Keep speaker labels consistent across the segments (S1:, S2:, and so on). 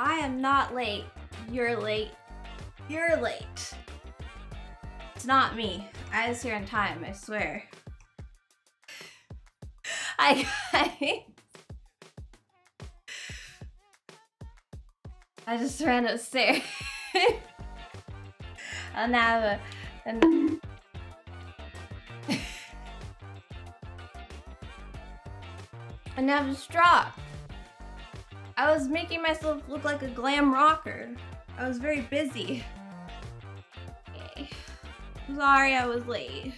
S1: I am not late. You're late. You're late. It's not me. I was here on time, I swear. I, I, just ran upstairs. and now, and and now I'm distraught. I was making myself look like a glam rocker. I was very busy. Okay. Sorry I was late.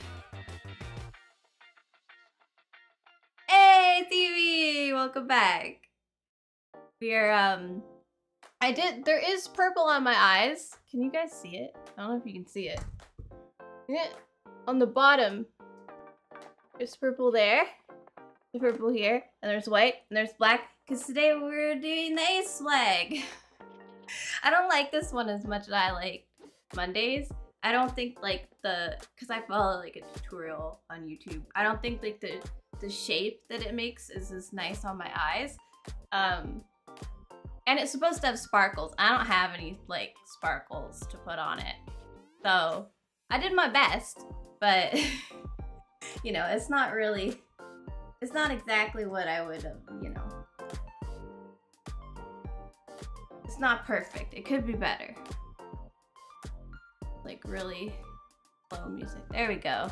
S1: Hey, TV! Welcome back. We are, um... I did- there is purple on my eyes. Can you guys see it? I don't know if you can see it. Yeah. On the bottom, there's purple there. The purple here. And there's white. And there's black. Because today we're doing the Ace flag. I don't like this one as much as I like Mondays. I don't think like the, cause I follow like a tutorial on YouTube. I don't think like the, the shape that it makes is as nice on my eyes. Um, and it's supposed to have sparkles. I don't have any like sparkles to put on it. So I did my best, but you know, it's not really, it's not exactly what I would have, you know. Not perfect. It could be better. Like really slow music. There we go.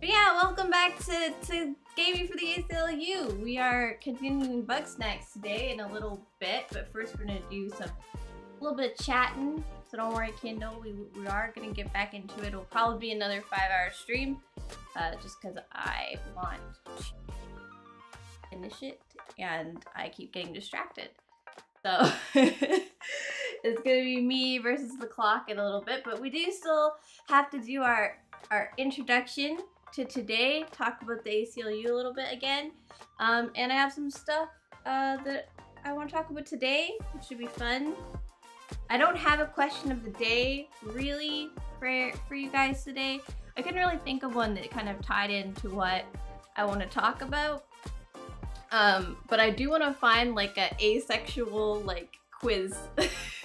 S1: But yeah, welcome back to, to Gaming for the ACLU. We are continuing Bugsnax today in a little bit, but first we're gonna do some a little bit of chatting. So don't worry, Kindle. We, we are gonna get back into it. It'll probably be another five hour stream, uh, just because I want to finish it and I keep getting distracted. So it's gonna be me versus the clock in a little bit, but we do still have to do our our introduction to today, talk about the ACLU a little bit again. Um, and I have some stuff uh, that I want to talk about today, which should be fun. I don't have a question of the day really for, for you guys today. I couldn't really think of one that kind of tied into what I want to talk about. Um, but I do want to find like a asexual like quiz,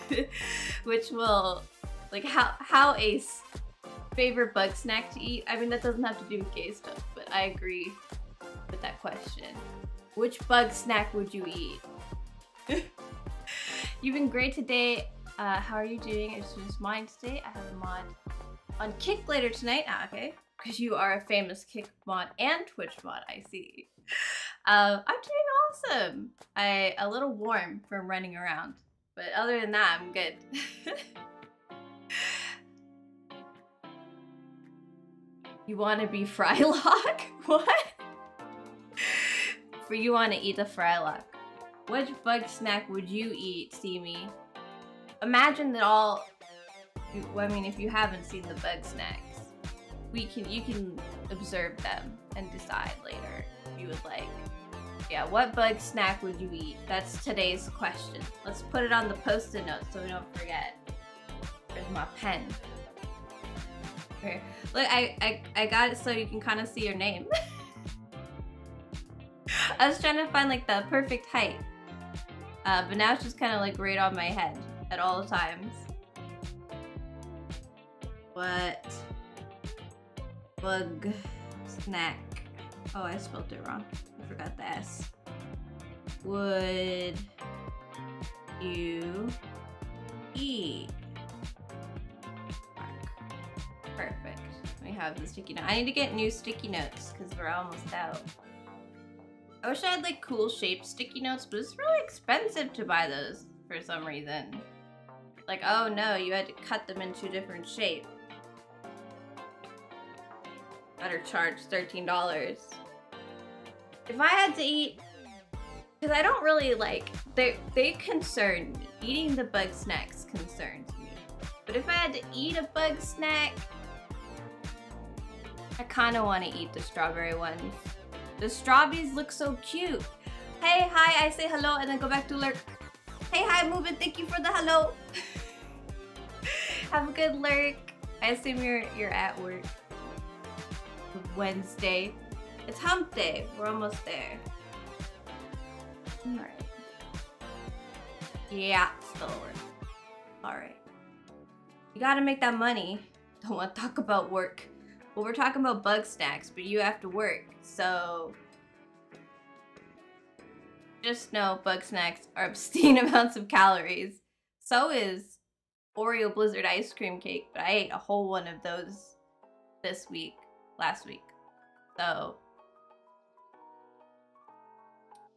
S1: which will like how how ace favorite bug snack to eat. I mean that doesn't have to do with gay stuff, but I agree with that question. Which bug snack would you eat? You've been great today. Uh, how are you doing? It's just mine today. I have a mod on Kick later tonight. Ah, okay. Because you are a famous Kick mod and Twitch mod, I see. Uh, I'm doing awesome. I a little warm from running around, but other than that, I'm good. you want to be Frylock? what? For you want to eat a Frylock. Which bug snack would you eat, Steamy? Imagine that all. I mean, if you haven't seen the Bugsnax, we can you can observe them and decide later if you would like. Yeah, what bug snack would you eat? That's today's question. Let's put it on the post-it note so we don't forget. There's my pen. Okay. Look, I, I, I got it so you can kind of see your name. I was trying to find like the perfect height. Uh, but now it's just kind of like right on my head at all times. What bug snack? Oh, I spelled it wrong. I forgot the S. Would you eat? Perfect. We have the sticky note. I need to get new sticky notes because we're almost out. I wish I had like cool shaped sticky notes, but it's really expensive to buy those for some reason. Like, oh no, you had to cut them into different shape. Better charged $13. If I had to eat, because I don't really like, they, they concern me. Eating the bug snacks concerns me. But if I had to eat a bug snack, I kind of want to eat the strawberry ones. The strawberries look so cute. Hey, hi, I say hello and then go back to lurk. Hey, hi, Movin, thank you for the hello. Have a good lurk. I assume you're you're at work. Wednesday. It's hump day. We're almost there. Alright. Yeah, still work. Alright. You gotta make that money. Don't want to talk about work. Well, we're talking about Bugsnax, but you have to work, so... Just know Bugsnax are obscene amounts of calories. So is Oreo Blizzard ice cream cake, but I ate a whole one of those this week, last week. So...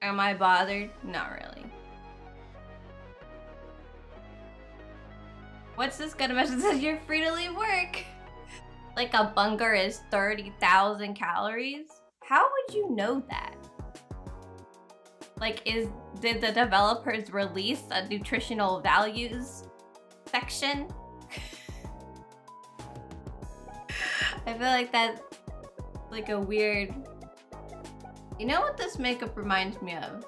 S1: Am I bothered? Not really. What's this gonna message says you're free to leave work? Like a Bunger is 30,000 calories? How would you know that? Like is did the developers release a nutritional values section? I feel like that's like a weird You know what this makeup reminds me of?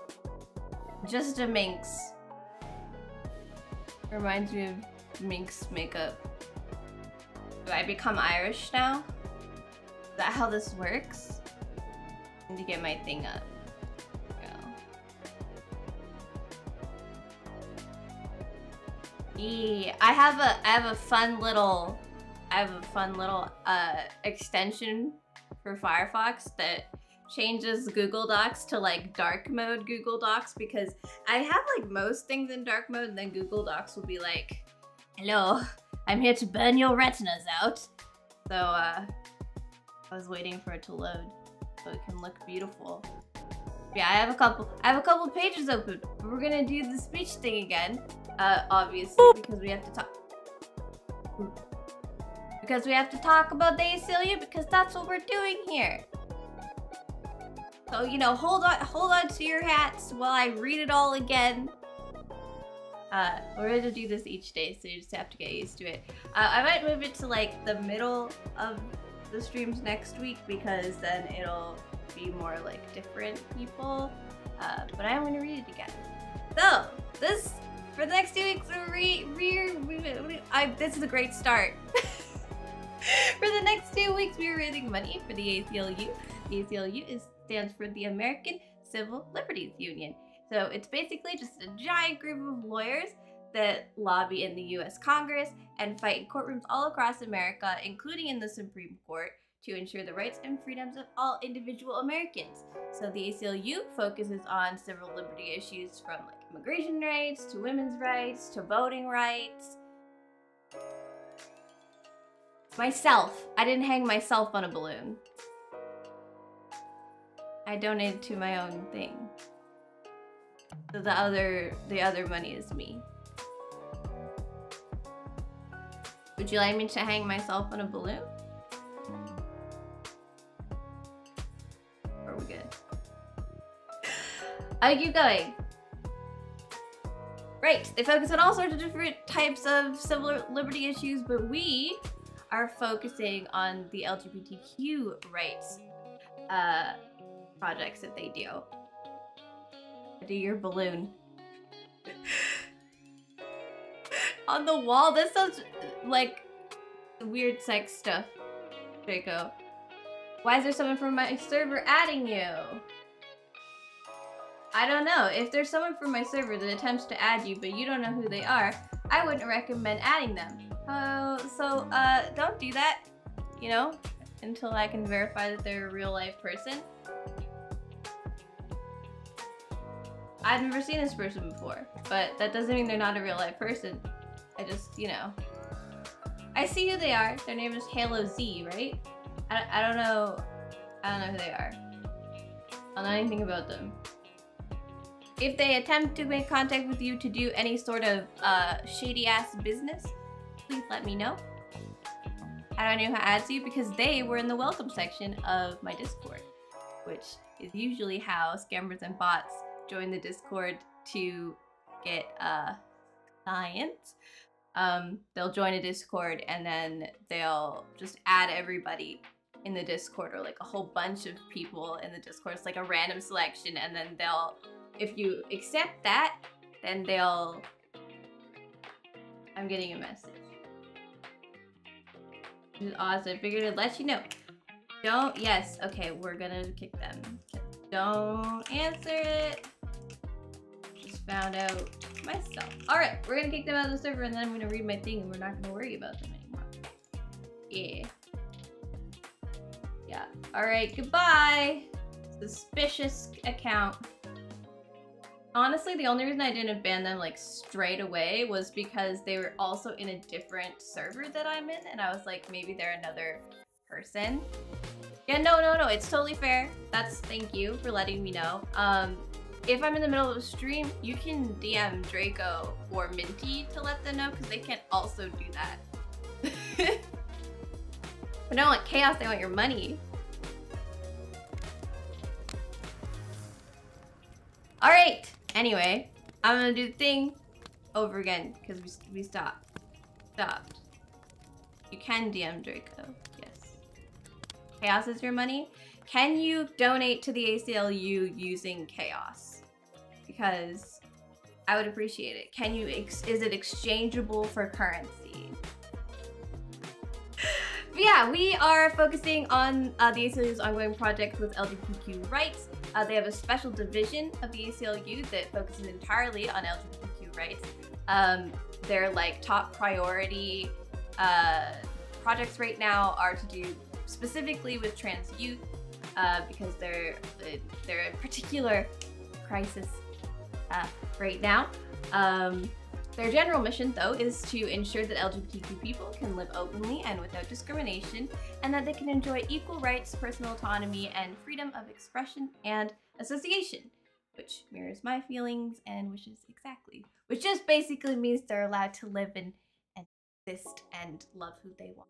S1: Just a minx. Reminds me of Minx makeup. Do I become Irish now? Is that how this works? I need to get my thing up. Yeah, I have a I have a fun little I have a fun little uh extension for Firefox that changes Google Docs to like dark mode Google Docs because I have like most things in dark mode and then Google Docs will be like Hello, I'm here to burn your retinas out. So, uh, I was waiting for it to load so it can look beautiful. Yeah, I have a couple, I have a couple pages open. We're gonna do the speech thing again, uh, obviously, because we have to talk. Because we have to talk about the ACLU because that's what we're doing here. So, you know, hold on, hold on to your hats while I read it all again. Uh, we're gonna do this each day, so you just have to get used to it. Uh, I might move it to like the middle of the streams next week because then it'll be more like different people. Uh, but I'm gonna read it again. So this for the next two weeks, re, re, re, I, this is a great start. for the next two weeks, we are raising money for the ACLU. The ACLU is, stands for the American Civil Liberties Union. So it's basically just a giant group of lawyers that lobby in the US Congress and fight in courtrooms all across America, including in the Supreme Court, to ensure the rights and freedoms of all individual Americans. So the ACLU focuses on civil liberty issues from like immigration rights to women's rights to voting rights. Myself. I didn't hang myself on a balloon. I donated to my own thing. So the other the other money is me. Would you like me to hang myself on a balloon? Are we good? I keep going. Right, they focus on all sorts of different types of civil liberty issues, but we are focusing on the LGBTQ rights uh, projects that they do do your balloon. On the wall? This sounds like weird sex stuff, Draco. Why is there someone from my server adding you? I don't know. If there's someone from my server that attempts to add you, but you don't know who they are, I wouldn't recommend adding them. Uh, so, uh, don't do that, you know, until I can verify that they're a real life person. I've never seen this person before, but that doesn't mean they're not a real life person. I just, you know. I see who they are. Their name is Halo Z, right? I, I don't know. I don't know who they are. I don't know anything about them. If they attempt to make contact with you to do any sort of uh, shady ass business, please let me know. I don't know how to add you because they were in the welcome section of my Discord, which is usually how scammers and bots join the Discord to get uh, clients. Um, they'll join a Discord and then they'll just add everybody in the Discord or like a whole bunch of people in the Discord. It's like a random selection and then they'll, if you accept that, then they'll, I'm getting a message. This is awesome. I figured I'd let you know. Don't, yes, okay, we're gonna kick them. Don't answer it Just found out myself. All right, we're gonna kick them out of the server and then I'm gonna read my thing and we're not gonna worry about them anymore. Yeah. Yeah. All right, goodbye. Suspicious account. Honestly, the only reason I didn't ban them like straight away was because they were also in a different server that I'm in and I was like, maybe they're another person. Yeah, no, no, no, it's totally fair. That's, thank you for letting me know. Um, if I'm in the middle of a stream, you can DM Draco or Minty to let them know because they can also do that. but don't want chaos, they want your money. All right, anyway, I'm gonna do the thing over again because we, we stopped. Stopped. You can DM Draco, yes. Chaos is your money. Can you donate to the ACLU using Chaos? Because I would appreciate it. Can you, is it exchangeable for currency? But yeah, we are focusing on uh, the ACLU's ongoing project with LGBTQ rights. Uh, they have a special division of the ACLU that focuses entirely on LGBTQ rights. Um, their like top priority uh, projects right now are to do specifically with trans youth uh, because they're they're a particular crisis uh, right now. Um, their general mission, though, is to ensure that LGBTQ people can live openly and without discrimination, and that they can enjoy equal rights, personal autonomy, and freedom of expression and association, which mirrors my feelings and wishes exactly. Which just basically means they're allowed to live and, and exist and love who they want.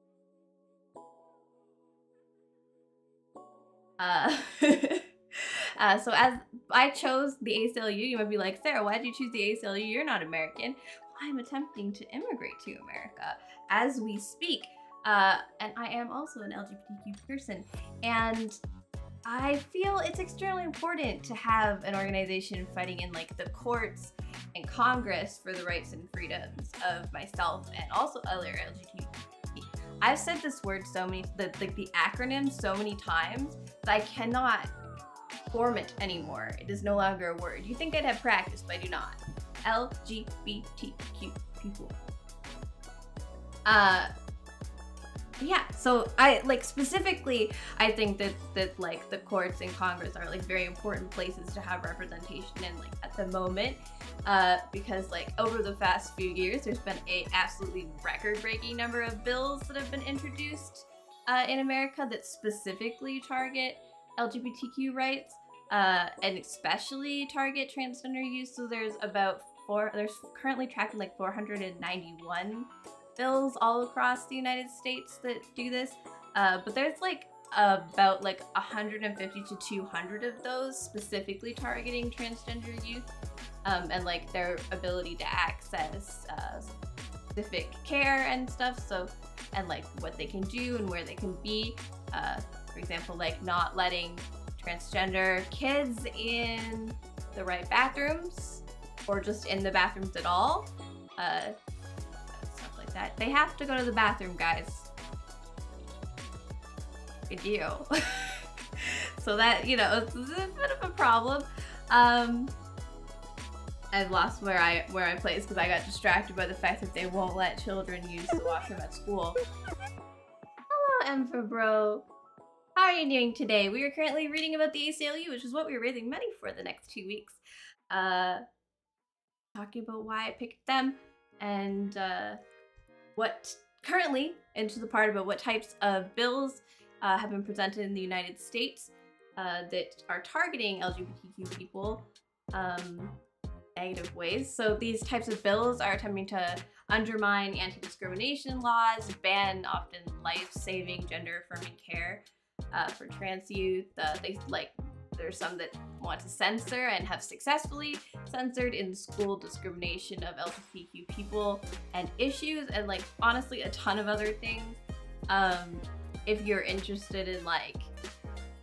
S1: Uh, uh, so as I chose the ACLU, you might be like, Sarah, why did you choose the ACLU? You're not American. I'm attempting to immigrate to America as we speak. Uh, and I am also an LGBTQ person. And I feel it's extremely important to have an organization fighting in like the courts and Congress for the rights and freedoms of myself and also other LGBT. I've said this word so many, the, like the acronym so many times that I cannot form anymore. It is no longer a word. You think I'd have practice, but I do not. LGBTQ people. Uh, yeah, so I like specifically, I think that that like the courts and Congress are like very important places to have representation in like at the moment, uh, because like over the past few years, there's been a absolutely record-breaking number of bills that have been introduced uh, in America that specifically target LGBTQ rights, uh, and especially target transgender use. So there's about four, there's currently tracking like 491 bills all across the United States that do this. Uh, but there's like about like 150 to 200 of those specifically targeting transgender youth um, and like their ability to access uh, specific care and stuff. So, and like what they can do and where they can be. Uh, for example, like not letting transgender kids in the right bathrooms or just in the bathrooms at all. Uh, stuff like that. They have to go to the bathroom, guys. They so that, you know, it's a bit of a problem. Um, I've lost where I where I place because I got distracted by the fact that they won't let children use the washroom at school. Hello, Emperor Bro. How are you doing today? We are currently reading about the ACLU, which is what we are raising money for the next two weeks. Uh, talking about why I picked them and uh, what currently into the part about what types of bills uh, have been presented in the United States uh, that are targeting LGBTQ people um, negative ways. So these types of bills are attempting to undermine anti-discrimination laws, ban often life-saving gender-affirming care uh, for trans youth. Uh, they like there's some that want to censor and have successfully censored in school discrimination of LGBTQ people and issues, and like honestly, a ton of other things. Um, if you're interested in like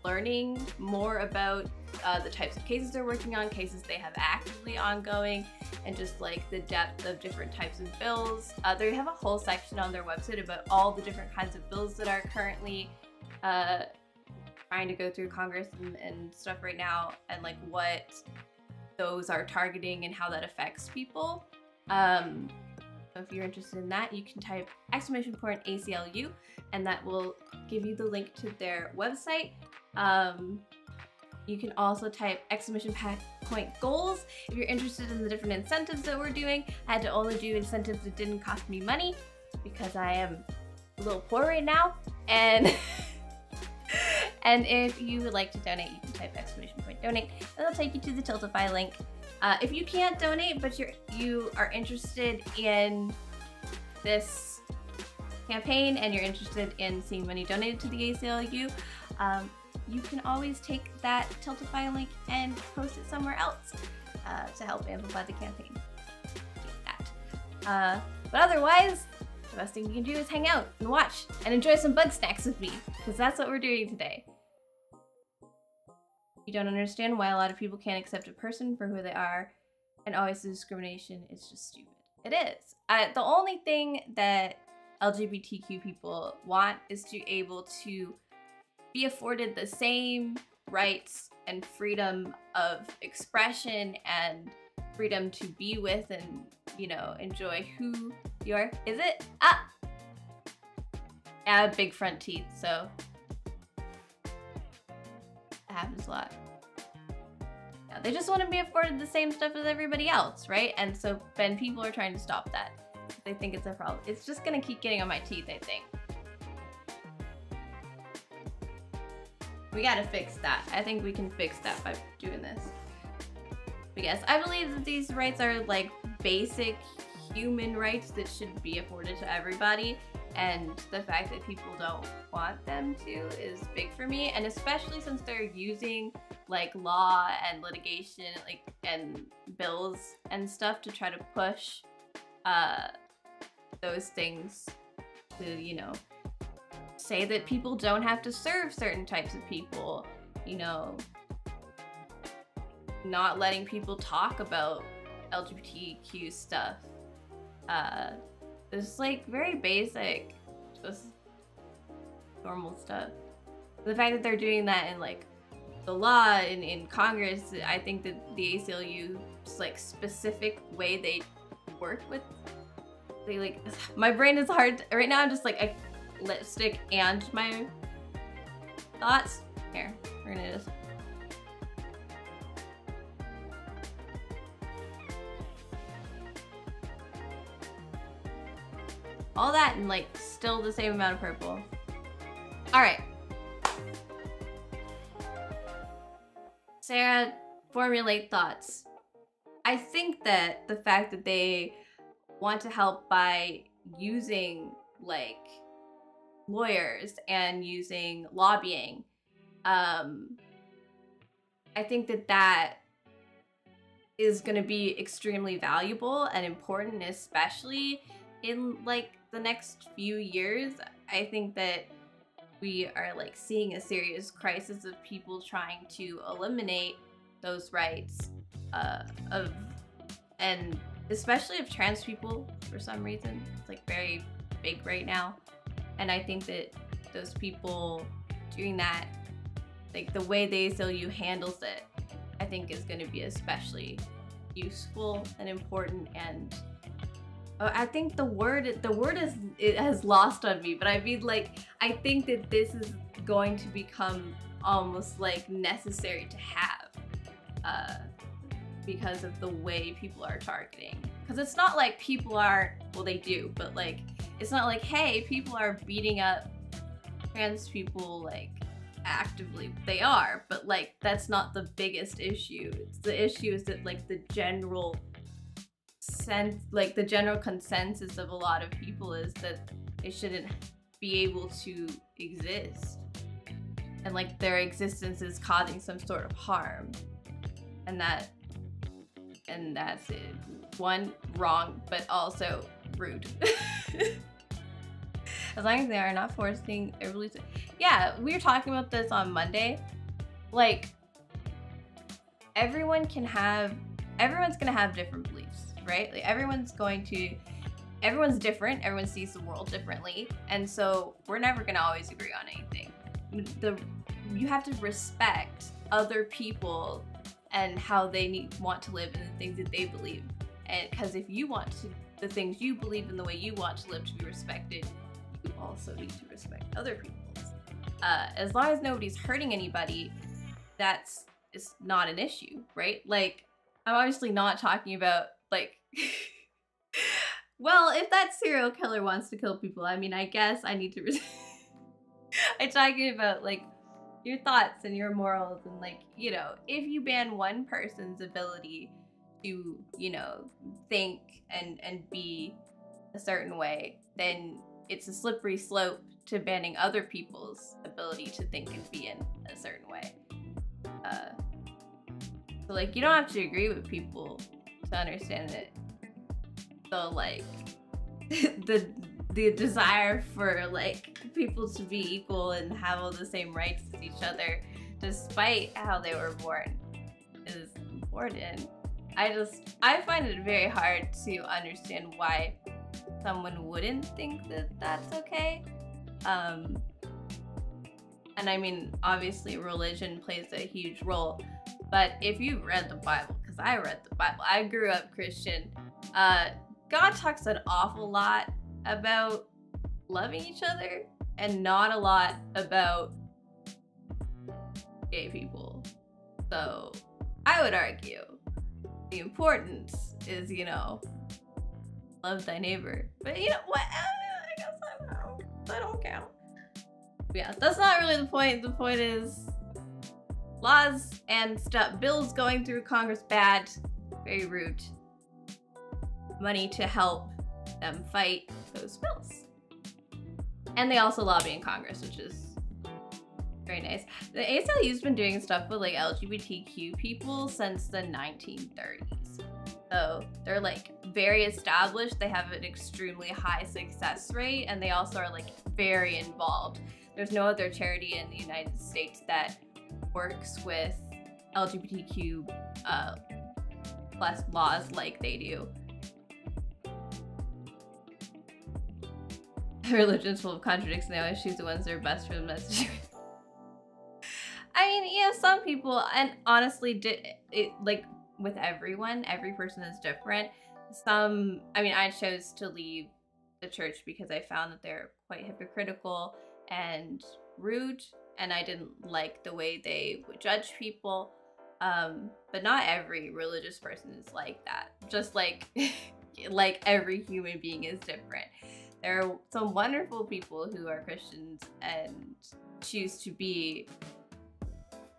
S1: learning more about uh, the types of cases they're working on, cases they have actively ongoing, and just like the depth of different types of bills. Uh, they have a whole section on their website about all the different kinds of bills that are currently uh, trying to go through Congress and, and stuff right now, and like what those are targeting and how that affects people. Um, so if you're interested in that, you can type exclamation point ACLU and that will give you the link to their website. Um, you can also type exclamation point goals if you're interested in the different incentives that we're doing. I had to only do incentives that didn't cost me money because I am a little poor right now. And and if you would like to donate, you can type exclamation point donate and it'll take you to the Tiltify link. Uh, if you can't donate, but you're you are interested in this campaign and you're interested in seeing money donated to the ACLU, um, you can always take that Tiltify link and post it somewhere else uh, to help amplify the campaign. That. Uh, but otherwise, the best thing you can do is hang out and watch and enjoy some bug snacks with me, because that's what we're doing today. You don't understand why a lot of people can't accept a person for who they are, and always the discrimination is just stupid. It is. Uh, the only thing that LGBTQ people want is to be able to be afforded the same rights and freedom of expression and freedom to be with and you know enjoy who you are. Is it? Ah! I have big front teeth, so it happens a lot. Yeah, they just want to be afforded the same stuff as everybody else, right? And so then people are trying to stop that. They think it's a problem. It's just gonna keep getting on my teeth, I think. We gotta fix that. I think we can fix that by doing this. But yes, I believe that these rights are like basic human rights that should be afforded to everybody. And the fact that people don't want them to is big for me. And especially since they're using like law and litigation like and bills and stuff to try to push uh, those things to, you know, say that people don't have to serve certain types of people, you know, not letting people talk about LGBTQ stuff. Uh, it's like very basic, just normal stuff. The fact that they're doing that in like the law in, in Congress, I think that the ACLU's like specific way they work with, they like, my brain is hard, right now I'm just like, I lipstick and my thoughts. Here, we're gonna all that and like still the same amount of purple. All right. Sarah, formulate thoughts. I think that the fact that they want to help by using like lawyers and using lobbying. Um, I think that that is going to be extremely valuable and important, especially in like the next few years. I think that we are like seeing a serious crisis of people trying to eliminate those rights uh, of and especially of trans people for some reason. It's like very big right now. And I think that those people doing that, like the way the ACLU handles it, I think is going to be especially useful and important and I think the word the word is it has lost on me, but I mean like I think that this is going to become almost like necessary to have uh, because of the way people are targeting. Because it's not like people are well they do, but like it's not like, hey, people are beating up trans people like actively. They are, but like that's not the biggest issue. The issue is that like the general sense like the general consensus of a lot of people is that it shouldn't be able to exist. And like their existence is causing some sort of harm. And that and that's it. One, wrong, but also rude. as long as they are not forcing a release. Yeah, we were talking about this on Monday. Like, everyone can have, everyone's gonna have different right? Like, everyone's going to, everyone's different. Everyone sees the world differently, and so we're never gonna always agree on anything. The you have to respect other people and how they need want to live and the things that they believe. And because if you want to the things you believe in the way you want to live to be respected, you also need to respect other people's. Uh, as long as nobody's hurting anybody, that's is not an issue, right? Like, I'm obviously not talking about like. well, if that serial killer wants to kill people, I mean, I guess I need to. I'm talking about like your thoughts and your morals and like you know if you ban one person's ability to you know think and and be a certain way then it's a slippery slope to banning other people's ability to think and be in a certain way uh, so like you don't have to agree with people to understand it. So like the the desire for like people to be equal and have all the same rights as each other despite how they were born is important. I just i find it very hard to understand why someone wouldn't think that that's okay. Um and i mean obviously religion plays a huge role but if you've read the bible because i read the bible i grew up christian uh god talks an awful lot about loving each other and not a lot about gay people. So I would argue the importance is, you know, love thy neighbor. But you know what? I guess I don't, I don't count. Yeah, that's not really the point. The point is laws and stuff, bills going through Congress bad, very rude. Money to help them fight those bills. And they also lobby in Congress, which is very nice. The ACLU's been doing stuff with like LGBTQ people since the 1930s. So they're like very established. They have an extremely high success rate and they also are like very involved. There's no other charity in the United States that works with LGBTQ uh, plus laws like they do. religion's full of contradictions they always choose the ones that are best for the message. I mean know some people and honestly did it like with everyone every person is different. Some i mean i chose to leave the church because i found that they're quite hypocritical and rude and i didn't like the way they would judge people um but not every religious person is like that just like like every human being is different there are some wonderful people who are Christians and choose to be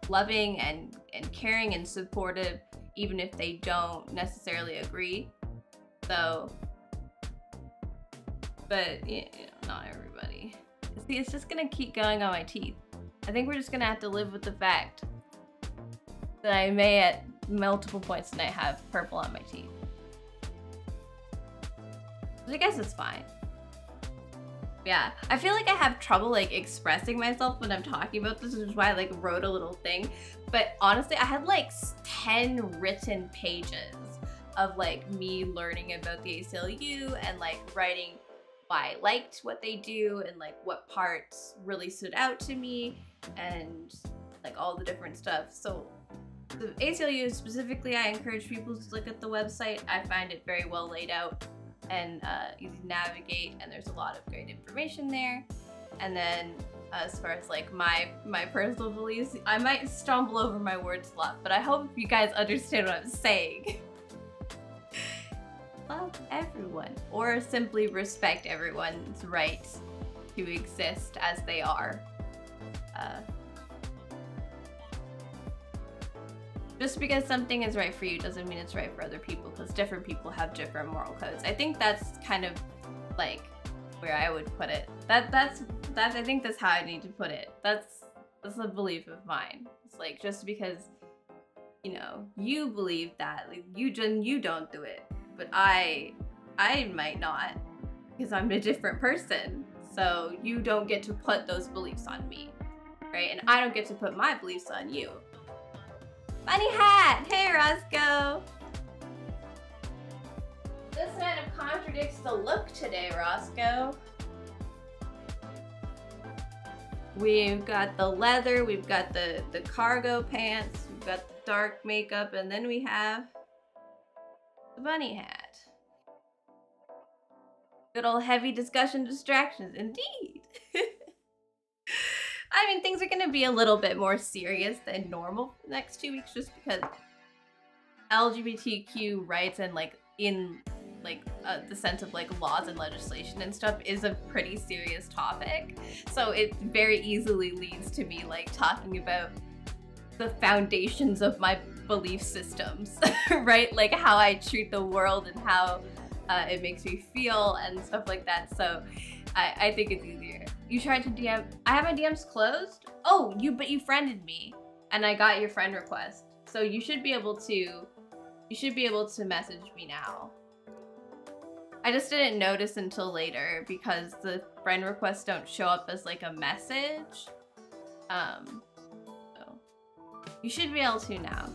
S1: loving and, and caring and supportive, even if they don't necessarily agree. So, but you know, not everybody. See, it's just gonna keep going on my teeth. I think we're just gonna have to live with the fact that I may at multiple points tonight have purple on my teeth. Which I guess it's fine. Yeah, I feel like I have trouble like expressing myself when I'm talking about this, which is why I like wrote a little thing. But honestly, I had like 10 written pages of like me learning about the ACLU and like writing why I liked what they do and like what parts really stood out to me and like all the different stuff. So the ACLU specifically, I encourage people to look at the website. I find it very well laid out and uh, easy to navigate and there's a lot of great information there. And then as far as like my my personal beliefs, I might stumble over my words a lot, but I hope you guys understand what I'm saying. Love everyone or simply respect everyone's right to exist as they are. Uh, just because something is right for you doesn't mean it's right for other people because different people have different moral codes. I think that's kind of like where I would put it. That that's that's I think that's how I need to put it. That's that's a belief of mine. It's like just because you know you believe that like you just you don't do it, but I I might not because I'm a different person. So you don't get to put those beliefs on me, right? And I don't get to put my beliefs on you. Funny hat! Hey, Roscoe! This kind of contradicts the look today, Roscoe. We've got the leather, we've got the, the cargo pants, we've got dark makeup, and then we have the bunny hat. Good old heavy discussion distractions, indeed. I mean, things are going to be a little bit more serious than normal next two weeks just because LGBTQ rights and like in like uh, the sense of like laws and legislation and stuff is a pretty serious topic. So it very easily leads to me like talking about the foundations of my belief systems, right? Like how I treat the world and how uh, it makes me feel and stuff like that. So I, I think it's easier. You tried to DM. I have my DMs closed. Oh, you but you friended me, and I got your friend request. So you should be able to, you should be able to message me now. I just didn't notice until later because the friend requests don't show up as like a message. Um, so you should be able to now.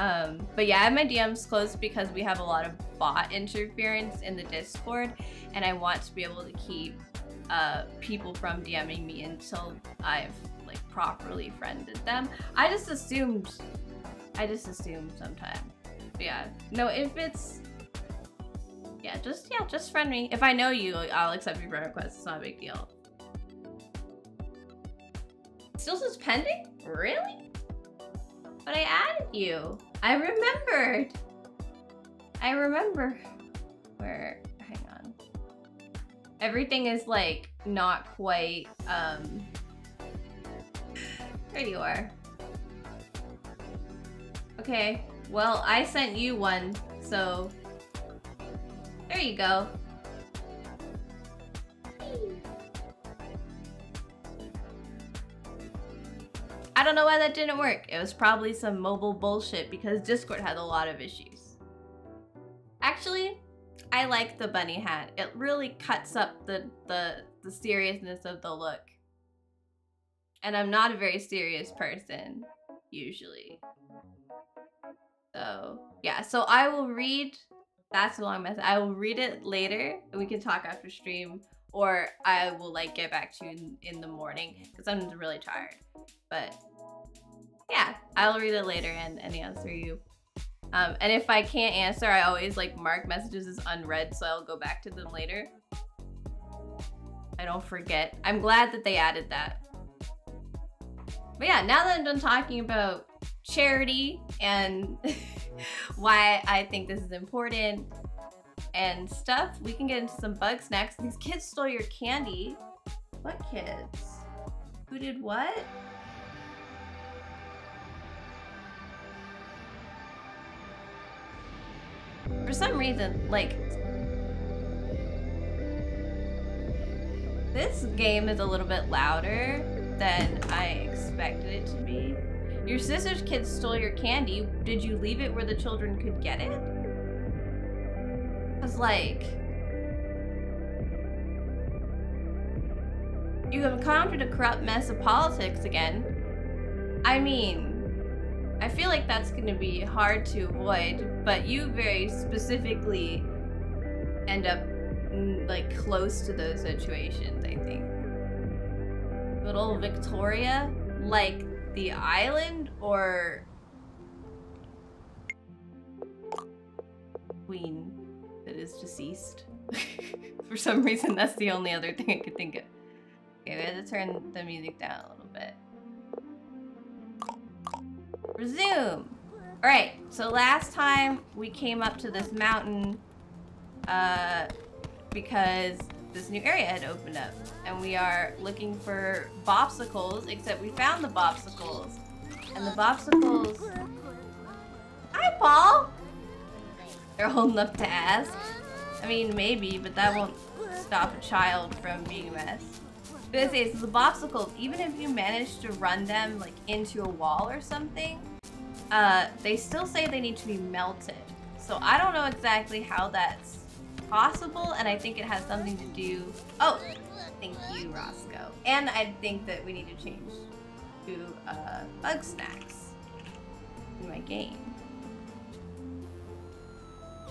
S1: Um, but yeah, I have my DMs closed because we have a lot of bot interference in the Discord, and I want to be able to keep uh, people from DMing me until I've like properly friended them. I just assumed, I just assumed sometime. But yeah, no, if it's yeah, just yeah, just friend me. If I know you, I'll accept your friend request. It's not a big deal. Still says pending? Really? But I added you. I remembered. I remember. Where? Hang on. Everything is like not quite. Um. There you are. Okay. Well, I sent you one, so there you go. I don't know why that didn't work. It was probably some mobile bullshit because Discord had a lot of issues. Actually, I like the bunny hat. It really cuts up the, the, the seriousness of the look. And I'm not a very serious person, usually. So, yeah. So I will read that's a long message. I will read it later and we can talk after stream or I will like get back to you in, in the morning because I'm really tired. But yeah, I'll read it later and, and answer you. Um, and if I can't answer, I always like mark messages as unread so I'll go back to them later. I don't forget. I'm glad that they added that. But yeah, now that I'm done talking about charity and why I think this is important and stuff. We can get into some Bugsnax. These kids stole your candy. What kids? Who did what? For some reason, like, this game is a little bit louder than I expected it to be. Your sister's kids stole your candy. Did you leave it where the children could get it? Cause like... You encountered a corrupt mess of politics again. I mean, I feel like that's gonna be hard to avoid, but you very specifically end up mm, like close to those situations, I think. Little Victoria, like the island or queen that is deceased. For some reason, that's the only other thing I could think of. Okay, we have to turn the music down a little bit. Resume! Alright, so last time we came up to this mountain uh, because this new area had opened up. And we are looking for bopsicles, except we found the bopsicles. And the bopsicles... Hi, Paul! They're holding up to ask. I mean, maybe, but that won't stop a child from being a mess. But say, so the bopsicles, even if you manage to run them like into a wall or something, uh, they still say they need to be melted. So I don't know exactly how that's possible, and I think it has something to do... Oh! Thank you, Roscoe. And I think that we need to change to uh, snacks in my game.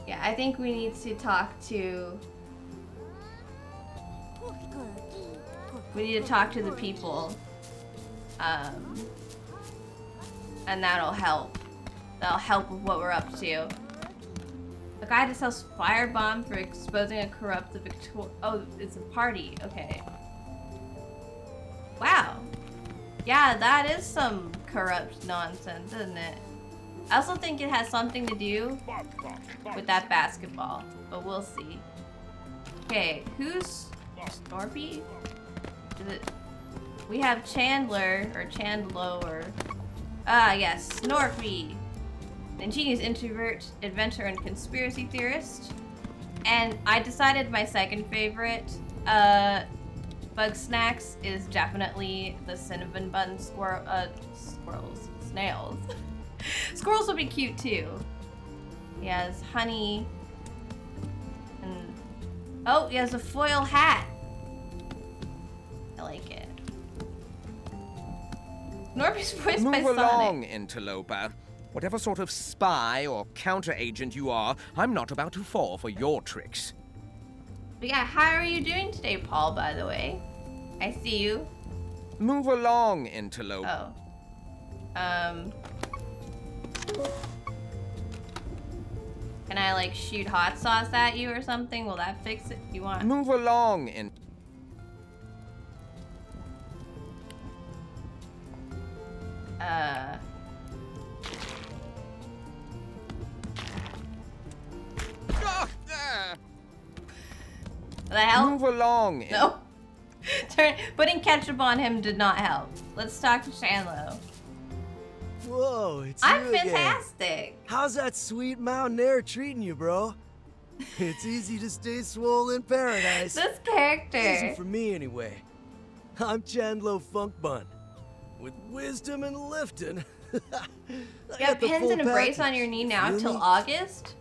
S1: Yeah, I think we need to talk to... We need to talk to the people. Um, and that'll help. That'll help with what we're up to. A guy that sells firebomb for exposing a corrupt Victor. Oh, it's a party. Okay. Wow. Yeah, that is some corrupt nonsense, isn't it? I also think it has something to do with that basketball, but we'll see. Okay, who's Snorpy? Is it? We have Chandler or Chandler. Ah, yes, Snorpy ingenious introvert, adventurer, and conspiracy theorist. And I decided my second favorite uh, snacks is definitely the cinnamon bun squirrel, uh, squirrels, snails. Squirrels would be cute too. He has honey. And oh, he has a foil hat. I like it. Snorpy's voiced
S2: Move
S1: by
S2: along, interloper. Whatever sort of spy or counter-agent you are, I'm not about to fall for your tricks.
S1: But yeah, how are you doing today, Paul, by the way? I see you.
S2: Move along, interloper.
S1: Oh. Um. Can I, like, shoot hot sauce at you or something? Will that fix it? You want?
S2: Move along, in.
S1: Uh. Will that help?
S2: Move along.
S1: No. Turn, putting ketchup on him did not help. Let's talk to Shanlo.
S3: Whoa, it's
S1: I'm
S3: you again.
S1: fantastic.
S3: How's that sweet mountain air treating you, bro? It's easy to stay swole in paradise.
S1: This character.
S3: Easy
S1: character.
S3: for me, anyway. I'm Chandlo Funk Bun. With wisdom and lifting.
S1: You have pins and a brace on your knee now till August.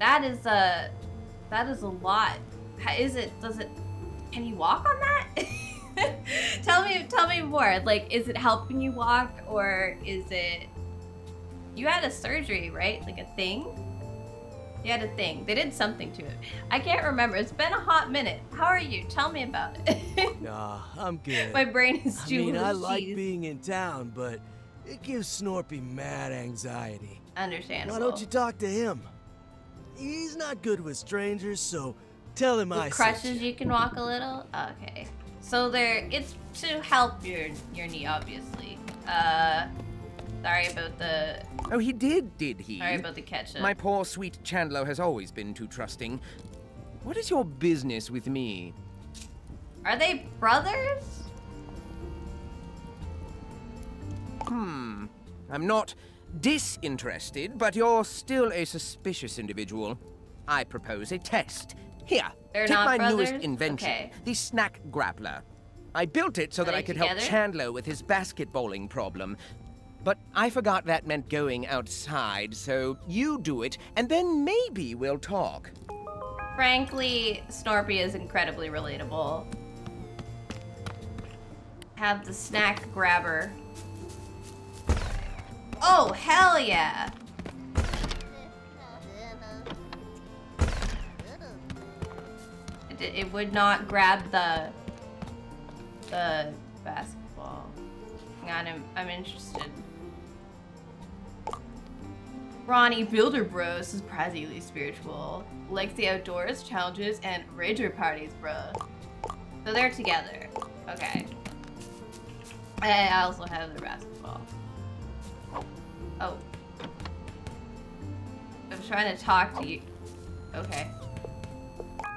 S1: That is a, that is a lot. How is it? Does it? Can you walk on that? tell me, tell me more. Like, is it helping you walk, or is it? You had a surgery, right? Like a thing. You had a thing. They did something to it. I can't remember. It's been a hot minute. How are you? Tell me about it.
S3: Nah, I'm good.
S1: My brain is
S3: I mean, I like being in town, but it gives Snorpy mad anxiety.
S1: Understandable.
S3: Why don't you talk to him? He's not good with strangers, so tell him I
S1: With
S3: sent
S1: crutches
S3: you.
S1: you can walk a little? Okay. So there it's to help your your knee obviously. Uh sorry about the
S2: Oh, he did, did he?
S1: sorry about the ketchup.
S2: My poor sweet Chandlo has always been too trusting. What is your business with me?
S1: Are they brothers?
S2: Hmm. I'm not disinterested, but you're still a suspicious individual. I propose a test. Here,
S1: They're
S2: take my
S1: brothers?
S2: newest invention,
S1: Okay.
S2: the snack grappler. I built it so
S1: Are
S2: that I could help? Chandlo with his basketballing problem. But I forgot that meant going outside, so you do it, and then maybe we'll talk.
S1: Frankly, Snorpy is incredibly relatable. Have the snack grabber. Oh, hell yeah! It, it would not grab the the basketball. Hang on, I'm, I'm interested. Ronnie Builder Bros surprisingly spiritual. Likes the outdoors, challenges, and rager parties, bro. So they're together. Okay. I also have the basketball. Oh. I'm trying to talk to you. Okay.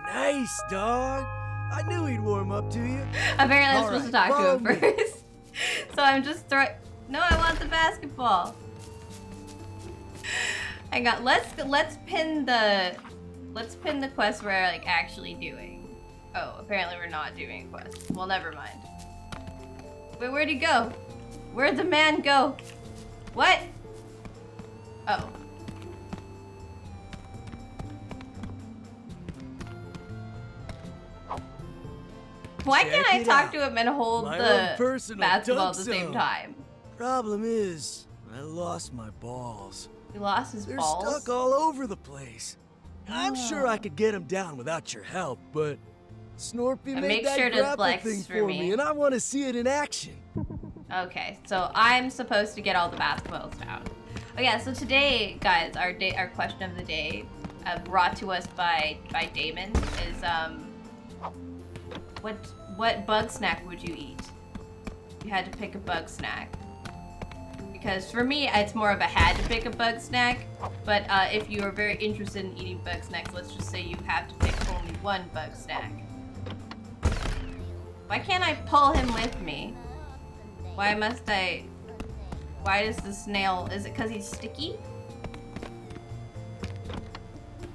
S3: Nice, dog. I knew he'd warm up to you.
S1: Apparently I'm
S3: All
S1: supposed
S3: right,
S1: to talk to him
S3: me.
S1: first. so I'm just throwing. No, I want the basketball. Hang got Let's let's pin the let's pin the quest we're like actually doing. Oh, apparently we're not doing a quest. Well, never mind. Wait, where'd he go? Where'd the man go? What? Oh. Why
S3: Check
S1: can't I talk
S3: out.
S1: to him and hold
S3: My
S1: the basketball at the same time?
S3: Problem is, I lost my balls.
S1: He lost his
S3: They're
S1: balls.
S3: stuck all over the place. I'm sure I could get them down without your help, but Snorpy
S1: And
S3: made
S1: make
S3: that
S1: sure to
S3: grapple thing
S1: for me.
S3: me, and I want to see it in action.
S1: Okay, so I'm supposed to get all the bath basketballs down. Oh yeah, so today, guys, our day, our question of the day, uh, brought to us by by Damon, is um, what what bug snack would you eat? You had to pick a bug snack. Because for me, it's more of a had to pick a bug snack. But uh, if you are very interested in eating bug snacks, let's just say you have to pick only one bug snack. Why can't I pull him with me? Why must I... Why does the snail... Is it because he's sticky?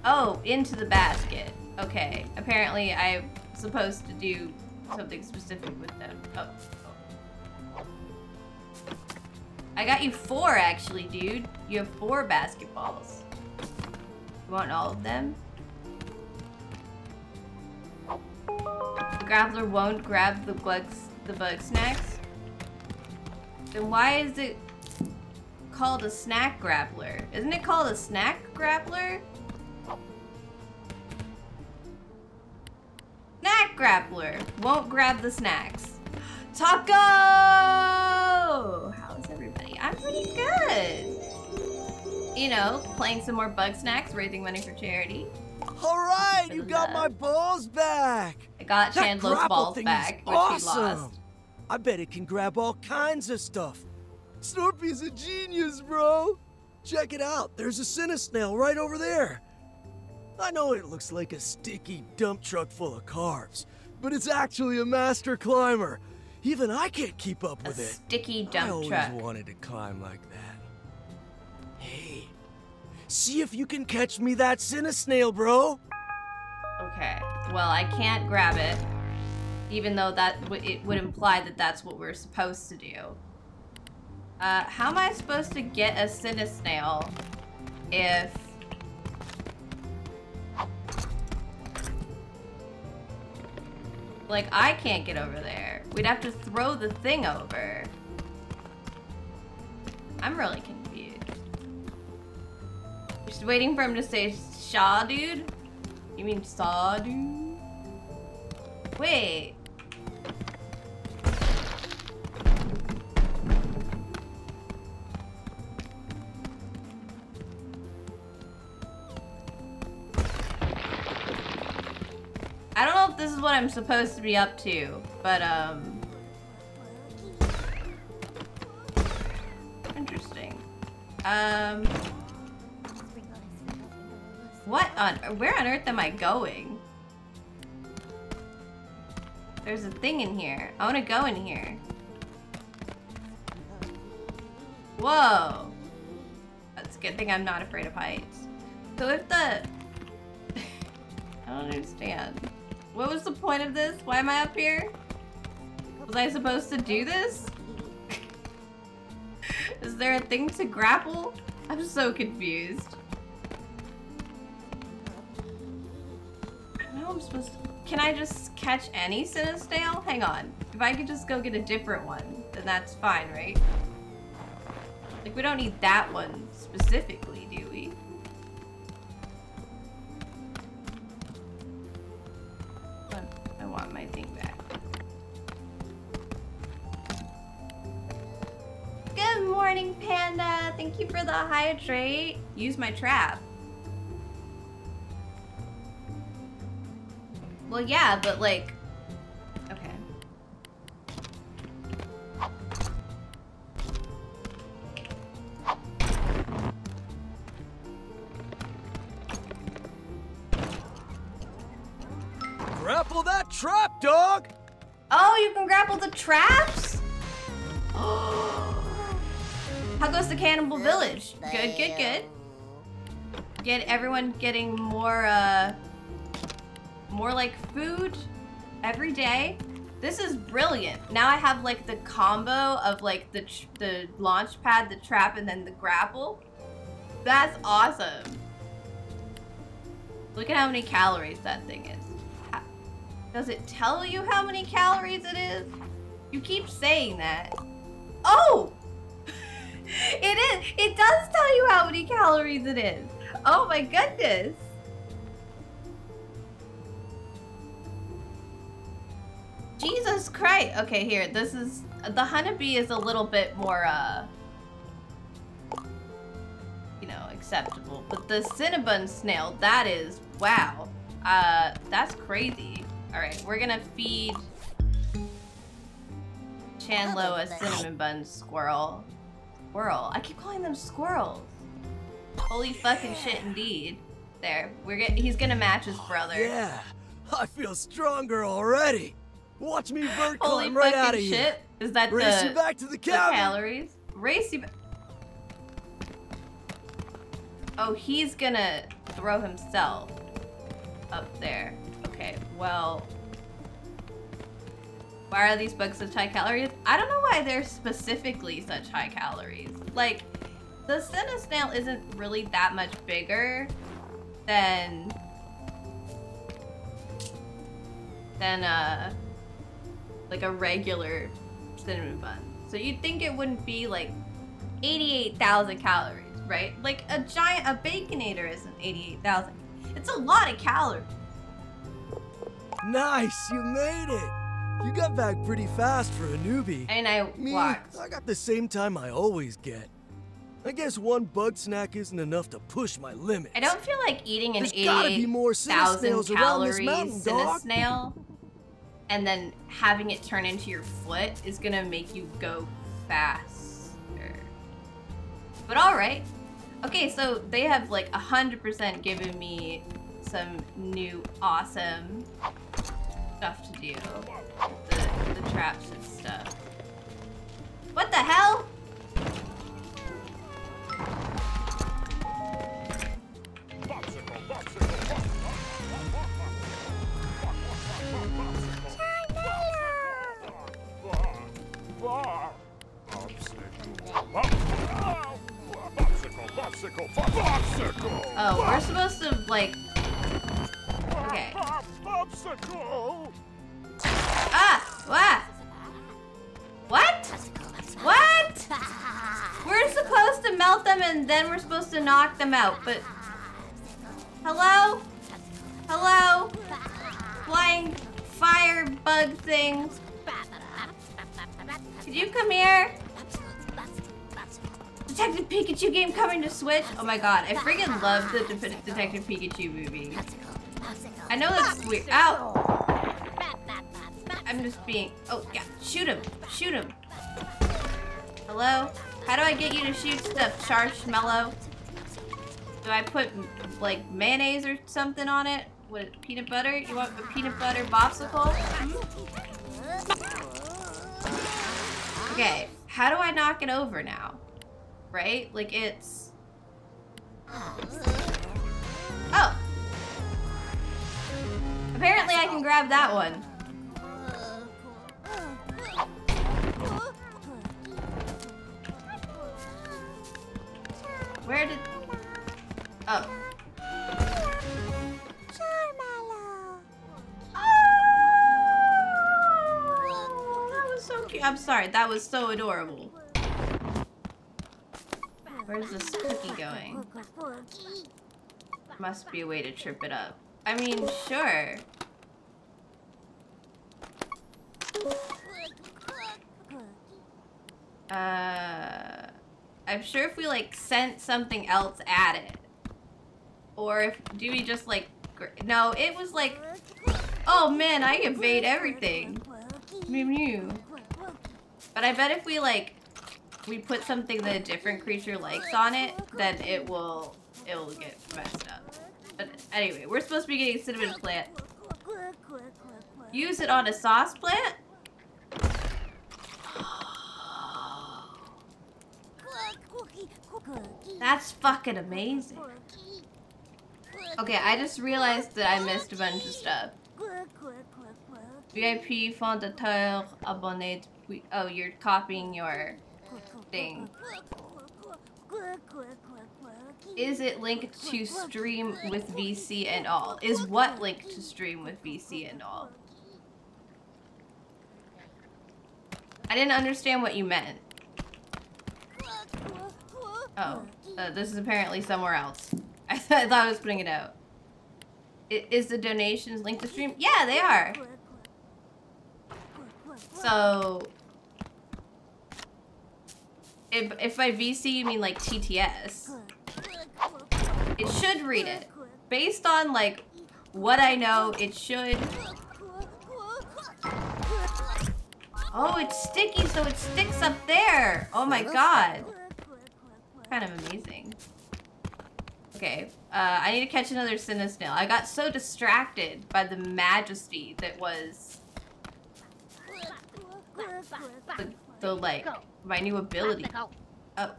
S1: Oh, into the basket. Okay. Apparently I'm supposed to do something specific with them. Oh. I got you four, actually, dude. You have four basketballs. You want all of them? The grappler won't grab the bugs, the bug snacks? Then why is it called a snack grappler? Isn't it called a snack grappler? Snack grappler won't grab the snacks. Taco! I'm pretty good. You know, playing some more bug snacks, raising money for charity.
S3: All right, you got my balls back.
S1: I got
S3: That Chandlo's
S1: balls
S3: thing
S1: back,
S3: is
S1: which
S3: awesome.
S1: he lost.
S3: I bet it can grab all kinds of stuff. Snorpy's a genius, bro. Check it out. There's a Cinnasnail right over there. I know it looks like a sticky dump truck full of carbs, but it's actually a master climber. Even I can't keep up
S1: A
S3: with it.
S1: sticky dump I
S3: always
S1: truck.
S3: wanted to climb like that. Hey, see if you can catch me that Cinnasnail, bro.
S1: Okay. Well, I can't grab it, even though that w it would imply that that's what we're supposed to do. Uh, how am I supposed to get a Cinnasnail if... Like, I can't get over there. We'd have to throw the thing over. I'm really confused. Just waiting for him to say Shaw, dude? You mean saw, dude? Wait. I don't know if this is what I'm supposed to be up to, but um interesting. Um what on where on earth am I going? There's a thing in here. I want to go in here. Whoa. That's a good thing I'm not afraid of heights. So if the... I don't understand. What was the point of this? Why am I up here? Was I supposed to do this? Is there a thing to grapple? I'm so confused. I know I'm supposed to... Can I just catch any Cinnasnail? Hang on. If I could just go get a different one, then that's fine, right? Like, we don't need that one specifically, do we? I want my thing Good morning, Panda. Thank you for the hydrate. Use my trap. Well, yeah, but like... Okay.
S3: Grapple that trap, dog!
S1: Oh, you can grapple the traps? How goes the Cannibal Village? Good, good, good. Get everyone getting more, uh, more like food every day. This is brilliant. Now I have like the combo of like the tr- the launch pad, the trap, and then the grapple. That's awesome. Look at how many calories that thing is. Does it tell you how many calories it is? You keep saying that. Oh! It is. It does tell you how many calories it is. Oh my goodness. Jesus Christ. Okay, here. This is the honeybee is a little bit more, uh, you know, acceptable. But the cinnabon snail, that is, wow. Uh, that's crazy. All right, we're gonna feed Chandlo a cinnamon bun squirrel. Squirrel. I keep calling them squirrels. Holy fucking shit, indeed. There, we're get, he's gonna match his brother.
S3: Yeah, I feel stronger already. Watch me vert
S1: Holy
S3: climb right out of here.
S1: shit. Is that
S3: Race
S1: the,
S3: you back to the
S1: the
S3: cabin.
S1: calories? Race you back. Oh, he's gonna throw himself up there. Okay, well. Why are these bugs such high calories? I don't know why they're specifically such high calories. Like, the Cinnasnail isn't really that much bigger than than uh like a regular cinnamon bun. So you'd think it wouldn't be like 88,000 calories, right? Like a giant a baconator isn't 88,000. It's a lot of calories.
S3: Nice, you made it. You got back pretty fast for a newbie.
S1: And I
S3: Me,
S1: walked.
S3: I got the same time I always get. I guess one bug snack isn't enough to push my limits.
S1: I don't feel like eating an
S3: There's gotta be more cinna
S1: 88,000
S3: snails around this
S1: calories
S3: mountain,
S1: cinna
S3: dog.
S1: snail and then having it turn into your foot is gonna make you go faster. But alright. Okay, so they have like 100% given me some new awesome stuff to do. Traps and stuff. What the hell? Oh, we're supposed to like. Okay. Ah! What? What? What? We're supposed to melt them and then we're supposed to knock them out, but. Hello? Hello? Flying fire bug things. Could you come here? Detective Pikachu game coming to Switch? Oh my god, I freaking love the De- Detective Pikachu movie. I know that's weird. Ow! I'm just being. Oh, yeah. Shoot him. Shoot him. Hello? How do I get you to shoot stuff, Charshmallow? Do I put, like, mayonnaise or something on it? What, peanut butter? You want a peanut butter popsicle? Hmm? Okay, how do I knock it over now? Right? Like, it's... Oh! Apparently I can grab that one. Where did... Oh. Oh, that was so cute. I'm sorry, that was so adorable. Where's this cookie going? Must be a way to trip it up. I mean, sure. Uh, I'm sure if we like sent something else at it, or if do we just like? No, it was like, oh man, I evade everything. But I bet if we like, we put something that a different creature likes on it, then it will, it will get messed up. But anyway, we're supposed to be getting cinnamon plant. Use it on a sauce plant? That's fucking amazing. Okay, I just realized that I missed a bunch of stuff. VIP fondateur abonné. Oh, you're copying your thing. Is it linked to stream with VC and all? Is what linked to stream with VC and all? I didn't understand what you meant. Oh, uh, this is apparently somewhere else. I, th I thought I was putting it out. I is the donations linked to stream? Yeah, they are. So, if, if by VC you mean like TTS, it should read it. Based on like what I know, it should. Oh, it's sticky, so it sticks up there. Oh my god. Kind of amazing. Okay, uh, I need to catch another Cinnasnail. I got so distracted by the majesty that was the, the like, my new ability. Oh.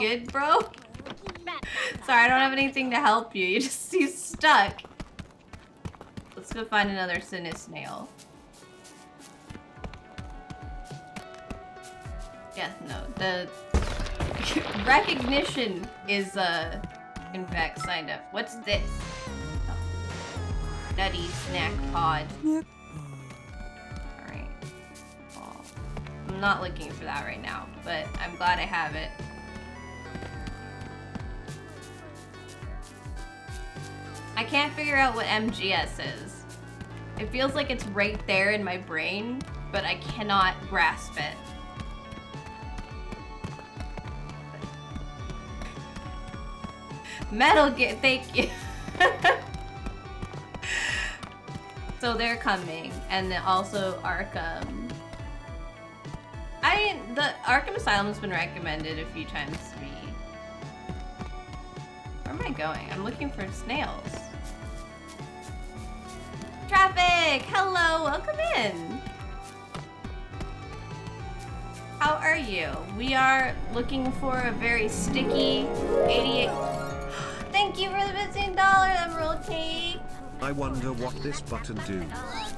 S1: you good, bro? Sorry, I don't have anything to help you. You just, you stuck. Let's go find another Cinnasnail. Yeah, no, the recognition is, uh, in fact, signed up. What's this? Oh. Nutty snack pod. Alright. I'm not looking for that right now, but I'm glad I have it. I can't figure out what MGS is. It feels like it's right there in my brain, but I cannot grasp it. Metal Gear, thank you. so they're coming, and then also Arkham. I the Arkham Asylum's been recommended a few times to me. Where am I going? I'm looking for snails. Traffic! Hello, welcome in. How are you? We are looking for a very sticky 88. Thank you for the 15 dollar emerald cake.
S4: I wonder what this button do.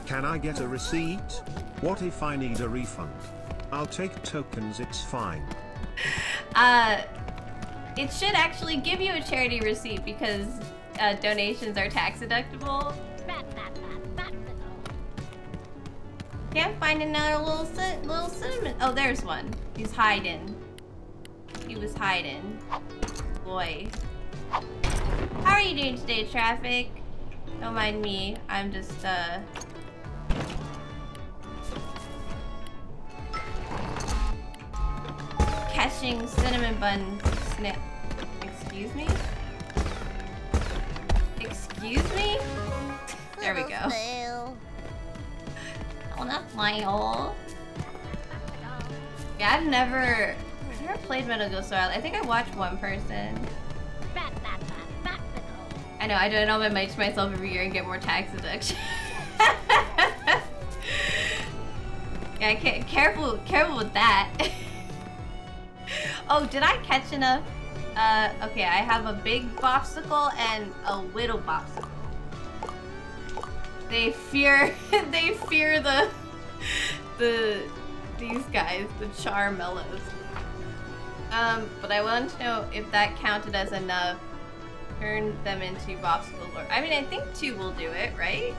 S4: Can I get a receipt? What if I need a refund? I'll take tokens, it's fine.
S1: Uh, it should actually give you a charity receipt because uh, donations are tax deductible. Can't find another little little cinnamon. Oh, there's one. He's hiding. He was hiding. Boy. How are you doing today, traffic? Don't mind me. I'm just, uh... Catching cinnamon bun snip. Excuse me? Excuse me? There we go. Oh, that's my hole. Yeah, I've never, I've never played Metal Gear Solid. I think I watched one person. I know, I do it on my to myself every year and get more tax deduction. yeah, ca careful, careful with that. oh, did I catch enough? Uh, okay, I have a big popsicle and a little popsicle. They fear, they fear the, the, these guys, the charmallows. Um, but I want to know if that counted as enough turn them into popsicles. Or I mean, I think two will do it, right?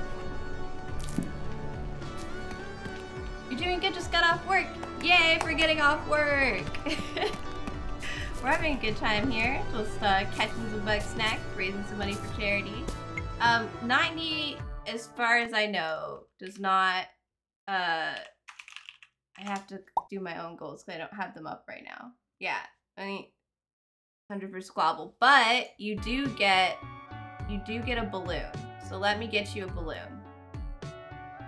S1: You're doing good. Just got off work. Yay for getting off work. We're having a good time here. Just uh, catching some bug snacks, raising some money for charity. Um, 90, as far as I know, does not. Uh, I have to do my own goals because I don't have them up right now. Yeah, I mean, 100 for Squabble. But you do get, you do get a balloon. So let me get you a balloon.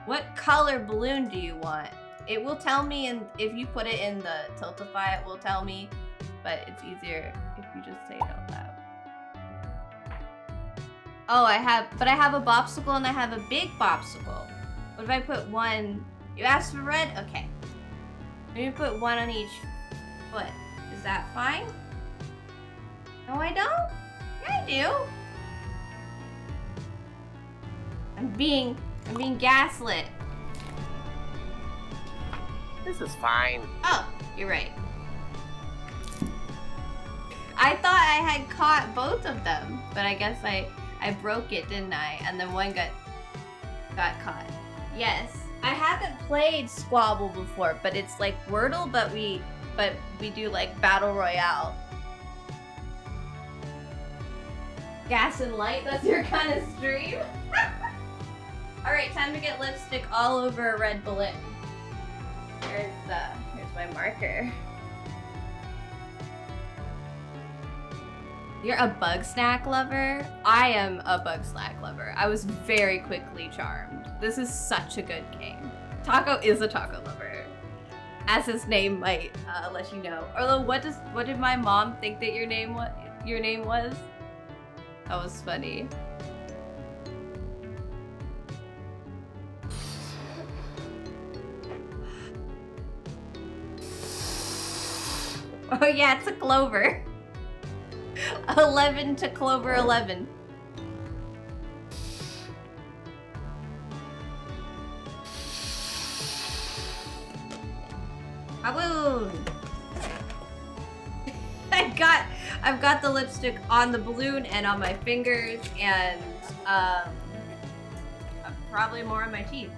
S1: What color balloon do you want? It will tell me, and if you put it in the Tiltify, it will tell me. But it's easier if you just say it out loud. Oh, I have, but I have a Bopsicle and I have a big Bopsicle. What if I put one? You asked for red? Okay. Maybe put one on each foot. Is that fine? No, I don't? Yeah, I do. I'm being, I'm being gaslit.
S5: This is fine.
S1: Oh, you're right. I thought I had caught both of them, but I guess I, I broke it, didn't I? And then one got, got caught. Yes. I haven't played Squabble before, but it's like Wordle, but we, but we do like Battle Royale. Gas and light, that's your kind of stream? Alright, time to get lipstick all over a red balloon. Here's uh, here's my marker. You're a bug snack lover? I am a bug snack lover. I was very quickly charmed. This is such a good game. Taco is a taco lover. As his name might uh, let you know. Although, what does what did my mom think that your name what your name was? That was funny. Oh yeah, it's a clover. 11 to clover 11. Baboon! I got, I've got the lipstick on the balloon and on my fingers and um, probably more on my teeth.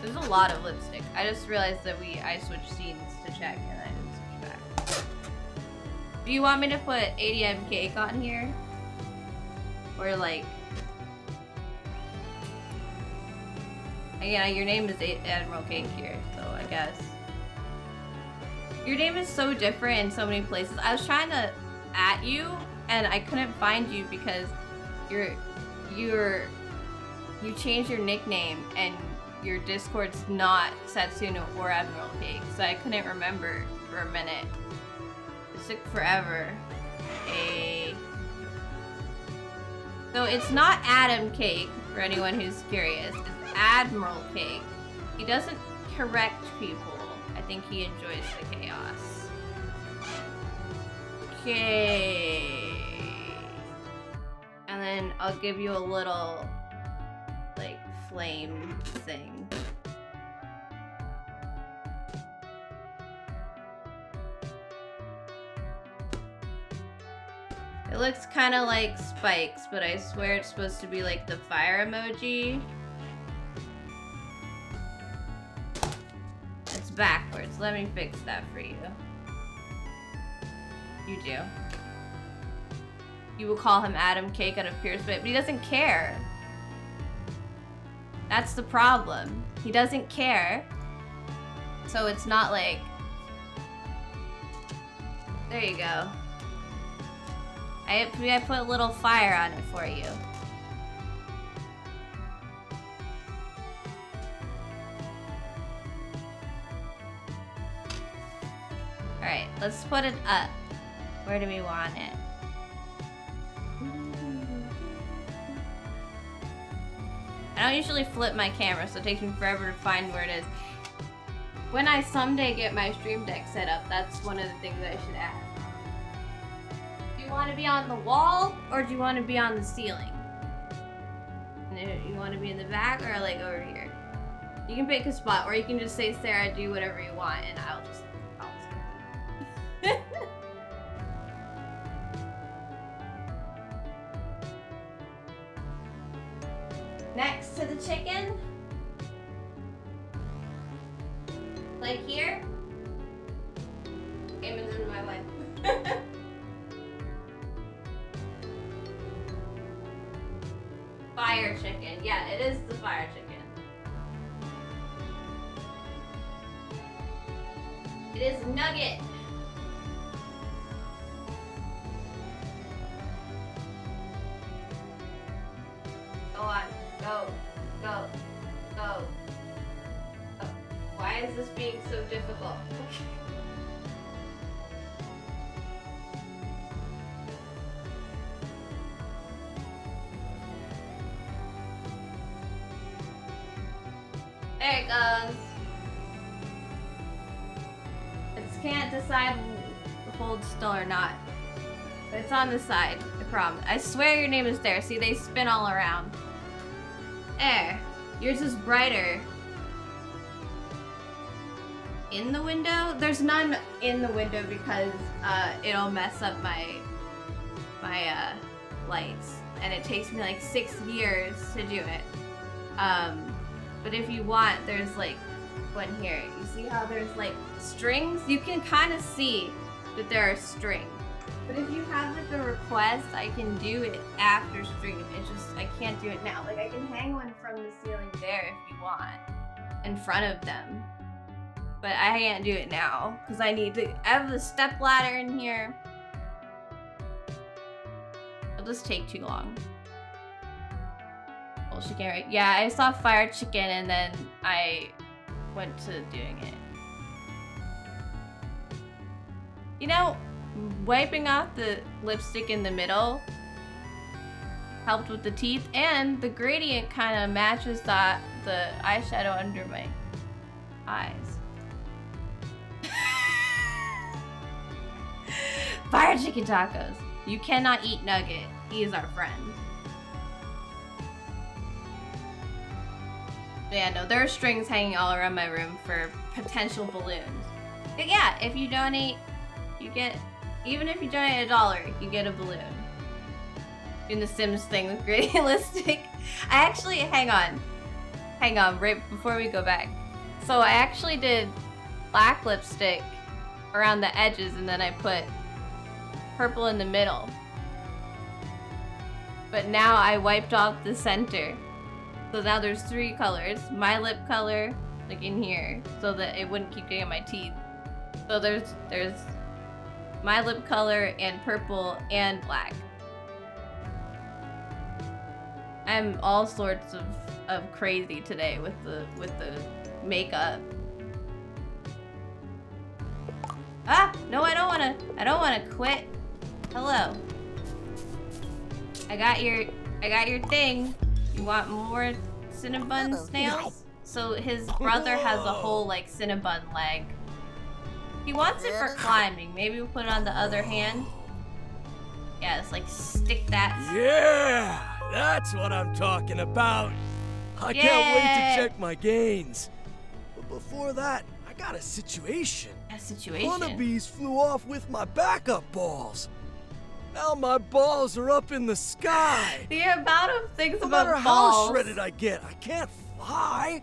S1: There's a lot of lipstick. I just realized that we, I switched scenes to check and I didn't switch back. Do you want me to put ADM cake on here? Or like... Yeah, your name is Admiral Cake here, so I guess. Your name is so different in so many places. I was trying to at you, and I couldn't find you because you're, you're, you changed your nickname, and your Discord's not Setsuna or Admiral Cake, so I couldn't remember for a minute. It took forever. A. So it's not Adam Cake, for anyone who's curious. It's Admiral Cake. He doesn't correct people. I think he enjoys the chaos. Okay. And then I'll give you a little, like, flame thing. It looks kind of like spikes, but I swear it's supposed to be like the fire emoji. Backwards. Let me fix that for you. You do. You will call him Adam Cake out of Pierce Bit, but he doesn't care. That's the problem. He doesn't care. So it's not like... There you go. I, I put a little fire on it for you. Alright, let's put it up. Where do we want it? I don't usually flip my camera, so it takes me forever to find where it is. When I someday get my stream deck set up, that's one of the things I should add. Do you want to be on the wall, or do you want to be on the ceiling? You want to be in the back, or like over here? You can pick a spot, or you can just say, Sarah, do whatever you want, and I'll just... Next to the chicken. Like here. Game is in my way. fire chicken. Yeah, it is the fire chicken. It is nugget. Go on. Go. Go. Go. Go. Why is this being so difficult? there it goes. I just can't decide hold still or not. It's on the side. I promise. I swear your name is there. See, they spin all around. There. Yours is brighter. In the window? There's none in the window because uh, it'll mess up my my uh, lights. And it takes me like six years to do it. Um, but if you want, there's like one here. You see how there's like strings? You can kind of see that there are strings. But if you have like a request, I can do it after stream. It's just, I can't do it now. Like I can hang one from the ceiling there if you want. in front of them. But I can't do it now because I need to I have the step ladder in here. It'll just take too long. Well, she can't. Yeah, I saw fire chicken and then I went to doing it. You know, wiping off the lipstick in the middle helped with the teeth and the gradient kind of matches that the eyeshadow under my eyes. Fire chicken tacos. You cannot eat Nugget. He is our friend. Yeah, no, there are strings hanging all around my room for potential balloons. But yeah, if you donate, you get, even if you donate a dollar, you get a balloon. Doing the Sims thing with gradient lipstick. I actually, hang on. Hang on, right before we go back. So I actually did black lipstick around the edges and then I put purple in the middle. But now I wiped off the center. So now there's three colors. My lip color, like in here, so that it wouldn't keep getting on my teeth. So there's there's my lip color and purple and black. I'm all sorts of, of crazy today with the with the makeup. Ah, no, I don't wanna I don't wanna quit. Hello. I got your I got your thing. You want more Cinnabon snails? So his brother has a whole like Cinnabon leg. He wants it for climbing. Maybe we'll put it on the other hand. Yeah, it's like stick that.
S3: Yeah, that's what I'm talking about. I
S1: Yeah.
S3: can't wait to check my gains. But before that, I got a situation.
S1: A situation.
S3: Honeybees flew off with my backup balls. Now my balls are up in the sky.
S1: The amount of things
S3: No
S1: about
S3: matter how shredded I get, I can't fly.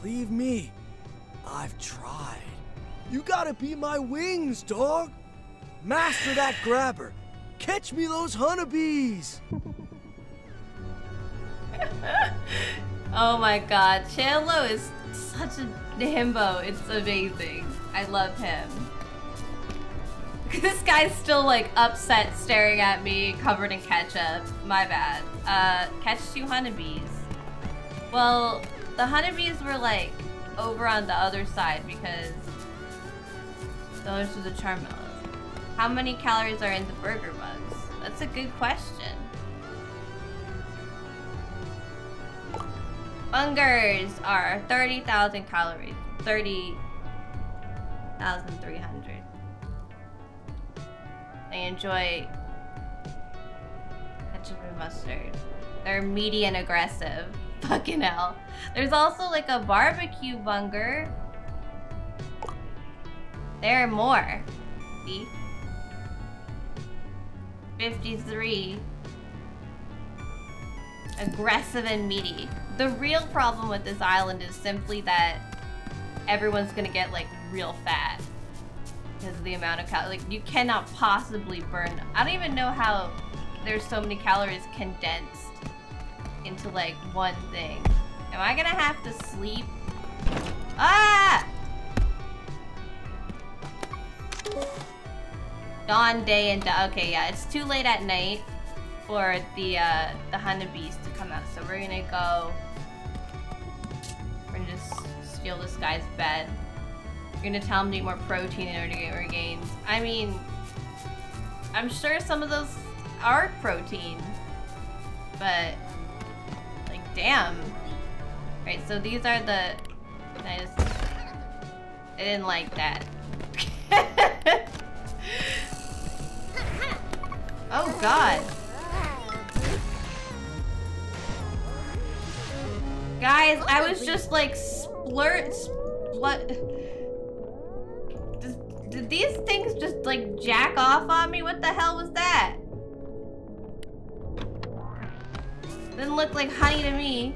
S3: Believe me, I've tried. You gotta be my wings, dog. Master that grabber. Catch me those honeybees.
S1: Oh my god, Chandlo is such a himbo. It's amazing. I love him. This guy's still like upset staring at me covered in ketchup. My bad. Uh, catch two honeybees. Well, the honeybees were like over on the other side because those are the charmallows. How many calories are in the burger bugs? That's a good question. Bungers are 30,000 calories. 30,300. They enjoy ketchup and mustard. They're meaty and aggressive. Fucking hell. There's also like a barbecue bunger. There are more. See? 53 aggressive and meaty. The real problem with this island is simply that everyone's gonna get like real fat because of the amount of cal. Like you cannot possibly burn. I don't even know how there's so many calories condensed into like one thing. Am I gonna have to sleep? Ah! Dawn, day, and da- okay, yeah, it's too late at night for the uh, the honeybees to come out. So we're gonna go. We're gonna just steal this guy's bed. We're gonna tell him to eat more protein in order to get more gains. I mean, I'm sure some of those are protein, but like, damn. Right, so these are the. I just. I didn't like that. oh God. Guys, I was just like splurt, what? Did, these things just like jack off on me? What the hell was that? Didn't look like honey to me.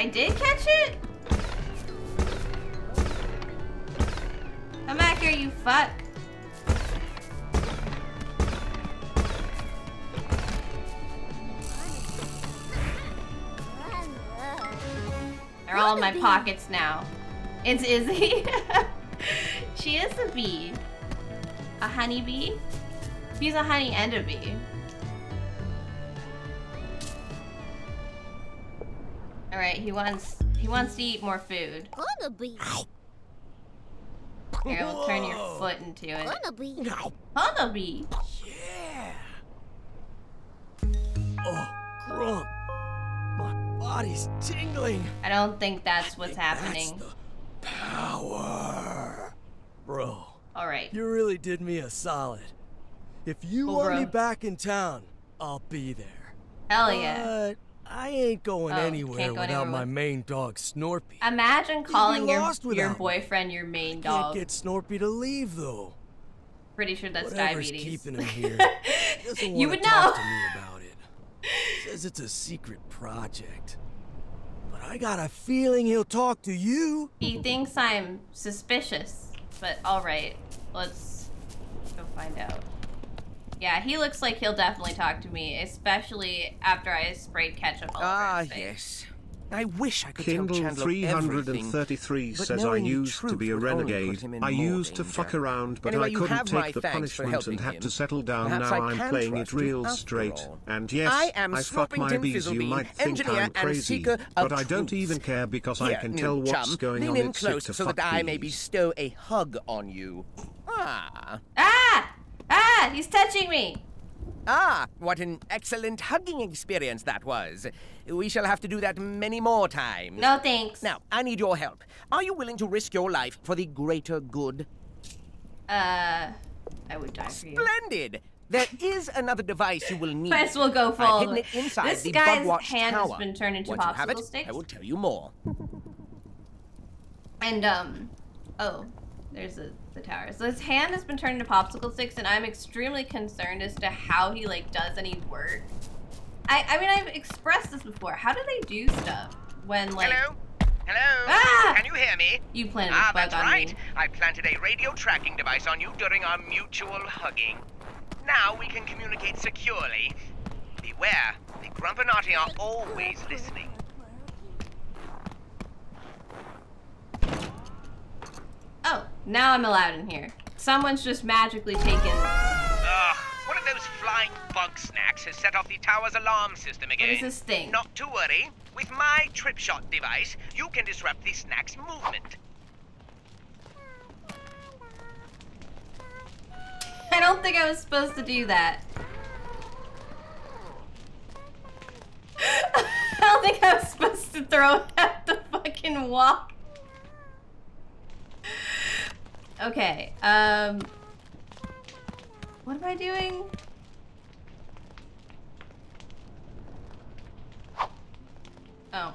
S1: I did catch it? Come back here, you fuck. They're all in my pockets now. It's Izzy. she is a bee. A honey bee? She's a honey and a bee. Alright, he wants he wants to eat more food.
S5: Gonna be.
S1: Here, we'll turn your foot into it.
S5: Gonna be.
S1: Honeybee!
S3: Yeah. Oh, Grump. My body's tingling.
S1: I don't think that's what's
S3: That's
S1: happening.
S3: the power. Bro,
S1: Alright.
S3: you really did me a solid. If you
S1: Oh,
S3: want me back in town, I'll be there.
S1: Hell yeah.
S3: But I ain't going
S1: Oh,
S3: anywhere
S1: go
S3: without
S1: anywhere
S3: my
S1: with-
S3: main dog, Snorpy.
S1: Imagine calling your, your boyfriend your main dog.
S3: Can't get Snorpy to leave though.
S1: Pretty sure that's
S3: Whatever's
S1: diabetes.
S3: keeping him here.
S1: You would know.
S3: to me about it. Says it's a secret project. But I got a feeling he'll talk to you.
S1: He thinks I'm suspicious, but alright. Let's go find out. Yeah, he looks like he'll definitely talk to me, especially after I sprayed ketchup all over
S2: Ah,
S1: his face.
S2: yes. I wish I could tell
S4: Kindle
S2: Chandler everything.
S4: 333
S2: but
S4: says I used to be a
S2: would only put
S4: renegade. I used to fuck around, but
S2: Anyway,
S4: I couldn't take the punishment and had to settle down.
S2: Perhaps
S4: now
S2: I
S4: I'm playing it real straight.
S2: all.
S4: And yes,
S2: I am I
S4: fuck my bees. You might think I'm crazy, but I don't even care because I can tell what's
S2: chum,
S4: going
S2: lean
S4: on.
S2: in
S4: It's sick
S2: close
S4: to
S2: so that I may bestow a hug on you. Ah.
S1: Ah! Ah! He's touching me!
S2: Ah, what an excellent hugging experience that was. We shall have to do that many more times.
S1: No thanks.
S2: Now, I need your help. Are you willing to risk your life for the greater good?
S1: Uh, I would die for you.
S2: Splendid! There is another device you will need.
S1: Might as well go
S2: I've hidden it inside
S1: This
S2: the
S1: guy's
S2: Bugwatch
S1: hand
S2: Tower.
S1: has been turned into
S2: Once you have it,
S1: sticks.
S2: I will tell you more.
S1: And um, oh, there's a, the tower. So his hand has been turned into popsicle sticks, and I'm extremely concerned as to how he like does any work. I I mean I've expressed this before. How do they do stuff when like
S2: Hello? Hello?
S1: Ah!
S2: Can you hear me?
S1: you planted
S2: Ah,
S1: a bug
S2: that's
S1: on
S2: right.
S1: me?
S2: I planted a radio tracking device on you during our mutual hugging. Now we can communicate securely. Beware, the Grumpinati are always listening.
S1: Oh, now I'm allowed in here. Someone's just magically taken.
S2: Ugh, one of those flying bug snacks has set off the tower's alarm system again.
S1: What is this thing?
S2: Not to worry. With my trip shot device, you can disrupt the snack's movement.
S1: I don't think I was supposed to do that. I don't think I was supposed to throw it at the fucking wall. Okay, um... What am I doing? Oh.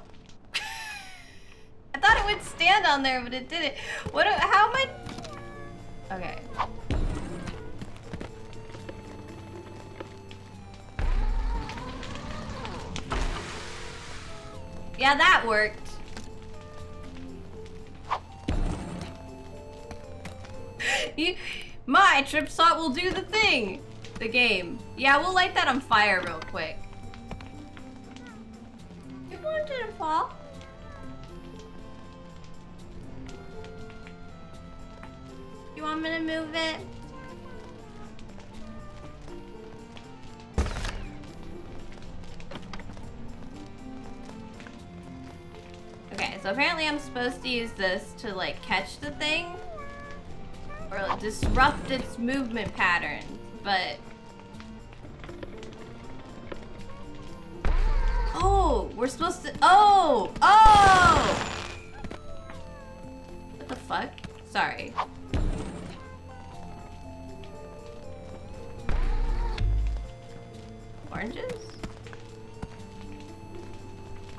S1: I thought it would stand on there, but it didn't. What, how am I? Okay. Yeah, that worked. you, my trip shot will do the thing. The game. Yeah, we'll light that on fire real quick. Your one didn't fall. You want me to move it? Okay, so apparently I'm supposed to use this to like catch the thing or disrupt its movement patterns, but Oh, we're supposed to Oh! Oh! What the fuck? Sorry. Oranges?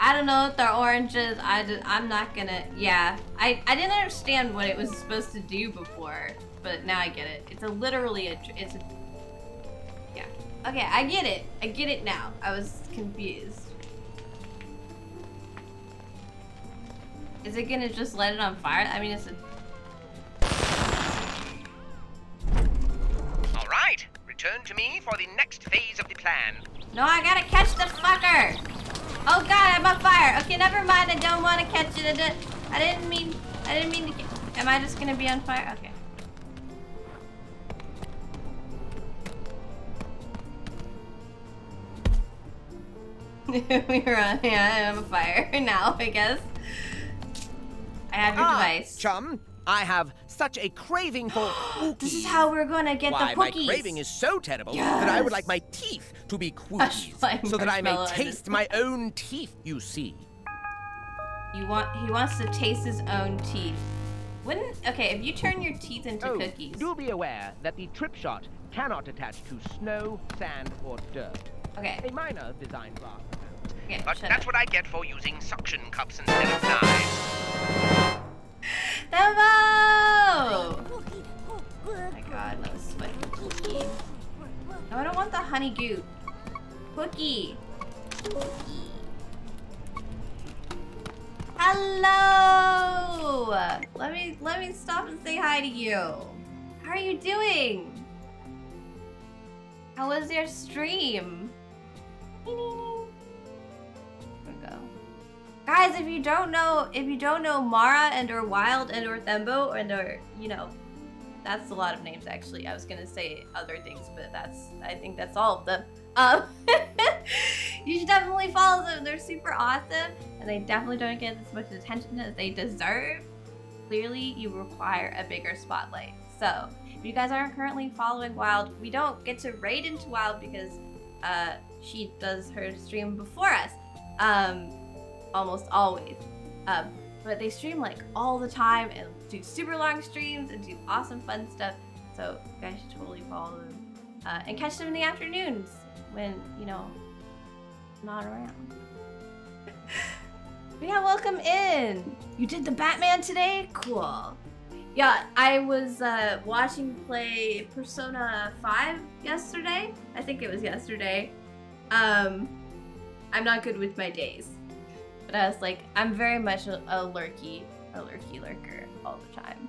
S1: I don't know if they're oranges. I just, I'm not gonna. Yeah, I I didn't understand what it was supposed to do before, but now I get it. It's a literally a. It's a. Yeah. Okay, I get it. I get it now. I was confused. Is it gonna just let it on fire? I mean, it's a.
S2: All right, return to me for the next phase of the plan.
S1: No, I gotta catch the fucker. Oh god, I'm on fire. Okay, never mind. I don't want to catch it. I didn't, mean. I didn't mean to. Get, am I just gonna be on fire? Okay. we were on. Yeah, I'm on fire now. I guess. I have your
S5: ah,
S1: device.
S5: chum. I have such a craving for cookies.
S1: This is how we're gonna get
S5: Why,
S1: the
S5: my craving is so terrible that I would like my teeth to be cookies, so that I may taste my own teeth. You see.
S1: You want? He wants to taste his own teeth. Wouldn't? Okay, if you turn your teeth into
S5: oh,
S1: cookies.
S5: do be aware that the trip shot cannot attach to snow, sand, or dirt.
S1: Okay.
S5: A minor design bug.
S1: Okay.
S5: But that's
S1: up.
S5: what I get for using suction cups instead of knives.
S1: Dumbo! Oh my god, that was sweaty. No, I don't want the honey goop. Cookie. Hello! Let me let me stop and say hi to you. How are you doing? How was your stream? We go. Guys, if you don't know, if you don't know Mara and or Wild and or Thembo and or, you know, that's a lot of names actually. I was gonna say other things, but that's, I think that's all of them. Um, you should definitely follow them. They're super awesome and they definitely don't get as much attention as they deserve. Clearly, you require a bigger spotlight. So, if you guys aren't currently following Wild, we don't get to raid into Wild because uh, she does her stream before us. Um, almost always. Um, but they stream like all the time and do super long streams and do awesome fun stuff. So you guys should totally follow them uh, and catch them in the afternoons when you know not around. yeah, welcome in. You did the Batman today? Cool. Yeah, I was uh, watching play Persona 5 yesterday. I think it was yesterday. Um, I'm not good with my days. But I was like, I'm very much a, a lurky, a lurky lurker all the time.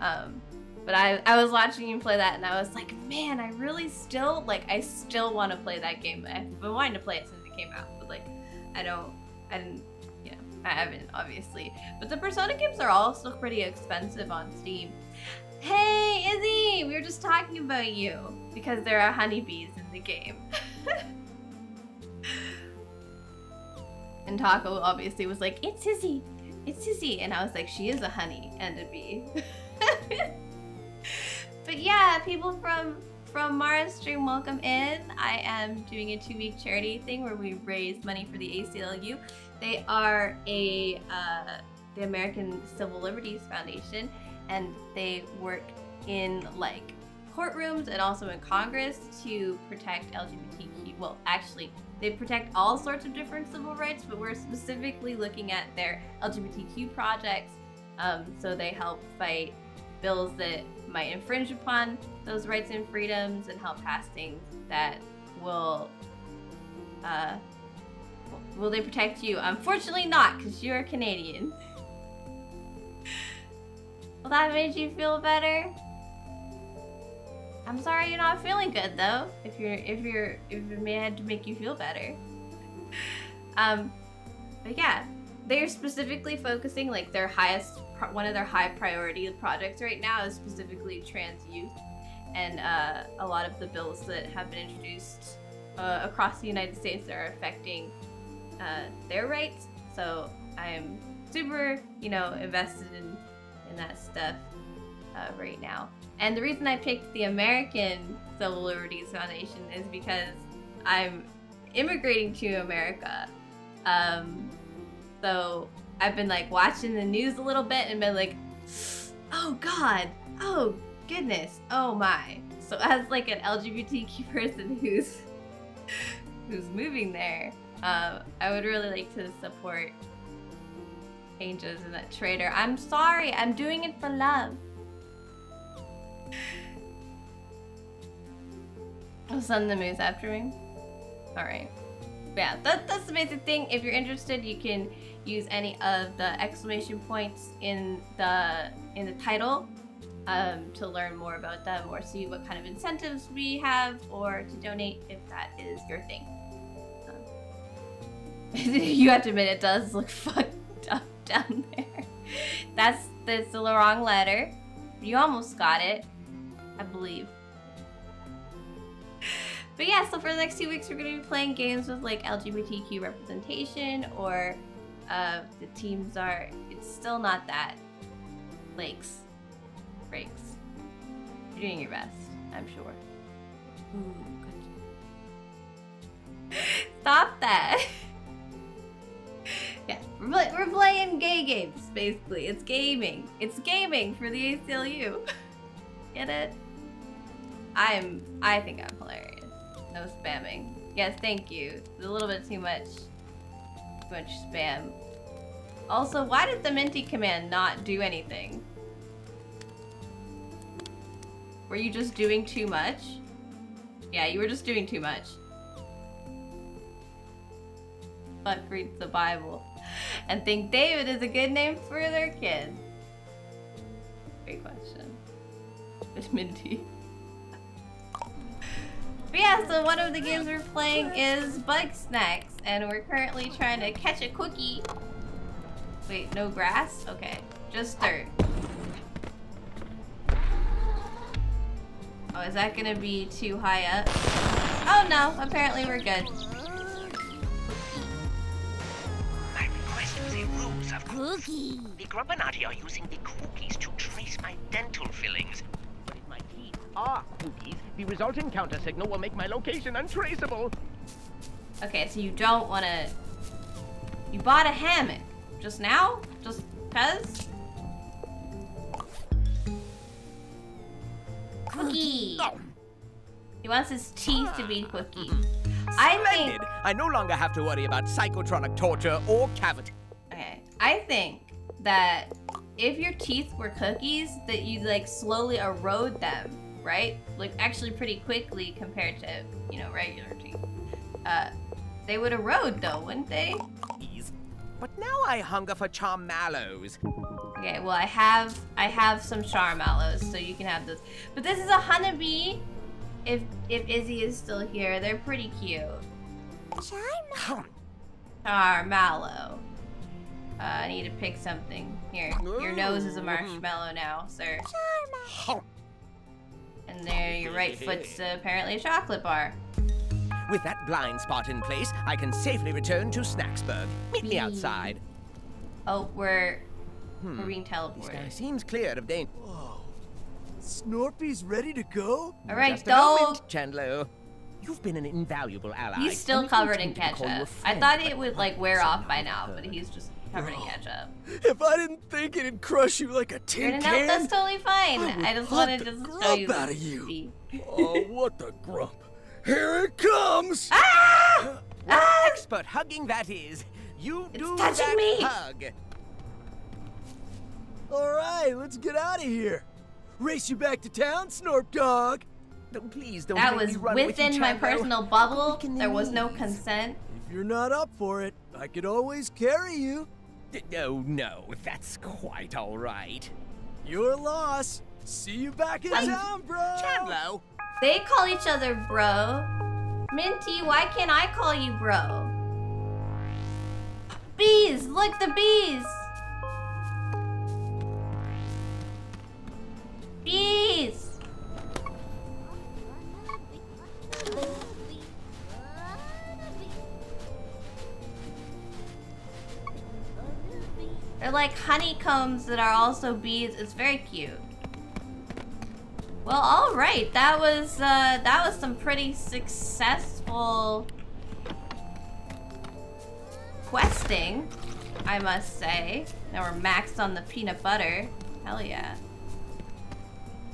S1: Um, but I, I was watching you play that and I was like, man, I really still, like, I still want to play that game. I've been wanting to play it since it came out, but like, I don't, I didn't, you know, I haven't, obviously. But the Persona games are all still pretty expensive on Steam. Hey, Izzy! We were just talking about you because there are honeybees in the game. And Taco obviously was like, it's Izzy, it's Izzy. And I was like, she is a honey and a bee. but yeah, people from from Mara's stream, welcome in. I am doing a two-week charity thing where we raise money for the ACLU. They are a uh, the American Civil Liberties Foundation, and they work in like courtrooms and also in Congress to protect LGBTQ. Well, actually, they protect all sorts of different civil rights, but we're specifically looking at their LGBTQ projects. Um, so they help fight bills that might infringe upon those rights and freedoms and help pass things that will. Uh, will they protect you? Unfortunately, not, because you're Canadian. well, that made you feel better. I'm sorry you're not feeling good though. If you're if you're if it may to make you feel better. um, but yeah, they're specifically focusing like their highest one of their high priority projects right now is specifically trans youth, and uh, a lot of the bills that have been introduced uh, across the United States that are affecting uh, their rights. So I'm super you know invested in in that stuff uh, right now. And the reason I picked the American Civil Liberties Foundation is because I'm immigrating to America. Um, so I've been like watching the news a little bit and been like, oh God, oh goodness, oh my. So as like an LGBTQ person who's who's moving there, uh, I would really like to support changes in that trader. I'm sorry, I'm doing it for love. I'll send the moose after me. Alright. Yeah, that, that's the basic thing. If you're interested, you can use any of the exclamation points in the in the title um, to learn more about them or see what kind of incentives we have or to donate if that is your thing. Um, you have to admit it does look fucked up down there. That's that's the wrong letter. You almost got it, I believe. But yeah, so for the next two weeks, we're gonna be playing games with like LGBTQ representation, or uh, the teams are. It's still not that. Lakes, breaks. You're doing your best, I'm sure. Ooh, good. Stop that. yeah, we're, play- we're playing gay games, basically. It's gaming. It's gaming for the ACLU. Get it? I'm. I think I'm hilarious. No spamming. Yes, thank you. It's a little bit too much. Much spam. Also, why did the Minty command not do anything? Were you just doing too much? Yeah, you were just doing too much. Fuck reads the Bible. And think David is a good name for their kid. Great question. But Minty. But yeah, so one of the games we're playing is Bugsnax, and we're currently trying to catch a cookie. Wait, no grass? Okay, just dirt. Oh, is that gonna be too high up? Oh no, apparently we're good.
S5: My request was a ruse of cookie. The Grumpinati are using the cookies to trace my dental fillings. But if my teeth Ah, are cookies, the resulting counter signal will make my location untraceable.
S1: Okay, so you don't wanna... You bought a hammock. Just now? Just cuz? Cookie! He wants his teeth to be cookie. I think...
S2: I no longer have to worry about psychotronic torture or cavity.
S1: Okay, I think that if your teeth were cookies, that you'd like slowly erode them, right? Like actually pretty quickly compared to, you know, regular teeth. Uh, they would erode though, wouldn't they?
S2: Please. But now I hunger for charmallows.
S1: Okay, well I have I have some Charmallows, so you can have those. But this is a honeybee. If if Izzy is still here, they're pretty cute. Charm. Charmallow. Uh, I need to pick something. Here, your nose is a marshmallow now, sir. And there, your right foot's uh, apparently a chocolate bar.
S2: With that blind spot in place, I can safely return to Snaxburg. Meet me outside.
S1: Oh, we're
S2: Hmm.
S1: we're being
S2: This guy seems clear of danger.
S3: Whoa. Snorpy's ready to go?
S1: All right,
S2: Just a moment,
S1: don't.
S2: Chandlo. You've been an invaluable ally.
S1: He's still covered in
S2: tempting to call you a
S1: ketchup. I thought it would like wear off by now, but he's just covered in
S3: Bro.
S1: ketchup.
S3: If I didn't think it'd crush you like a
S1: You're
S3: tin
S1: no,
S3: can.
S1: that's totally fine.
S3: I would
S1: I just
S3: pop
S1: wanted to just show you.
S3: out of you. oh, what the grump. Here it comes!
S1: Ah! Ah!
S2: Expert hugging that is. You
S1: It's
S2: do
S1: touching
S2: that
S1: me.
S2: hug.
S3: All right, let's get out of here. Race you back to town, Snorp Dog.
S2: No, please don't
S1: That
S2: make me
S1: was
S2: run with you,
S1: within my personal bubble. There was no consent.
S3: If you're not up for it, I could always carry you.
S2: D- No, oh, no, that's quite all right.
S3: Your loss. See you back in town, bro.
S2: Chandlo,
S1: They call each other bro. Minty, why can't I call you bro? Bees! Look, the bees! Bees! They're like honeycombs that are also bees. It's very cute. Well, all right. That was uh, that was some pretty successful questing, I must say. Now we're maxed on the peanut butter. Hell yeah.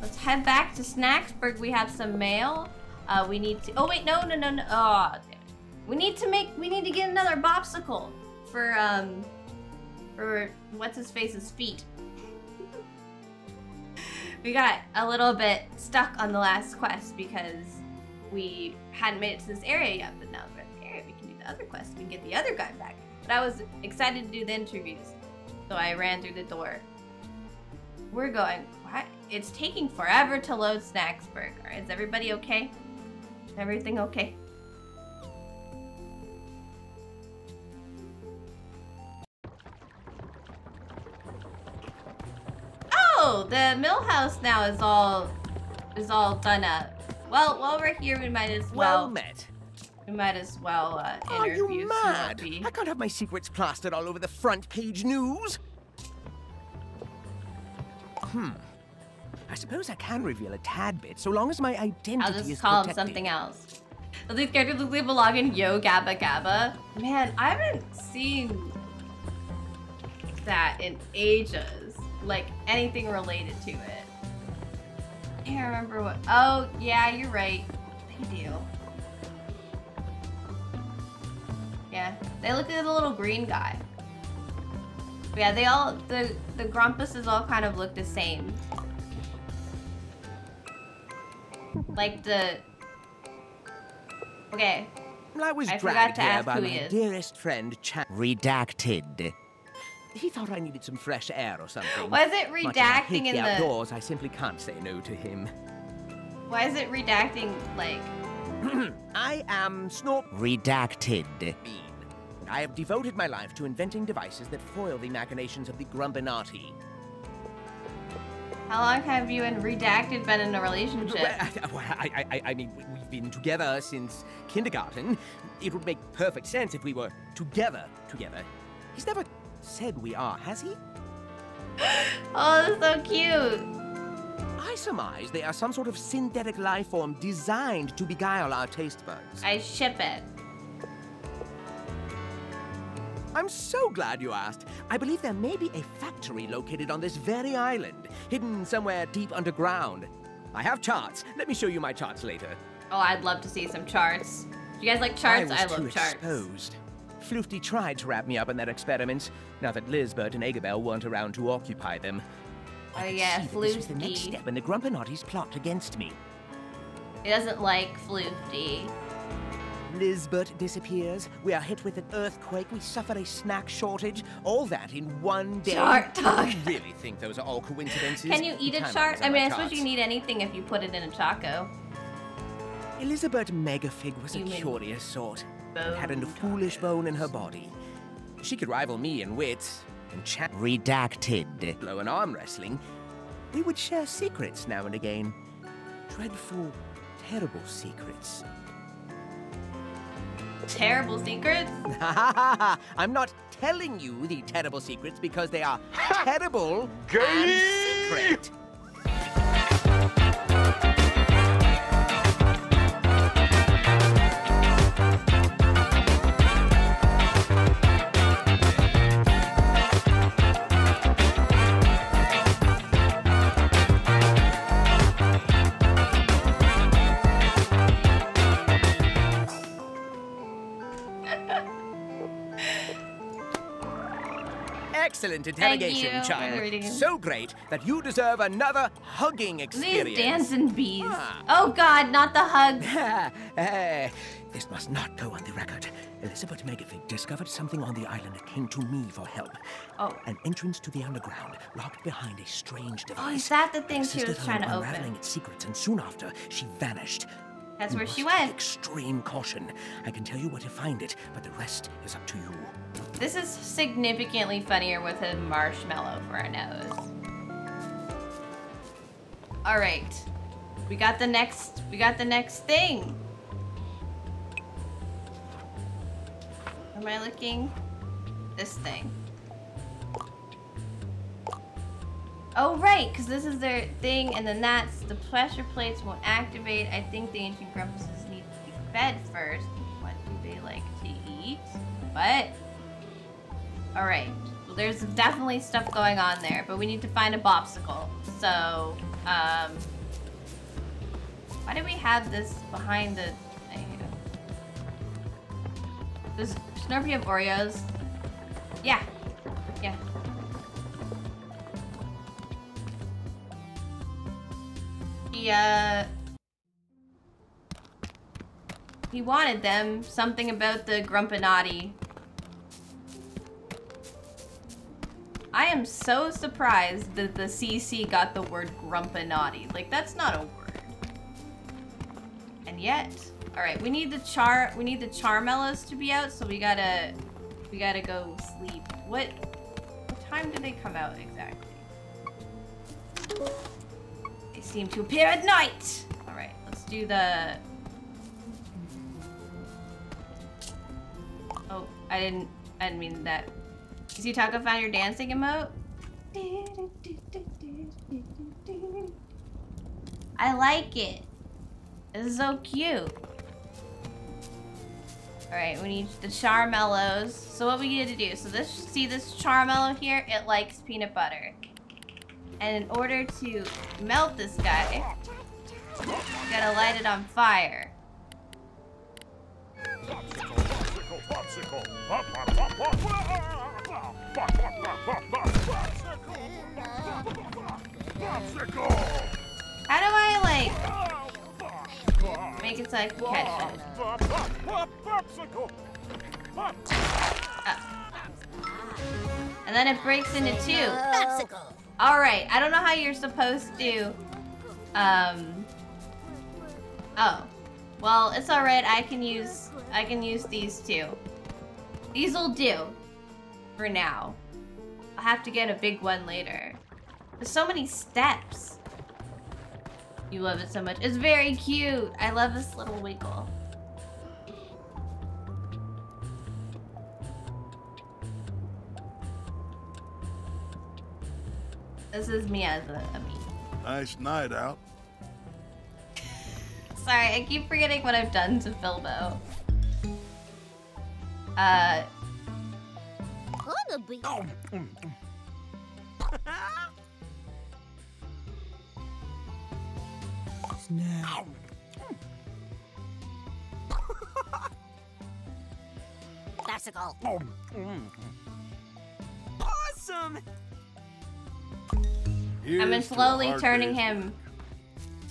S1: Let's head back to Snaxburg. We have some mail. Uh, we need to. Oh wait, no, no, no, no. Oh, we need to make. We need to get another bopsicle for um for what's his face's feet. we got a little bit stuck on the last quest because we hadn't made it to this area yet, but now we're at the area, we can do the other quest. We can get the other guy back. But I was excited to do the interviews, so I ran through the door. We're going. What? It's taking forever to load Snaxburg. Is everybody okay? Everything okay? Oh, the mill house now is all is all done up. Well, while we're here, we might as
S2: Well
S1: well,
S2: met.
S1: we might as well uh,
S2: Are you mad?
S1: Snorpy.
S2: I can't have my secrets plastered all over the front page news. Hmm. I suppose I can reveal a tad bit, so long as my identity
S1: I'll
S2: is
S1: just call him something else. Does these characters look like belong in Yo Gabba Gabba? Man, I haven't seen that in ages. Like anything related to it. I can't remember what. Oh, yeah, you're right. They do. Yeah, they look like the little green guy. But yeah, they all the the Grumpuses all kind of look the same. Like the Okay,
S2: I was
S1: I forgot
S2: dragged
S1: to
S2: here
S1: ask
S2: by
S1: who
S2: my
S1: he is.
S2: dearest friend, Chan. Redacted. He thought I needed some fresh air or something.
S1: why is it
S2: Much as I hate
S1: redacting in
S2: the outdoors, I simply can't say no to him.
S1: Why is it redacting like?
S2: I am Snort Redacted. Bean. I have devoted my life to inventing devices that foil the machinations of the Grumpinati.
S1: How long have you and redacted been in a relationship?
S2: Well, I, well, I, I, I- I mean, we've been together since kindergarten. It would make perfect sense if we were together, together. He's never said we are, has he?
S1: Oh, that's so cute.
S2: I surmise they are some sort of synthetic life form designed to beguile our taste buds.
S1: I ship it.
S2: I'm so glad you asked. I believe there may be a factory located on this very island, hidden somewhere deep underground. I have charts. Let me show you my charts later.
S1: Oh, I'd love to see some charts. Do you guys like charts?
S2: I, was
S1: love
S2: too
S1: charts.
S2: exposed. Floofty tried to wrap me up in that experiment, now that Lizbert and Eggabell weren't around to occupy them. I
S1: Oh, yeah,
S2: see this was the next step in the plot against me.
S1: He doesn't like Floofty.
S2: Lizbert disappears, we are hit with an earthquake, we suffer a snack shortage, all that in one day.
S1: Chart talk.
S2: You really think those are all coincidences?
S1: Can you eat a chart? I mean, I suppose you need anything if you put it in a taco.
S2: Lizbert Megafig was a
S1: mean
S2: curious sort.
S1: Bone
S2: Had a foolish bone in her body. She could rival me in wit and chat. Redacted. Blow and arm wrestling. We would share secrets now and again. Dreadful, terrible secrets.
S1: Terrible secrets?
S2: I'm not telling you the terrible secrets because they are terrible and secret. Excellent interrogation,
S1: you
S2: child. So great that you deserve another hugging experience.
S1: These dancing bees.
S2: Ah.
S1: Oh god, not the hugs.
S2: Eh, this must not go on the record. Lizbert Megafig discovered something on the island and came to me for help.
S1: Oh.
S2: An entrance to the underground, locked behind a strange device.
S1: Oh, is that the thing she was trying
S2: in
S1: to
S2: unraveling its secrets, and soon after, she vanished.
S1: That's
S2: You
S1: where she went.
S2: Extreme caution. I can tell you where to find it, but the rest is up to you.
S1: This is significantly funnier with a marshmallow for a nose. All right. We got the next we got the next thing. Am I looking? This thing. Oh right, because this is their thing, and then that's the pressure plates won't activate. I think the ancient grumpuses need to be fed first. What do they like to eat? What? All right. Well, there's definitely stuff going on there, but we need to find a bopsicle. So, um, why do we have this behind the? Does Snorpy have Oreos? Yeah. Yeah. He, uh... He wanted them. Something about the Grumpinati. I am so surprised that the CC got the word Grumpinati. Like, that's not a word. And yet... Alright, we need the char- we need the Charmallows to be out, so we gotta... We gotta go sleep. What... What time do they come out exactly? They seem to appear at night. All right, let's do the. Oh, I didn't. I didn't mean that. Is Yutaka found your dancing emote? I like it. It's so cute. Alright, we need the charmallows. So what we need to do, so this, see this charmallow here? It likes peanut butter. And in order to melt this guy, you gotta light it on fire. How do I like make it so I can catch it? And then it breaks into two. Alright, I don't know how you're supposed to um Oh. Well, it's alright, I can use I can use these two. These'll do. For now. I'll have to get a big one later. There's so many steps. You love it so much. It's very cute. I love this little wiggle. This is me as a, a me.
S6: Nice night out.
S1: Sorry, I keep forgetting what I've done to Filbo. Uh.
S7: Gonna be.
S3: Snap.
S7: Classical.
S3: Awesome!
S1: I've been
S6: Here's
S1: slowly turning
S6: day's
S1: him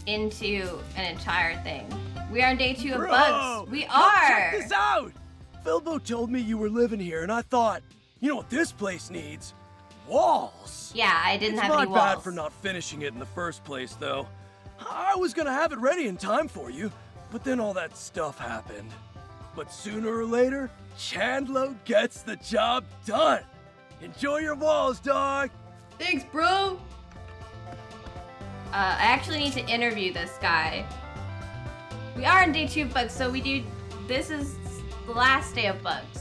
S1: into an entire thing. We are on day two of
S3: Bro,
S1: bugs. We are.
S3: Check this out! Filbo told me you were living here, and I thought, you know what this place needs? Walls!
S1: Yeah, I didn't
S3: it's
S1: have any
S3: bad
S1: walls.
S3: for not finishing it in the first place, though. I was gonna have it ready in time for you, but then all that stuff happened. But sooner or later, Chandlo gets the job done. Enjoy your walls, dog.
S1: Thanks, bro. Uh, I actually need to interview this guy. We are on day two of bugs, so we do. This is the last day of bugs,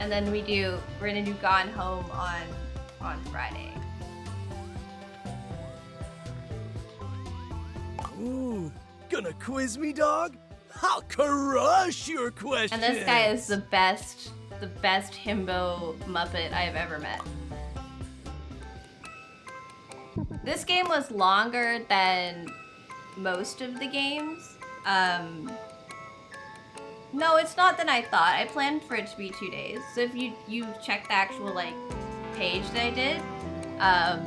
S1: and then we do. We're gonna do Gone Home on on Friday.
S3: Ooh, gonna quiz me, dog? I'll crush your question.
S1: And this guy is the best, the best himbo Muppet I've ever met. This game was longer than most of the games. Um, no, it's not than I thought. I planned for it to be two days. So if you you check the actual like page that I did, um,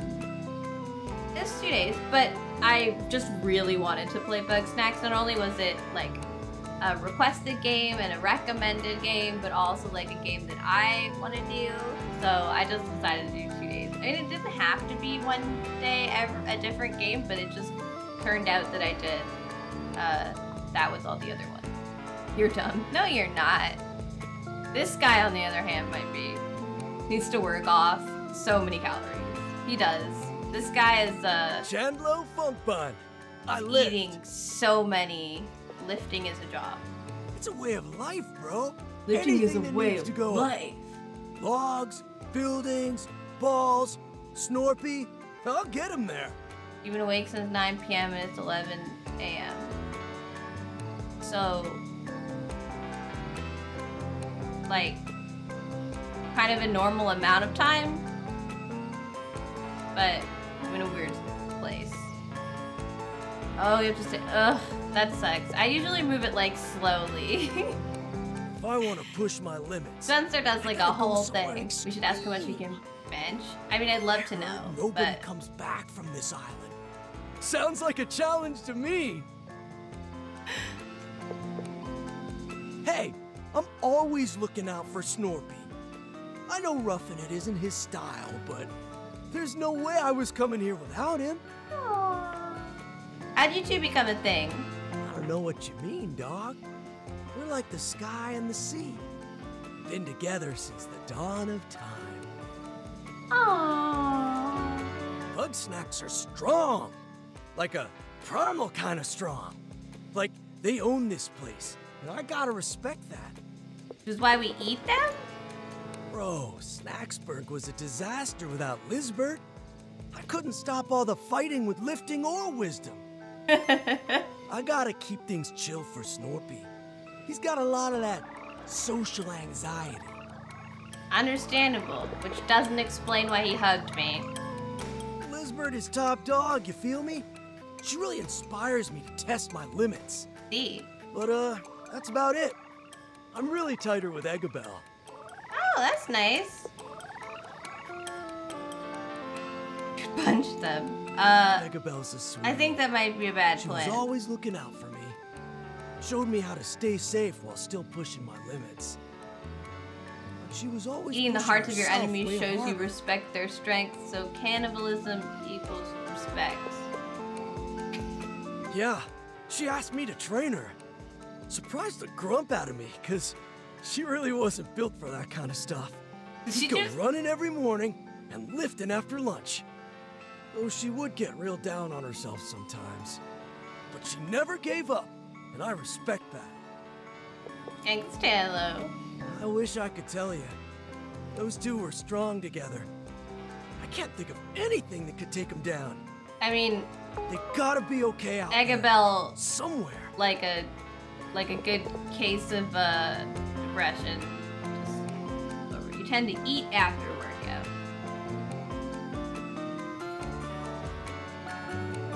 S1: it's two days. But I just really wanted to play Bugsnax. Not only was it like a requested game and a recommended game, but also like a game that I want to do. So I just decided to do two days. I mean, it didn't have to be one day, ever, a different game, but it just turned out that I did. Uh, that was all the other ones. You're dumb. No, you're not. This guy, on the other hand, might be. Needs to work off so many calories. He does. This guy is uh,
S3: Chandlo Funk Bun. I lift.
S1: eating so many. Lifting is a job.
S3: It's a way of life, bro.
S1: Lifting is a
S3: that
S1: way
S3: needs
S1: of
S3: to go
S1: life.
S3: Logs, buildings, balls, Snorpy. I'll get him there.
S1: You've been awake since 9 p.m. and it's 11 a.m. So, like, kind of a normal amount of time, but I'm in a weird place. Oh, you have to say, ugh, that sucks. I usually move it like slowly.
S3: If I want to push my limits,
S1: Spencer does like a whole thing. We should ask how much we can bench. I mean, I'd love to know,
S3: nobody
S1: but
S3: comes back from this island. Sounds like a challenge to me. Hey, I'm always looking out for Snorpy. I know roughing it isn't his style, but there's no way I was coming here without him. Aww.
S1: how'd you two become a thing?
S3: I don't know what you mean, dog. We're like the sky and the sea. Been together since the dawn of time.
S1: Aww.
S3: Bugsnax are strong. Like a primal kind of strong. Like they own this place, and I gotta respect that.
S1: Which is why we eat them?
S3: Bro, Snaxburg was a disaster without Lizbert. I couldn't stop all the fighting with lifting or wisdom. I gotta keep things chill for Snorpy. He's got a lot of that social anxiety.
S1: Understandable, which doesn't explain why he hugged me.
S3: Lizbert is top dog, you feel me? She really inspires me to test my limits.
S1: See.
S3: But, uh, that's about it. I'm really tighter with Eggabell.
S1: Oh, that's nice. Punch them. Uh,
S3: Eggabell's a sweet.
S1: I think that might be a bad
S3: She
S1: plan.
S3: was always looking out for me. Showed me how to stay safe while still pushing my limits. But she was always
S1: Eating the hearts of your enemies shows you respect their strength, so cannibalism equals respect.
S3: Yeah, she asked me to train her. Surprised the grump out of me, cause she really wasn't built for that kind of stuff.
S1: She'd
S3: Go
S1: just
S3: running every morning and lifting after lunch. Though she would get real down on herself sometimes. But she never gave up, and I respect that.
S1: thanks, Talo.
S3: I wish I could tell you. Those two were strong together. I can't think of anything that could take them down.
S1: I mean,
S3: They gotta be okay out there.
S1: Eggabell,
S3: Somewhere.
S1: like a, like a good case of uh, depression. Just over. You tend to eat after workout.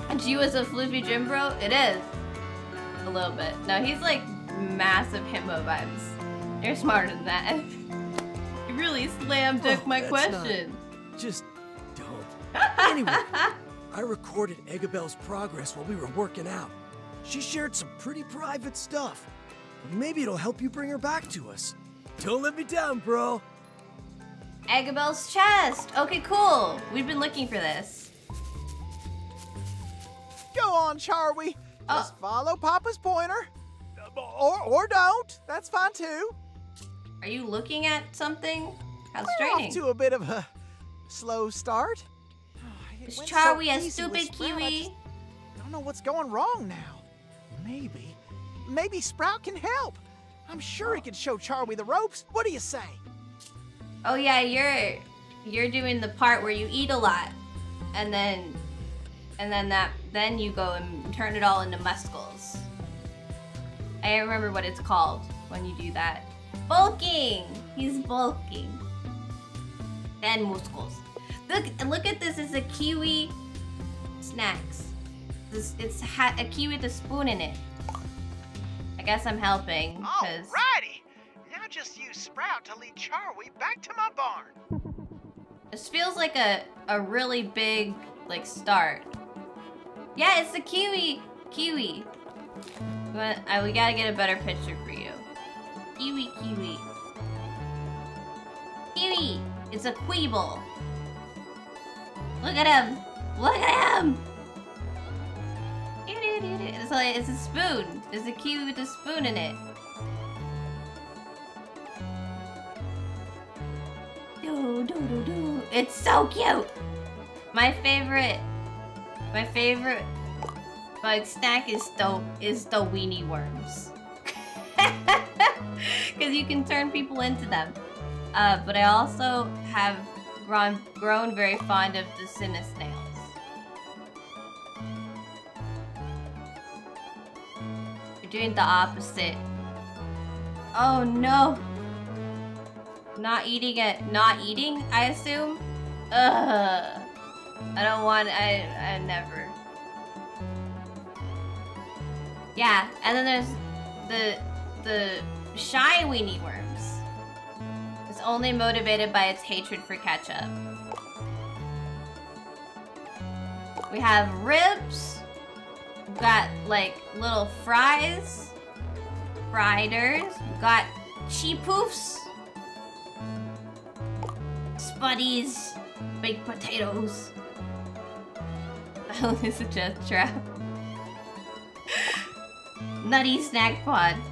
S1: And she was a floopy gym bro. It is a little bit. No, he's like massive himbo vibes. You're smarter than that. you really slam dunk
S3: Oh,
S1: my question.
S3: Just don't. Anyway, I recorded Eggabell's progress while we were working out. She shared some pretty private stuff. Maybe it'll help you bring her back to us. Don't let me down, bro.
S1: Eggabell's chest. Okay, cool. We've been looking for this.
S6: Go on, Charwy.
S1: Uh.
S6: Just follow Papa's pointer. Or, or don't. That's fine too.
S1: Are you looking at something? How's
S6: We're off
S1: training?
S6: to a bit of a slow start. It
S1: Is
S6: went
S1: Charlie a stupid
S6: kiwi. I
S1: kiwi?
S6: just don't know what's going wrong now. Maybe, maybe Sprout can help. I'm sure he oh. can show Charlie the ropes. What do you say?
S1: Oh yeah, you're you're doing the part where you eat a lot, and then and then that then you go and turn it all into muscles. I remember what it's called when you do that. Bulking. He's bulking. And muscles. Look look at this. It's a kiwi snacks. This it's ha- a kiwi with a spoon in it. I guess I'm helping because
S6: Alrighty. Now just use Sprout to lead Charlie back to my barn.
S1: This feels like a, a really big, like, start. Yeah, it's the kiwi. Kiwi. We, want, uh, we gotta get a better picture for you. Kiwi, kiwi. Kiwi! It's a Kweeble. Look at him! Look at him! It's, like, it's a spoon. There's a kiwi with a spoon in it. Do, do, do, do. It's so cute. My favorite, my favorite bug snack is the is the weenie worms, because you can turn people into them. Uh, but I also have grown grown very fond of the cinna You're doing the opposite. Oh no. Not eating it. Not eating, I assume? Ugh. I don't want. I. I never. Yeah, and then there's the. the shy weenie worms. It's only motivated by its hatred for ketchup. We have ribs. Got like little fries. Friders. We've got cheepoofs. Spuddies, baked potatoes. I only suggest trap. Nutty snack pod.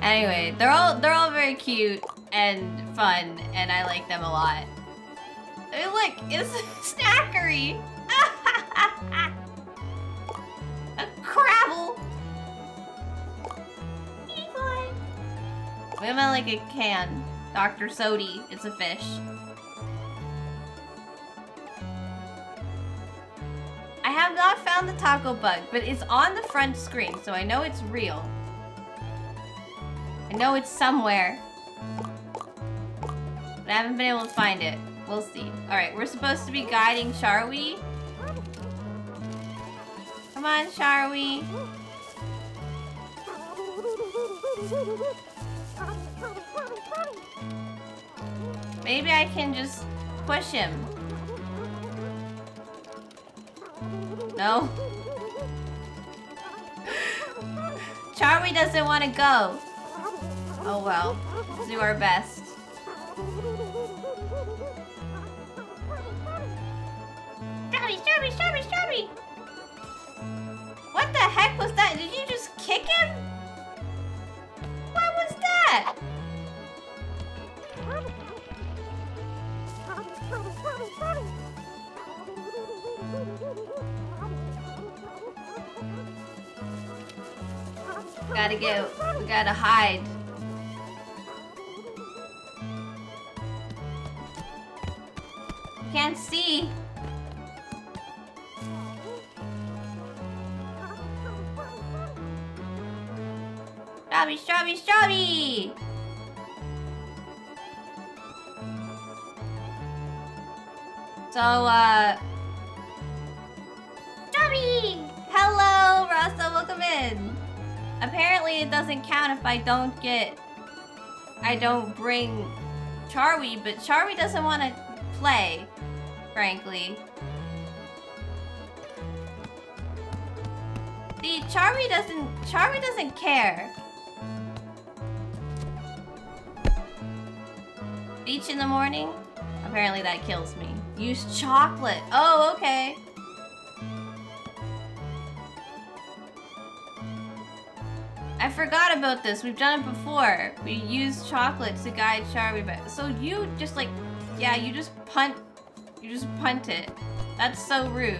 S1: Anyway, they're all they're all very cute, and fun, and I like them a lot. I mean, look, it's Snackery! a Crabble! We have like a can. Dr. Sodi, it's a fish. I have not found the taco bug, but it's on the front screen, so I know it's real. I know it's somewhere. But I haven't been able to find it. We'll see. Alright, we're supposed to be guiding Charwy. Come on, Charwy. Maybe I can just push him. No? Charmy doesn't want to go. Oh well. Let's do our best. Charmy, Charmy, Charmy, Charmy! What the heck was that? Did you just kick him? What was that? Gotta get, we gotta hide. Can't see. Strabby, strabby, strabby! So, uh... Hello, Rasta, welcome in. Apparently it doesn't count if I don't get... I don't bring Charwy, but Charwy doesn't want to play, frankly. See, Charmy doesn't... Charmy doesn't care. Beach in the morning? Apparently that kills me. Use chocolate. Oh, okay. I forgot about this. We've done it before. We used chocolate to guide Charmy but... So you just like... Yeah, you just punt... You just punt it. That's so rude.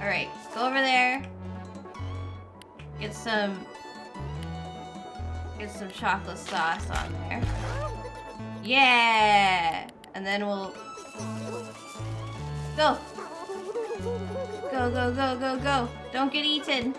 S1: Alright, go over there. Get some... Get some chocolate sauce on there. Yeah! And then we'll... Go! Go, go, go, go, go! Don't get eaten!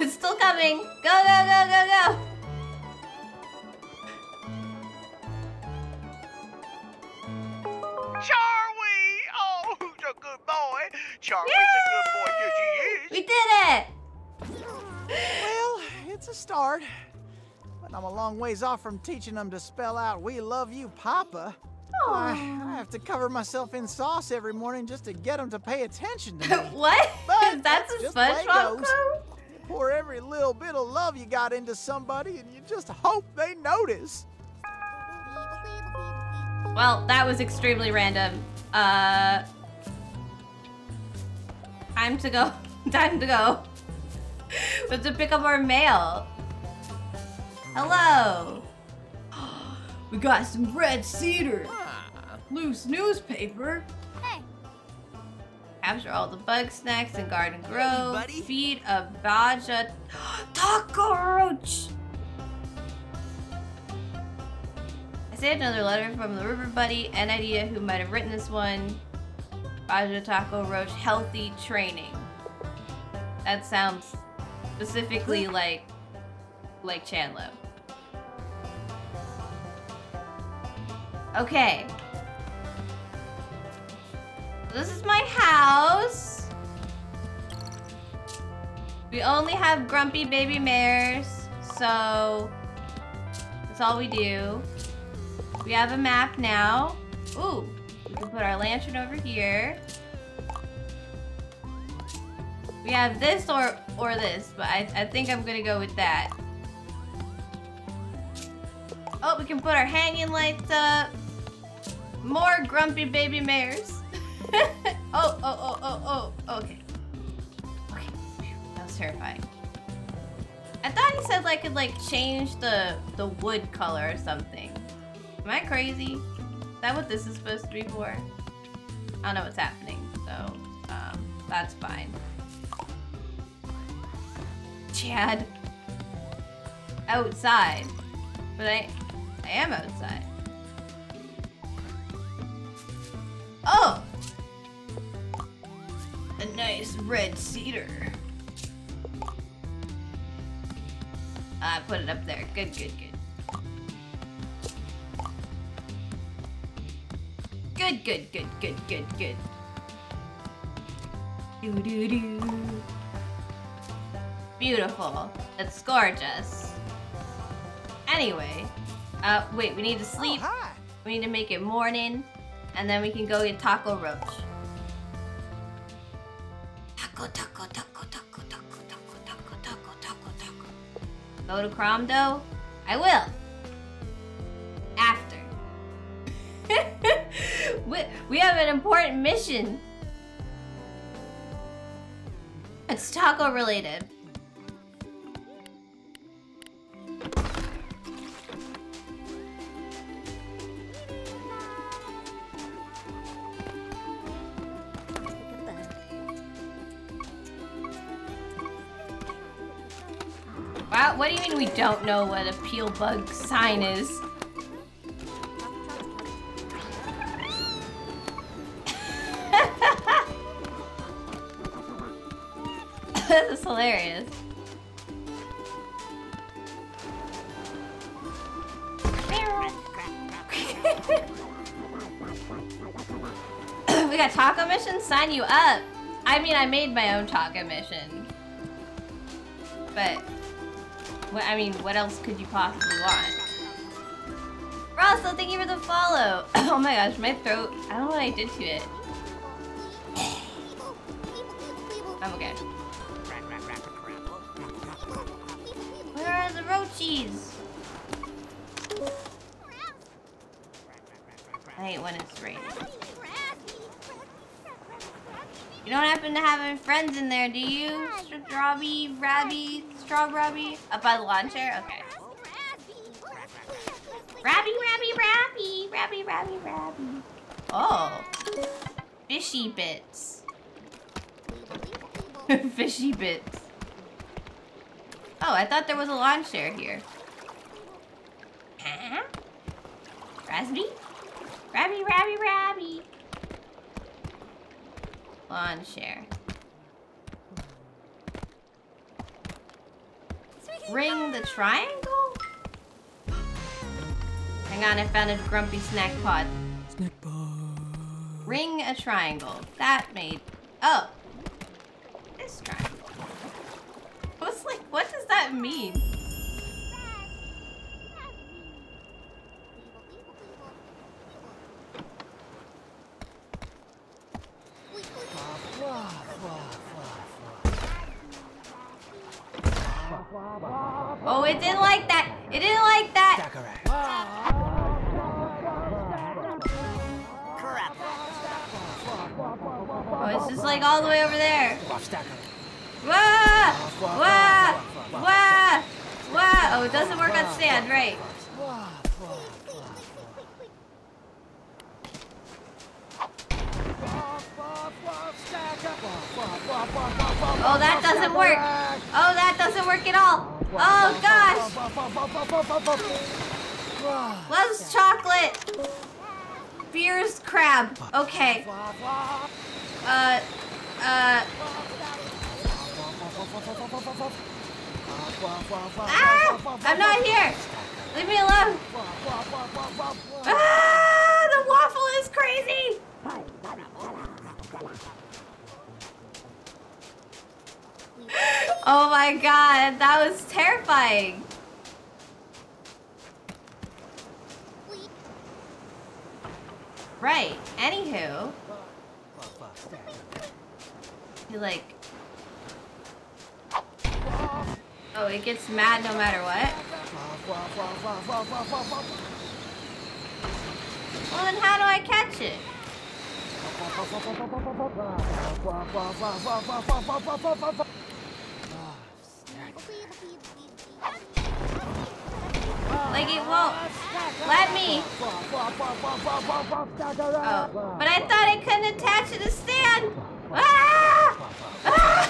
S1: It's still coming! Go, go, go, go, go!
S5: Charwy! Oh, who's a good boy? Charwy's a good boy, yes he is.
S1: We did it!
S6: Well, it's a start. But I'm a long ways off from teaching them to spell out, we love you, Papa. I, I have to cover myself in sauce every morning just to get them to pay attention to me.
S1: what?
S6: But
S1: That's a
S6: the it
S1: SpongeBob quote?
S6: Pour every little bit of love you got into somebody and you just hope they notice.
S1: Well, that was extremely random. Uh, time to go. time to go. we have to pick up our mail. Hello. we got some red cedar. Loose newspaper.
S7: Hey.
S1: Capture all the Bugsnax in Garden Grove.
S2: buddy.
S1: Feed a Baja taco roach. I saved another letter from the River Buddy and idea who might have written this one. Baja Taco Roach healthy training. That sounds specifically like like Chandlo. Okay. This is my house. We only have grumpy baby mares, so that's all we do. We have a map now. Ooh, we can put our lantern over here. We have this or or this, but I, I think I'm gonna go with that. Oh, we can put our hanging lights up. More grumpy baby mares. oh, oh, oh, oh, oh, okay. Okay, that was terrifying. I thought he said I could like change the the wood color or something. Am I crazy? Is that what this is supposed to be for? I don't know what's happening, so um, that's fine. Chad. Outside. But I I am outside. Oh! A nice red cedar. I put it up there. Good, good, good. Good, good, good, good, good, good. Doo doo doo. Beautiful. It's gorgeous. Anyway, uh, wait, we need to sleep.
S6: Oh.
S1: We need to make it morning, and then we can go get Taco Roach. Taco, taco, taco, taco, taco, taco, taco, taco, taco, taco. Go to Cromdo? I will. After. we, we have an important mission. It's taco related. Wow, what do you mean we don't know what a peel bug sign is? this is hilarious. we got taco mission? Sign you up. I mean, I made my own taco mission. But, what, I mean, what else could you possibly want? Russell, thank you for the follow. oh my gosh, my throat. I don't know what I did to it. I'm okay. Where are the roachies? I hate when it's raining. You don't happen to have any friends in there, do you? Strawberry, Rabby, Strawberry? Up by the lawn chair? Okay. Rabby, Rabby, Rabby, Rabby, Rabby, Rabby. Oh. Fishy bits. Fishy bits. Oh, I thought there was a lawn chair here. Huh? Raspy? Rabby, Rabby, Rabby. Lawn chair. Ring the triangle? Hang on, I found a grumpy snack pod.
S3: Snack bar.
S1: Ring a triangle. That made... Oh. This triangle. I was like, what does that mean? Oh, it didn't like that. It didn't like that.
S7: Crap.
S1: Oh, it's just like all the way over there. Wah! Wah! Wah! Wah! Oh, it doesn't work on sand, right? Oh, that doesn't work. Oh, that doesn't work at all. Oh, gosh. Loves chocolate. Beers crab. Okay. Uh, uh. Ah! I'm not here. Leave me alone. Ah! The waffle is crazy. Oh my god, that was terrifying. Right. Anywho. You like. Oh, it gets mad no matter what? Well, then how do I catch it? Like it won't let me. Oh, but I thought I couldn't attach it to stand. Ah! Ah!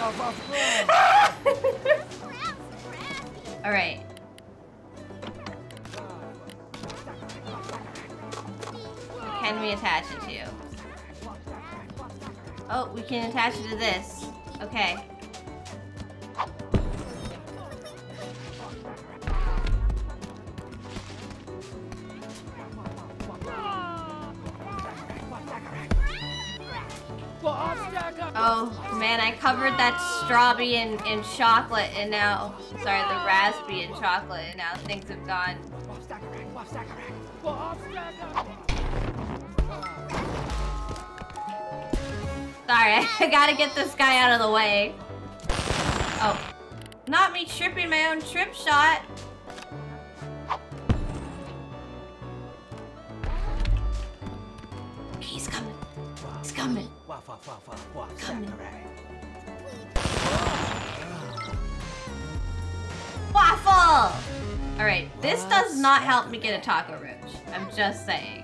S1: All right. Can we attach it? Oh, we can attach it to this. Okay. Oh man, I covered that strawberry in, in chocolate and now, sorry, the raspberry in chocolate and now things have gone. Sorry, I gotta get this guy out of the way. Oh, not me tripping my own trip shot. He's coming. He's coming. Coming. Waffle! Alright, this does not help me get a taco roach. I'm just saying.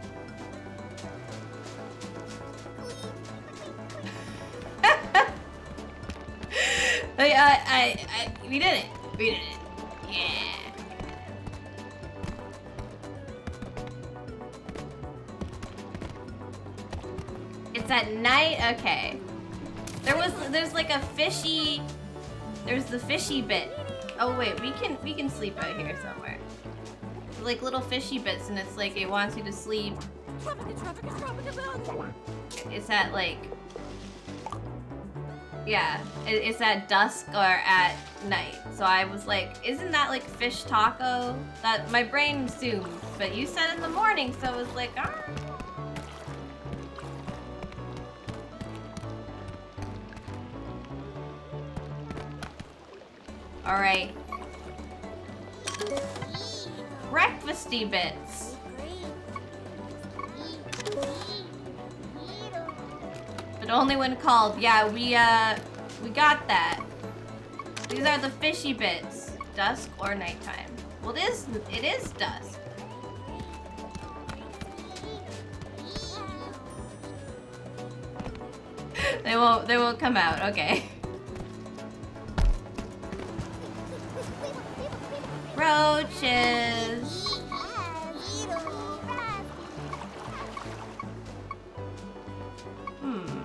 S1: Oh, I, I, I, I, we did it. We did it. Yeah. It's at night? Okay. There was, there's like a fishy, there's the fishy bit. Oh wait, we can, we can sleep out here somewhere. Like little fishy bits and it's like it wants you to sleep. It's at like, yeah, it, it's at dusk or at night. So I was like, isn't that like fish taco? That my brain zoomed, but you said in the morning, so it was like, ah. All right. Breakfasty bits. But only when called. Yeah, we uh we got that. These are the fishy bits. Dusk or nighttime. Well it is it is dusk. they won't they won't come out, okay. Roaches. Hmm.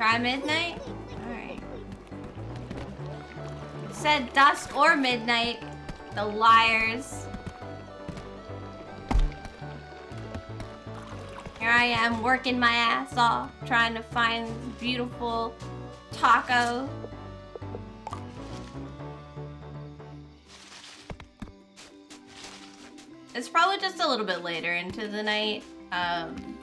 S1: Try midnight? Alright. Said dusk or midnight. The liars. Here I am working my ass off, trying to find beautiful taco. It's probably just a little bit later into the night. Um,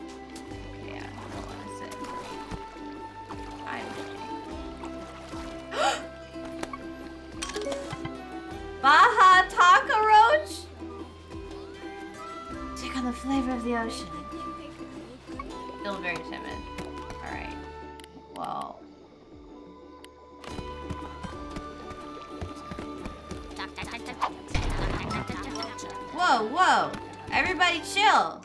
S1: flavor of the ocean. Still very timid. Alright. Well. Whoa, whoa. Everybody chill.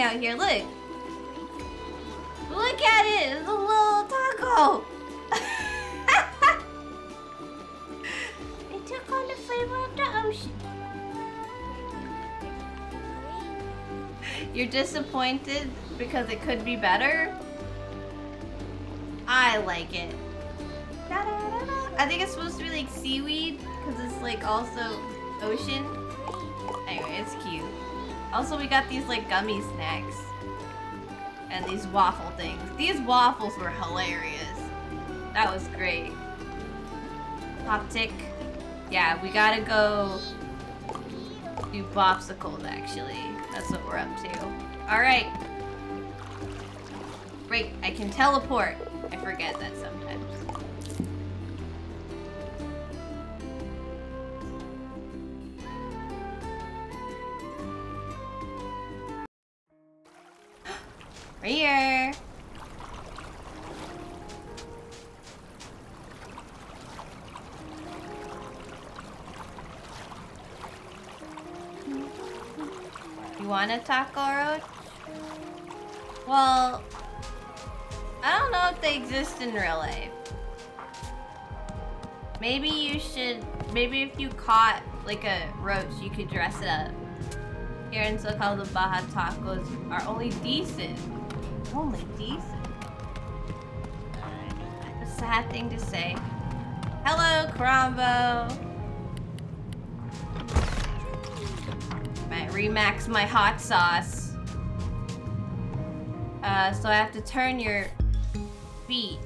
S1: Out here. Look. Look at it. It's a little taco. it took on the flavor of the ocean. You're disappointed because it could be better? I like it. Da-da-da-da. I think it's supposed to be like seaweed because it's like also ocean. Anyway, it's cute. Also, we got these like gummy snacks. And these waffle things. These waffles were hilarious. That was great. Optic. Yeah, we gotta go do popsicles, actually. That's what we're up to. Alright. Great, I can teleport. I forget that sometimes. Right here. You want a taco roach? Well, I don't know if they exist in real life. Maybe you should, maybe if you caught like a roach, you could dress it up. Here in SoCal, the Baja tacos are only decent. Only decent. A sad thing to say. Hello, Cromdo. Might remax my hot sauce. Uh, so I have to turn your feet.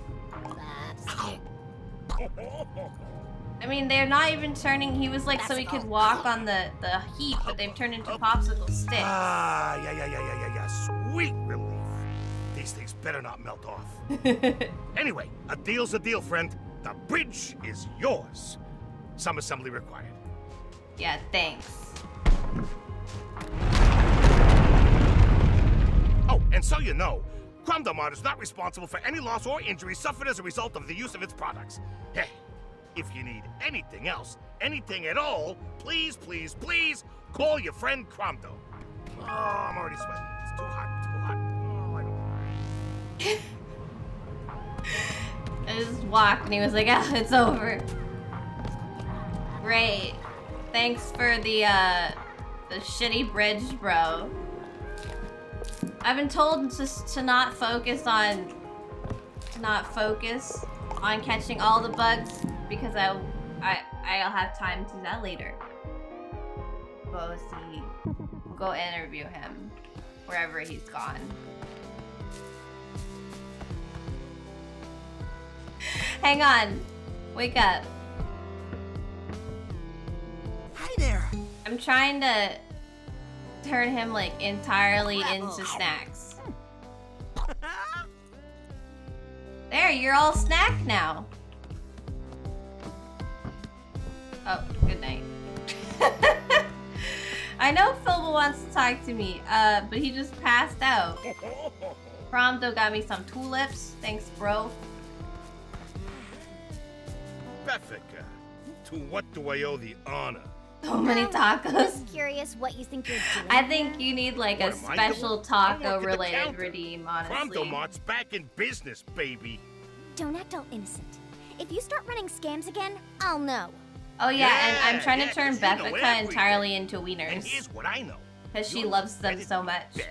S1: I mean, they're not even turning. He was like, so he could walk on the the heat, but they've turned into popsicle sticks.
S8: Ah, yeah, yeah, yeah, yeah, yeah, yeah. Sweet better not melt off. anyway, a deal's a deal, friend. The bridge is yours. Some assembly required.
S1: Yeah, thanks.
S8: Oh, and so you know, Cromdomart is not responsible for any loss or injury suffered as a result of the use of its products. Hey, if you need anything else, anything at all, please, please, please call your friend Cromdo. Oh, I'm already sweating. It's too hot, I
S1: just walked and he was like, ah, it's over. Great. Thanks for the, uh, the shitty bridge, bro. I've been told to, to not focus on, to not focus on catching all the bugs because I, I, I'll have time to do that later. Go see, go interview him wherever he's gone. Hang on. Wake up.
S6: Hi there.
S1: I'm trying to turn him like entirely into snacks. There, you're all snack now. Oh, good night. I know Filbo wants to talk to me, uh, but he just passed out. Prompto got me some tulips. Thanks, bro.
S8: Beffica, to what do I owe the honor?
S1: So many um, tacos.
S7: Just curious what you think you're doing.
S1: I think you need like a
S8: What am I
S1: special
S8: doing? I work
S1: taco
S8: at the
S1: related
S8: counter.
S1: redeem, honestly.
S8: Cromdomart's back in business, baby.
S7: Don't act all innocent. If you start running scams again, I'll know.
S1: Oh yeah, and I'm trying
S8: yeah,
S1: to turn
S8: you know
S1: Beffica
S8: everything.
S1: entirely into wieners.
S8: And
S1: wieners.
S8: here's what I know.
S1: Because she loves them so much.
S8: Beth.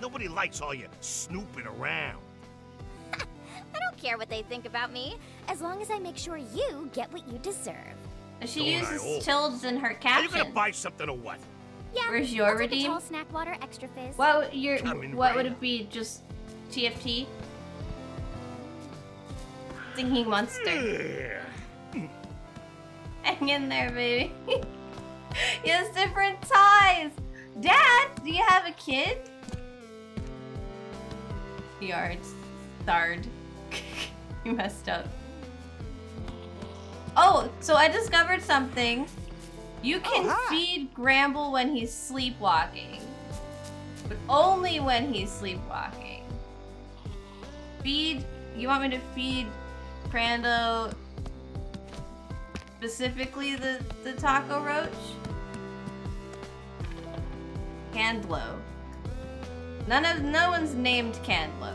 S8: Nobody likes all your snooping around.
S7: I don't care what they think about me, as long as I make sure you get what you deserve.
S1: She
S8: Don't
S1: uses
S8: always?
S1: tildes in her
S8: Are you gonna buy something or what?
S7: Yeah.
S1: Where's your
S7: I'll take a
S1: redeem?
S7: tall snack water, extra fizz.
S1: What your what
S8: right
S1: would
S8: up.
S1: it be? Just TFT? Singing monster.
S8: Yeah.
S1: Hang in there, baby. he has different ties. Dad, do you have a kid? Yards. Starred. you messed up. Oh, so I discovered something. You oh, can
S6: hi.
S1: feed Gramble when he's sleepwalking. But only when he's sleepwalking. Feed you want me to feed Prando specifically the, the taco roach? Candlo. None of no one's named Candlo.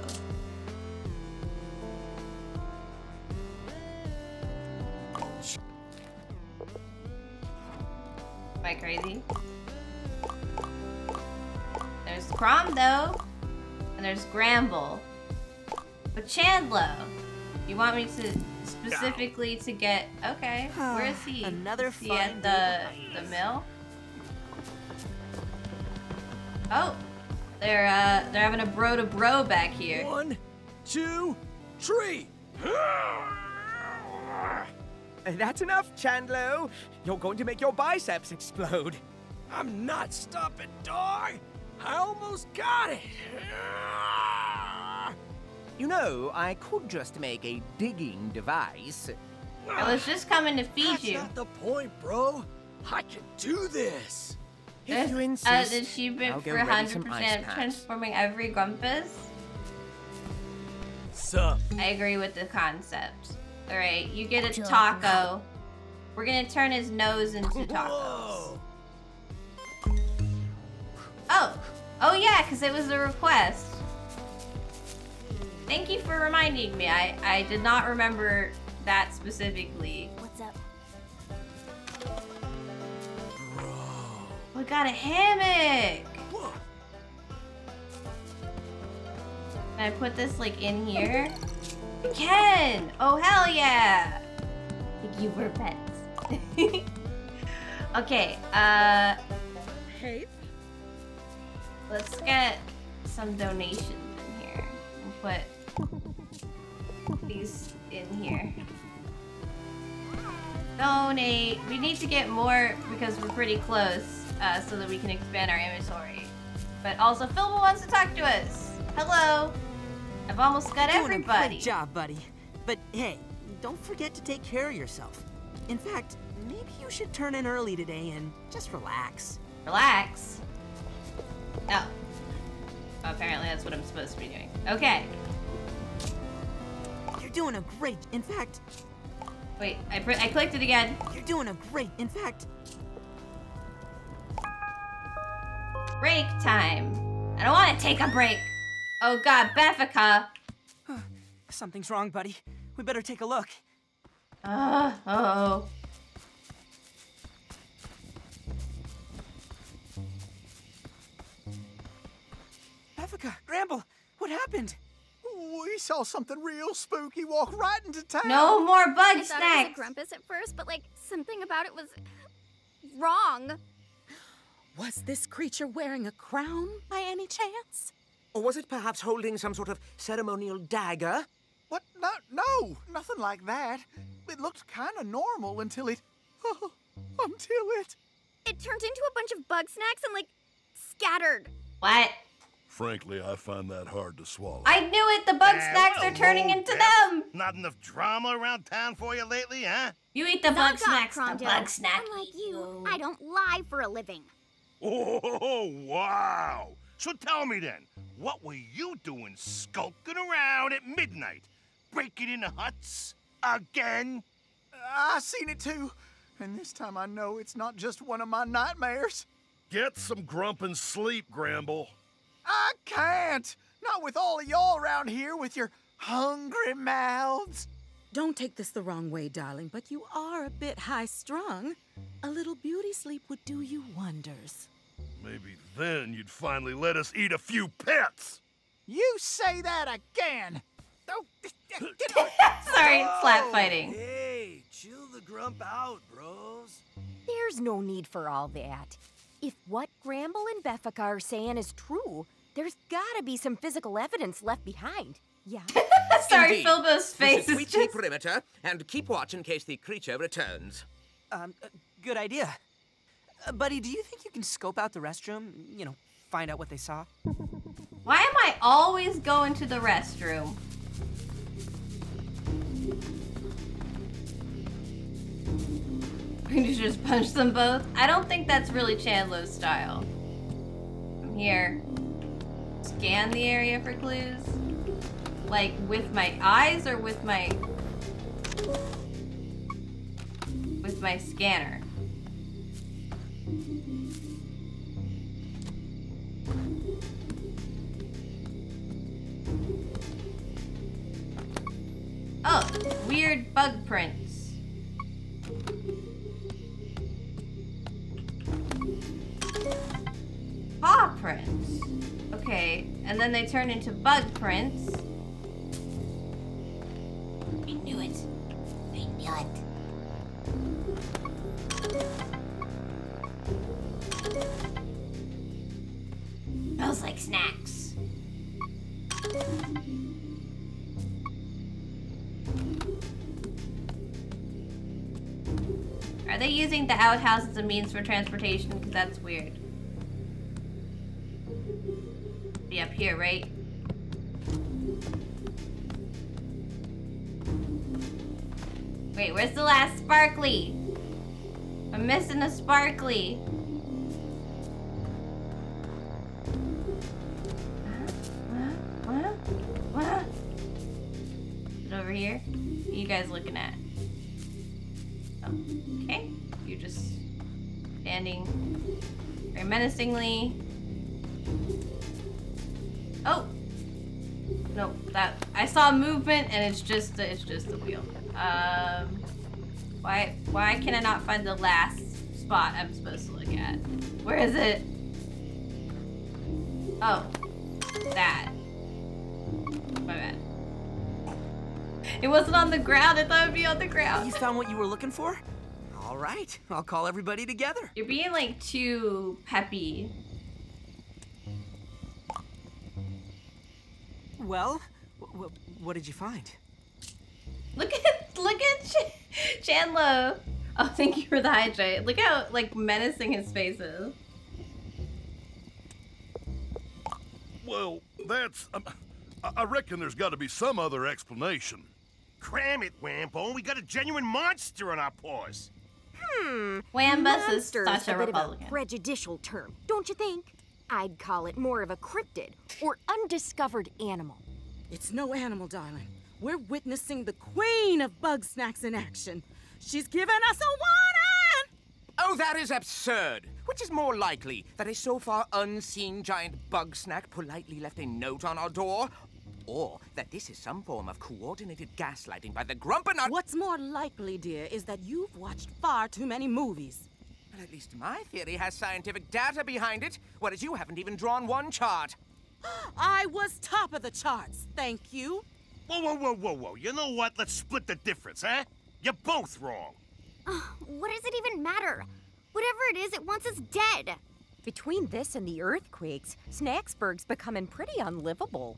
S1: Am I crazy? There's Cromdo, and there's Gramble. But Chandlo, you want me to specifically to get okay? Where is he?
S6: Another
S1: is he at the the mill? Oh, They're uh they're having a bro to bro back here.
S3: One, two, three.
S2: That's enough, Chandlo. You're going to make your biceps explode.
S3: I'm not stopping, dog. I almost got it.
S2: You know, I could just make a digging device.
S1: I was just coming to feed
S3: That's
S1: you.
S3: not the point, bro. I can do this.
S2: If you
S1: Uh,
S2: insist,
S1: did she bid
S2: I'll go
S1: for
S2: ready
S1: 100%
S2: ice packs.
S1: transforming every Grumpus?
S3: Sup?
S1: I agree with the concept. Alright, you get a taco. We're gonna turn his nose into tacos. Oh! Oh yeah, because it was a request. Thank you for reminding me. I, I did not remember that specifically.
S7: What's up?
S1: We got a hammock! Can I put this like in here? I can! Oh hell yeah! Thank you for pets. okay, uh
S9: Hey,
S1: let's get some donations in here and put these in here. Donate. We need to get more because we're pretty close, uh, so that we can expand our inventory. But also, Philma wants to talk to us. Hello. I've almost got
S9: doing a
S1: everybody.
S9: great job, buddy. But hey, don't forget to take care of yourself. In fact, maybe you should turn in early today and just relax.
S1: Relax. Oh. Apparently that's what I'm supposed to be doing. Okay.
S9: You're doing a great. In fact,
S1: Wait, I, I clicked it again.
S9: you're doing a great. In fact,
S1: Break time. I don't want to take a break. Oh god, Beffica.
S9: something's wrong, buddy. We better take a look.
S1: Uh, oh.
S9: Africa, Gramble, what happened?
S6: We saw something real spooky walk right into town.
S1: No more bug
S7: I thought it
S1: snacks.
S7: was a Grumpus at first, but like something about it was wrong.
S10: Was this creature wearing a crown by any chance?
S2: Or was it perhaps holding some sort of ceremonial dagger?
S6: What? No, no, nothing like that. It looked kind of normal until it. until it.
S7: It turned into a bunch of bug snacks and like scattered.
S1: What?
S11: Frankly, I find that hard to swallow.
S1: I knew it. The bug
S8: Ah,
S1: snacks are turning into
S8: def.
S1: them.
S8: Not enough drama around town for you lately, huh?
S1: You eat the bug
S7: Zog
S1: snacks. The
S7: calmed
S1: bug
S7: down.
S1: snack.
S7: Unlike
S1: eat
S7: you, I don't lie for a living.
S8: Oh, wow. So tell me then, what were you doing skulking around at midnight? Breaking into huts? Again?
S6: Uh, I seen it too. And this time I know it's not just one of my nightmares.
S11: Get some grumpin' sleep, Gramble.
S6: I can't. Not with all of y'all around here with your hungry mouths.
S10: Don't take this the wrong way, darling, but you are a bit high strung. A little beauty sleep would do you wonders.
S11: Maybe then you'd finally let us eat a few pets.
S6: You say that again. Oh, get
S1: Sorry, slap fighting.
S3: Hey, chill the grump out, bros.
S12: There's no need for all that. If what Gramble and Beffica are saying is true, there's gotta be some physical evidence left behind. Yeah.
S1: Sorry,
S2: Indeed.
S1: Filbo's
S2: We
S1: face
S2: should
S1: is
S2: sweep the
S1: just.
S2: perimeter and keep watch in case the creature returns.
S9: Um, uh, good idea. Uh, buddy, do you think you can scope out the restroom? You know, find out what they saw?
S1: Why am I always going to the restroom? Can you just punch them both? I don't think that's really Chandlo's style. I'm here. Scan the area for clues. Like with my eyes or with my with my scanner. Oh, weird bug prints. Paw prints. Okay, and then they turn into bug prints. I knew it. I knew it. Smells like snacks. Using the outhouse as a means for transportation? Because that's weird. Be up here, right? Wait, where's the last sparkly? I'm missing a sparkly. What? What? Is over here? What are you guys looking at? Standing very menacingly. Oh! No, that I saw movement and it's just it's just the wheel. Um why why can I not find the last spot I'm supposed to look at? Where is it? Oh. That. My bad. It wasn't on the ground. I thought it would be on the ground.
S9: You found what you were looking for? All right, I'll call everybody together.
S1: You're being like too peppy.
S9: Well, wh- wh- what did you find?
S1: Look at look at Ch- Chandlo. Oh, thank you for the hydrate. Look how like menacing his face is.
S11: Well, that's. Um, I- I reckon there's got to be some other explanation.
S8: Cram it, Wambus. We got a genuine monster on our paws.
S12: Hmm.
S1: Wambus is such a
S12: bit
S1: Republican.
S12: of a prejudicial term, don't you think? I'd call it more of a cryptid or undiscovered animal.
S10: It's no animal, darling. We're witnessing the queen of Bugsnax in action. She's given us a warning!
S2: Oh, that is absurd. Which is more likely, that a so far unseen giant bug snack politely left a note on our door, or that this is some form of coordinated gaslighting by the Grumpinati?
S10: What's more likely, dear, is that you've watched far too many movies.
S2: Well, at least my theory has scientific data behind it, whereas you haven't even drawn one chart.
S10: I was top of the charts, thank you.
S8: Whoa, whoa, whoa, whoa, whoa. You know what? Let's split the difference, eh? You're both wrong.
S7: What does it even matter? Whatever it is, it wants us dead.
S12: Between this and the earthquakes, Snaxburg's becoming pretty unlivable.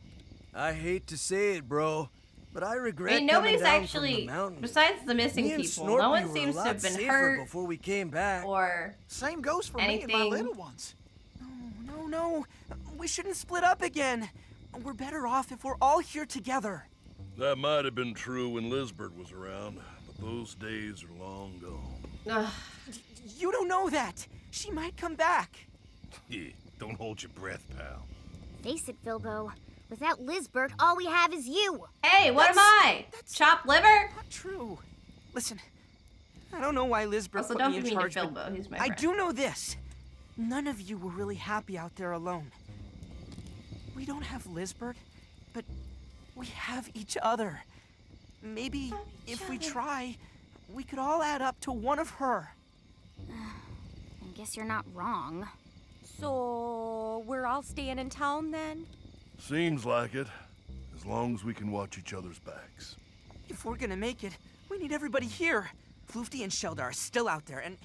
S3: I hate to say it, bro, but I
S1: I
S3: regret
S1: mean,
S3: coming
S1: nobody's
S3: down
S1: actually,
S3: from the mountain.
S1: besides the missing people,
S3: Snorpy
S1: no one seems to have been
S3: safer
S1: hurt
S3: before we came back.
S1: or
S6: Same goes for me and my little ones.
S9: No, no, no. we shouldn't split up again. We're better off if we're all here together.
S11: That might have been true when Lizbert was around, but those days are long gone.
S1: Ugh.
S9: You don't know that. She might come back.
S8: Yeah, don't hold your breath, pal.
S7: Face it, Filbo. Without Lizbert, all we have is you.
S1: Hey, what am
S9: That's-
S1: I? Chopped liver?
S9: Not true. Listen, I don't know why Lizbert
S1: Also,
S9: put
S1: don't
S9: me in
S1: me
S9: charge, but
S1: Filbo. He's my
S9: I
S1: friend.
S9: do know this. None of you were really happy out there alone. We don't have Lizbert, but we have each other. Maybe if we try, we could all add up to one of her.
S7: I guess you're not wrong.
S12: So, we're all staying in town then?
S11: Seems like it, as long as we can watch each other's backs.
S9: If we're gonna make it, we need everybody here. Floofty and Shelda are still out there, and,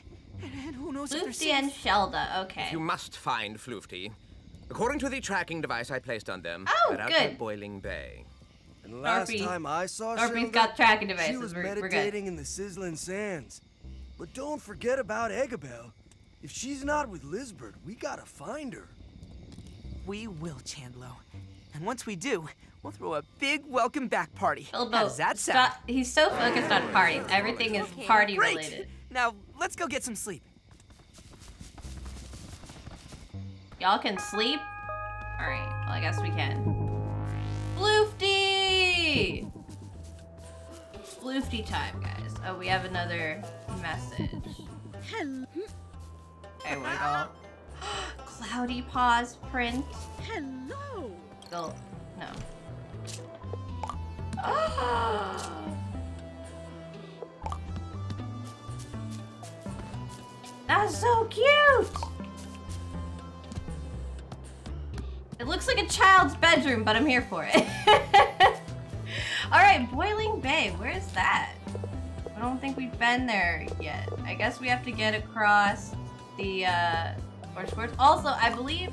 S9: and, and who knows if they're
S1: Floofty and
S9: safe.
S1: Shelda, okay.
S2: You must find Floofty. According to the tracking device I placed on them,
S1: Oh,
S2: they're out
S1: good.
S2: by Boiling Bay.
S3: And last
S1: Snorpy-
S3: time I saw
S1: Snorpy's
S3: Shelda,
S1: got tracking
S3: she
S1: devices.
S3: was
S1: We're- we're good.
S3: meditating in the sizzling sands. But don't forget about Eggabell. If she's not with Lizbert, we gotta find her.
S9: We will, Chandlo. And once we do, we'll throw a big welcome back party. How does that sound?
S1: stop- he's so focused on parties. Everything is party
S9: Great.
S1: related.
S9: Now, let's go get some sleep.
S1: Y'all can sleep? Alright, well, I guess we can. Floofty! Floofty time, guys. Oh, we have another message.
S10: Hello.
S1: There we go. Cloudy paws print.
S10: Hello.
S1: Go. No. That's so cute! It looks like a child's bedroom, but I'm here for it. Alright, Boiling Bay, where's that? I don't think we've been there yet. I guess we have to get across the uh Sports. Also, I believe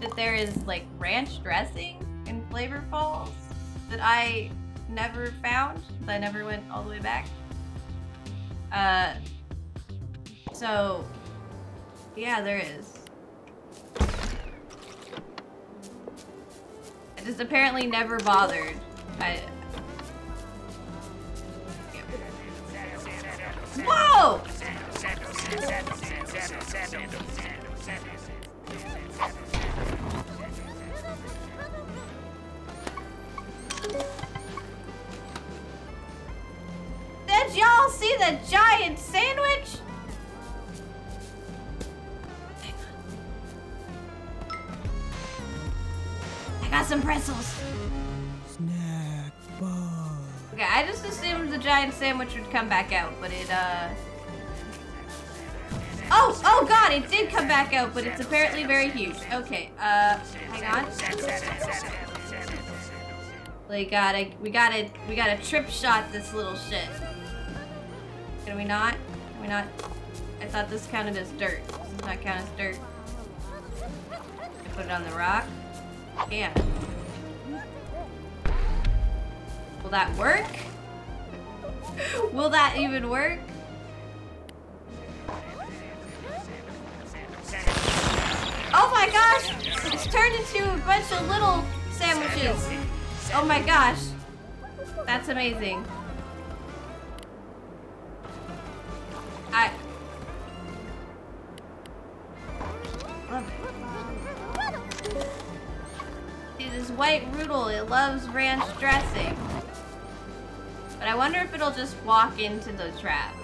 S1: that there is like ranch dressing in Flavor Falls that I never found. I never went all the way back. Uh, so yeah, there is. I just apparently never bothered. I. Whoa! Did y'all see the giant sandwich? I got some pretzels.
S3: Snack bar.
S1: Okay, I just assumed the giant sandwich would come back out, but it, uh... Oh, oh god, it did come back out, but it's apparently very huge. Okay, uh, hang on. We gotta, we gotta, we gotta trip shot this little shit. Can we not? Can we not? I thought this counted as dirt. Does not count as dirt. I put it on the rock. Yeah. Will that work? Will that even work? Oh my gosh! It's turned into a bunch of little sandwiches. Oh my gosh. That's amazing. I... See, this white Roodle, it loves ranch dressing. But I wonder if it'll just walk into the trap.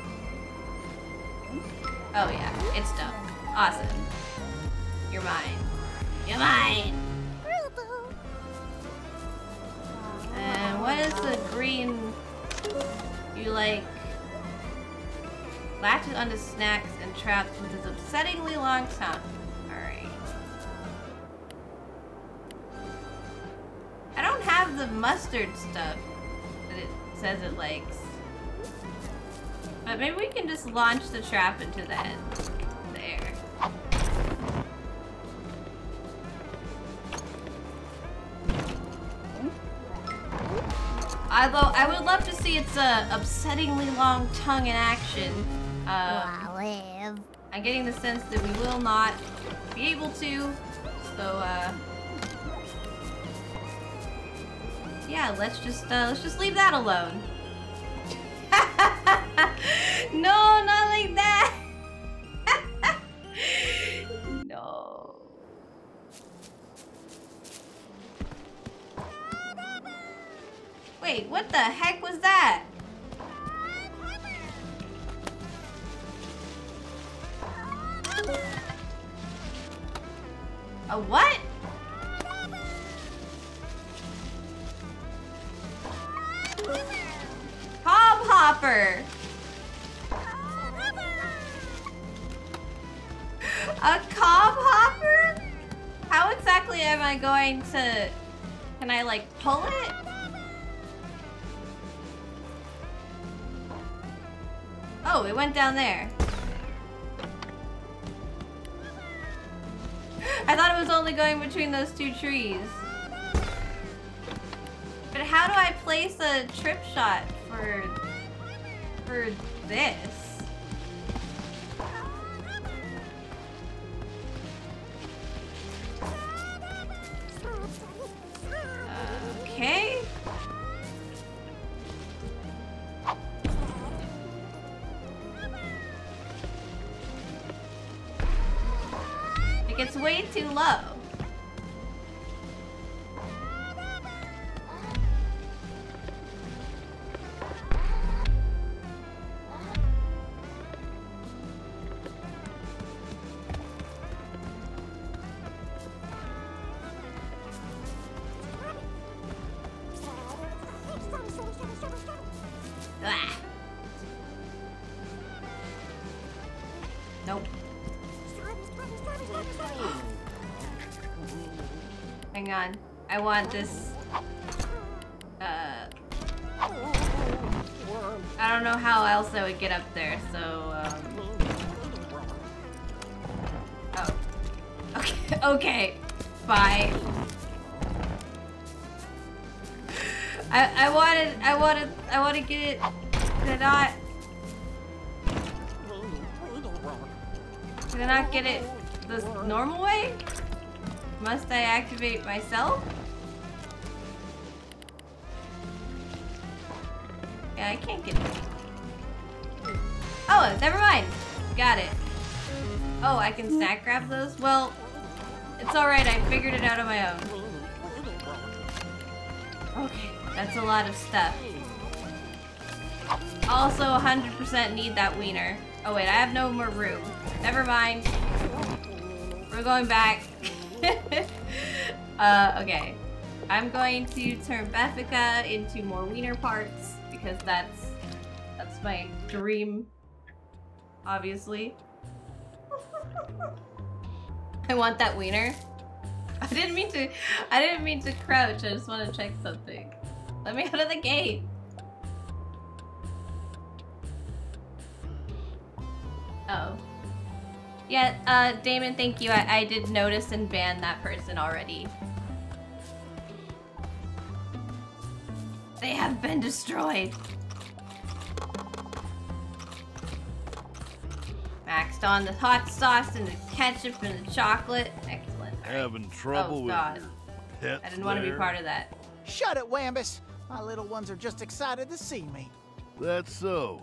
S1: Oh yeah, it's done. Awesome. You're mine. You're mine! And what is the green... You like... Latches onto snacks and traps with his upsettingly long tongue. Alright. I don't have the mustard stuff that it says it likes. But maybe we can just launch the trap into that. There. Although I would love to see its uh, upsettingly long tongue in action. Um, I'm getting the sense that we will not be able to. So, uh, yeah, let's just uh, let's just leave that alone. no, not like that. no. Wait, what the heck was that? A what? Cob hopper. A cob hopper? How exactly am I going to... Can I, like, pull it? Oh, it went down there. I thought it was only going between those two trees. But how do I place a trip shot for... for this? Want this. Uh. I don't know how else I would get up there, so, um. Oh. Okay. Okay. fine. I I wanted I wanted I want to get it to not. Can I not get it the normal way? Must I activate myself? Well, it's alright. I figured it out on my own. Okay, that's a lot of stuff. Also, 100% need that wiener. Oh wait, I have no more room. Never mind. We're going back. uh, okay. I'm going to turn Beffica into more wiener parts because that's that's my dream. Obviously. I want that wiener. I didn't mean to I didn't mean to crouch, I just want to check something. Let me out of the gate. Oh. Yeah, uh, Damon, thank you. I, I did notice and ban that person already. They have been destroyed. Maxed on the hot sauce and the ketchup and the chocolate. Excellent.
S11: Having trouble
S1: Oh,
S11: with
S1: God.
S11: your pets
S1: I didn't want to be part of that.
S6: Shut it, Wambus. My little ones are just excited to see me.
S11: That's so.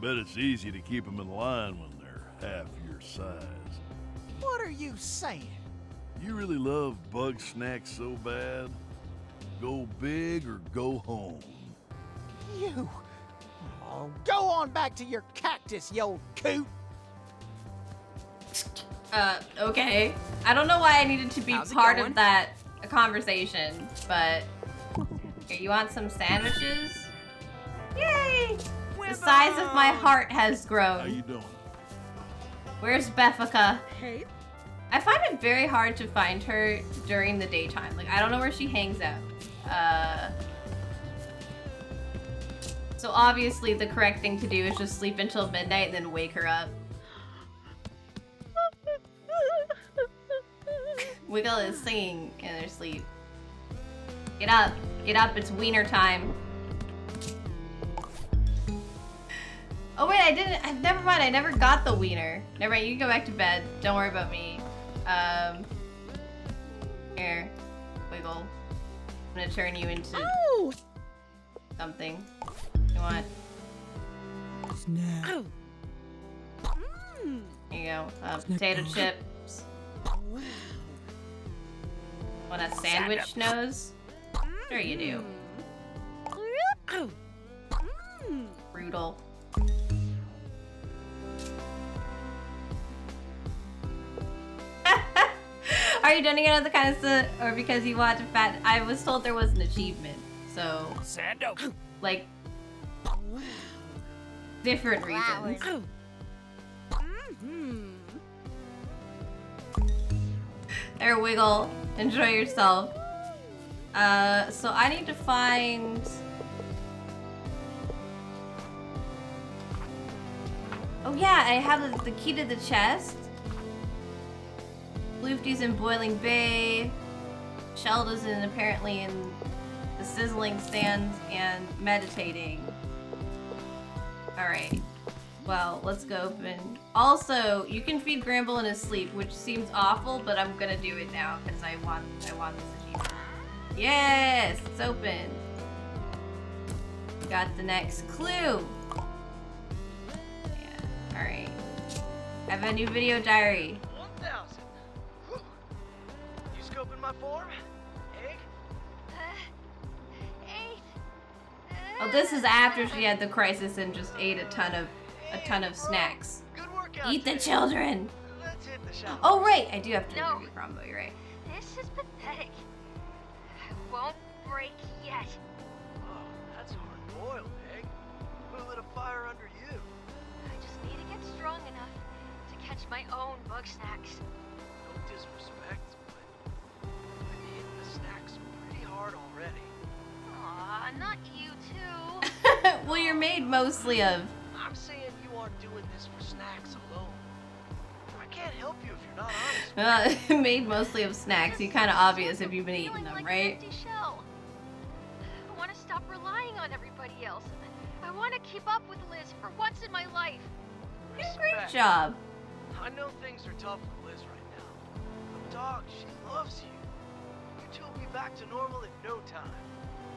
S11: Bet it's easy to keep them in line when they're half your size.
S6: What are you saying?
S11: You really love Bugsnax so bad? Go big or go home.
S6: You. Oh, go on back to your cactus, you old coot.
S1: Uh, okay. I don't know why I needed to be
S6: How's
S1: part of that conversation, but here, you want some sandwiches? Yay! The size of my heart has grown.
S11: How you doing?
S1: Where's Beffica?
S10: Hey.
S1: I find it very hard to find her during the daytime. Like, I don't know where she hangs out. Uh, so obviously the correct thing to do is just sleep until midnight and then wake her up. Wiggle is singing in her sleep. Get up. Get up. It's wiener time. Oh wait, I didn't. I, never mind. I never got the wiener. Never mind. You can go back to bed. Don't worry about me. Um. Here, wiggle. I'm gonna turn you into
S10: Oh!
S1: something. You want?
S10: Snap. Oh.
S1: Here you go. Uh, potato chips. Want a sandwich nose? Sure you do. Brutal. Are you doing it on the kind of stuff, or because you watch a fat? I was told there was an achievement, so
S2: Sando.
S1: like different reasons. Mm-hmm. There, Wiggle. Enjoy yourself. Uh, so I need to find. Oh yeah, I have the, key to the chest. Floofty's in Boiling Bay. Shelda's in apparently in the sizzling stands and meditating. Alright. Well, let's go open. Also, you can feed Gramble in his sleep, which seems awful, but I'm gonna do it now because I want I want this achievement. Yes, it's open. Got the next clue. Yeah. All right. I have a new video diary.
S13: 1,000. You scoping my form? Egg?
S1: Oh, this is after she had the crisis and just ate a ton of a ton of snacks. Eat the children.
S13: Let's hit the shop.
S1: Oh right, I do have to no. combo. You're right.
S14: This is pathetic. I won't break yet.
S13: Oh, that's hard boiled, Egg. Who lit a fire under you?
S14: I just need to get strong enough to catch my own Bugsnax.
S13: No disrespect, but I've been hitting the snacks pretty hard already.
S14: Aw, not you too.
S1: well, you're made mostly of. Uh, made mostly of snacks. You kind of obvious if you've been eating them, right?
S14: I want to stop relying on everybody else. I want to keep up with Liz for once in my life.
S1: Great job.
S13: I know things are tough with Liz right now. But dog, she loves you. You two will be back to normal in no time.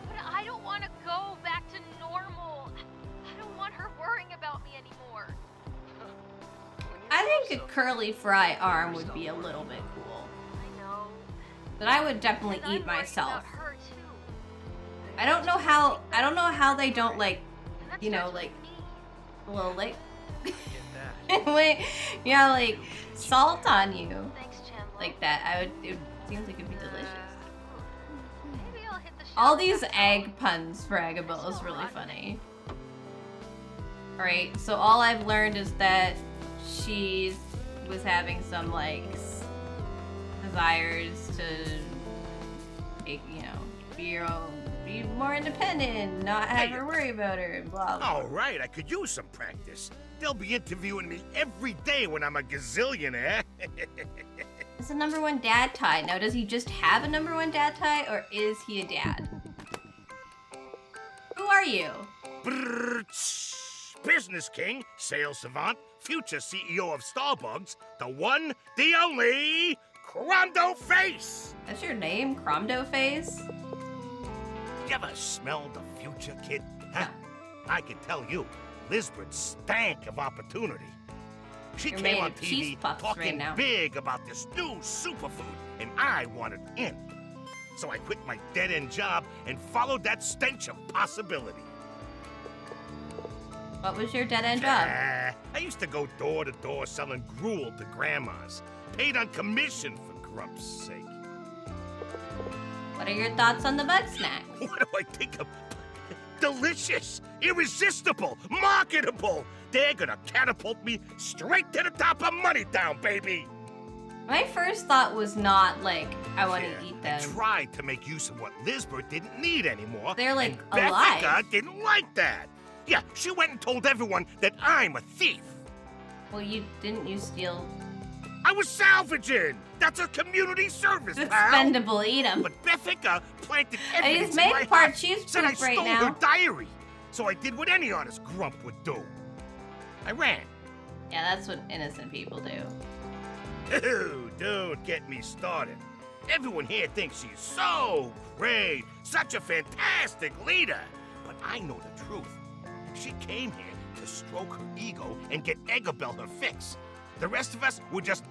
S14: But I don't want to go back to normal. I don't want her worrying about me anymore.
S1: I think a curly fry arm would be a little bit cool. But I would definitely eat myself. I don't know how. I don't know how they don't like, you know, like a little like, wait, yeah, like salt on you, like that. I would. It seems like it'd be delicious. All these egg puns for Eggabell is really funny. Alright, so all I've learned is that she was having some, like, desires to, eh, you know, be your own, be more independent, not have her worry about her, and blah, blah.
S8: All right, I could use some practice. They'll be interviewing me every day when I'm a gazillionaire.
S1: It's a number one dad tie. Now, does he just have a number one dad tie, or is he a dad? Who are you?
S8: Business king, sales savant, future CEO of Starbucks, the one, the only, Cromdo Face!
S1: That's your name, Cromdo Face?
S8: You ever smell the future, kid? Huh? I can tell you, Lizbert stank of opportunity. She
S1: You're
S8: came on TV
S1: right
S8: talking
S1: now.
S8: big about this new superfood, and I wanted in. So I quit my dead-end job and followed that stench of possibility.
S1: What was your dead end job?
S8: Ah, I used to go door to door selling gruel to grandmas, paid on commission for Grump's sake.
S1: What are your thoughts on the bug snack?
S8: What do I think of? Delicious, irresistible, marketable. They're gonna catapult me straight to the top of Money Down, baby.
S1: My first thought was not like I want to eat
S8: I
S1: them.
S8: tried to make use of what Lizbert didn't need anymore.
S1: They're, like,
S8: and
S1: alive.
S8: Beffica didn't like that. Yeah, she went and told everyone that I'm a thief.
S1: Well, you didn't you steal?
S8: I was salvaging. That's a community service,
S1: It's
S8: pal.
S1: expendable. Eat them.
S8: But Beffica planted evidence
S1: he's
S8: in
S1: made
S8: my
S1: part cheese
S8: said I
S1: poop right
S8: stole her diary. So I did what any honest grump would do. I ran.
S1: Yeah, that's what innocent people do.
S8: Ew, don't get me started. Everyone here thinks she's so great, such a fantastic leader. But I know the truth. She came here to stroke her ego and get Eggabell her fix. The rest of us were just.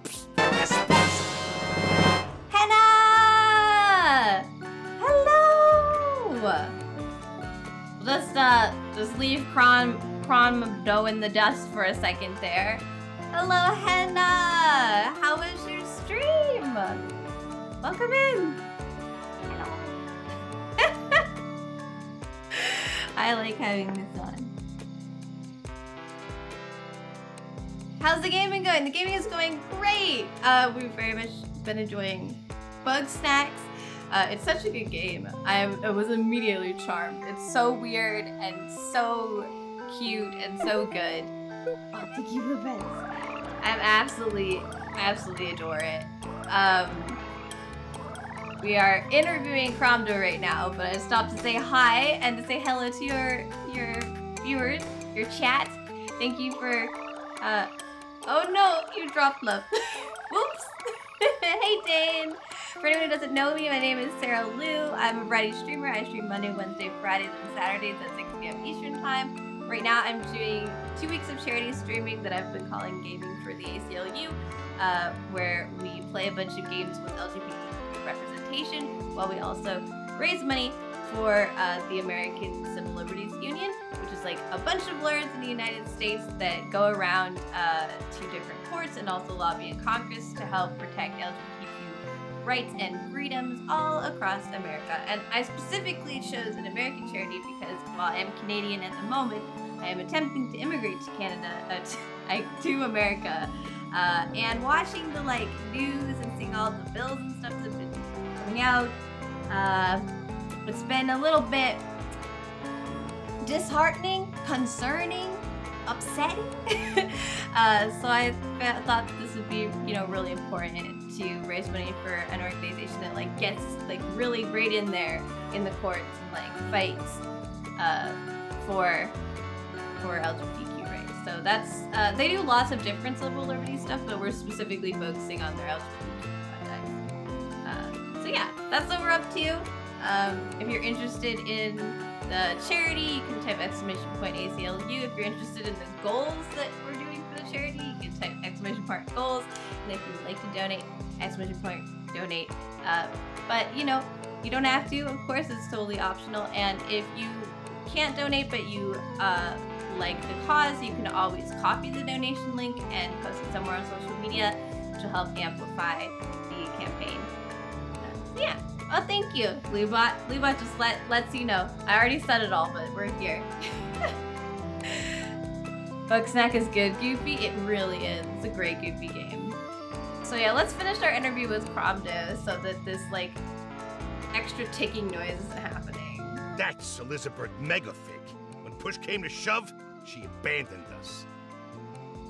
S1: Henna! Hello! Let's uh just leave Cron Cromdo in the dust for a second there. Hello, Henna! How was your stream? Welcome in. I like having this on. How's the gaming going? The gaming is going great. Uh, we've very much been enjoying Bugsnax. Uh, it's such a good game. I, I was immediately charmed. It's so weird and so cute and so good. Oh, thank you for. I'm absolutely, absolutely adore it. Um, we are interviewing Cromdo right now, but I stopped to say hi and to say hello to your your viewers, your chat. Thank you for. Uh, oh no, you dropped love. Whoops. hey Dane. For anyone who doesn't know me, my name is Sarah Lou. I'm a variety streamer. I stream Monday, Wednesday, Fridays, and Saturdays at 6 p.m. Eastern Time. Right now, I'm doing two weeks of charity streaming that I've been calling Gaming for the ACLU, uh, where we play a bunch of games with LGBT representation, while we also raise money for uh, the American Civil Liberties Union, which is like a bunch of lawyers in the United States that go around uh, to different courts and also lobby in Congress to help protect LGBTQ rights and freedoms all across America. And I specifically chose an American charity because while I am Canadian at the moment, I am attempting to immigrate to Canada, uh, to, I- to America, uh, and watching the like news and seeing all the bills and stuff that have been coming out. It's been a little bit disheartening, concerning, upsetting. uh, so I thought this would be, you know, really important to raise money for an organization that like gets like really right in there in the courts and like fights uh, for for LGBTQ rights. So that's uh, they do lots of different civil liberty stuff, but we're specifically focusing on their LGBTQ project. Uh, so yeah, that's what we're up to. Um, if you're interested in the charity, you can type exclamation point ACLU. If you're interested in the goals that we're doing for the charity, you can type exclamation point goals. And if you would like to donate, exclamation point donate. Uh, but you know, you don't have to. Of course, it's totally optional. And if you can't donate, but you uh, like the cause, you can always copy the donation link and post it somewhere on social media, will help amplify the campaign. Uh, yeah. Oh, thank you, Bluebot. Bluebot just let lets you know. I already said it all, but we're here. Bugsnax is good, Goofy. It really is. It's a great Goofy game. So yeah, let's finish our interview with Cromdo so that this like extra ticking noise isn't happening.
S8: That's Lizbert Megafig. When push came to shove, she abandoned us.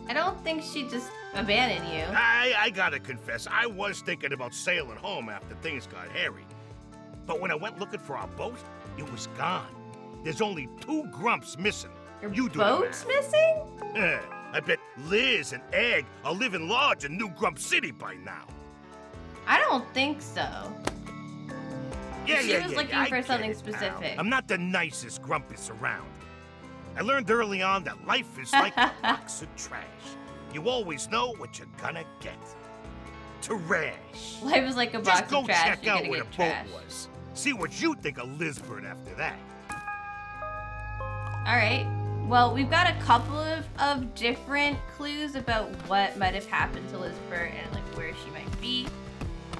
S1: I don't think she just abandoned you.
S8: I, I gotta confess, I was thinking about sailing home after things got hairy. But when I went looking for our boat, it was gone. There's only two grumps missing.
S1: Your
S8: you do
S1: boat's
S8: the math.
S1: missing?
S8: Eh, I bet Liz and Egg are living large in New Grump City by now.
S1: I don't think so.
S8: Yeah,
S1: she
S8: yeah,
S1: was
S8: yeah,
S1: looking
S8: yeah,
S1: for something specific.
S8: I'm not the nicest grumpus around. I learned early on that life is like a box of trash. You always know what you're gonna get. Trash.
S1: Life is like a box
S8: Just go
S1: of trash.
S8: check
S1: You're
S8: out where the boat was. See what you think of Lizbert after that.
S1: All right. Well, we've got a couple of, of different clues about what might have happened to Lizbert and like where she might be.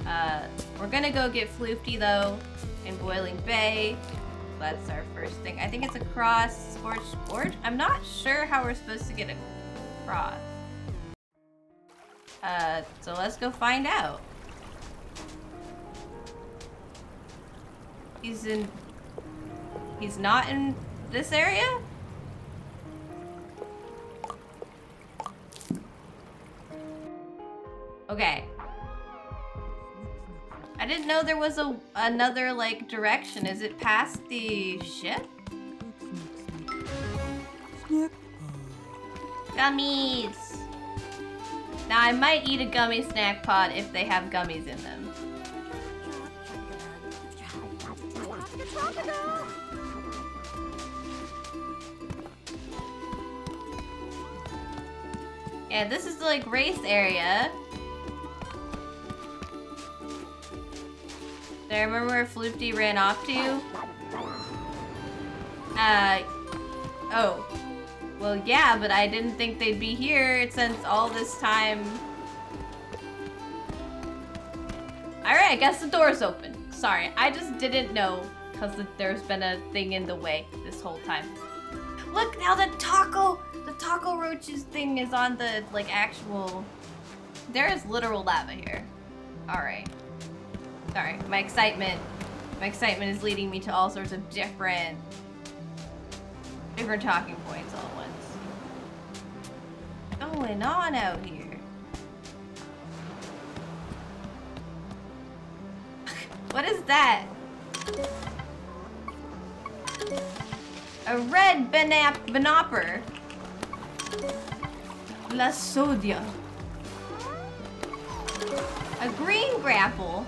S1: Uh, we're gonna go get Floofty though in Boiling Bay. That's our first thing. I think it's across Scorched Gorge. I'm not sure how we're supposed to get across. Uh, so let's go find out. He's in. He's not in this area? Okay. I didn't know there was a another like direction. Is it past the ship? Gummies. Now I might eat a gummy snack pod if they have gummies in them. Yeah, this is the like race area. Do I remember where Floofty ran off to? You? Uh, oh. Well, yeah, but I didn't think they'd be here since all this time. Alright, I guess the door's open. Sorry, I just didn't know because there's been a thing in the way this whole time. Look, now the taco, the taco roaches thing is on the, like, actual... There is literal lava here. Alright. Sorry, my excitement, my excitement is leading me to all sorts of different, different talking points all at once. Going on out here? what is that? A red benap benopper. La Sodia. A green grapple.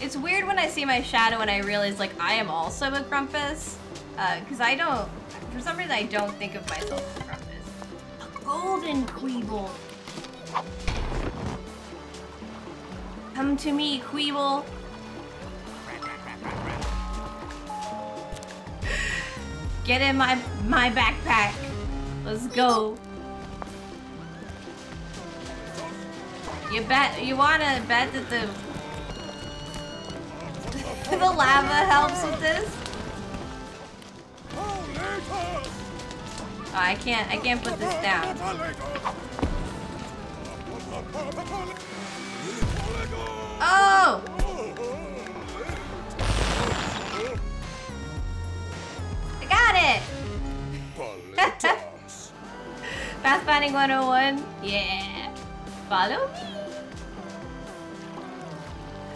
S1: It's weird when I see my shadow and I realize like I am also a Grumpus. Uh, because I don't, for some reason I don't think of myself as a Grumpus. A golden Kweeble. Come to me, Kweeble. Get in my my backpack. Let's go. You bet you wanna bet that the the lava helps with this? Oh, I can't I can't put this down. Oh! I got it! Pathfinding 101? Yeah! Follow me!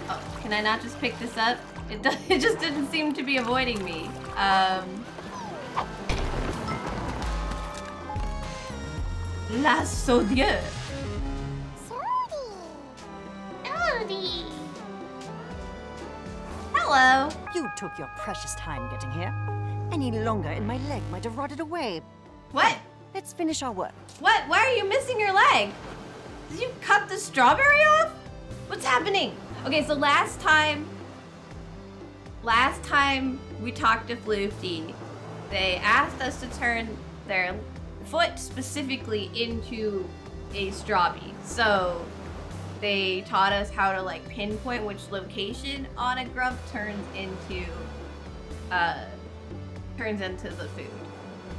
S1: Oh, can I not just pick this up? It, does, it just didn't seem to be avoiding me. Um... Las Sodieux!
S7: Howdy.
S1: Hello.
S15: You took your precious time getting here. Any longer and my leg might have rotted away.
S1: What?
S15: Let's finish our work.
S1: What? Why are you missing your leg? Did you cut the strawberry off? What's happening? Okay, so last time, last time we talked to Floofty, they asked us to turn their foot specifically into a strabby. So they taught us how to like pinpoint which location on a grub turns into, uh, turns into the food.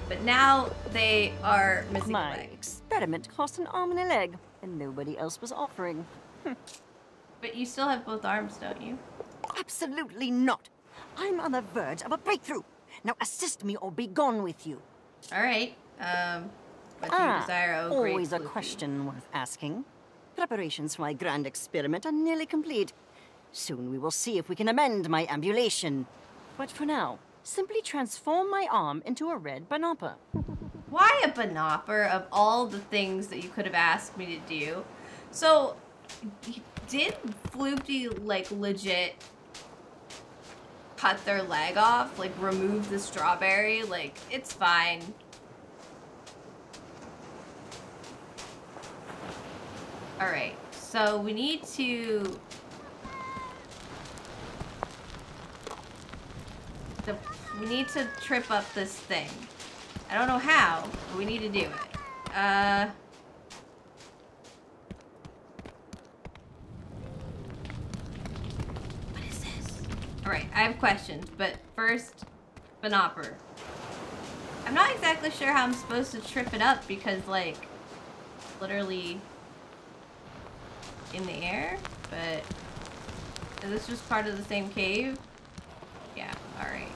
S1: But now they are missing
S15: My
S1: a leg.
S15: experiment cost an arm and a leg, and nobody else was offering.
S1: But you still have both arms, don't you?
S15: Absolutely not. I'm on the verge of a breakthrough. Now assist me or be gone with you.
S1: All right. Um, what do you
S15: ah,
S1: desire, oh great
S15: always a question worth asking. Preparations for my grand experiment are nearly complete. Soon we will see if we can amend my ambulation. But for now, simply transform my arm into a red banopper.
S1: Why a banopper of all the things that you could have asked me to do? So, did Floofty like legit cut their leg off? Like remove the strawberry? Like it's fine. All right. So we need to. The, we need to trip up this thing. I don't know how, but we need to do it. Uh. What is this? Alright, I have questions, but first, Banopper. I'm not exactly sure how I'm supposed to trip it up because, like, literally in the air, but is this just part of the same cave? Yeah, alright.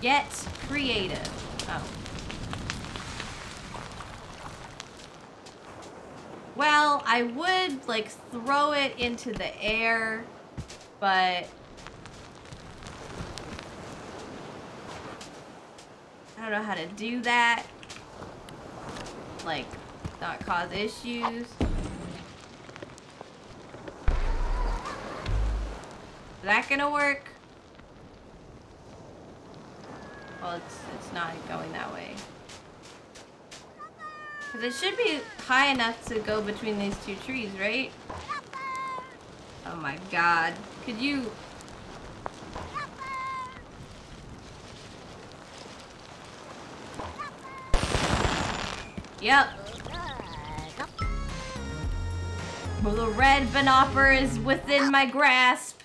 S1: Get creative. Oh. Well, I would like throw it into the air, but I don't know how to do that. Like, not cause issues. Is that gonna work? Well, it's, it's not going that way. Because it should be high enough to go between these two trees, right? Oh my god. Could you... Yep. Well, the red banopper is within my grasp.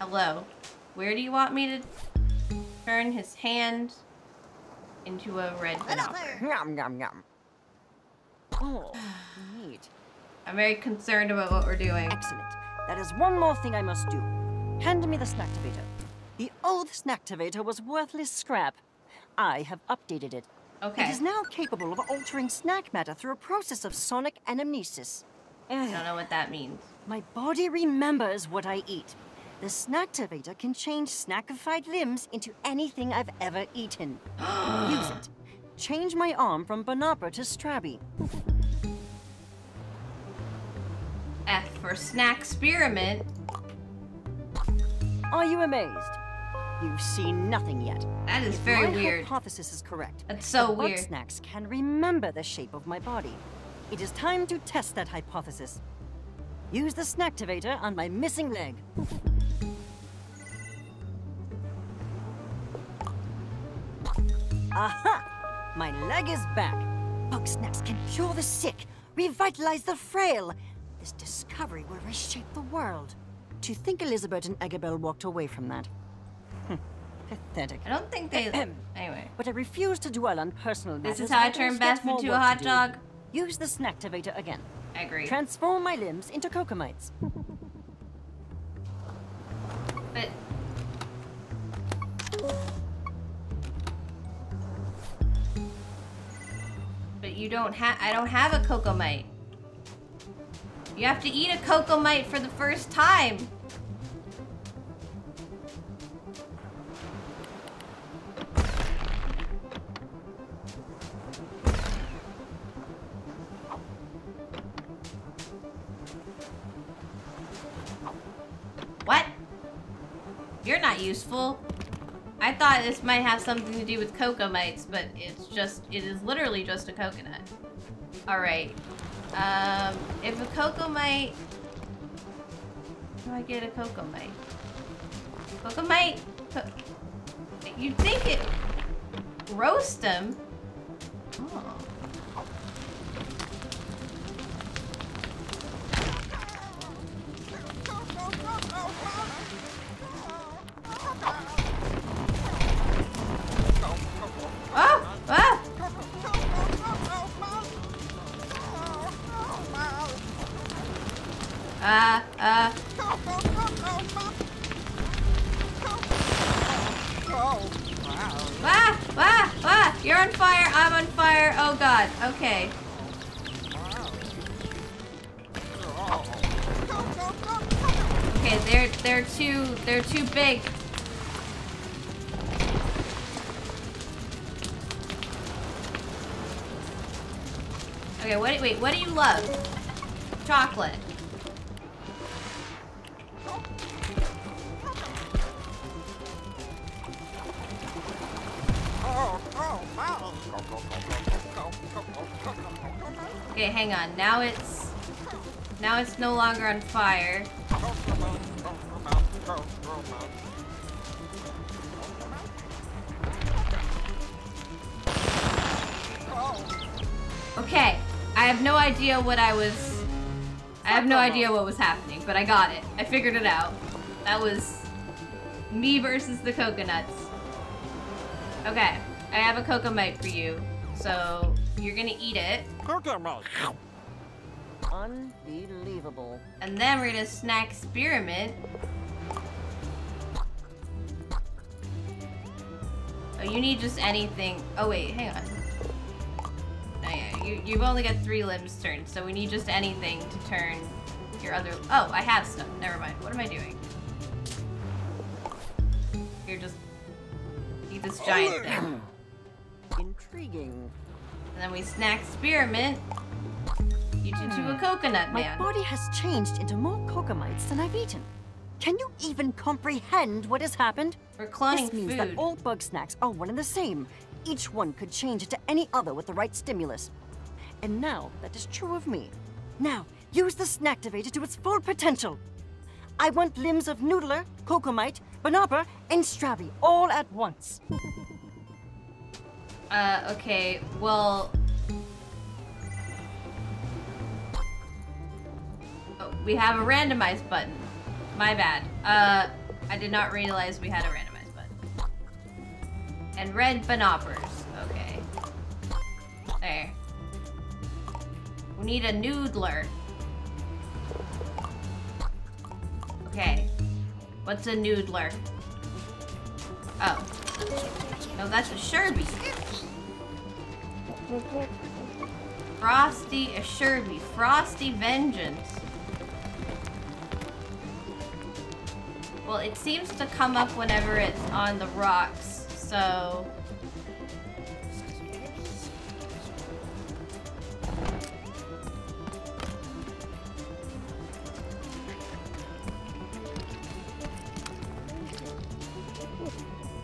S1: Hello. Where do you want me to turn his hand into a red banopper?
S15: Yum, yum, yum. Oh, neat.
S1: I'm very concerned about what we're doing.
S15: Excellent. That is one more thing I must do. Hand me the snacktivator. The old snacktivator was worthless scrap. I have updated it.
S1: Okay.
S15: It is now capable of altering snack matter through a process of sonic anamnesis.
S1: I don't know what that means.
S15: My body remembers what I eat. The snacktivator can change snackified limbs into anything I've ever eaten. Use it. Change my arm from Banopper to Strabby.
S1: F for snack experiment.
S15: Are you amazed? You've seen nothing yet.
S1: That is
S15: If
S1: very
S15: my
S1: weird.
S15: hypothesis is correct.
S1: That's so
S15: the
S1: weird.
S15: snacks can remember the shape of my body. It is time to test that hypothesis. Use the snacktivator on my missing leg. Aha! My leg is back. Bugsnax can cure the sick, revitalize the frail. This discovery will reshape the world. To think Lizbert and Eggabell walked away from that. Pathetic.
S1: I don't think they... anyway.
S15: But I refuse to dwell on personal
S1: This is how I turn Beth into a hot
S15: do.
S1: dog?
S15: Use the snacktivator again.
S1: I agree.
S15: Transform my limbs into cocomites.
S1: But But you don't have I don't have a Kokomite. You have to eat a Kokomite for the first time. I thought this might have something to do with Kokomites, but it's just, it is literally just a coconut. Alright. Um, if a Kokomite... How do I get a Kokomite? Kokomite? Co You'd think it... Roast them? Oh. Ah! Uh, uh. Ah! Ah! Ah! You're on fire! I'm on fire! Oh god. Okay. Okay, they're they're too they're too big. Okay, what wait, what do you love? Chocolate. Okay, hang on. Now it's now it's no longer on fire. Okay, I have no idea what I was... I have no idea what was happening, but I got it. I figured it out. That was me versus the coconuts. Okay, I have a Cocomite for you. So, you're gonna eat it.
S15: Unbelievable.
S1: And then we're gonna snack spearmint. Oh, you need just anything. Oh wait, hang on. Oh yeah, you, you've only got three limbs turned, so we need just anything to turn your other... Oh, I have stuff. Never mind. What am I doing? You're just... Eat this giant thing.
S15: Intriguing.
S1: And then we snack spearmint. You to a hmm. coconut
S15: My
S1: man.
S15: body has changed into more cocomites than I've eaten. Can you even comprehend what has happened?
S1: We're cloning
S15: This means that all Bugsnax are one and the same. Each one could change into any other with the right stimulus. And now that is true of me. Now, use the snacktivator to its full potential. I want limbs of Noodler, Cocomite, Banopper, and Strabby all at once.
S1: Uh, okay, well... Oh, we have a randomized button. My bad. Uh, I did not realize we had a randomized. And red banoppers. Okay. There. We need a noodler. Okay. What's a noodler? Oh. No, that's a Sherby. Frosty a me. Frosty Vengeance. Well, it seems to come up whenever it's on the rocks, so...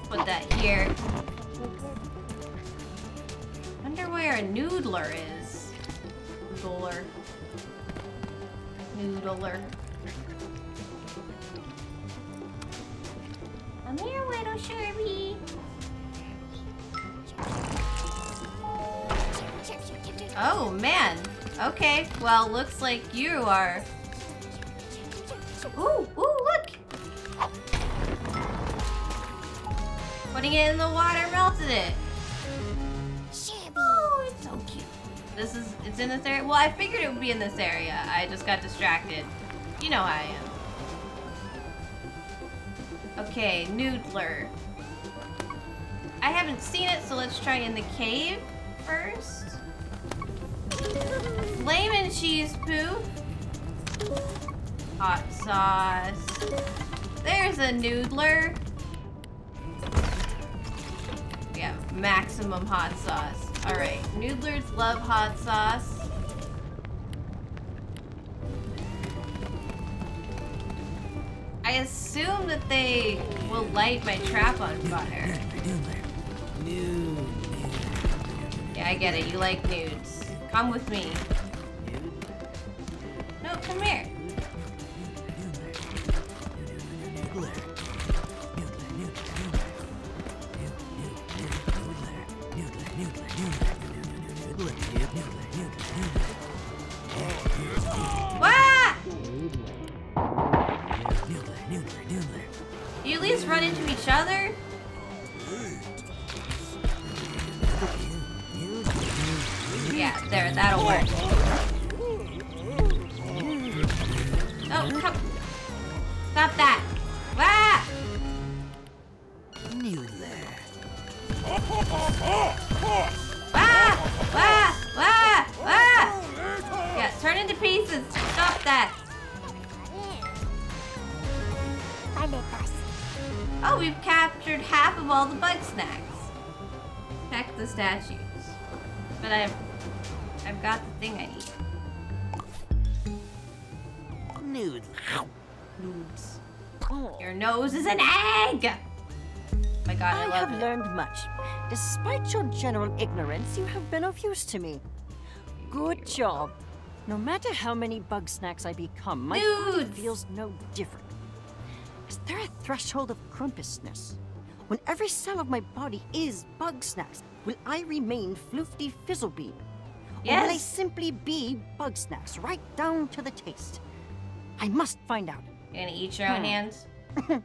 S1: Put that here. Wonder where a noodler is. Noodler. Noodler. Come here, little Sherby. Oh, man. Okay, well, looks like you are... Ooh, ooh, look! Putting it in the water melted it. Oh, it's so cute. This is, it's in this area. Well, I figured it would be in this area. I just got distracted. You know how I am. Okay, Noodler. I haven't seen it, so let's try in the cave first. Flamin' cheese poo. Hot sauce. There's a Noodler. Yeah, maximum hot sauce. Alright, Noodlers love hot sauce. I assume that they will light my trap on fire. Yeah, I get it. You like nudes. Come with me. No, come here. Wah! You at least run into each other? Yeah, there, that'll work. Oh, come. Stop that. Ah! Ah! Ah! Ah! Ah! Yeah, turn into pieces. Stop that. Oh, we've captured half of all the Bugsnax. Check the statues. But I've I've got the thing I need.
S15: Nude.
S1: Nudes. Oh. Your nose is an egg! Oh my god, I,
S15: I have
S1: it.
S15: learned much. Despite your general ignorance, you have been of use to me. Good job. No matter how many Bugsnax I become, my body feels no different. Is there a threshold of grumpusness? When every cell of my body is Bugsnax, will I remain floofty fizzlebean? Or will
S1: Yes.
S15: simply be Bugsnax, right down to the taste? I must find out.
S1: You're gonna eat your own
S15: Hmm.
S1: hands?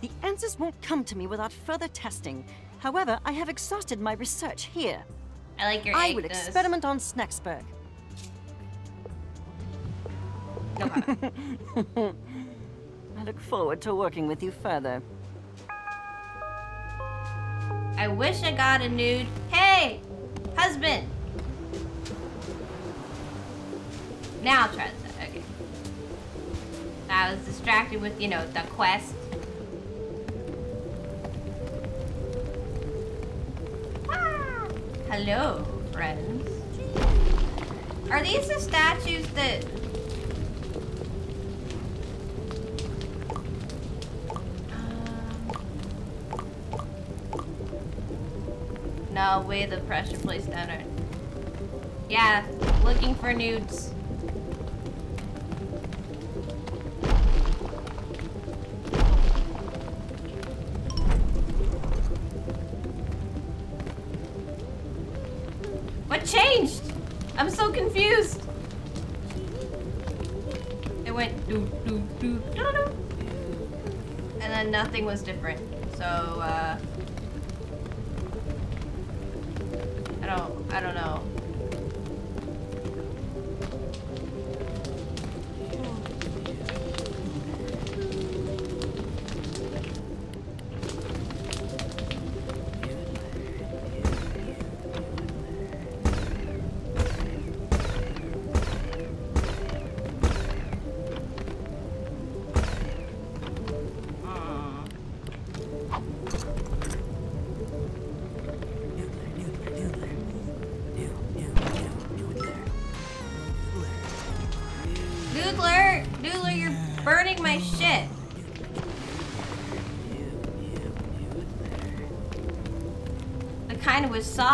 S15: The answers won't come to me without further testing. However, I have exhausted my research here.
S1: I like your
S15: I will experiment on Snaxburg. I look forward to working with you further.
S1: I wish I got a nude. Hey! Husband! Now I'll try this. Okay. I was distracted with, you know, the quest. Ah! Hello, friends. Are these the statues that... No, way the pressure plates down are... Yeah, looking for nudes. What changed? I'm so confused. It went doo doo doo doo doo. And then nothing was different. So, uh...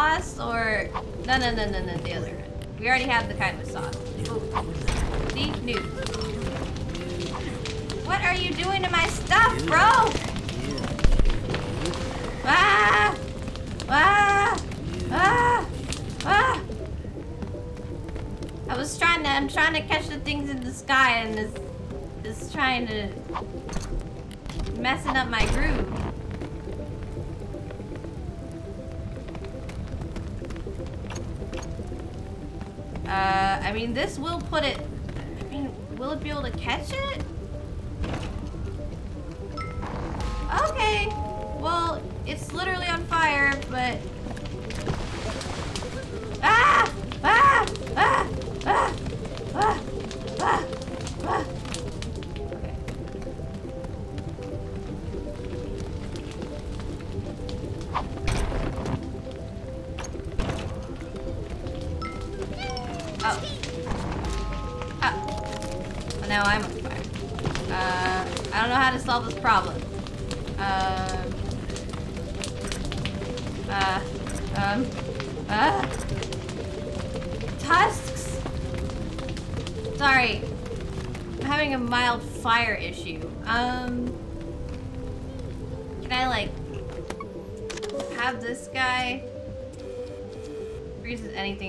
S1: sauce or... No, no, no, no, no, the other one. We already have the kind with sauce. Ooh. See? Nude. What are you doing to my stuff, bro? Ah! Ah! Ah! Ah! I was trying to, I'm trying to catch the things in the sky and it's, it's trying to, messing up my groove. Mean, this will put it, I mean, will it be able to catch it?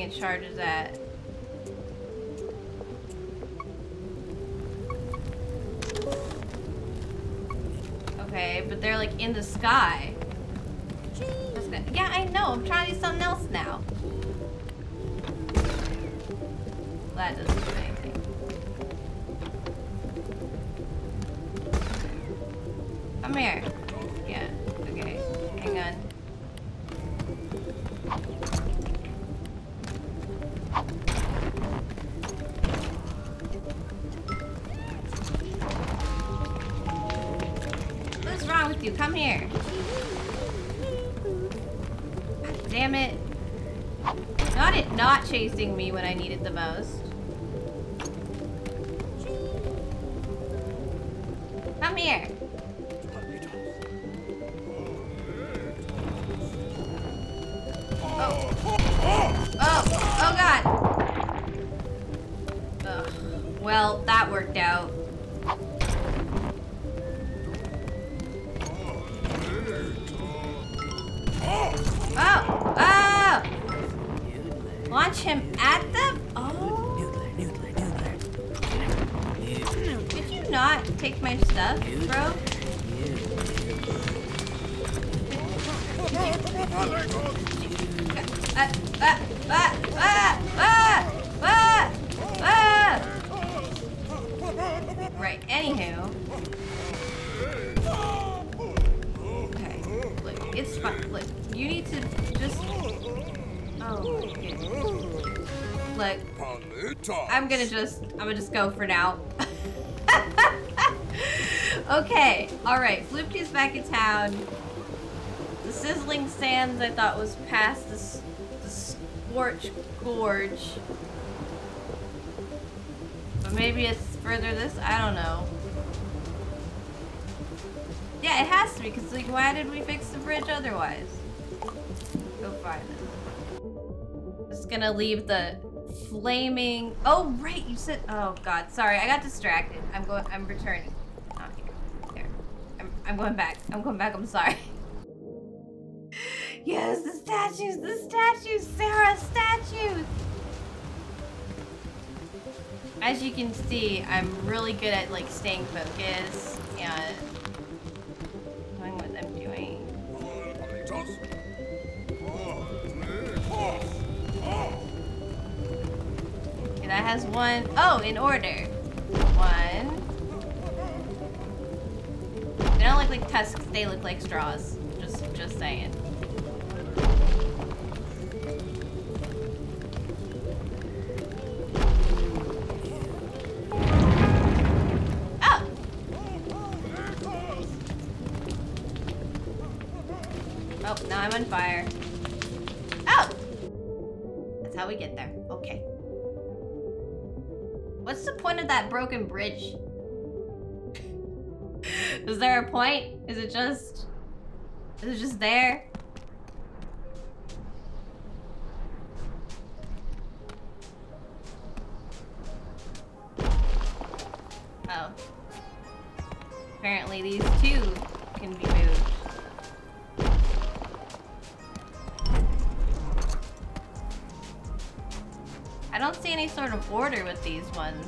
S1: It charges at. Okay, but they're like in the sky. Gonna just, I'm gonna just go for now. okay, alright, Floofty's back in town. The Sizzling Sands I thought was past the, the Scorch Gorge. But maybe it's further this, I don't know. Yeah, it has to be, because like, why did we fix the bridge otherwise? Go find it. Just gonna leave the flaming. Oh right, you said. Oh god, sorry, I got distracted. I'm going. I'm returning. Not here. There. I'm. I'm going back. I'm going back. I'm sorry. yes, the statues. The statues, Sarah. Statues. As you can see, I'm really good at like staying focused and doing what I'm doing. That has one. Oh, in order. One. They don't look like tusks. They look like straws. Just, just saying. Oh. Oh, now I'm on fire. Oh! That's how we get there. Okay. What's the point of that broken bridge? Is there a point? Is it just... Is it just there? Oh. Apparently these two can be moved. I don't see any sort of order with these ones.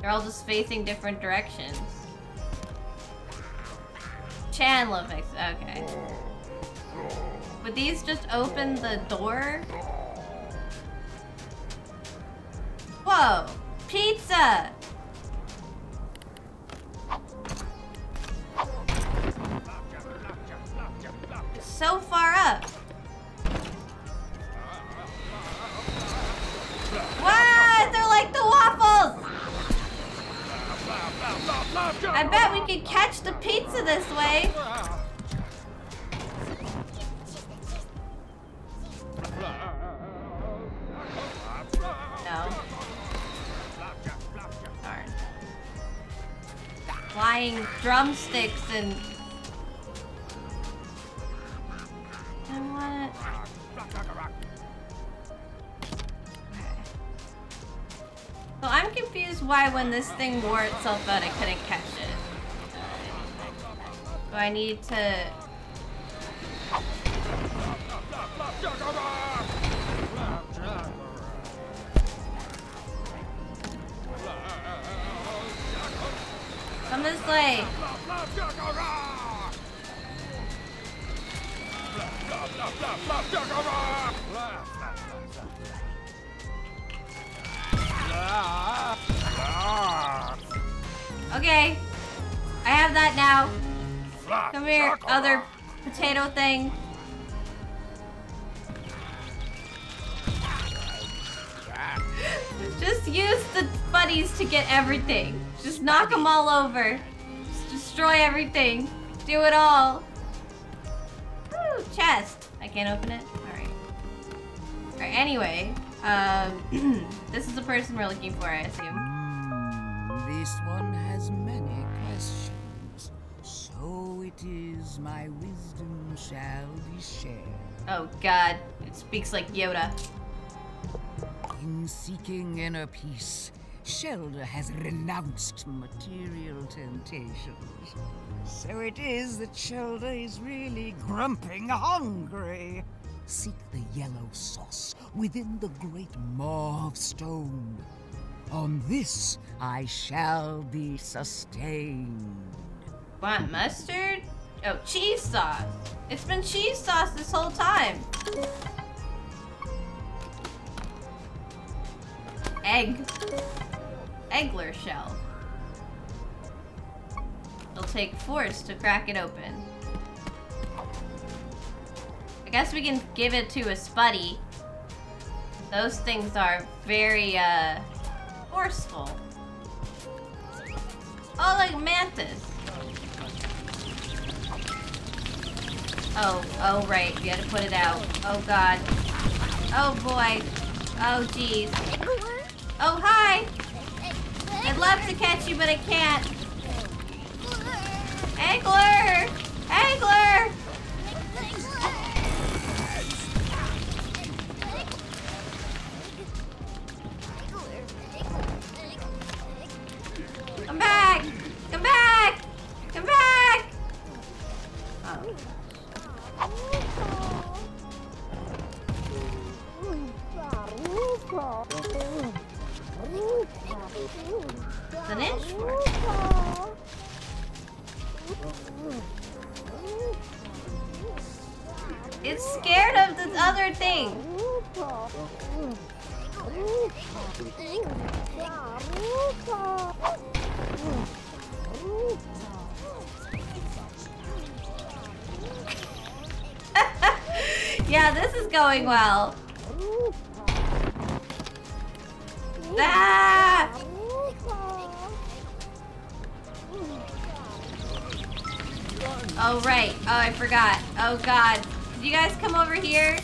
S1: They're all just facing different directions. Chandlo fix okay. Would these just open the door? Whoa! Pizza! So far up. What? They're like the waffles! I bet we could catch the pizza this way. No. Darn. Flying drumsticks and... I want So I'm confused why when this thing wore itself out I couldn't catch it. Do I need to... Come this way. Okay. I have that now. Come here, other potato thing. Just use the buddies to get everything. Just knock them all over. Just destroy everything. Do it all. Woo, chest. I can't open it? Alright. Alright, anyway. Um, this is the person we're looking for, I assume.
S16: This one has many questions, so it is my wisdom shall be shared.
S1: Oh god, it speaks like Yoda.
S16: In seeking inner peace, Shelda has renounced material temptations. So it is that Shelda is really grumping hungry. Seek the yellow sauce within the great maw of stone. On this I shall be sustained.
S1: Want mustard? Oh, cheese sauce. It's been cheese sauce this whole time. Egg. Eggler shell. It'll take force to crack it open. I guess we can give it to a Spuddy. Those things are very, uh, forceful. Oh, like Mantis. Oh, oh right, we had to put it out. Oh god. Oh boy. Oh jeez. Oh hi! I'd love to catch you, but I can't. Angler! Angler! Oh, God. Did you guys come over here?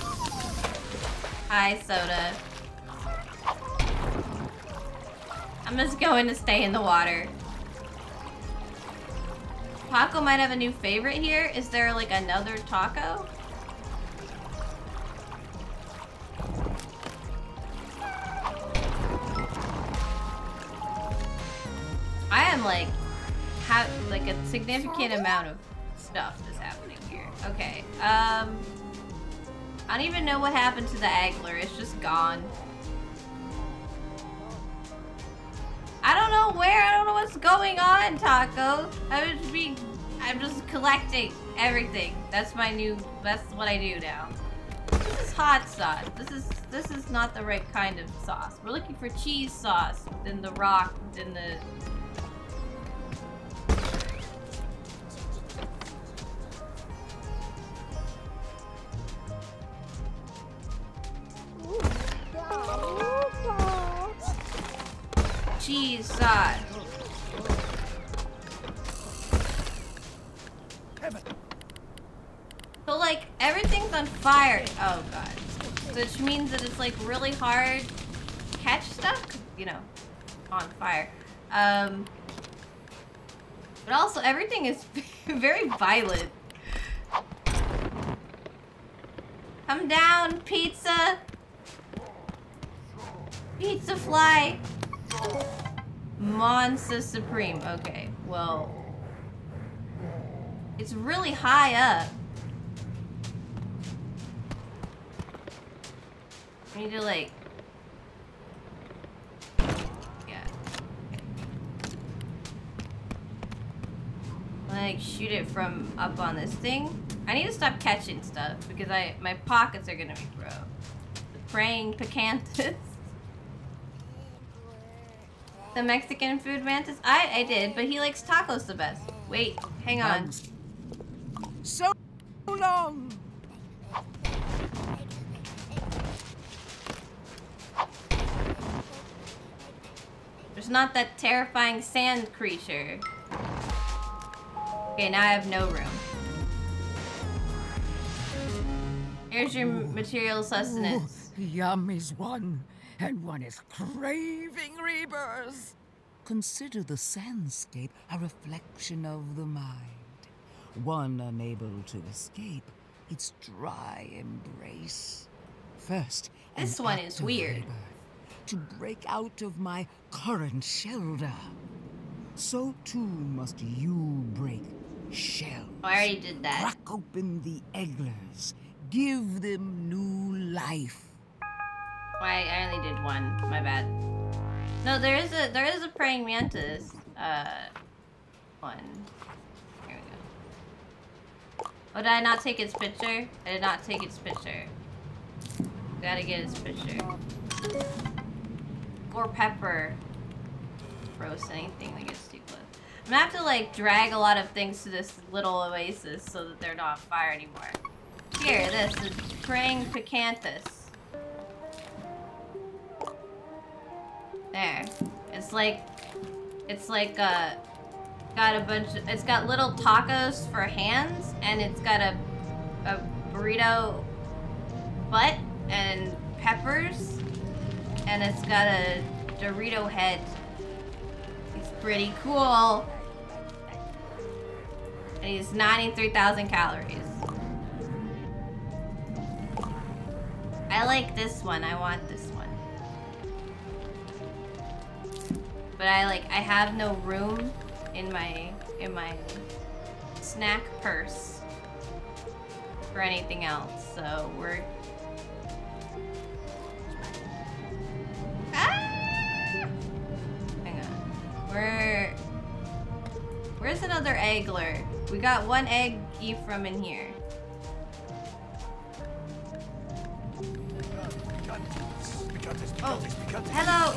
S1: Hi, Soda. I'm just going to stay in the water. Taco might have a new favorite here. Is there, like, another taco? I am like, have like a significant amount of stuff is happening here. Okay, um, I don't even know what happened to the Agler. It's just gone. I don't know where. I don't know what's going on, Taco. I would be. I'm just collecting everything. That's my new. That's what I do now. This is hot sauce. This is this is not the right kind of sauce. We're looking for cheese sauce within the rock, within the Jesus. So like everything's on fire. Oh god. Which means that it's like really hard to catch stuff, you know, on fire. Um, but also everything is very violent. Come down, pizza. Pizza fly. Monster Supreme. Okay, well. It's really high up. I need to like... Yeah. Like shoot it from up on this thing. I need to stop catching stuff because I my pockets are gonna be broke. The praying Picanthus. the Mexican food mantis? I, I did, but he likes tacos the best. Wait, hang on.
S16: So long!
S1: There's not that terrifying sand creature. Okay, now I have no room. Here's your material sustenance.
S16: Ooh, yum is one, and one is craving rebirth. Consider the sandscape a reflection of the mind. One unable to escape its dry embrace. First,
S1: this one is weird.
S16: rebirth, to break out of my current shelter. So too must you break shell.
S1: Oh, I already did that.
S16: Crack open the egglers. Give them new life.
S1: Why I only did one. My bad. No, there is a there is a praying mantis. Uh, one. Here we go. Oh, did I not take its picture? I did not take its picture. Gotta get its picture. Or pepper. Roast anything that gets too close. I'm gonna have to like drag a lot of things to this little oasis so that they're not on fire anymore. Here, this is praying Picanthus. There. It's like, it's like, uh, got a bunch of, it's got little tacos for hands, and it's got a, a burrito butt and peppers, and it's got a Dorito head. It's pretty cool. And he's 93,000 calories. I like this one. I want this one. But I like I have no room in my in my snack purse for anything else. So we're Ah! Hang on. We're Where's another eggler? We got one egg from in here. Oh, hello.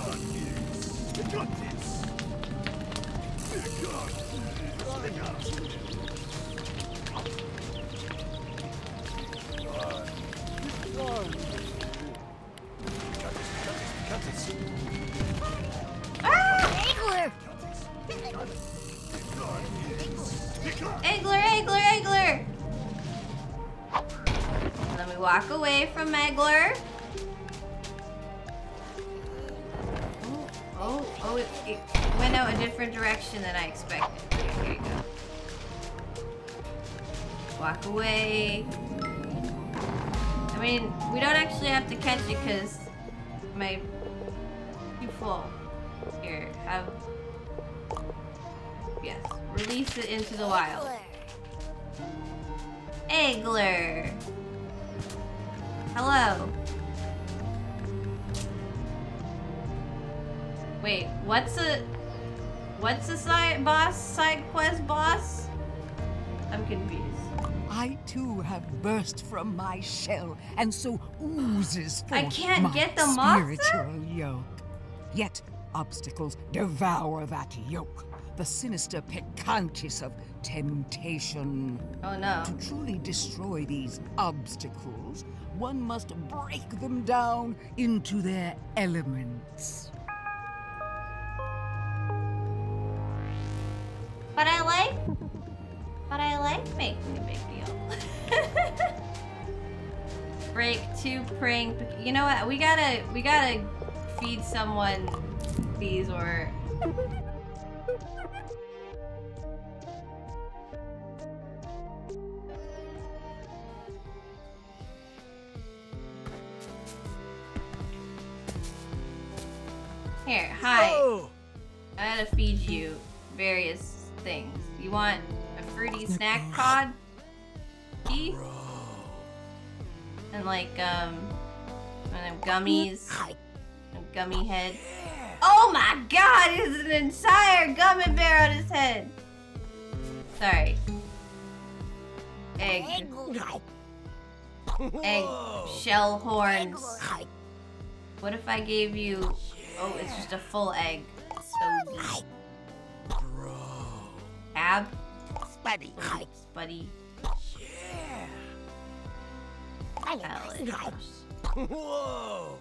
S1: Walk away from Eggler. Oh, oh, it, it went out a different direction than I expected. Okay, here you go. Walk away. I mean, we don't actually have to catch it because my too full. Here, have yes, release it into the wild. Eggler. Hello. Wait, what's a what's a side boss side quest boss? I'm confused.
S16: I too have burst from my shell, and so oozes forth
S1: I can't
S16: my
S1: get the monster?
S16: spiritual yoke. Yet obstacles devour that yoke. The sinister Picanthus of temptation.
S1: Oh no.
S16: To truly destroy these obstacles, one must break them down into their elements.
S1: But I like, but I like making a big deal. Break two prank. You know what? We gotta, we gotta feed someone these or. Here, hi.
S3: Oh.
S1: I gotta feed you various things. You want a fruity snack pod? And like, um, one of them gummies. Gummy head. Oh my god, there's an entire gummy bear on his head. Sorry. Egg. Egg. Shell horns. What if I gave you... Oh, it's just a full egg. So deep. Ab? Spuddy. Spuddy.
S3: Yeah.
S1: Salad.
S3: Whoa.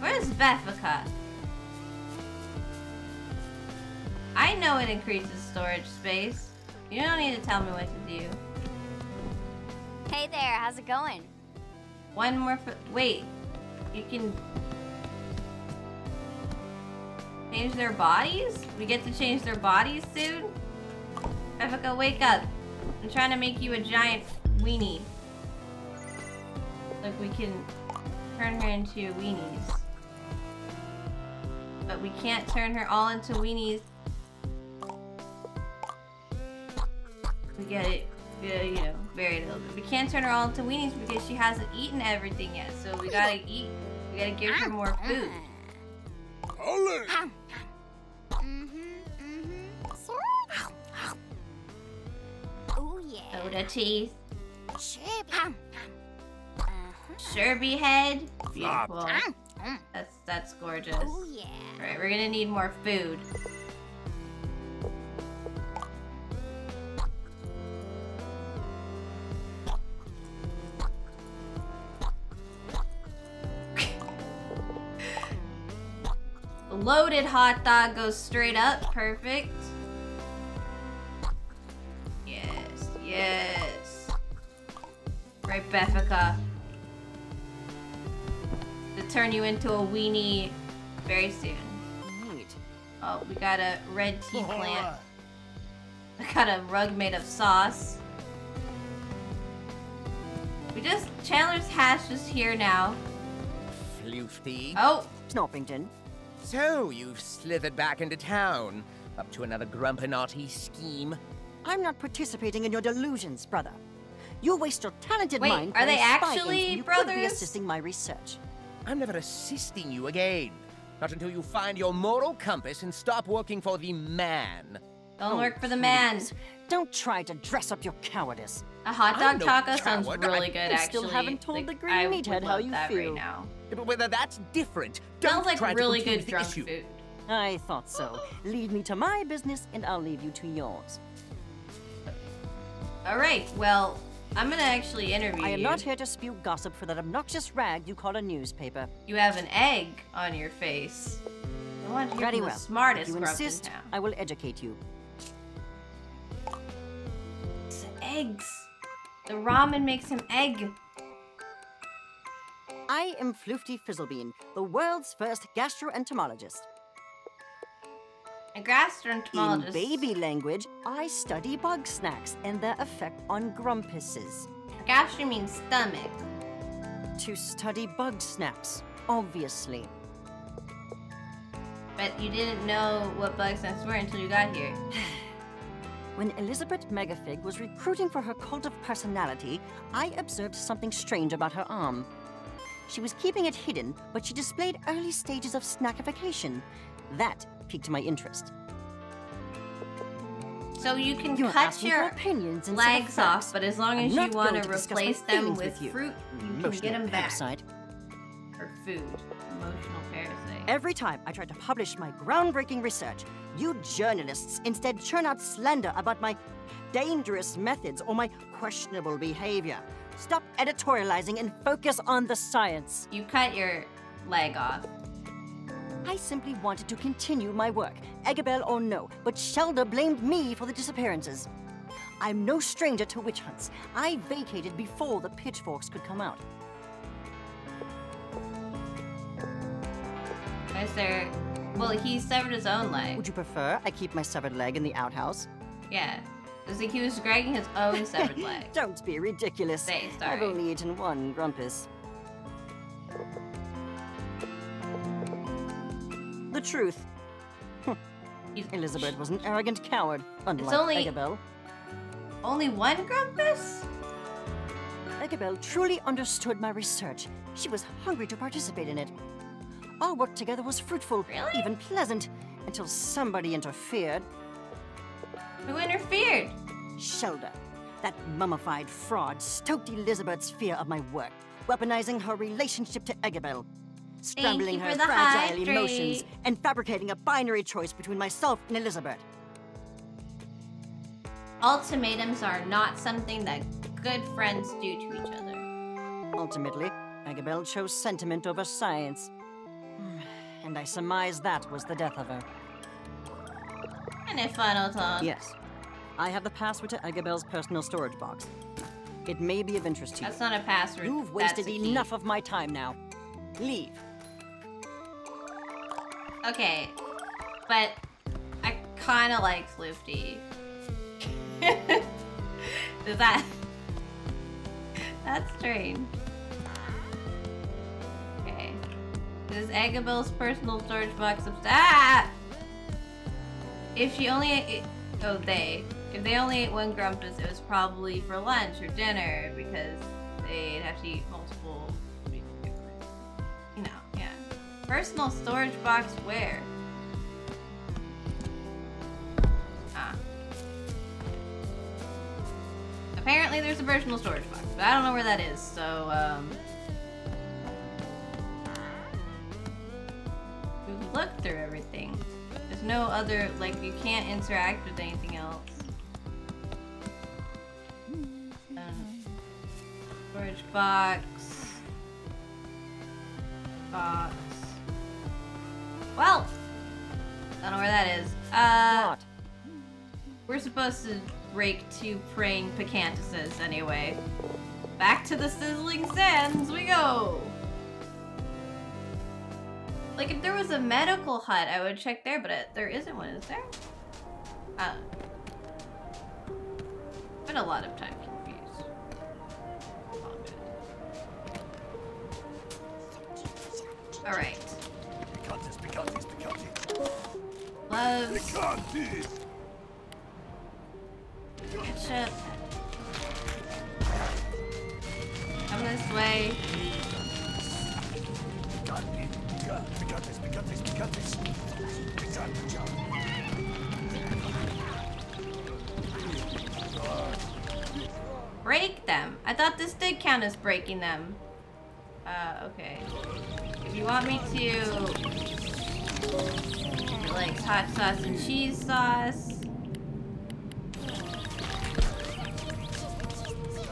S1: Where's Beffica? I know it increases storage space. You don't need to tell me what to do.
S7: Hey there, how's it going?
S1: One more Wait. You can... Change their bodies? We get to change their bodies soon? Beffica, wake up. I'm trying to make you a giant weenie. Look, we can turn her into weenies. But we can't turn her all into weenies. We get it, yeah, you know, very little bit. We can't turn her all into weenies because she hasn't eaten everything yet. So we gotta eat, we gotta give her more food.
S7: Oh mm-hmm, yeah. Mm-hmm.
S1: Soda teeth.
S7: Sherby. Uh-huh.
S1: Sherby head. Beautiful.
S7: Uh-huh.
S1: That's that's gorgeous.
S7: Oh yeah.
S1: Alright, we're gonna need more food. Loaded hot dog goes straight up. Perfect. Yes, yes. Right, Beffica. To turn you into a weenie very soon.
S15: Neat.
S1: Oh, we got a red tea oh, plant. I got a rug made of sauce. We just Chandlo's hash is here now.
S2: Floofty.
S1: Oh,
S15: Snorpington.
S2: So, you've slithered back into town. Up to another Grumpinati scheme.
S15: I'm not participating in your delusions, brother. You waste your talented
S1: Wait,
S15: mind
S1: are they
S15: playing spy games
S1: actually
S15: when you could be assisting my research.
S2: I'm never assisting you again. Not until you find your moral compass and stop working for the man.
S1: Don't
S15: Oh,
S1: work for the man.
S15: please. Don't try to dress up your cowardice.
S1: A hot dog
S2: no
S1: taco sounds really
S2: I-
S1: good,
S15: You
S1: actually.
S15: still haven't told
S1: Like,
S15: the green
S1: I
S15: meathead how
S1: love
S15: you
S1: that
S15: feel.
S1: right now.
S2: But whether that's different. Don't
S1: Sounds like
S2: try
S1: really
S2: to
S1: good
S2: confuse the
S1: drunk
S2: issue.
S1: food.
S15: I thought so. Leave me to my business, and I'll leave you to yours.
S1: All right, well, I'm gonna actually interview
S15: I am
S1: you.
S15: not here to spew gossip for that obnoxious rag you call a newspaper.
S1: You have an egg on your face. I want you to
S15: Very
S1: be the
S15: well.
S1: smartest
S15: if you
S1: grump in
S15: insist,
S1: town.
S15: I will educate you.
S1: It's eggs. The ramen makes him egg.
S15: I am Floofty Fizzlebean, the world's first gastroentomologist.
S1: A
S15: In baby language, I study Bugsnax and their effect on grumpuses.
S1: Gastro means stomach.
S15: To study Bugsnax, obviously.
S1: But you didn't know what Bugsnax were until you got here.
S15: When Lizbert Megafig was recruiting for her cult of personality, I observed something strange about her arm. She was keeping it hidden, but she displayed early stages of snackification. That piqued my interest.
S1: So you can
S15: You're
S1: cut your
S15: opinions
S1: legs off, but as long
S15: I'm
S1: as you want to
S15: to discuss my
S1: replace them with
S15: with you.
S1: fruit, you can get them back.
S15: parasite.
S1: Or food. Emotional parasite.
S15: Every time I try to publish my groundbreaking research, you journalists instead churn out slander about my dangerous methods or my questionable behavior. Stop editorializing and focus on the science.
S1: You cut your leg off.
S15: I simply wanted to continue my work, Eggabell or oh no, but Shelda blamed me for the disappearances. I'm no stranger to witch hunts. I vacated before the pitchforks could come out.
S1: Is there... Well, he severed his own leg.
S15: Would you prefer I keep my severed leg in the outhouse?
S1: Yeah. It's like he was dragging his own severed leg.
S15: Don't be ridiculous.
S1: Say,
S15: I've only eaten one grumpus. The truth. Lizbert was an arrogant coward, unlike
S1: only-
S15: Eggabell.
S1: Only one Grumpus?
S15: Eggabell truly understood my research. She was hungry to participate in it. Our work together was fruitful, even pleasant, until somebody interfered.
S1: Who interfered?
S15: Shelda. That mummified fraud stoked Elizabeth's fear of my work, weaponizing her relationship to Eggabell, scrambling her fragile
S1: hydrate.
S15: emotions, and fabricating a binary choice between myself and Elizabeth.
S1: Ultimatums are not something that good friends do to each other.
S15: Ultimately, Eggabell chose sentiment over science. And I surmise that was the death of her.
S1: And final talk.
S15: Yes. I have the password to Eggabell's personal storage box. It may be of interest to you.
S1: That's not a password.
S15: You've wasted enough of my time now. Leave.
S1: Okay. But I kind of like Floofty. Does that... That's strange. Okay. This is Eggabell's personal storage box of... Ah! If she only ate... Oh, they. If they only ate one Grumpus, it was probably for lunch or dinner because they'd have to eat multiple... You know, yeah. Personal storage box where? Ah. Apparently there's a personal storage box, but I don't know where that is, so, um... We've looked through everything. There's no other, like, you can't interact with anything else. Um, storage box. Box. Well, I don't know where that is. Uh, We're supposed to break two praying Picantuses anyway. Back to the sizzling sands we go! Like, if there was a medical hut, I would check there, but it, there isn't one, is there? Uh, been a lot of time confused. Alright.
S8: Picantes, picantes, picantes.
S1: Loves.
S8: Picantes.
S1: Ketchup. Come this way. Break them. I thought this did count as breaking them. Uh, okay. If you want me to... Like hot sauce and cheese sauce.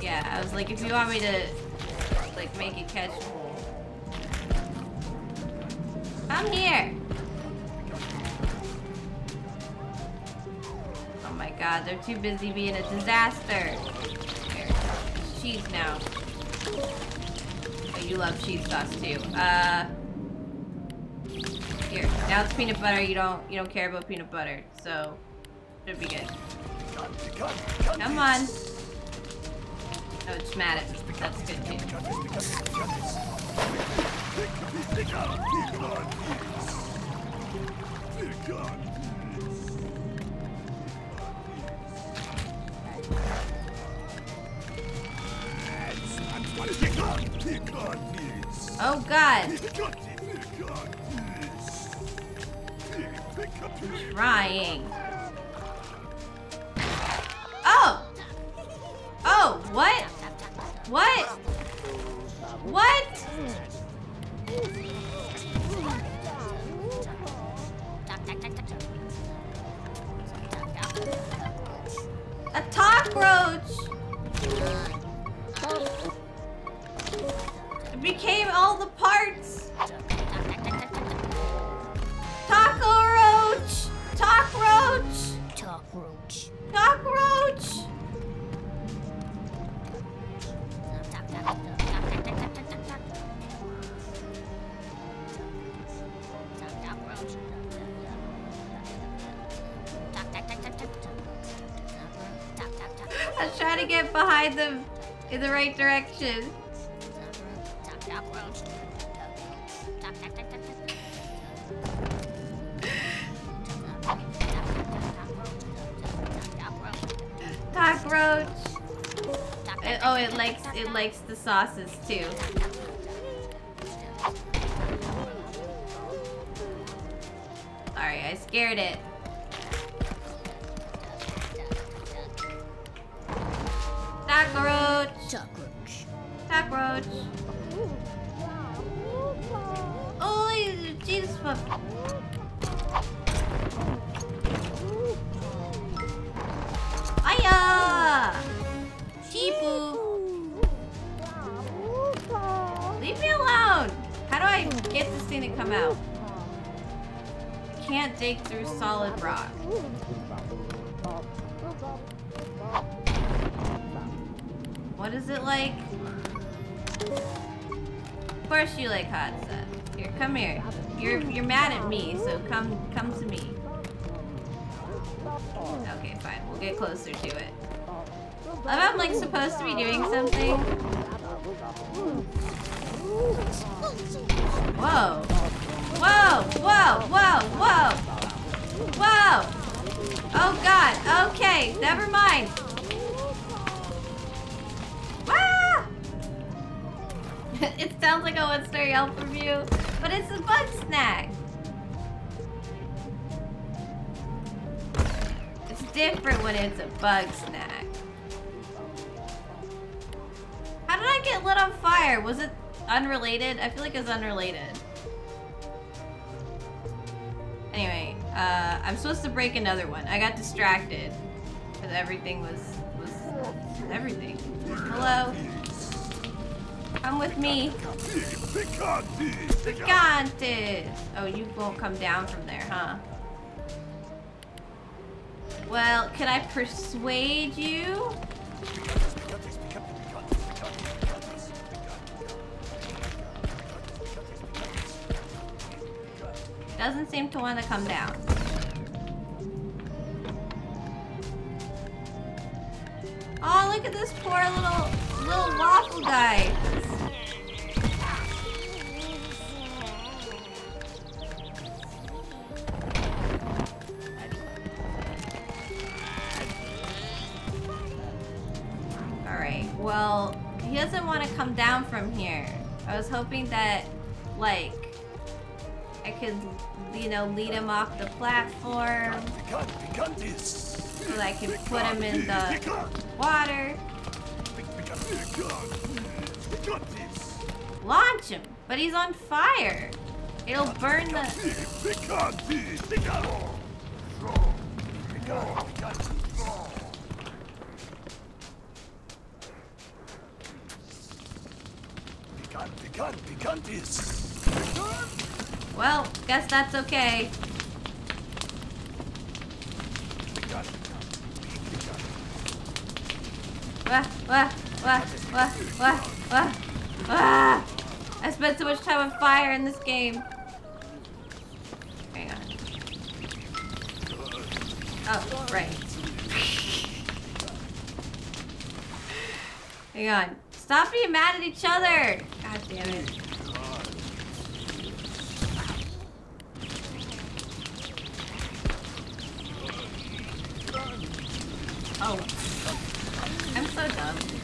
S1: Yeah, I was like, if you want me to, like, make it catchable. Come here! Oh my god, they're too busy being a disaster. Here, cheese now. Oh, you love cheese sauce too. Uh, here. Now it's peanut butter. You don't you don't care about peanut butter, so should be good. Come on. Oh, it's mad at me. That's good too. Oh God! Trying. Oh! Oh, what? What? What? A cockroach! It became all the parts! Taco roach! Cockroach! Cockroach. roach. I was trying to get behind them in the right direction. Cockroach. Oh, it likes it likes the sauces too. Sorry, I scared it. Cockroach.
S7: Cockroach.
S1: Cockroach. Oh, Jesus. Aya! Sheepu. Leave me alone. How do I get this thing to come out? Can't dig through solid rock. What is it like? Of course you like hot stuff. Here, come here. You're you're mad at me, so come come to me. Okay, fine. We'll get closer to it. Love I'm like supposed to be doing something. Whoa. Whoa, whoa, whoa, whoa. Whoa. Oh god. Okay, never mind. Ah! it sounds like a one-star Yelp review, but it's a bug snack. It's different when it's a bug snack. How did I get lit on fire? Was it unrelated? I feel like it was unrelated. Anyway, uh, I'm supposed to break another one. I got distracted because everything was was everything. Hello. Come with me. Picantes. Oh, you won't come down from there, huh? Well, can I persuade you? Doesn't seem to want to come down. Oh, look at this poor little little waffle guy. Alright, well, he doesn't want to come down from here. I was hoping that, like, I could, you know, lead him off the platform. So I can put him in the water. Launch him, but he's on fire. It'll burn the. Well, guess that's okay. Wah, wah, wah, wah, wah, wah. Ah! I spent so much time on fire in this game. Hang on. Oh, right. Hang on. Stop being mad at each other! God damn it. Oh. I'm so dumb.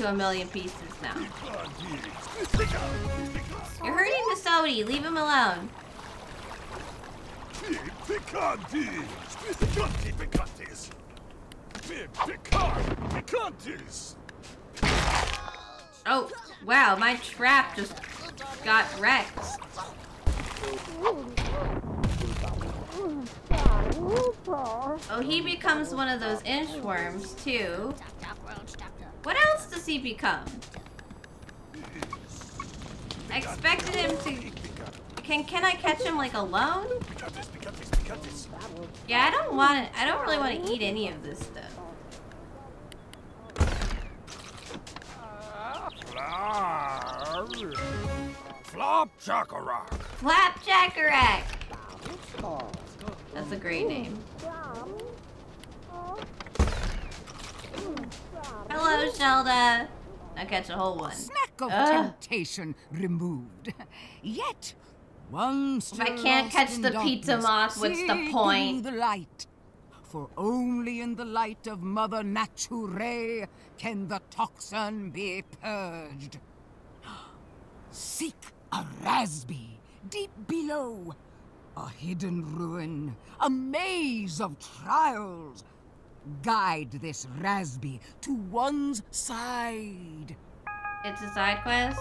S1: A million pieces now. You're hurting the Sodi. Leave him alone. Oh, wow, my trap just got wrecked. Oh, he becomes one of those inchworms too. What else does he become? I expected him to. Can can I catch him like alone? Yeah, I don't want to. I don't really want to eat any of this stuff.
S11: Flapjackarock.
S1: Flapjackerack. That's a great name. Hello, Shelda. I catch a whole one.
S16: Snack of
S1: Ugh.
S16: temptation removed. Yet, once
S1: If I can't catch the pizza moth, what's the point?
S16: The light. For only in the light of Mother Nature can the toxin be purged. Seek a Rasby deep below. A hidden ruin, a maze of trials. Guide this Rasby to one's side.
S1: It's a side quest.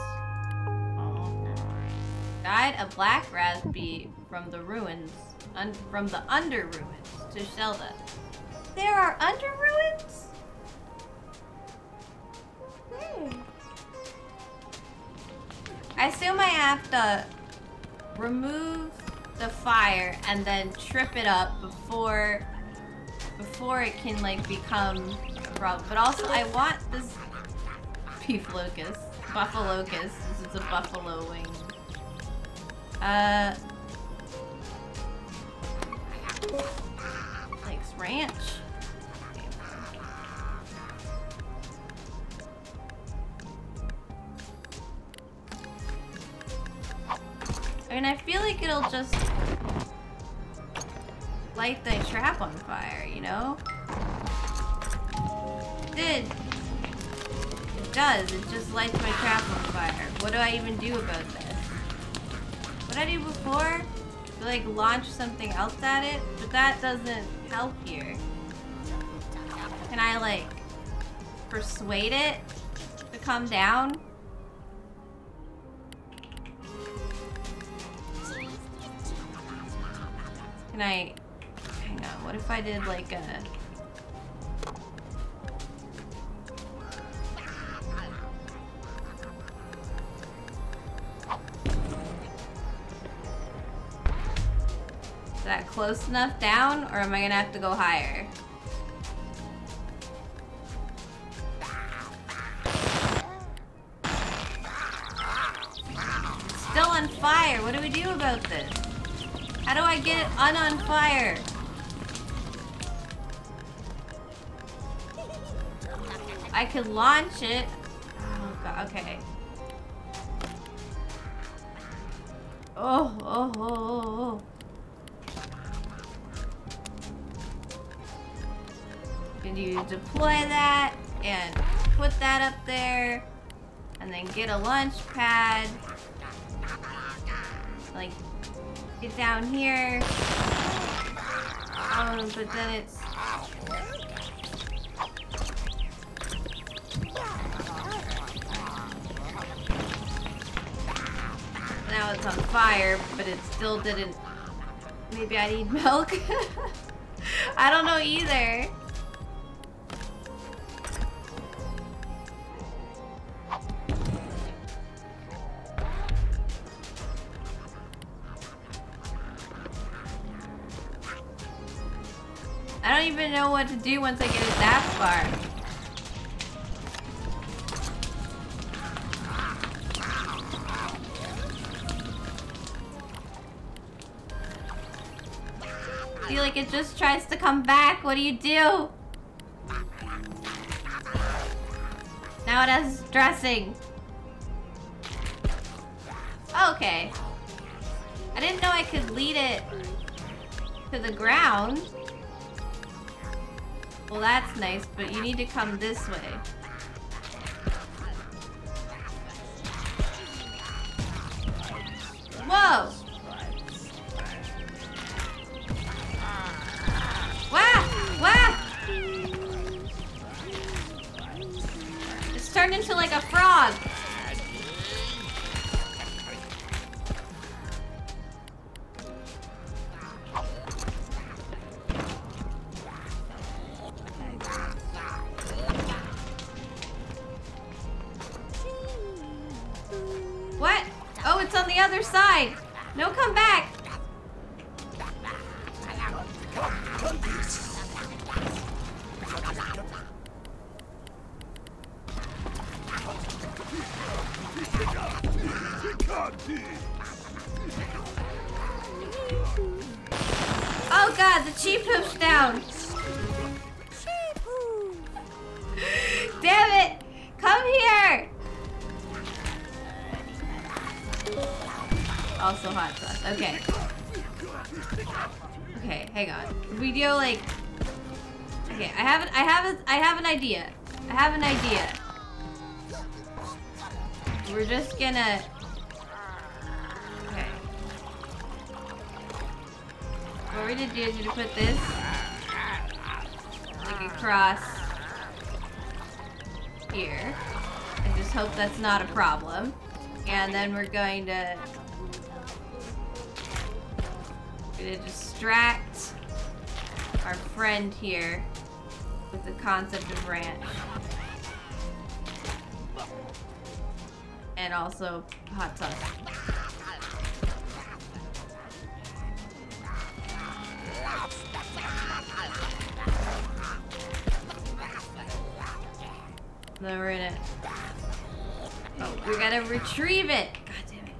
S1: Guide a black raspberry from the ruins, from the under ruins to Shelda. There are under ruins? Hmm. I assume I have to remove the fire and then trip it up before before it can like become a problem. But also I want this beef locust, buffalo locust, since it's a buffalo wing. Uh, Lakes Ranch. I mean, I feel like it'll just light the trap on fire, you know? It did. It does. It just lights my trap on fire. What do I even do about this? What I do before? To, like launch something else at it? But that doesn't help here. Can I like persuade it to come down? Can I... Hang on, what if I did like a... Is that close enough down, or am I gonna have to go higher? Still on fire. What do we do about this? How do I get un on fire? I could launch it. Oh god, okay. Oh, oh, oh, oh, oh. Can you deploy that and put that up there and then get a launch pad like get down here um but then it's now it's on fire but it still didn't maybe I need milk I don't know either I don't even know what to do once I get it that far. Feel like it just tries to come back. What do you do? Now it has dressing. Okay. I didn't know I could lead it to the ground. Well, that's nice, but you need to come this way. Whoa! Wow! Wow! It's turned into like a frog. What? Oh, it's on the other side. No, come back. God, the cheap hoof's down. Damn it! Come here! Also hot sauce. Okay. Okay, hang on. We do like Okay, I have an I have a I have an idea. I have an idea. We're just gonna What we're gonna do is we're gonna put this like across here. And just hope that's not a problem. And then we're going to gonna distract our friend here with the concept of ranch. And also hot sauce. Then we're gonna. Oh, we gotta retrieve it. God damn it.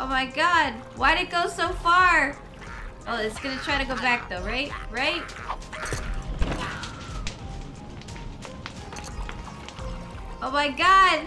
S1: Oh my god, why'd it go so far? Oh, it's gonna try to go back though, right? Right? Oh my god!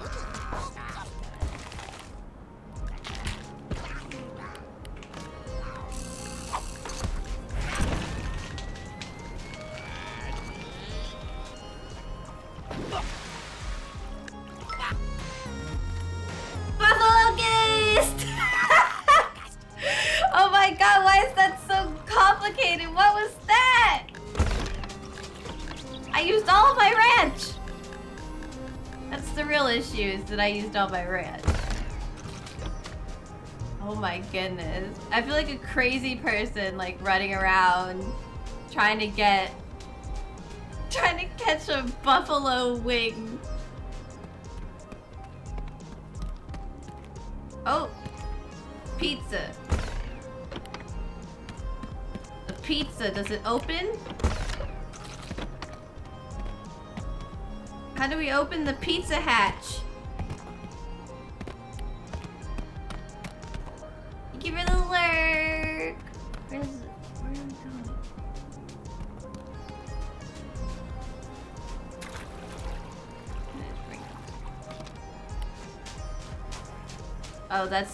S1: That I used all my ranch. Oh my goodness. I feel like a crazy person, like, running around, trying to get... Trying to catch a buffalo wing. Oh! Pizza. The pizza, does it open? How do we open the pizza hatch?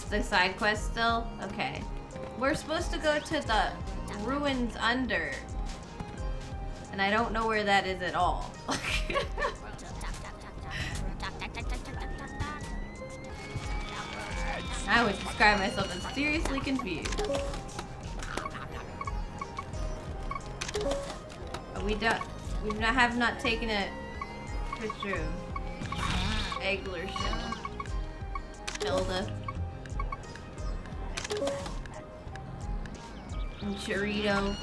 S1: The side quest still? Okay. We're supposed to go to the ruins under. And I don't know where that is at all. I would describe myself as seriously confused. We don't. We not, have not taken a picture of Eggler Shell. And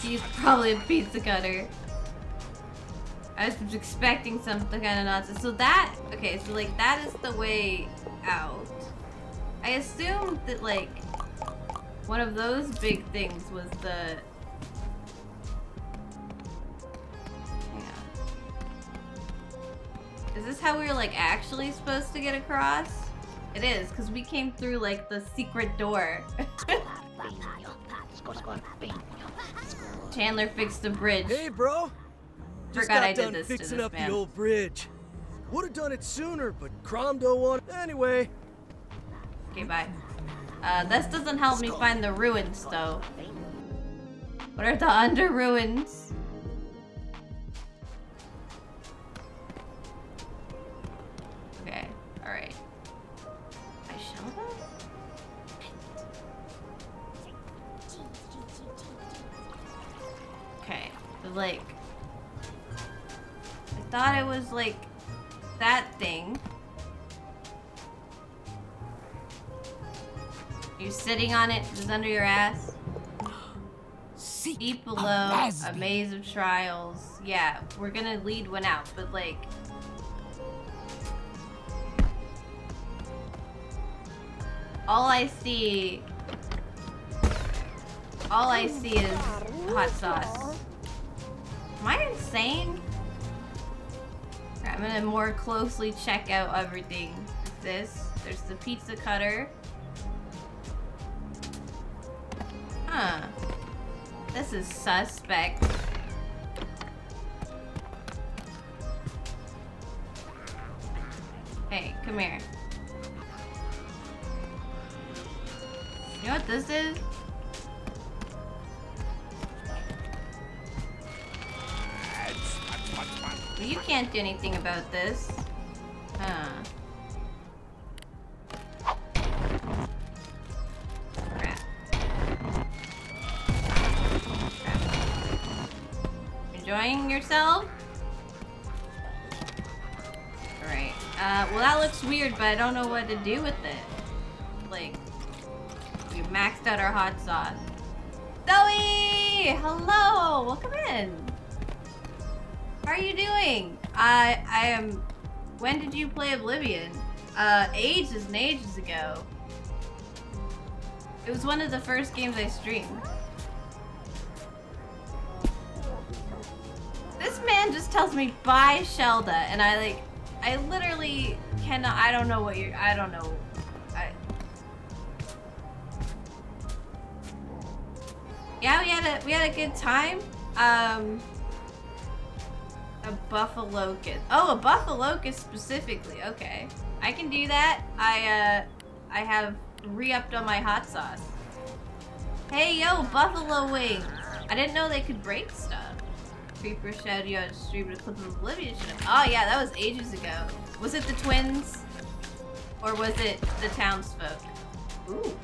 S1: She's probably a pizza cutter. I was expecting some kind of nonsense. So that, okay, so like that is the way out. I assumed that like one of those big things was the. Is this how we were like actually supposed to get across? It is, because we came through like the secret door. Chandlo fixed the bridge.
S3: Hey, bro. Just
S1: Forgot
S3: got
S1: I did
S3: done
S1: this to
S3: fixing
S1: this
S3: up
S1: man.
S3: the old bridge. Would have done it sooner, but Crom don't want. Anyway,
S1: Okay, bye. Uh, this doesn't help me find the ruins, though. What are the under ruins? Like... I thought it was like that thing. You're sitting on it, just under your ass. Deep below, a maze of trials. Yeah, we're gonna lead one out, but like... All I see... All I see is hot sauce. Am I insane? I'm gonna more closely check out everything. This. There's the pizza cutter. Huh. This is suspect. Hey, come here. You know what this is? You can't do anything about this. Huh. Crap. Enjoying yourself? Alright. Uh, well that looks weird, but I don't know what to do with it. Like, we maxed out our hot sauce. Zoe! Hello! Welcome in! How are you doing? I I am. When did you play Oblivion? Uh, ages and ages ago. It was one of the first games I streamed. This man just tells me buy Shelda, and I like, I literally cannot. I don't know what you're. I don't know. I. Yeah, we had a we had a good time. Um. A buffalo buffalocust. Oh, a buffalo buffalocust specifically. Okay. I can do that. I, uh, I have re-upped on my hot sauce. Hey, yo, buffalo wings. I didn't know they could break stuff. Creeper showed you to stream a clip of Oblivion. Oh, yeah, that was ages ago. Was it the twins? Or was it the townsfolk? Ooh.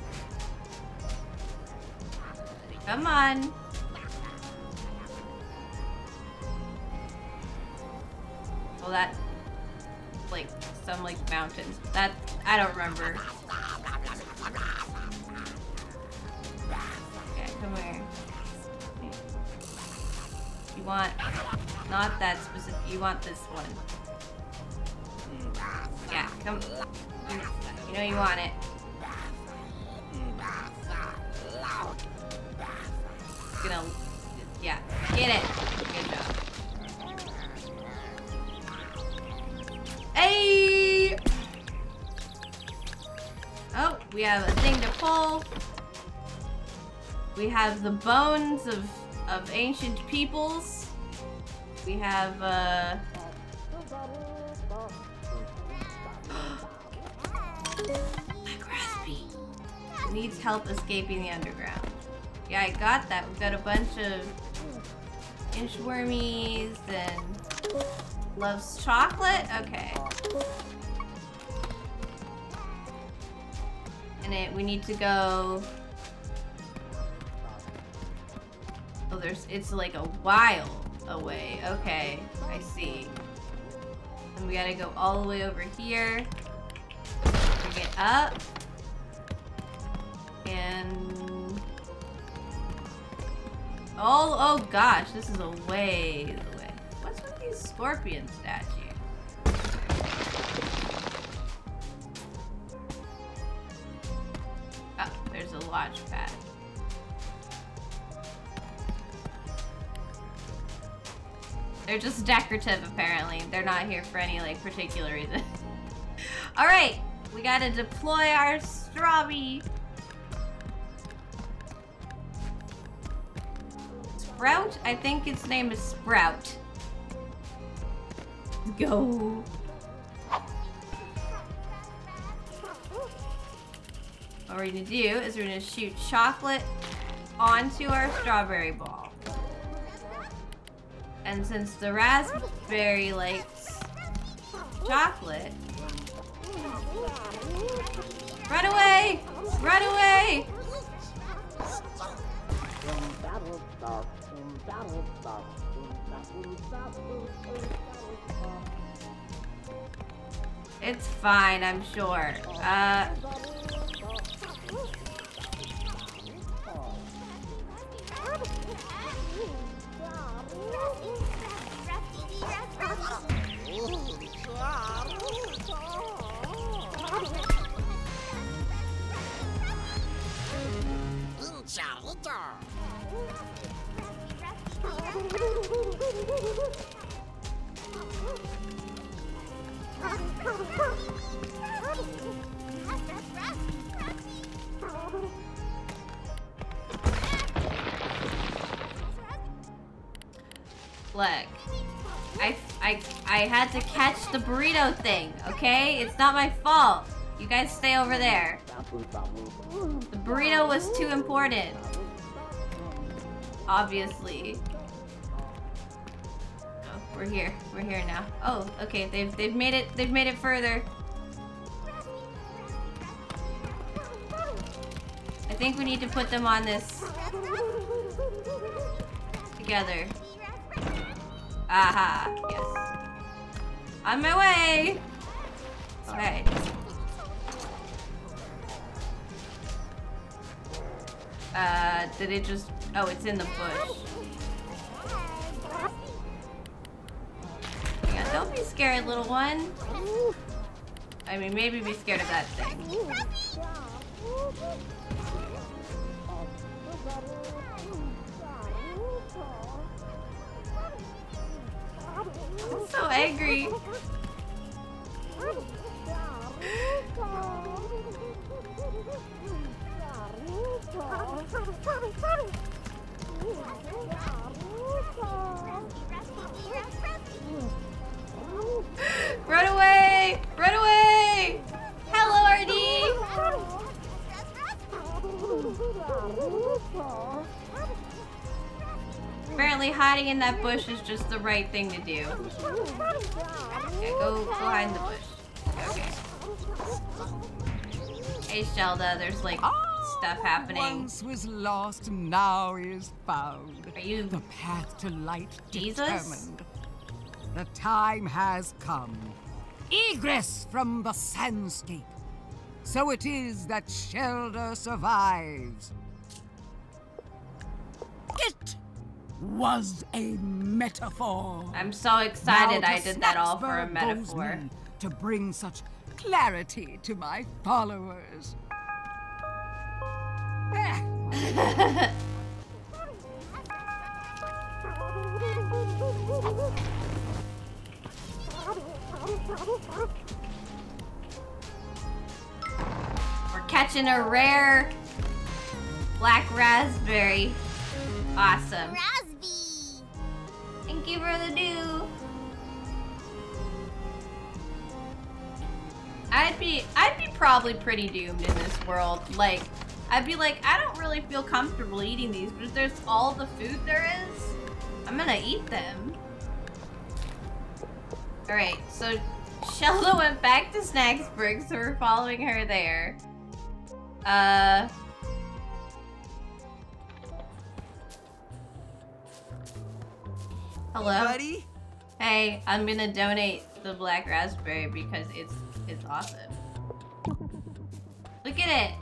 S1: Come on. Well, that, like, some, like, mountains. That, I don't remember. Okay, come here. You want, not that specific, you want this one. Yeah, come, you know you want it. It's Gonna, yeah, get it. Good job. Hey! Oh, we have a thing to pull. We have the bones of of ancient peoples. We have uh needs help escaping the underground. Yeah, I got that. We've got a bunch of inchwormies and loves chocolate? Okay. And it, we need to go... Oh, there's, it's like a while away. Okay, I see. And we gotta go all the way over here. Bring it up. And... Oh, oh gosh, this is a way What's with these scorpion statue. Oh, there's a launch pad. They're just decorative, apparently. They're not here for any, like, particular reason. Alright, we gotta deploy our strawberry. Sprout? I think its name is Sprout. Go. What we're gonna do is we're gonna shoot chocolate onto our strawberry ball. And since the raspberry likes chocolate, run away! Run away! It's fine, I'm sure. Uh... Look. I, I, I had to catch the burrito thing, okay? It's not my fault. You guys stay over there. The burrito was too important. Obviously. We're here. We're here now. Oh, okay. They've they've made it they've made it further. I think we need to put them on this together. Aha, yes. On my way! Okay. Uh, did it just... Oh, it's in the bush. Don't be scared, little one. I mean, maybe be scared of that thing. I'm so angry. Run away! Run away! Hello, RD! Apparently hiding in that bush is just the right thing to do. Okay, go, go hide in the bush. Okay. Hey, Shelda, there's like stuff happening.
S16: Once was lost, now is found.
S1: Are you
S16: the path to light
S1: Jesus?
S16: determined? The time has come. Egress from the sandscape. So it is that Shelda survives. It was a metaphor.
S1: I'm so excited
S16: Now
S1: I did that all for a metaphor.
S16: me To bring such clarity to my followers.
S1: We're catching a rare black raspberry. Awesome. Thank you for the dew. I'd be I'd be probably pretty doomed in this world. Like, I'd be like, I don't really feel comfortable eating these, but if there's all the food there is, I'm gonna eat them. Alright, so Shelda went back to Snaxburg, so we're following her there. Uh Hello.
S9: Buddy?
S1: Hey, I'm gonna donate the black raspberry because it's it's awesome. Look at it.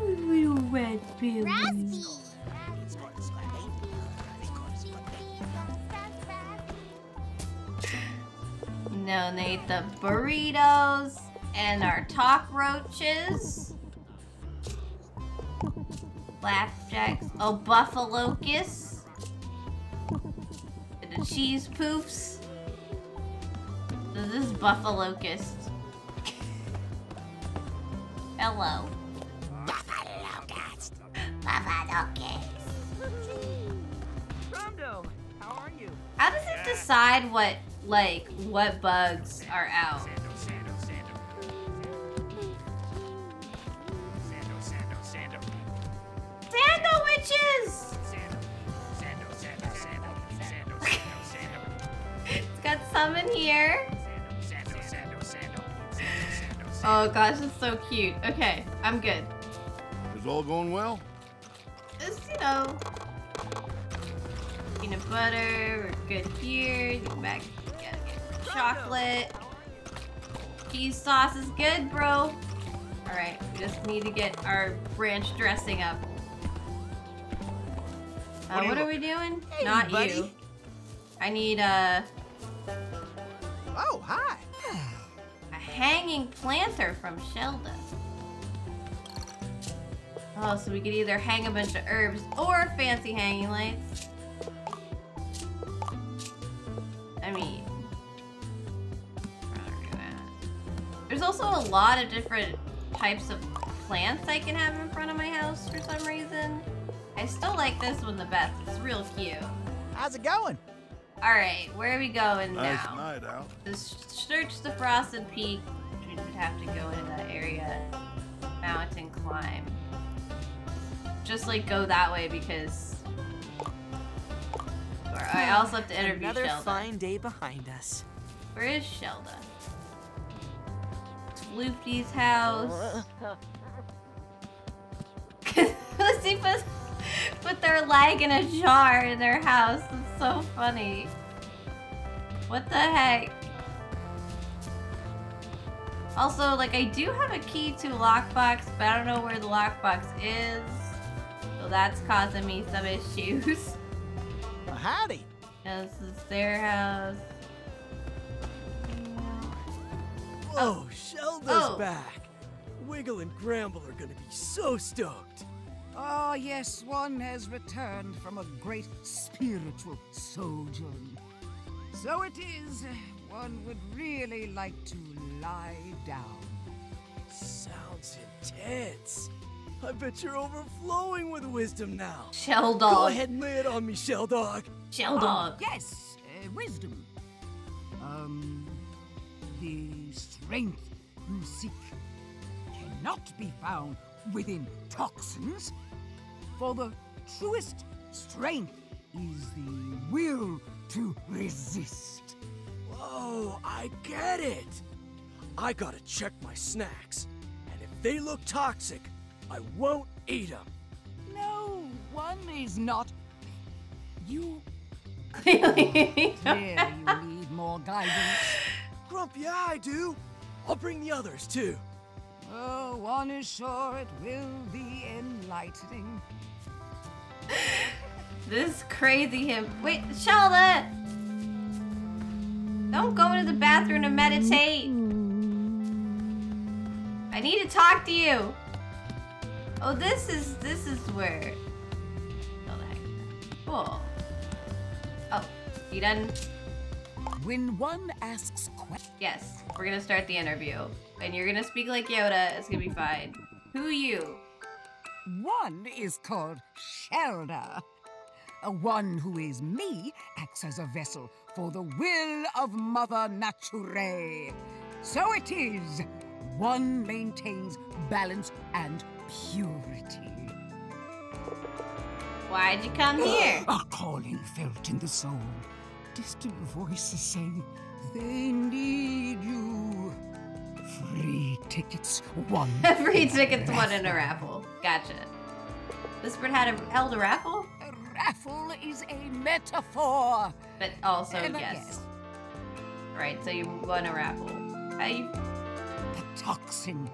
S1: Little raspberry. Donate the burritos and our cockroaches. Flapjacks. Oh, buffalocus. And the cheese poofs. This is buffalocust. Hello. Buffalocust. Buffalocust.
S6: Rondo, How
S1: does it decide what, like, what bugs are out? Sando witches! it's got some in here. Oh gosh, it's so cute. Okay, I'm good.
S11: Is all going well?
S1: Just, you know, peanut butter. We're good here. You back gotta get chocolate. Cheese sauce is good, bro. Alright, we just need to get our ranch dressing up. Uh,
S6: What are
S1: what are we doing?
S6: Hey,
S1: Not
S6: buddy.
S1: you. I need a,
S6: Oh, hi.
S1: a hanging planter from Sheldon. Oh, so we could either hang a bunch of herbs or fancy hanging lights. I mean, there's also a lot of different types of plants I can have in front of my house for some reason. I still like this one the best. It's real cute.
S6: How's it going?
S1: All right, where are we going
S11: Nice
S1: now?
S11: night out.
S1: Just search the Frosted Peak. We would have to go into that area. Mountain climb. Just like go that way because. I also have to interview
S9: Another fine day behind us.
S1: Where is Shelda? It's Loopy's house. Lucy put, put their leg in a jar in their house. It's so funny. What the heck? Also, like, I do have a key to a lockbox, but I don't know where the lockbox is. So that's causing me some issues.
S6: Well, howdy.
S1: This is their house.
S3: Oh, Shelda's
S1: Oh.
S3: back. Wiggle and Gramble are gonna be so stoked.
S16: Ah, yes, one has returned from a great spiritual sojourn. So it is, one would really like to lie down.
S3: Sounds intense. I bet you're overflowing with wisdom now.
S1: Shell dog.
S3: Go ahead and lay it on me, Shell Dog.
S1: Shell dog.
S16: yes, uh, wisdom. Um, the strength you seek cannot be found within toxins, for the truest strength is the will to resist.
S3: Whoa, I get it. I gotta check my snacks. And if they look toxic, I won't eat them.
S16: No, one is not. You
S1: Clearly.
S16: clearly you need more guidance.
S3: Grumpy, I do. I'll bring the others too.
S16: Oh, one is sure it will be enlightening.
S1: This crazy him. Wait, Shelda! Don't go into the bathroom to meditate. I need to talk to you. Oh, this is this is where. Oh, the heck. Cool. Oh, you done?
S16: When one asks questions.
S1: Yes, we're gonna start the interview, and you're gonna speak like Yoda. It's gonna be fine. Who you?
S16: One is called Shelda. One who is me acts as a vessel for the will of Mother Nature. So it is. One maintains balance and purity.
S1: Why'd you come here?
S16: A calling felt in the soul. Distant voices saying, they need you. Free tickets, one.
S1: Free tickets, one in a raffle. Gotcha. Whispered had a held a raffle,
S16: A raffle is a metaphor.
S1: but also
S16: And
S1: yes. Right, so you won a raffle. How you?
S16: The toxin.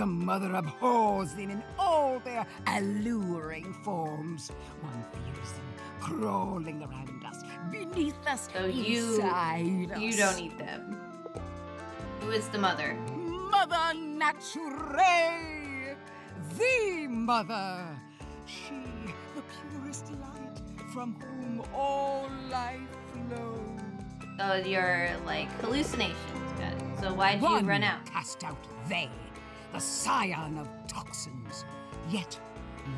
S16: The mother abhors them in all their alluring forms. One feels them crawling around us, beneath us,
S1: So you
S16: inside
S1: you
S16: us.
S1: don't eat them. Who is the mother?
S16: Mother Nature, the mother. She, the purest light, from whom all life flows.
S1: Oh, your like hallucinations. Got it. So why'd you run out?
S16: Cast out they, the scion of toxins. Yet,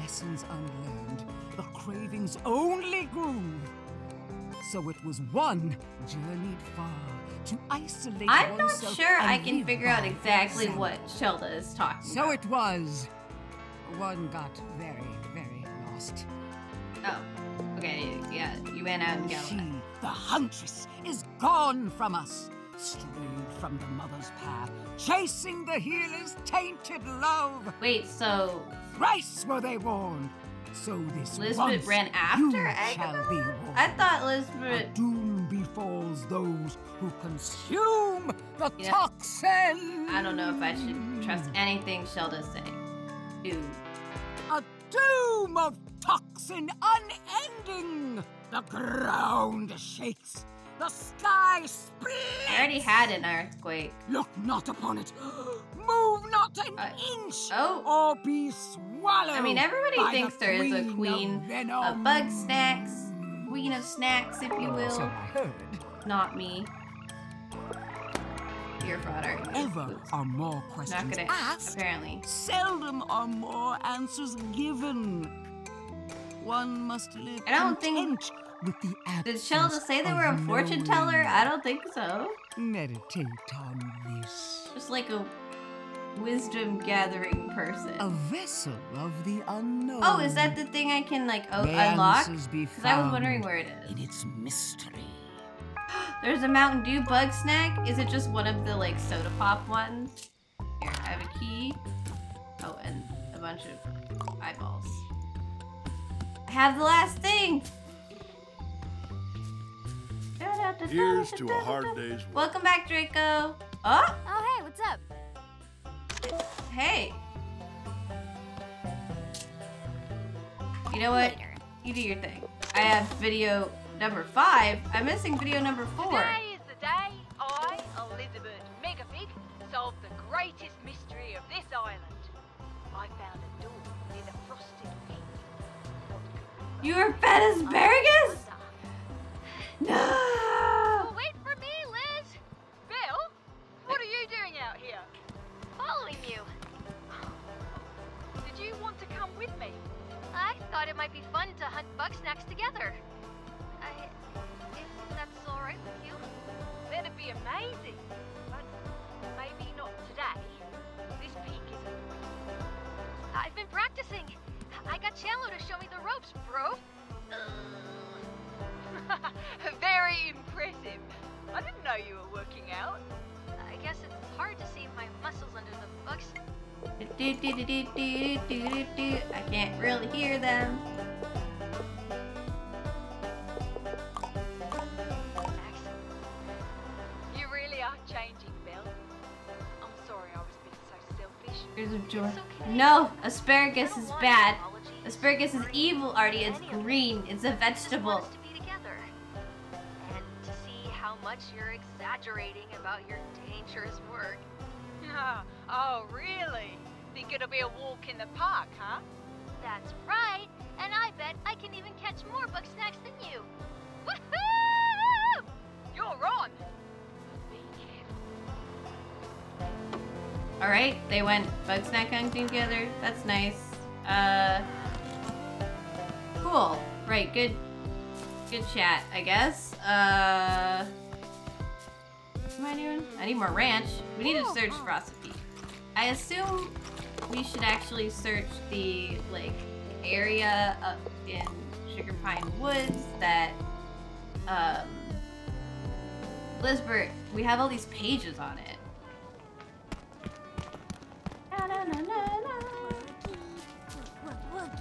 S16: lessons unlearned, the cravings only grew. So it was one journeyed far to isolate
S1: I'm not sure I can figure out exactly
S16: example.
S1: what Shelda is talking
S16: So
S1: about.
S16: it was. One got very, very lost.
S1: Oh, okay, yeah, you went out and got
S16: She, the huntress, is gone from us, strayed from the mother's path, chasing the healer's tainted love.
S1: Wait, so
S16: Thrice were they warned. So this
S1: Lizbert
S16: once
S1: ran after. I thought Lizbert.
S16: Doom befalls those who consume the
S1: You know,
S16: toxin.
S1: I don't know if I should trust anything Shelda saying. Dude.
S16: A doom of toxin unending. The ground shakes. The sky splits.
S1: I already had an earthquake.
S16: Look not upon it. Move not an uh, inch.
S1: Oh.
S16: Or be swallowed.
S1: I mean, everybody thinks
S16: the
S1: there is a
S16: queen
S1: queen
S16: of venom.
S1: of bug snacks, queen of snacks, if you will.
S16: So I heard.
S1: Not me. Ear fodder.
S16: Ever are more
S1: Not
S16: questions
S1: gonna.
S16: asked.
S1: Apparently.
S16: Seldom are more answers given. One must live
S1: I don't think-
S16: content with the
S1: Did
S16: absence
S1: Shelda say they were a fortune teller? I don't think so.
S16: Meditate on this.
S1: Just like a wisdom gathering person.
S16: A vessel of the unknown.
S1: Oh, is that the thing I can like o- unlock? Because I was wondering where it is.
S16: In its mystery.
S1: There's a Mountain Dew bug snack. Is it just one of the like soda pop ones? Here, I have a key. Oh, and a bunch of eyeballs. I have the last thing.
S11: Here's to a hard day's work.
S1: Welcome back, Draco. Oh,
S7: Oh, hey, what's up?
S1: hey. You know what? You do your thing. I have video number five. I'm missing video number four.
S14: Today is the day I, Lizbert Megafig, solved the greatest mystery of this island. I found a door near the frosted peak.
S1: You were fed asparagus? No.
S14: Well, wait for me, Liz! Bill, what are you doing out here?
S7: Following you.
S14: Did you want to come with me?
S7: I thought it might be fun to hunt bug snacks together. I, if that's all right with you.
S14: That'd be amazing. But maybe not today. This peak isn't
S7: I've been practicing. I got Chandlo to show me the ropes, bro.
S14: Very impressive. I didn't know you were working out.
S7: I guess it's hard to see my muscles under the
S1: do. I can't really hear them.
S14: You really are changing, Bill. I'm sorry I was being so selfish.
S1: Here's a joy. No, asparagus is bad. Asparagus is evil, Artie. It's green. It's a vegetable.
S7: Much you're exaggerating about your dangerous work.
S14: oh, really? Think it'll be a walk in the park, huh?
S7: That's right. And I bet I can even catch more bug snacks than you.
S14: Woohoo! You're on. Be careful.
S1: All right, they went bug snack hunting together. That's nice. Uh, cool. Right, good, good chat, I guess. Uh, what am I doing? I need more ranch. We need to search Frosted Peak. I assume we should actually search the like area up in Sugar Pine Woods that um Lizbert, we have all these pages on it.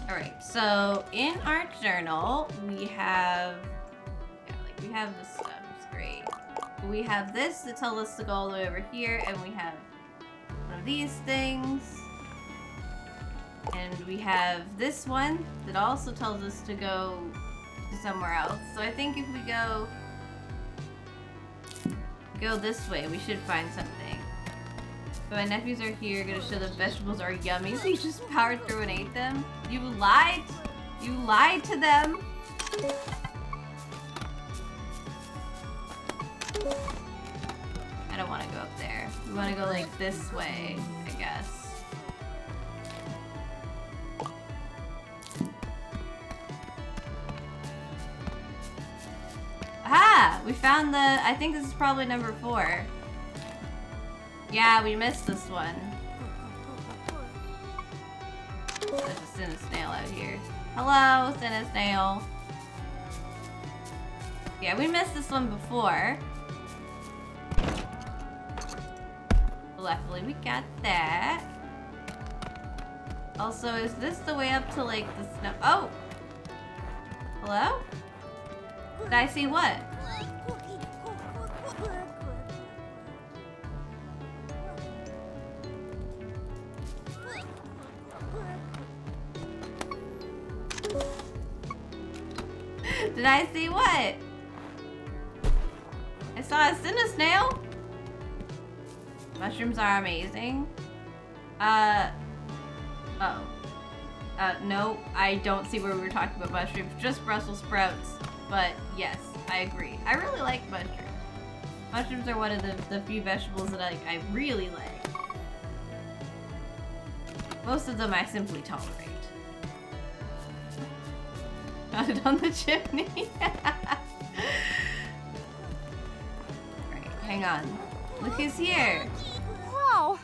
S1: All right, so in our journal, we have, yeah, like we have this stuff, it's great. We have this that tells us to go all the way over here, and we have one of these things. And we have this one that also tells us to go to somewhere else. So I think if we go go this way, we should find something. But my nephews are here, gonna show the vegetables are yummy, so just powered through and ate them. You lied! You lied to them! I don't want to go up there. We want to go like this way, I guess. Ah, We found the, I think this is probably number four. Yeah, we missed this one. There's a snail out here. Hello, Cinnasnail. Yeah, we missed this one before. Luckily, we got that. Also, is this the way up to like the snow? Oh! Hello? Did I see what? Did I see what? I saw a Cinnasnail. Mushrooms are amazing. Uh, oh. Uh, no, I don't see where we were talking about mushrooms, just Brussels sprouts. But yes, I agree. I really like mushrooms. Mushrooms are one of the, the few vegetables that I, I really like. Most of them I simply tolerate. Got it on the chimney. Alright, hang on. Look who's here.
S12: Wow!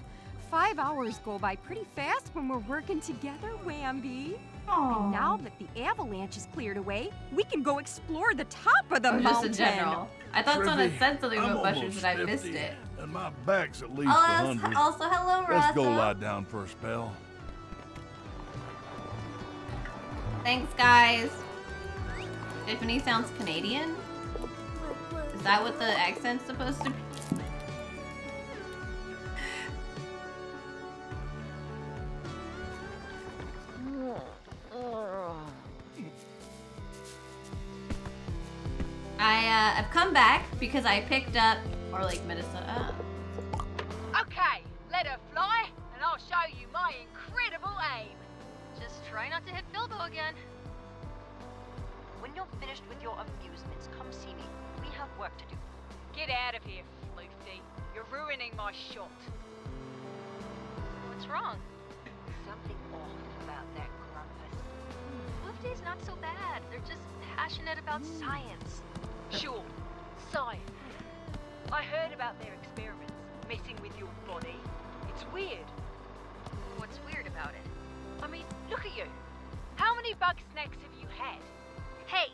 S12: Five hours go by pretty fast when we're working together, Wambi. And now that the avalanche is cleared away, we can go explore the top of the
S1: Oh, just
S12: mountain.
S1: in general. I thought someone had said something about mushrooms
S11: almost
S1: and I missed it.
S11: And my back's at least
S1: Oh,
S11: 100.
S1: also, hello,
S11: Let's go lie down for a spell.
S1: Thanks, guys. Tiffany sounds Canadian? Is that what the accent's supposed to be? I, uh, I've come back because I picked up, or like Minnesota.
S14: Okay, let her fly, and I'll show you my incredible aim.
S7: Just try not to hit Filbo again.
S15: When you're finished with your amusements, come see me. Work to do.
S14: Get out of here, Floofty. You're ruining my shot.
S7: What's wrong?
S15: Something off about that grumpus.
S7: Floofty's not so bad. They're just passionate about science.
S14: Sure, science. I heard about their experiments, messing with your body. It's weird.
S7: What's weird about it?
S14: I mean, look at you. How many bug snacks have you had?
S7: Hey,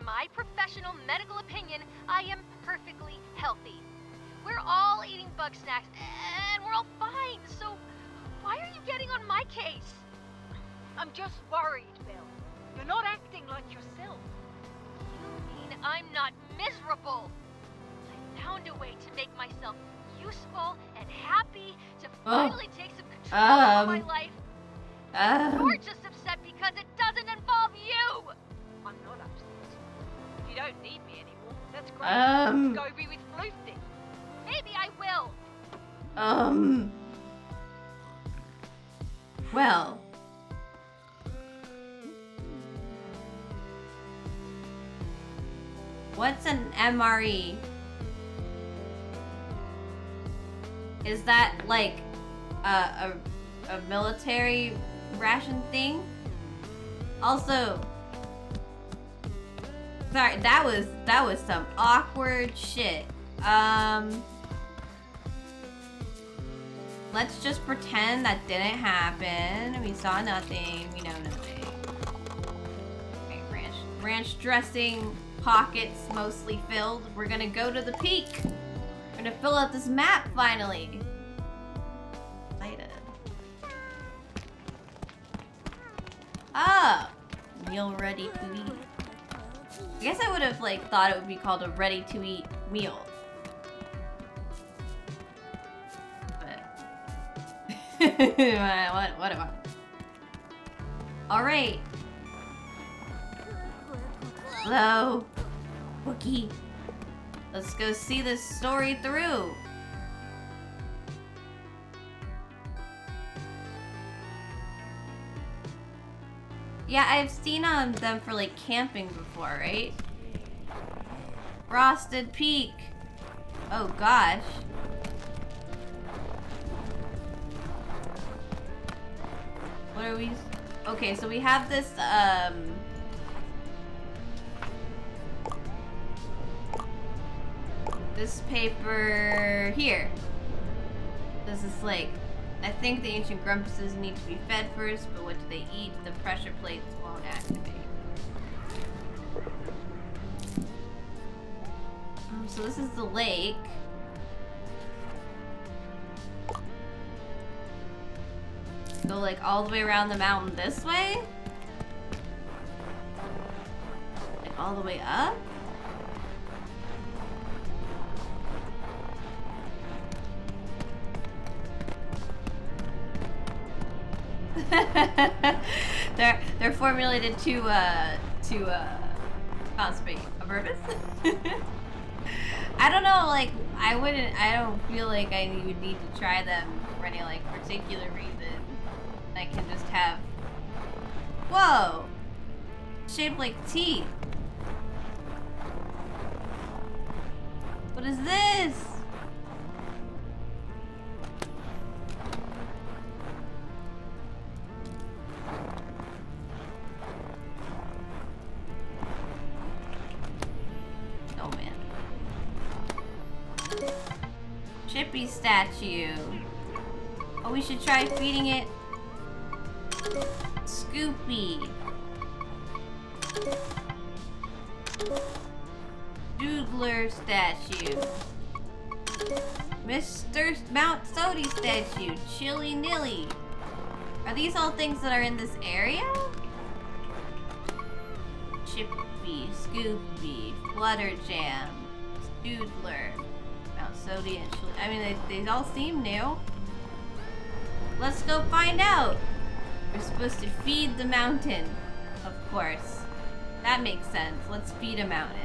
S7: in my professional medical opinion, I am perfectly healthy. We're all eating bug snacks, and we're all fine, so why are you getting on my case?
S14: I'm just worried, Bill. You're not acting like yourself.
S7: You mean I'm not miserable? I found a way to make myself useful and happy to
S1: Oh.
S7: finally take some control of my
S1: Um.
S7: life.
S1: Um.
S7: You're just upset because it doesn't involve you!
S14: You don't need me anymore, that's great.
S1: Um.
S14: Go be with Floofty.
S7: Maybe I will.
S1: Um. Well. What's an MRE? Is that like a, a, a military ration thing? Also, sorry, that was that was some awkward shit. Um, let's just pretend that didn't happen. We saw nothing. We know nothing. Okay, ranch ranch dressing pockets mostly filled. We're gonna go to the peak. We're gonna fill out this map finally. Excited. Ah, meal ready to. I guess I would have like thought it would be called a ready to eat meal. But what what am I? All right. Hello, Wookie. Let's go see this story through. Yeah, I've seen um, them for like camping before, right? Frosted Peak. Oh gosh. What are we? Okay, so we have this um this paper here. This is like I think the ancient grumpuses need to be fed first, but what do they eat? The pressure plates won't activate. Um, so this is the lake. Go like all the way around the mountain this way? Like all the way up? they're they're formulated to uh to uh constipate a purpose. I don't know, like I wouldn't I don't feel like I would need to try them for any like particular reason. I can just have Whoa! Shaped like teeth. What is this? Statue. Oh, we should try feeding it. Scoopy. Doodler statue. Mr. Mount Sodi statue. Chilly Nilly. Are these all things that are in this area? Chippy, Scoopy, Flutter Jam, Doodler, And Chili. I mean, they, they all seem new. Let's go find out. We're supposed to feed the mountain, of course. That makes sense. Let's feed a mountain.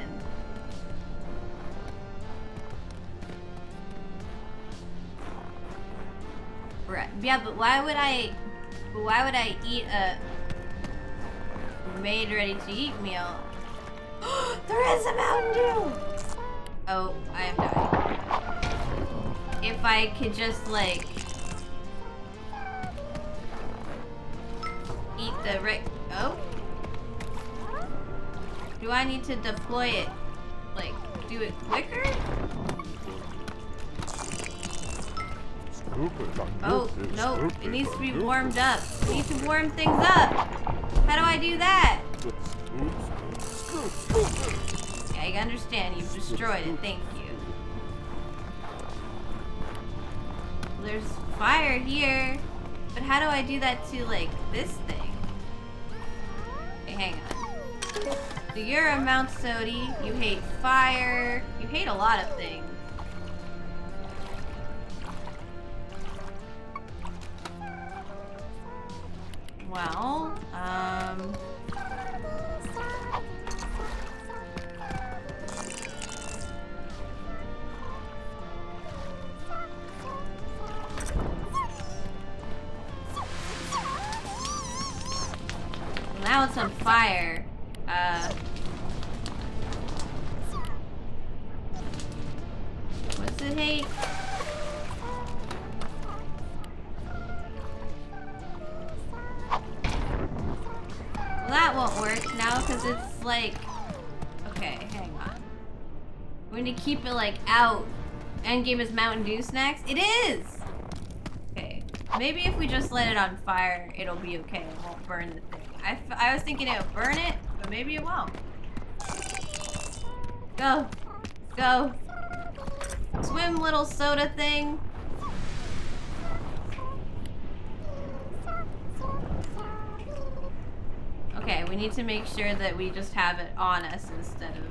S1: Right. Yeah, but why would I... But why would I eat a made ready to eat meal? there is a Mountain Dew! Oh, I am dying. If I could just like eat the right. Oh. Do I need to deploy it? Like, do it quicker? Oh, no. It needs to be warmed up. We need to warm things up. How do I do that? Yeah, I understand. You've destroyed it. Thank you. There's fire here. But how do I do that to, like, this thing? Okay, hang on. So you're a Mount Sodi. You hate fire. You hate a lot of things. Well, um... Now it's on fire. Uh... What's it hate? Well, that won't work now because it's like... Okay, hang on. We're gonna keep it like out. Endgame is Mountain Dew snacks? It is! Okay. Maybe if we just let it on fire, it'll be okay. It won't burn the thing. I, was thinking it would burn it, but maybe it won't. Go. Go. Swim, little soda thing. Okay, we need to make sure that we just have it on us instead of...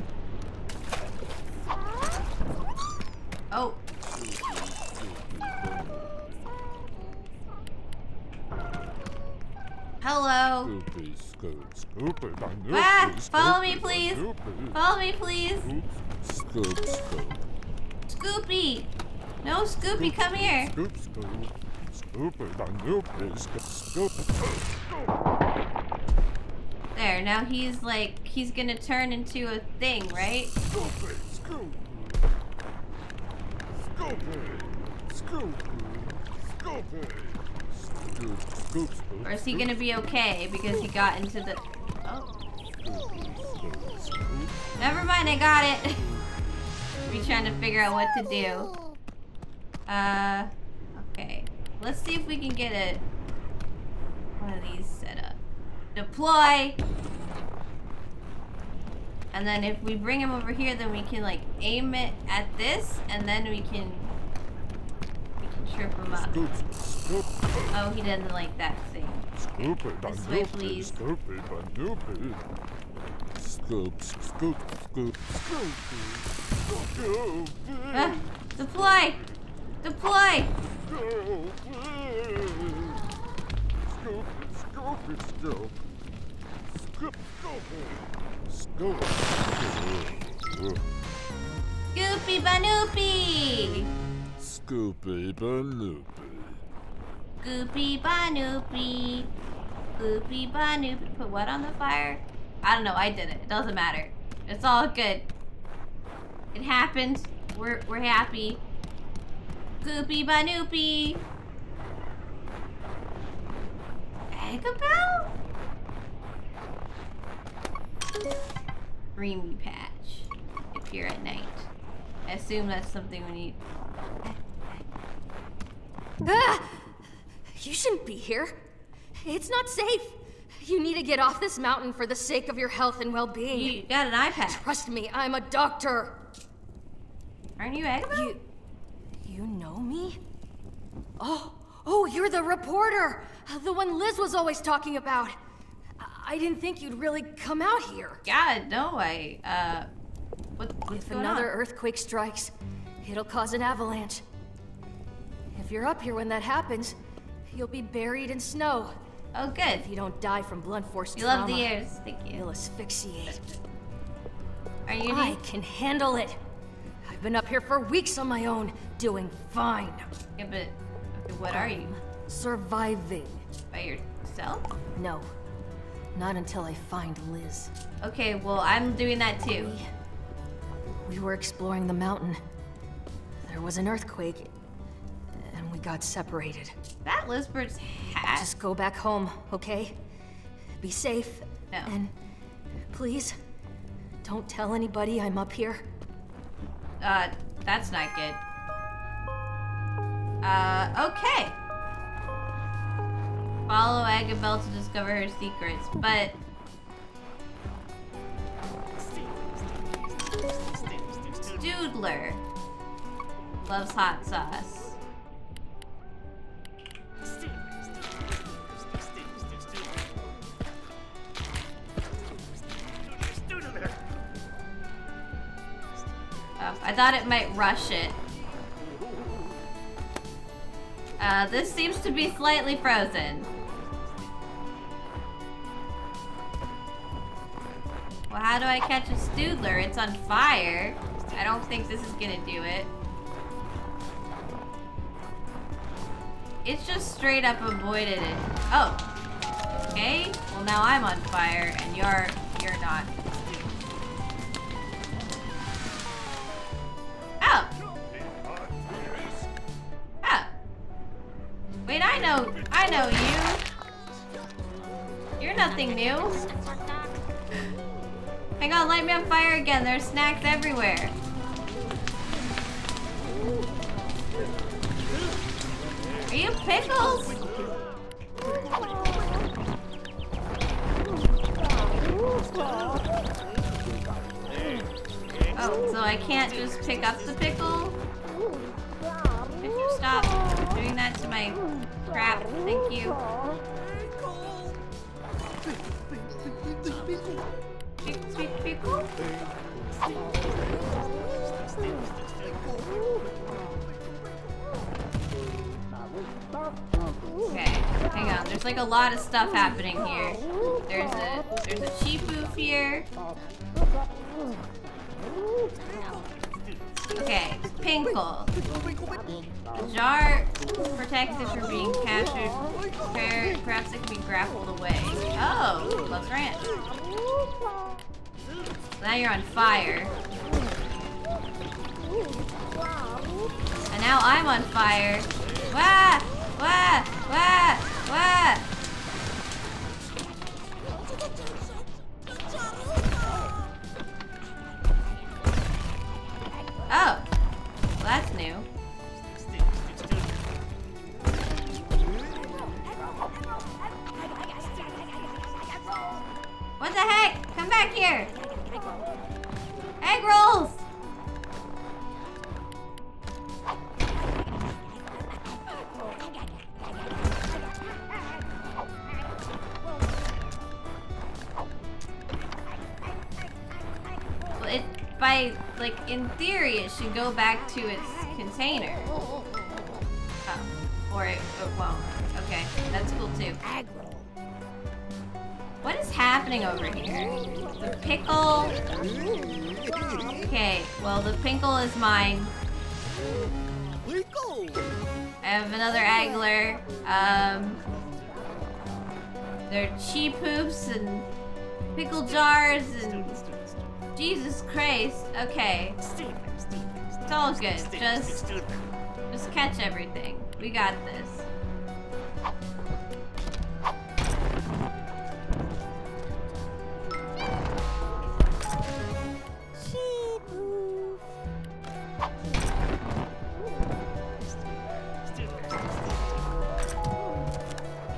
S1: Oh. Hello.
S17: Scoopy, scoop, scoopy,
S1: Ah, follow me, please. Follow me, please.
S17: Scoop, scoop.
S1: Scoopy. No, Scoopy, come here.
S17: Scoop, scoop. Scoopy, scoopy, scoop, scoop.
S1: There, now he's like, he's gonna turn into a thing, right?
S17: Scoopy, scoop. Scoopy, scoopy, scoopy.
S1: Or is he gonna be okay because he got into the... Oh. Never mind, I got it. Be trying to figure out what to do. Uh, okay. Let's see if we can get a one of these set up. Deploy. And then if we bring him over here, then we can like aim it at this, and then we can trip him up.
S17: Scoop, scoop.
S1: Oh, he doesn't like that thing.
S17: Scoop it,
S1: This way, please.
S17: Scoop it, and loop it. Scoop, scoop, scoop, scoop, scoop.
S1: Ah, deploy! Deploy!
S17: Scoop it. Scoop scoop it, scoop. Scoop, scoop it. Scoop.
S1: Goopy Banoopy! Goopy Banoopy. Goopy Banoopy. Put what on the fire? I don't know. I did it. It doesn't matter. It's all good. It happened. We're, we're happy. Goopy Banoopy. Eggabell? Creamy patch. Appear at night. I assume that's something we need.
S7: Ah! You shouldn't be here. It's not safe. You need to get off this mountain for the sake of your health and well-being.
S1: You got an iPad.
S7: Trust me, I'm a doctor.
S1: Aren't you Eggabell?
S7: You, you know me? Oh, oh, you're the reporter, the one Liz was always talking about. I- didn't think you'd really come out here.
S1: God, no, I, uh, what,
S7: If another
S1: on?
S7: earthquake strikes, it'll cause an avalanche. You're up here when that happens, you'll be buried in snow.
S1: Oh, good.
S7: If you don't die from blunt force
S1: You
S7: trauma,
S1: love the ears. Thank you.
S7: You'll asphyxiate.
S1: Are you
S7: I
S1: neat?
S7: can handle it. I've been up here for weeks on my own, doing fine.
S1: Yeah, but what are you?
S7: Surviving.
S1: By yourself?
S7: No. Not until I find Liz.
S1: Okay, well, I'm doing that too.
S7: We were exploring the mountain. There was an earthquake, we got separated.
S1: That Lizbert's hat.
S7: Just go back home, okay? Be safe.
S1: No.
S7: And please, don't tell anybody I'm up here.
S1: Uh, that's not good. Uh, okay. Follow Eggabell to discover her secrets, but... Doodler loves hot sauce. I thought it might rush it. Uh, this seems to be slightly frozen. Well, how do I catch a Stoodler? It's on fire. I don't think this is gonna do it. It's just straight up avoided it. Oh. Okay. Well, now I'm on fire, and you're you're not. Oh. Oh. Wait, I know, I know you. You're nothing new. Hang on, light me on fire again. There's snacks everywhere. Are you pickles? Oh, Oh, so I can't just pick up the pickle? Could you stop doing that to my crap? Thank you. Pick- pick- Pickle? Okay, hang on. There's like a lot of stuff happening here. There's a there's a Chifu here. Okay, Pinkle. Jar protects it from being captured. Perhaps it can be grappled away. Oh, loves ranch. Now you're on fire. And now I'm on fire. Wah! Wah! Wah! Wah! Oh. Well, that's new. What the heck? Come back here! Egg rolls! By, like, in theory, it should go back to its container. Oh. Or it, it won't. Okay, that's cool too. What is happening over here? The pickle... Okay, well, the pickle is mine. I have another Agler. Um, there are cheap hoops and pickle jars and Jesus Christ. Okay. It's all good. Just, just catch everything. We got this.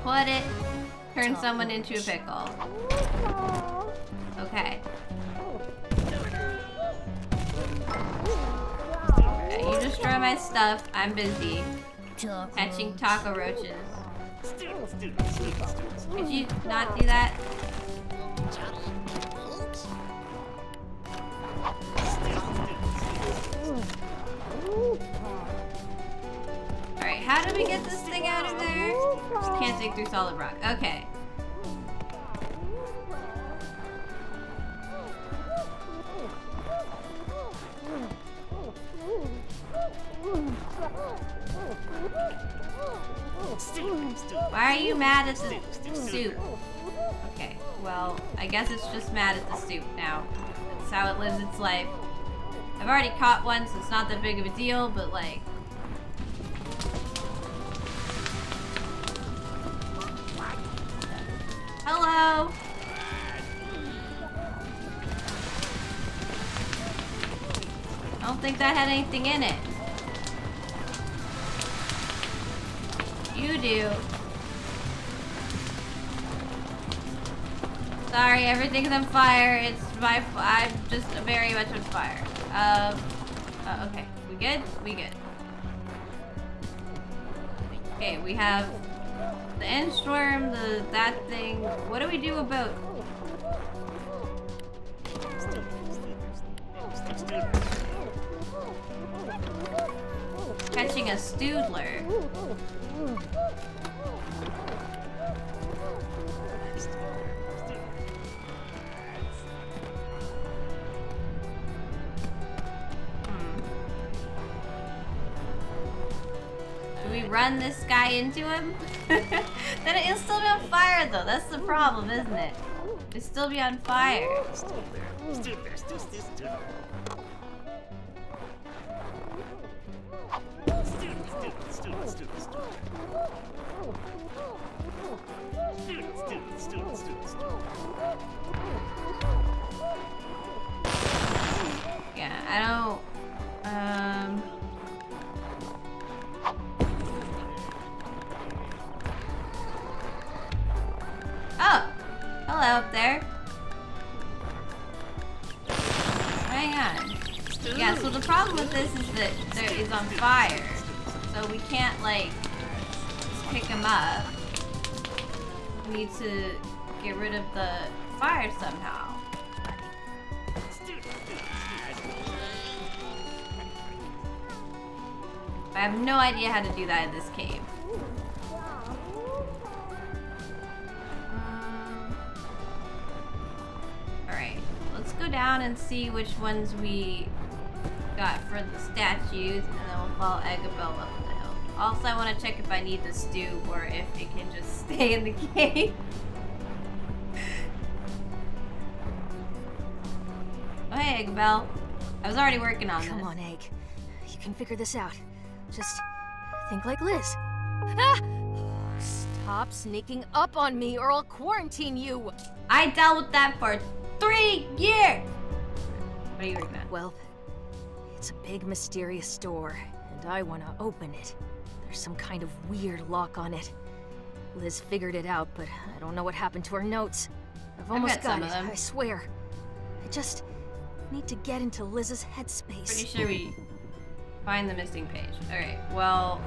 S1: Put it. Turn someone into a pickle. Okay. My stuff. I'm busy. Catching taco roaches. Could you not do that? Alright, how do we get this thing out of there? Just can't dig through solid rock. Okay. Why are you mad at the soup? Okay, well, I guess it's just mad at the soup now. That's how it lives its life. I've already caught one, so it's not that big of a deal, but like... Hello! I don't think that had anything in it. You do. Sorry, everything's on fire. It's my. I'm just very much on fire. Um. Uh, okay, we good? We good. Okay, we have the inchworm, the that thing. What do we do about? Catching a stoodler. Hmm. Do we run this guy into him? then it'll still be on fire though. That's the problem, isn't it? It'll still be on fire. Yeah, I don't. Um. Oh, hello up there. Hang on. Yeah, so the problem with this is that there is on fire, so we can't like pick him up. We need to get rid of the fire somehow. I have no idea how to do that in this cave. Um, alright, let's go down and see which ones we got for the statues, and then we'll follow Eggabell up the hill. Also, I want to check if I need the stew or if it can just stay in the cave. Oh, hey, Eggabell. I was already working on it.
S15: Come
S1: this.
S15: on, Egg. You can figure this out. Just think like Liz. Ah! Stop sneaking up on me or I'll quarantine you.
S1: I dealt with that for three years. What are you working on?
S15: Well, it's a big mysterious door, and I want to open it. There's some kind of weird lock on it. Liz figured it out, but I don't know what happened to her notes. I've almost
S1: got
S15: got,
S1: some
S15: it,
S1: of them.
S15: I swear. I just need to get into Liz's headspace.
S1: Pretty sure we find the missing page. Alright, well...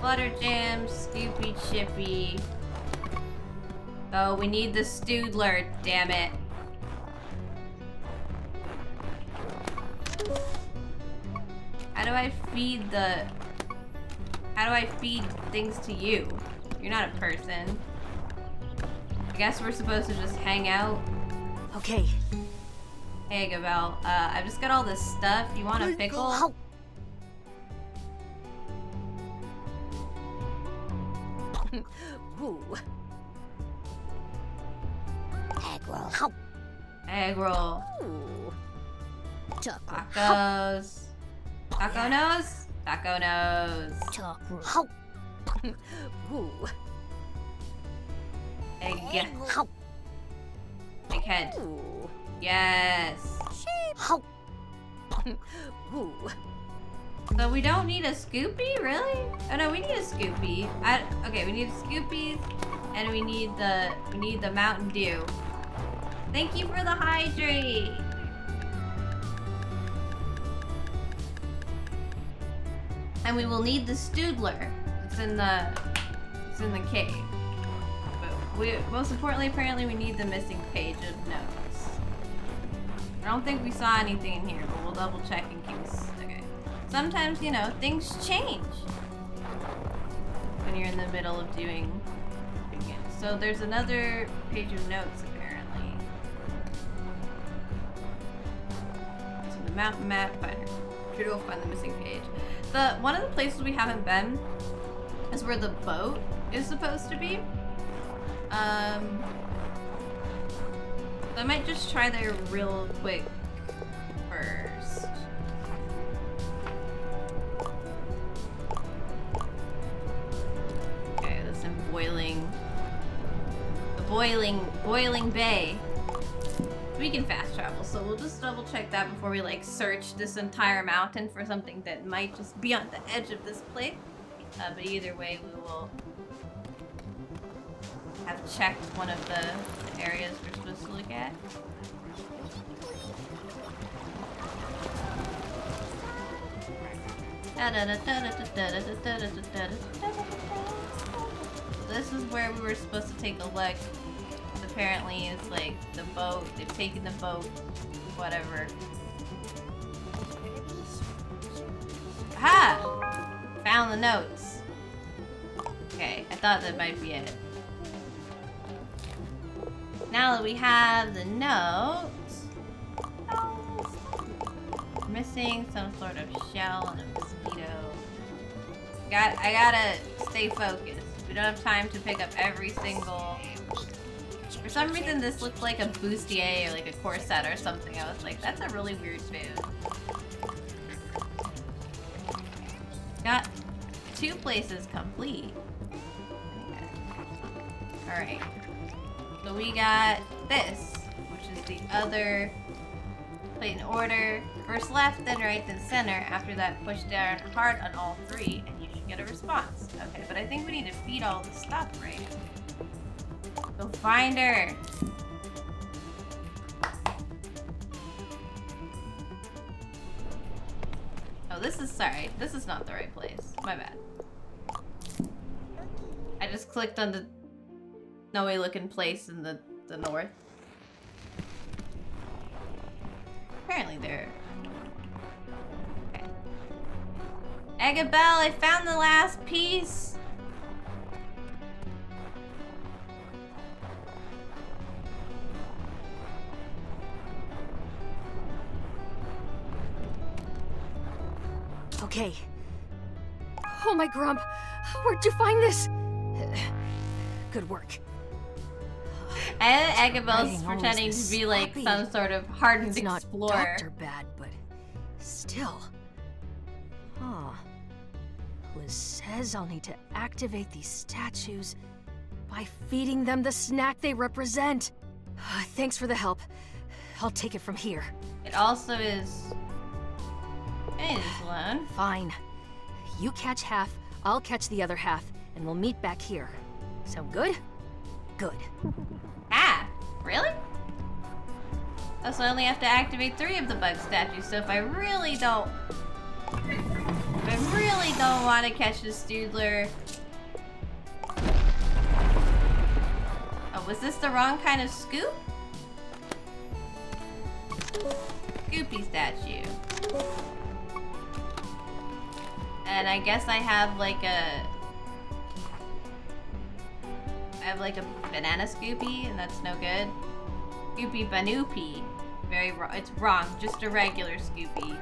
S1: Flutter Jam, Scoopy Chippy. Oh, we need the Stoodler, damn it. How do I feed the... How do I feed things to you? You're not a person. I guess we're supposed to just hang out.
S15: Okay.
S1: Hey, Gabel. Uh, I've just got all this stuff. You want a pickle?
S15: Ooh.
S1: Egg roll. Egg roll. Tacos. Taco nose? Taco nose.
S15: Taco. Ooh.
S1: Egg. Egghead. Yes.
S15: Ooh.
S1: So we don't need a Scoopy, really? Oh no, we need a Scoopy. I, okay, we need Scoopies, and we need the we need the Mountain Dew. Thank you for the hydrate. And we will need the Stoodler. It's in the it's in the cave. We most importantly, apparently, we need the missing page of notes. I don't think we saw anything in here, but we'll double check in case. Okay. Sometimes, you know, things change when you're in the middle of doing, it. So there's another page of notes apparently. So the mountain map finder. To go find the missing page. The one of the places we haven't been is where the boat is supposed to be. Um, I might just try there real quick first. Okay, this in boiling, the boiling, boiling bay. We can fast travel, so we'll just double check that before we like search this entire mountain for something that might just be on the edge of this place. Uh, but either way, we will have checked one of the, areas we're supposed to look at. This is where we were supposed to take a look. Apparently, it's like the boat. They've taken the boat. Whatever. Ha! Found the notes. Okay, I thought that might be it. Now that we have the notes, missing some sort of shell and a mosquito. Got, I gotta stay focused. We don't have time to pick up every single. For some reason, this looks like a bustier or like a corset or something. I was like, that's a really weird food. Got two places complete. Alright. So we got this, which is the other plate in order. First left, then right, then center. After that, push down hard on all three, and you should get a response. Okay, but I think we need to feed all the stuff, right? Go find her! Oh, this is, sorry, this is not the right place. My bad. I just clicked on the snowy looking place in the, the north. Apparently there. Okay. Eggabell, I found the last piece.
S15: Okay.
S12: Oh my grump! Where'd you find this? Good work.
S1: And
S15: always
S1: pretending to be like
S15: sloppy.
S1: some sort of hardened
S15: It's not
S1: explorer.
S15: doctor bad, but still. Huh. Liz says I'll need to activate these statues by feeding them the snack they represent. Thanks for the help. I'll take it from here.
S1: It also is. It is alone.
S15: Fine. You catch half, I'll catch the other half, and we'll meet back here. Sound good? Good.
S1: Ah, really? Oh, so I only have to activate three of the bug statues. So if I really don't, if I really don't want to catch the Stoodler. Oh, was this the wrong kind of scoop? Scoopy statue. And I guess I have like a... I have like a banana Scoopy, and that's no good. Scoopy Banoopy. Very wrong. It's wrong. Just a regular Scoopy.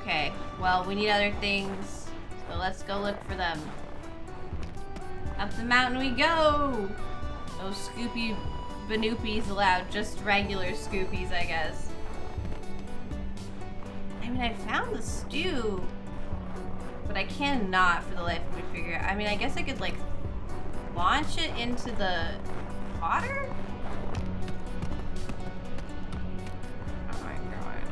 S1: Okay. Well, we need other things. So let's go look for them. Up the mountain we go! No Scoopy Banoopies allowed. Just regular Scoopies, I guess. I mean, I found the stew. But I cannot for the life of me figure out. I mean, I guess I could, like, launch it into the water? Oh my god.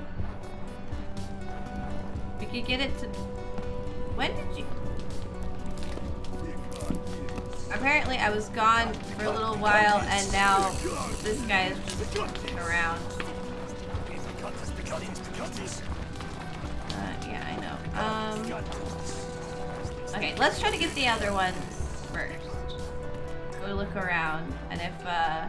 S1: We could get it to... When did you... Apparently I was gone for a little while and now this guy is just around. Uh, yeah, I know. Um, okay, let's try to get the other ones first. Go look around, and if uh,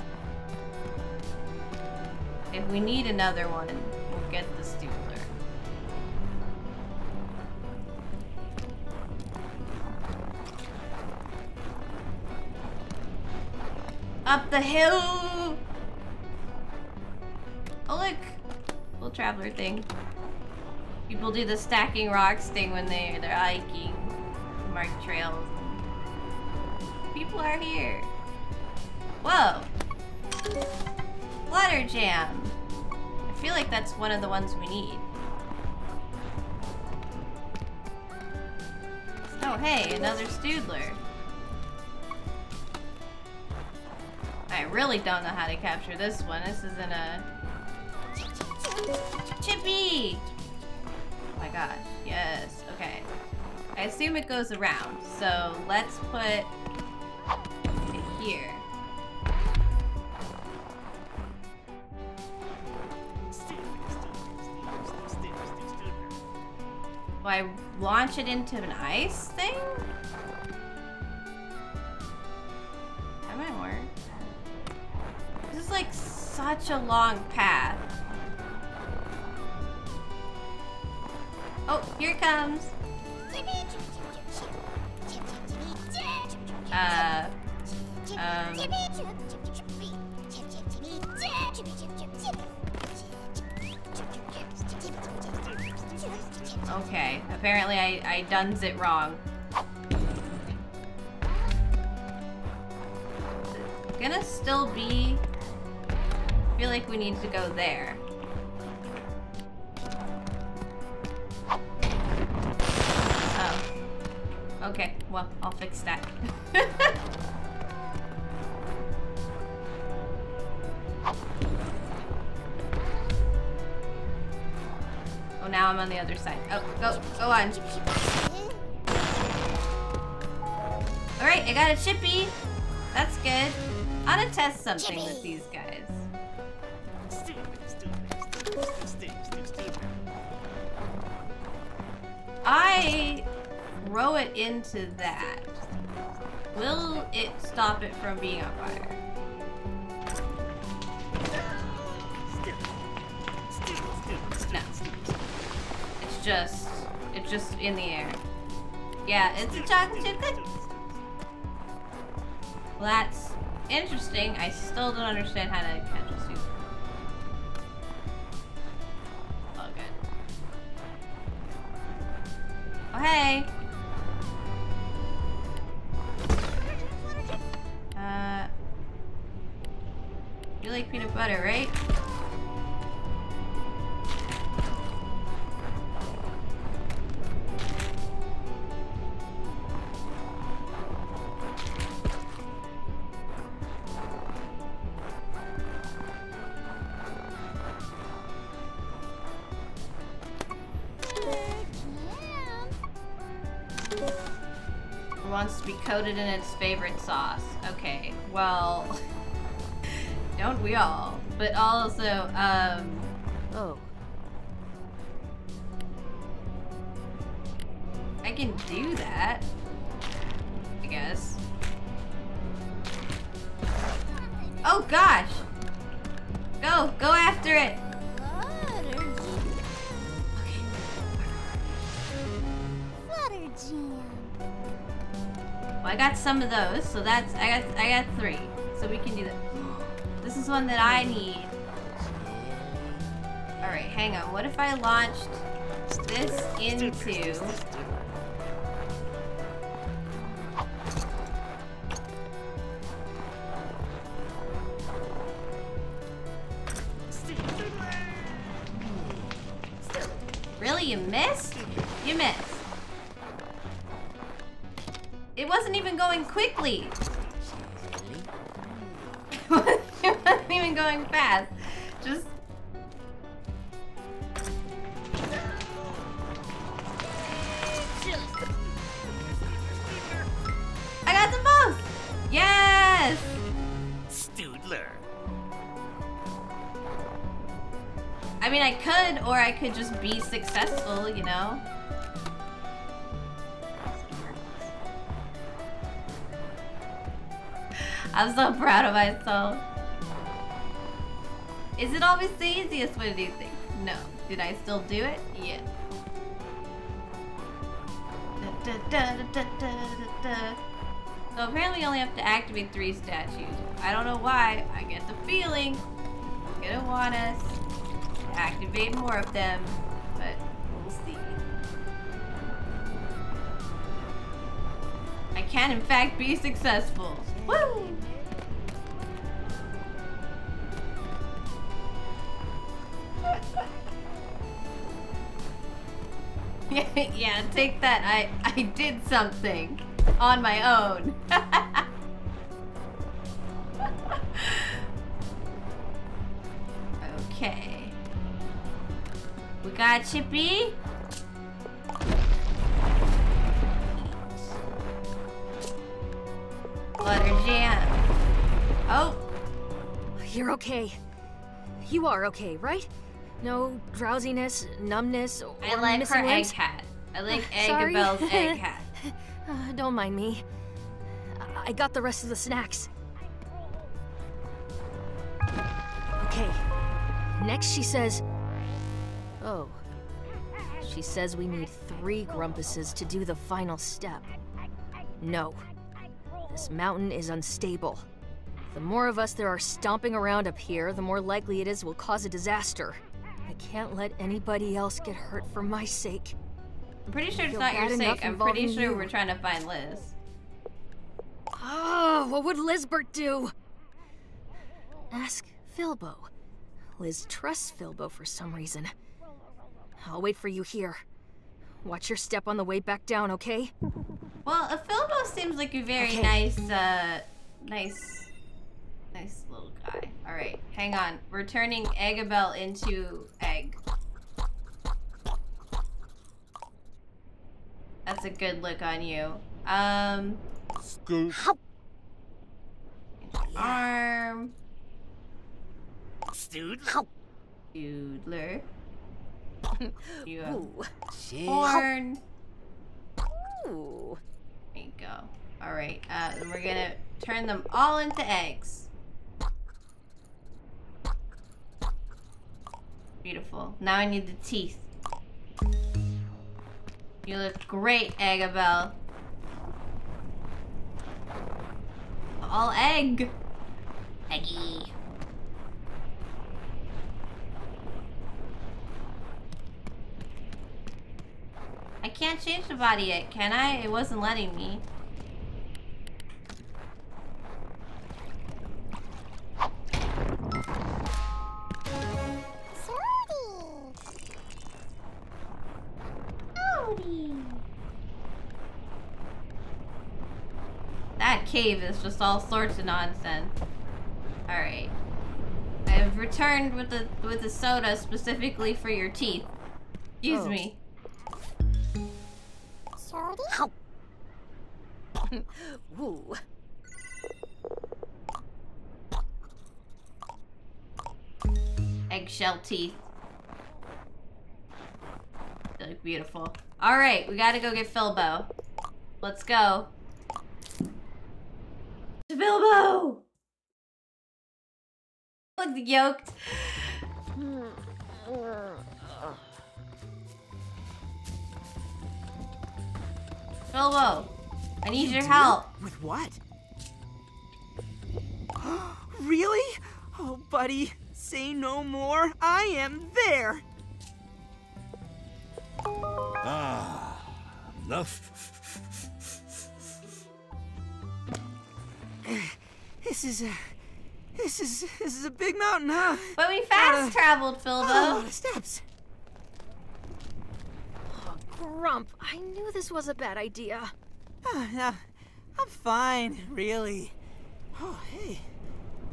S1: if we need another one, we'll get the Stoodler. Up the hill! Oh look! Little traveler thing. People do the stacking rocks thing when they, they're hiking. Trails. People are here. Whoa! Water jam! I feel like that's one of the ones we need. Oh hey, another Stoodler. I really don't know how to capture this one. This isn't a... Chippy! Oh my gosh, yes, okay. I assume it goes around, so let's put it here. Do I launch it into an ice thing? That might work. This is like such a long path. Oh, here it comes. Uh, um, okay, apparently I, I done's it wrong. Gonna still be, I feel like we need to go there. Okay, well, I'll fix that. oh, now I'm on the other side. Oh, go, go on. Alright, I got a chippy. That's good. I'm gonna test something with these guys. I throw it into that. Will it stop it from being on fire? No. It's just, it's just in the air. Yeah, it's a chocolate chip cookie. Well, that's interesting. I still don't understand how to catch a soup. Oh, good. Oh, hey. Uh, you like peanut butter, right? coated in its favorite sauce. Okay, well, don't we all? But also, um... Oh. I can do that, I guess. Oh gosh! Go, go after it! Water. Okay. Water. Well, I got some of those, so that's I got I got three, so we can do that. This is one that I need. All right, hang on. What if I launched this into? Really, you missed? You missed. It wasn't even going quickly. it wasn't even going fast. Just. I got them both! Yes!
S5: Stoodler.
S1: I mean, I could, or I could just be successful, you know? I'm so proud of myself. Is it always the easiest way to do things? No. Did I still do it? Yeah. Da, da, da. So apparently you only have to activate three statues. I don't know why. I get the feeling it's gonna want us to activate more of them, but we'll see. I can in fact be successful. Woo! yeah, take that. I I did something on my own. okay. We got Chippy. Butter jam. Oh,
S7: You're okay. You are okay, right? No drowsiness, numbness, or
S1: I like
S7: missing
S1: her egg
S7: limbs?
S1: hat. I like
S7: Uh.
S1: Eggabell's egg hat.
S7: Uh, don't mind me. I- I got the rest of the snacks. Okay. Next, she says. Oh. She says we need three Grumpuses to do the final step. No. This mountain is unstable. The more of us there are stomping around up here, the more likely it is we'll cause a disaster. I can't let anybody else get hurt for my sake.
S1: I'm pretty sure it's not your sake. I'm pretty sure
S7: you.
S1: we're trying to find Liz.
S7: Oh, what would Lizbert do? Ask Filbo. Liz trusts Filbo for some reason. I'll wait for you here. Watch your step on the way back down, okay?
S1: Well, a Filbo seems like a very
S7: Okay.
S1: nice, uh, nice, nice little guy. All right, hang on. We're turning Eggabell into egg. That's a good look on you. Um,
S17: Scoop.
S1: arm,
S5: Stoodler.
S1: Doodler. you have
S7: Ooh.
S1: horn.
S7: Ooh.
S1: There you go. All right, uh, and we're gonna turn them all into eggs. Beautiful. Now I need the teeth. You look great, Eggabell. All egg. Eggy. I can't change the body yet, can I? It wasn't letting me. That cave is just all sorts of nonsense. Alright. I have returned with the with the soda specifically for your teeth. Excuse
S7: Oh.
S1: me.
S7: Ooh.
S1: Eggshell teeth. They look beautiful. Alright, we gotta go get Filbo. Let's go. To Filbo! Look yoked. Filbo. I need
S9: You
S1: your
S9: do?
S1: help.
S9: With what? really? Oh, buddy, say no more. I am there.
S11: Ah, enough.
S9: This is a, this is this is a big mountain, huh?
S1: But we fast traveled, Filbo.
S9: Oh, the steps.
S7: Grump, I knew this was a bad idea.
S9: Ah, yeah, I'm fine, really. Oh, hey,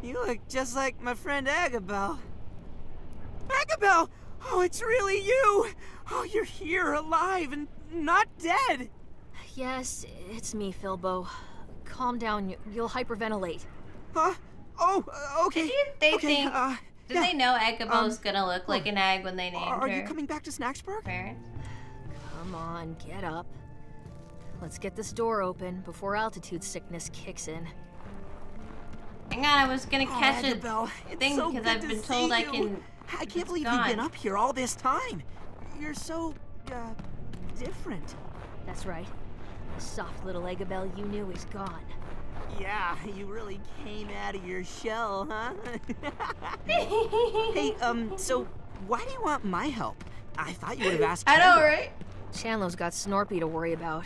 S9: you look just like my friend Eggabell. Eggabell! Oh, it's really you! Oh, you're here, alive and not dead.
S7: Yes, it's me, Filbo. Calm down, you- you'll hyperventilate.
S9: Huh? Oh, okay.
S1: Did they
S9: okay,
S1: think?
S9: uh,
S1: did
S9: yeah.
S1: they know Eggabell's
S9: Um,
S1: gonna look like an egg when they named
S9: Are
S1: her?
S9: Are you coming back to Snaxburg?
S1: Parents.
S7: Come on, get up. Let's get this door open before altitude sickness kicks in.
S1: Hang on, I was gonna
S9: Oh,
S1: catch
S9: Eggabell,
S1: a
S9: it's
S1: thing
S9: so
S1: because
S9: good
S1: I've
S9: to
S1: been
S9: see
S1: told I
S9: you.
S1: can.
S9: I can't
S1: it's
S9: believe you've been up here all this time. You're so, uh, different.
S7: That's right. The soft little Eggabell you knew is gone.
S9: Yeah, you really came out of your shell, huh? hey, um, so why do you want my help? I thought you would have asked.
S1: I know,
S9: Kendall.
S1: right?
S7: Chandlo's got Snorpy to worry about.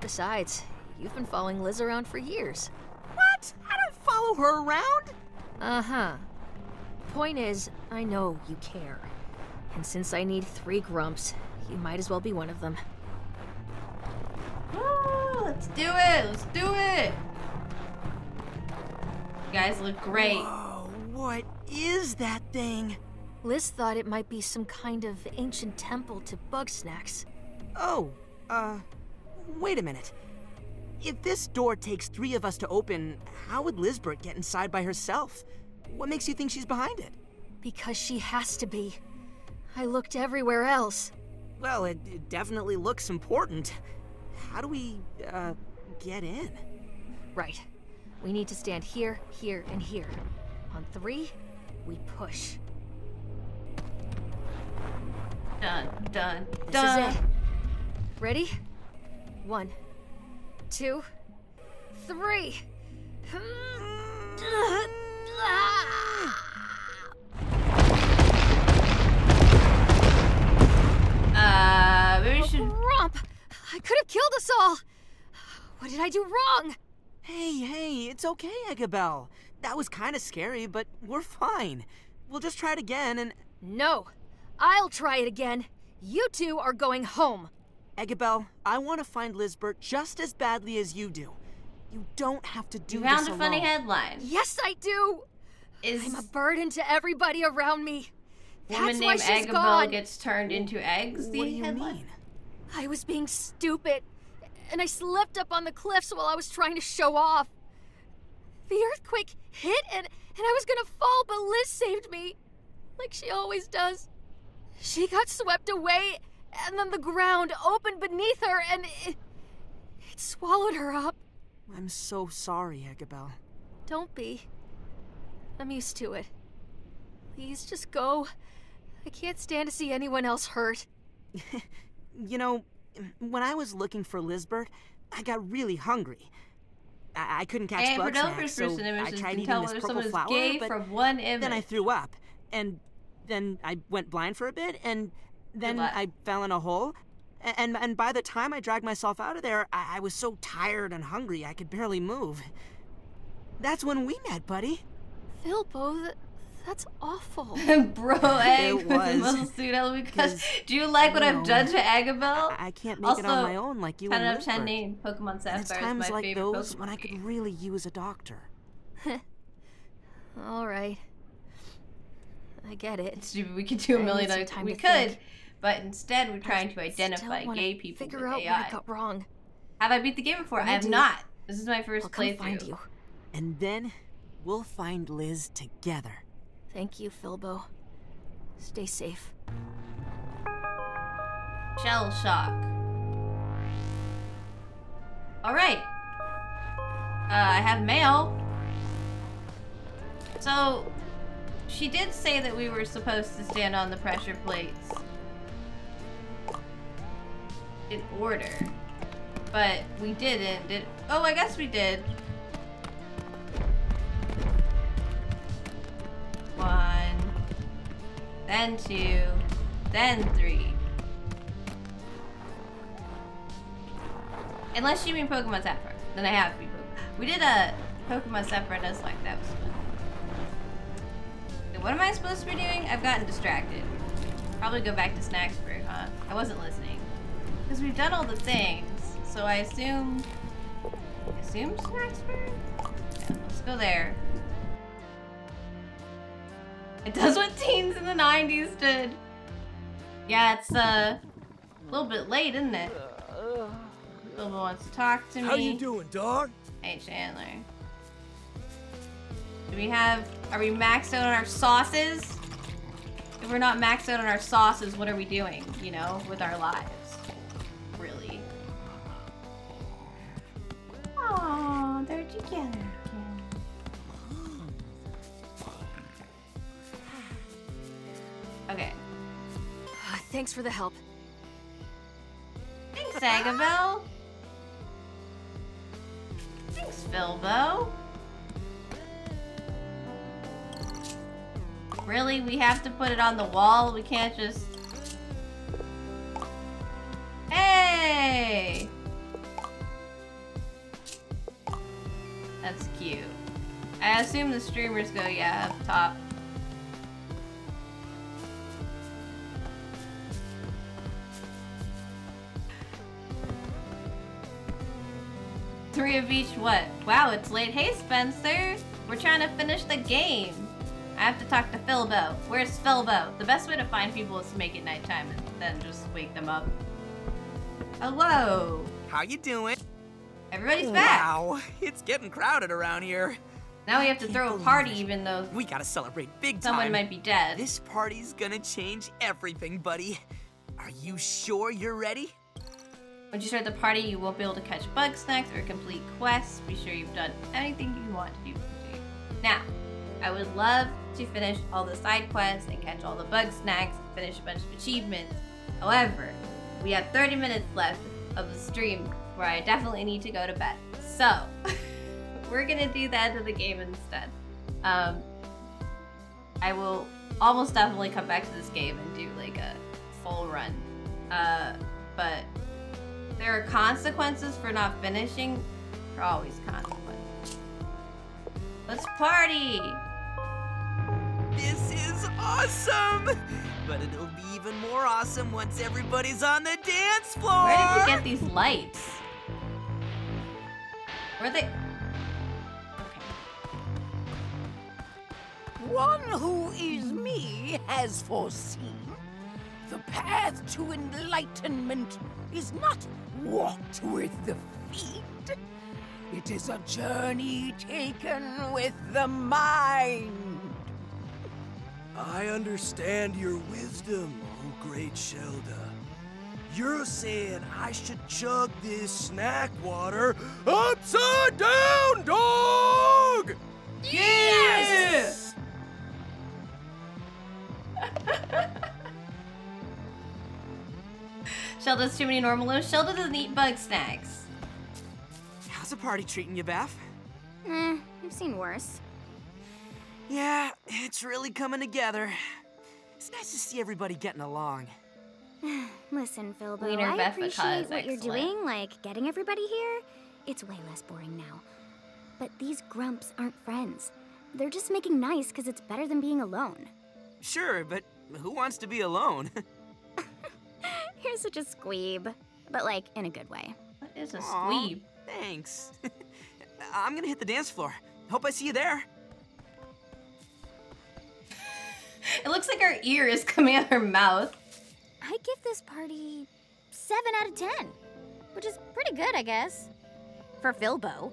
S7: Besides, you've been following Liz around for years.
S9: What? I don't follow her around.
S7: Uh huh. Point is, I know you care. And since I need three grumps, you might as well be one of them.
S1: Woo, let's do it. Let's do it. You guys look great.
S9: Whoa, what is that thing?
S7: Liz thought it might be some kind of ancient temple to bug snacks.
S9: Oh, uh, wait a minute. If this door takes three of us to open, how would Lizbert get inside by herself? What makes you think she's behind it?
S7: Because she has to be. I looked everywhere else.
S9: Well, it, it definitely looks important. How do we, uh, get in?
S7: Right. We need to stand here, here, and here. On three, we push.
S1: Dun dun
S7: This is it. Ready? One, two, three.
S1: Uh, maybe we should.
S7: Grump! I could have killed us all! What did I do wrong?
S9: Hey, hey, it's okay, Eggabell. That was kind of scary, but we're fine. We'll just try it again and.
S7: No, I'll try it again. You two are going home.
S9: Eggabell, I want to find Lizbert just as badly as you do. You don't have to do
S1: You
S9: this
S1: found a funny headline.
S7: Yes, I do.
S1: Is
S7: I'm a burden to everybody around me.
S1: woman
S7: That's why
S1: named
S7: she's
S1: Eggabell
S7: gone.
S1: gets turned into eggs? The
S9: What do you
S1: headline?
S9: mean?
S7: I was being stupid, and I slipped up on the cliffs while I was trying to show off. The earthquake hit, and, and I was gonna fall, but Liz saved me. Like she always does. She got swept away, and then the ground opened beneath her, and it, it swallowed her up.
S9: I'm so sorry, Eggabell.
S7: Don't be. I'm used to it. Please just go. I can't stand to see anyone else hurt.
S9: You know, when I was looking for Lizbert, I got really hungry. I, I couldn't catch
S1: And for
S9: snacks, so I
S1: images
S9: tried
S1: can
S9: eating
S1: tell
S9: this
S1: whether
S9: purple
S1: someone's
S9: flower,
S1: gay
S9: but
S1: from one image.
S9: then I threw up, and then I went blind for a bit, and then. I fell in a hole. And and by the time I dragged myself out of there, I, I was so tired and hungry I could barely move. That's when we met, buddy.
S7: Filbo, th- that's awful.
S1: Bro egg
S9: It
S1: with a
S9: was.
S1: little suit element. Because
S9: 'Cause,
S1: do you like what
S9: you
S1: I've
S9: know,
S1: done to Eggabell?
S9: I can't make
S1: also,
S9: it on my own like you
S1: 10
S9: and
S1: out of 10
S9: Lizbert.
S1: name Pokemon
S9: And
S1: Sapphire
S9: it's
S1: is
S9: times
S1: my
S9: like
S1: favorite
S9: those
S1: Pokemon
S9: when I could really use a doctor.
S7: All right. I get it.
S1: Stupid. We could do a million other
S7: time
S1: We could,
S7: think.
S1: but instead we're trying to identify
S7: still
S1: gay people
S7: figure
S1: with
S7: out
S1: AI.
S7: what I got wrong.
S1: Have I beat the game before?
S7: When
S1: I
S7: I
S1: have
S7: do,
S1: not. This is my 1st
S7: I'll come
S1: playthrough.
S7: find you.
S9: And then we'll find Liz together.
S7: Thank you, Filbo. Stay safe.
S1: Shell shock. All right. Uh, I have mail. So, she did say that we were supposed to stand on the pressure plates in order. But we didn't. Did oh, I guess we did. One, then two, then three. Unless you mean Pokemon Sapphire, then I have to be Pokemon. We did a Pokemon Sapphire Nuzlocke. That was fun. Okay, what am I supposed to be doing? I've gotten distracted. Probably go back to Snaxburg, huh? I wasn't listening. Because we've done all the things, so I assume... I assume Snaxburg? Yeah, let's go there. It does what teens in the 90s did. Yeah, it's uh, a little bit late, isn't it? Filbo wants to talk to me.
S3: How you doing, dog?
S1: Hey, Chandlo. Do we have... Are we maxed out on our sauces? If we're not maxed out on our sauces, what are we doing, you know, with our lives? Really. Aww, they're together again. Okay.
S7: Ah, thanks for the help.
S1: Thanks, Eggabell. Thanks, Filbo. Really? We have to put it on the wall? We can't just... Hey! That's cute. I assume the streamers go, yeah, up top. Three of each what? Wow, it's late. Hey, Spencer! We're trying to finish the game. I have to talk to Filbo. Where's Filbo? The best way to find people is to make it nighttime and then just wake them up. Hello!
S9: How you doing?
S1: Everybody's back!
S9: Wow, it's getting crowded around here.
S1: Now we have to throw a party even though
S9: We gotta celebrate big time.
S1: someone might be dead.
S9: This party's gonna change everything, buddy. Are you sure you're ready?
S1: Once you start the party, you won't be able to catch bug snacks or complete quests. Be sure you've done anything you want to do. Now, I would love to finish all the side quests and catch all the bug snacks, finish a bunch of achievements. However, we have 30 minutes left of the stream where I definitely need to go to bed. So, we're gonna do the end of the game instead. Um, I will almost definitely come back to this game and do like a full run. Uh, but there are consequences for not finishing. There are always consequences. Let's party!
S9: This is awesome! But it'll be even more awesome once everybody's on the dance floor!
S1: Where did you get these lights? Where are they?
S16: One who is me has foreseen. The path to enlightenment is not walked with the feet. It is a journey taken with the mind.
S3: I understand your wisdom, oh great Shelda. You're saying I should chug this snack water upside down, dog!
S1: Yes! Shelda's too many normal limbs. Shelda doesn't eat bug snacks.
S9: How's the party treating you, Beth?
S18: Eh, I've seen worse.
S9: Yeah, it's really coming together. It's nice to see everybody getting along.
S18: Listen, Filbo,
S1: Wiener
S18: I
S1: Beth
S18: appreciate
S1: because
S18: what you're
S1: excellent.
S18: doing, like getting everybody here. It's way less boring now. But these grumps aren't friends. They're just making nice because it's better than being alone.
S9: Sure, but who wants to be alone?
S18: You're such a squeeb. But like, in a good way.
S1: What is a
S9: Aw,
S1: squeeb?
S9: Thanks. I'm gonna hit the dance floor. Hope I see you there.
S1: Looks like her ear is coming out of her mouth.
S18: I give this party 7 out of 10, which is pretty good, I guess. For Filbo.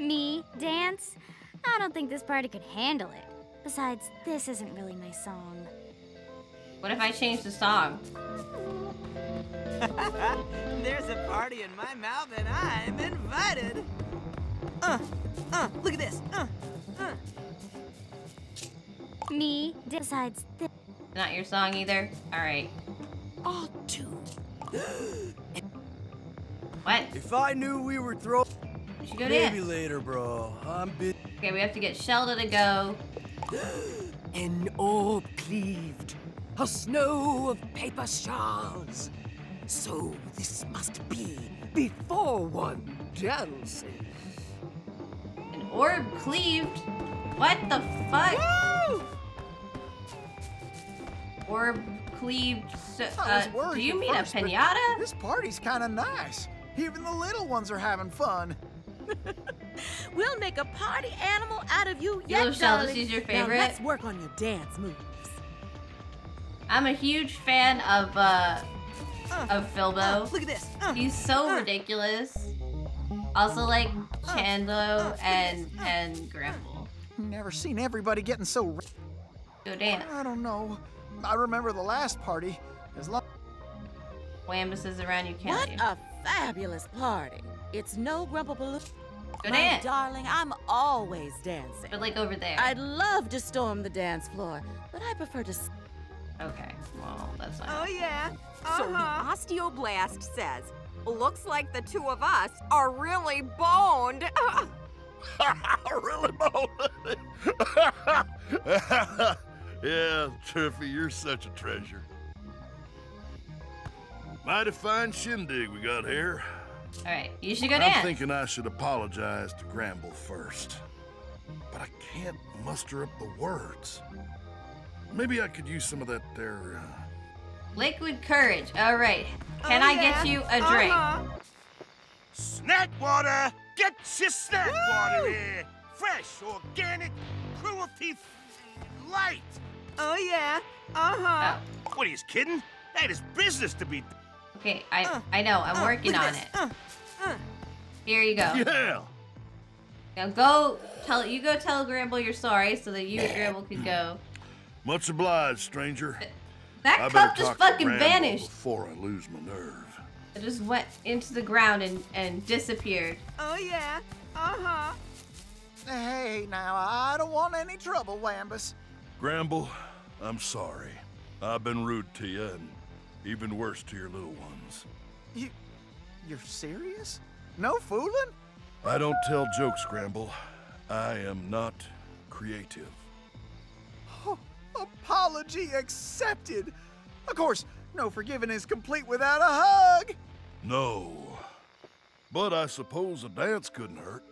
S18: Me, dance? I don't think this party could handle it. Besides, this isn't really my song.
S1: What if I change the song?
S9: There's a party in my mouth and I'm invited. Uh, uh, look at this. Uh, uh.
S18: Me, da- besides, this.
S1: Not your song either? Alright.
S16: Ought to.
S1: What?
S3: If I knew we were throwing.
S1: should go
S3: Maybe
S1: dance.
S3: later, bro. I'm busy.
S1: Okay, we have to get Shelda to go.
S19: An orb cleaved, a snow of paper shards. So this must be before one dances.
S1: An orb cleaved? What the fuck? Orb cleaved. So, uh, do you mean
S6: first,
S1: a pinata?
S6: This party's kind of nice. Even the little ones are having fun.
S10: We'll make a party animal out of you
S1: You
S10: yet,
S1: know Shelda,
S10: darling.
S1: she's your
S10: Now let's work on your dance moves.
S1: I'm a huge fan of uh of Filbo.
S10: uh, look at this. Uh,
S1: He's so
S10: uh.
S1: ridiculous. Also like Chandlo and and Gramble.
S6: Never seen everybody getting so. r-
S1: Go dance.
S6: I don't know. I remember the last party. As long.
S1: Wambus is around you, can't
S10: What
S1: you?
S10: a fabulous party. It's no grumble balloon.
S1: Go
S10: My
S1: dance.
S10: darling, I'm always dancing.
S1: But like over there.
S10: I'd love to storm the dance floor, but I prefer to. s-
S1: Okay, well, that's not.
S12: Oh, yeah.
S1: Uh-huh.
S12: So the osteoblast says, looks like the two of us are really boned.
S11: really, Bo? yeah, Triffy, you're such a treasure. Mighty fine shindig we got here.
S1: Alright, you should go
S11: I'm
S1: dance.
S11: thinking I should apologize to Gramble first. But I can't muster up the words. Maybe I could use some of that there. Uh...
S1: Liquid courage. Alright. Can
S8: Oh,
S1: I
S8: yeah.
S1: get you a drink?
S8: Uh-huh. Snack water! Get your snack water here! Fresh, organic, cruelty light!
S12: Oh, yeah. Uh-huh.
S8: What are you kidding? That is business to be.
S1: Okay, I I know, I'm
S8: uh,
S1: working on
S8: at
S1: it. Here you go.
S11: Yeah.
S1: Now go tell you go tell Gramble you're sorry so that you and Gramble can go.
S11: Much obliged, stranger.
S1: That
S11: I
S1: cup just fucking vanished.
S11: Before I lose my nerve.
S1: It just went into the ground and, and disappeared.
S12: Oh, yeah. Uh-huh.
S6: Hey, now I don't want any trouble, Wambus.
S11: Gramble, I'm sorry. I've been rude to you and even worse to your little ones.
S6: You, you're serious? No fooling?
S11: I don't tell jokes, Gramble. I am not creative.
S6: Oh, apology accepted. Of course, no forgiving is complete without a hug.
S11: No. But I suppose a dance couldn't hurt.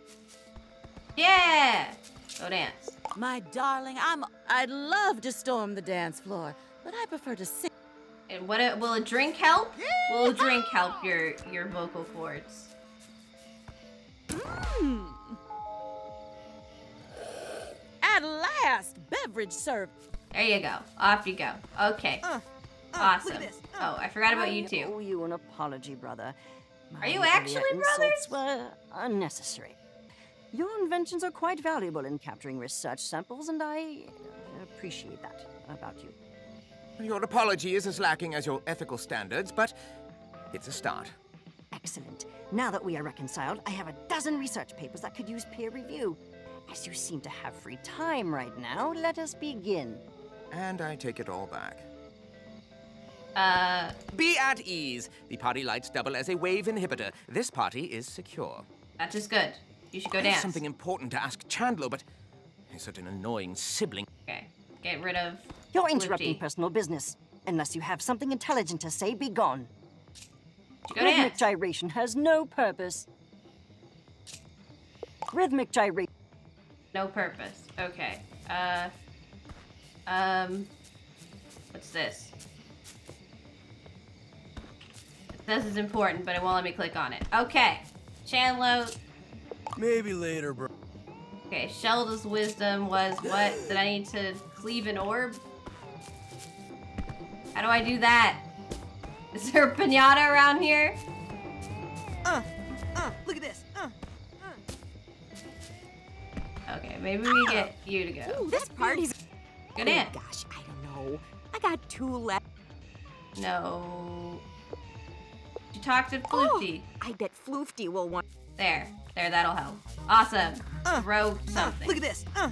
S1: Yeah! Go dance.
S10: My darling, I'm. I'd love to storm the dance floor, but I prefer to sing.
S1: And what a, will a drink help? Will a drink help your your vocal cords?
S10: Mm. At last, beverage served.
S1: There you go. Off you go. Okay.
S10: Uh,
S1: awesome. Oh, I forgot about you
S15: too.
S1: I
S15: owe you an apology, brother.
S1: Are you actually
S15: insults were unnecessary. Your inventions are quite valuable in capturing research samples, and I appreciate that about you.
S2: Your apology is as lacking as your ethical standards, but it's a start.
S15: Excellent. Now that we are reconciled, I have a dozen research papers that could use peer review. As you seem to have free time right now, let us begin.
S2: And I take it all back.
S1: Uh.
S2: Be at ease. The party lights double as a wave inhibitor. This party is secure.
S1: That is good. You should go
S2: I have
S1: dance.
S2: something important to ask Chandlo, but he's such an annoying sibling.
S1: Okay. Get rid of.
S15: You're interrupting
S1: Floofty.
S15: personal business. Unless you have something intelligent to say, be gone.
S1: Go
S15: Rhythmic
S1: dance.
S15: gyration has no purpose. Rhythmic gyration.
S1: No purpose. Okay. Uh. Um. What's this? This is important, but it won't let me click on it. Okay. Chandlo.
S3: Maybe later, bro.
S1: Okay. Shelda's wisdom was what? That I need to cleave an orb? How do I do that? Is there a pinata around here?
S12: Uh, uh, look at this. Uh, uh.
S1: Okay, maybe we get you to go.
S12: Ooh, this party's.
S1: Go dance.
S12: Oh, gosh, I don't know. I got two left.
S1: No. You talk to Floofty.
S12: I bet Floofty will want.
S1: There. There, that'll help. Awesome. Throw something.
S12: Look at this. Uh,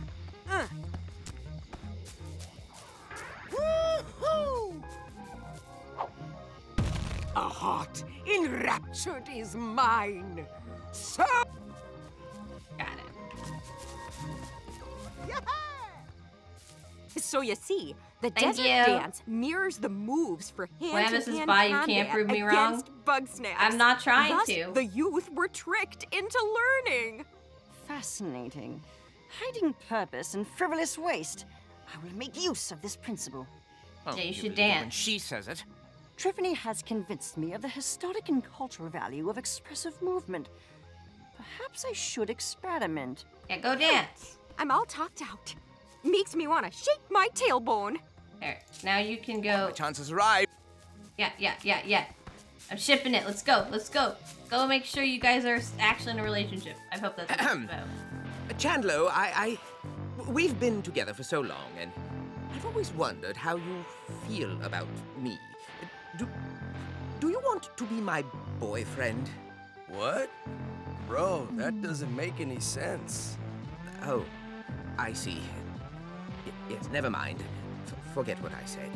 S12: uh.
S19: A heart enraptured is mine. So.
S1: Got it. Yeah!
S12: So you see, the
S1: Thank
S12: desert
S1: you.
S12: dance mirrors the moves for
S1: When
S12: hand
S1: this
S12: to
S1: is
S12: hand
S1: by, you can't prove me wrong.
S12: against Bugsnax.
S1: I'm not trying
S12: Thus,
S1: to.
S12: The youth were tricked into learning.
S15: Fascinating. Hiding purpose and frivolous waste. I will make use of this principle.
S2: Oh,
S1: Yeah, you should
S2: believe When
S1: dance.
S2: she says it.
S15: Triffany has convinced me of the historic and cultural value of expressive movement. Perhaps I should experiment.
S1: Yeah, go dance. Hmm.
S12: I'm all talked out. Makes me want to shake my tailbone.
S1: There. Now you can go.
S2: Oh, chances arrive.
S1: Yeah, yeah, yeah, yeah. I'm shipping it. Let's go. Let's go. Go make sure you guys are actually in a relationship. I hope that's what it's about.
S2: Uh, Chandlo, I, I. We've been together for so long, and I've always wondered how you feel about me. Do, do you want to be my boyfriend?
S3: What? Bro, that doesn't make any sense.
S2: Oh, I see. Y- yes, never mind. F- forget what I said.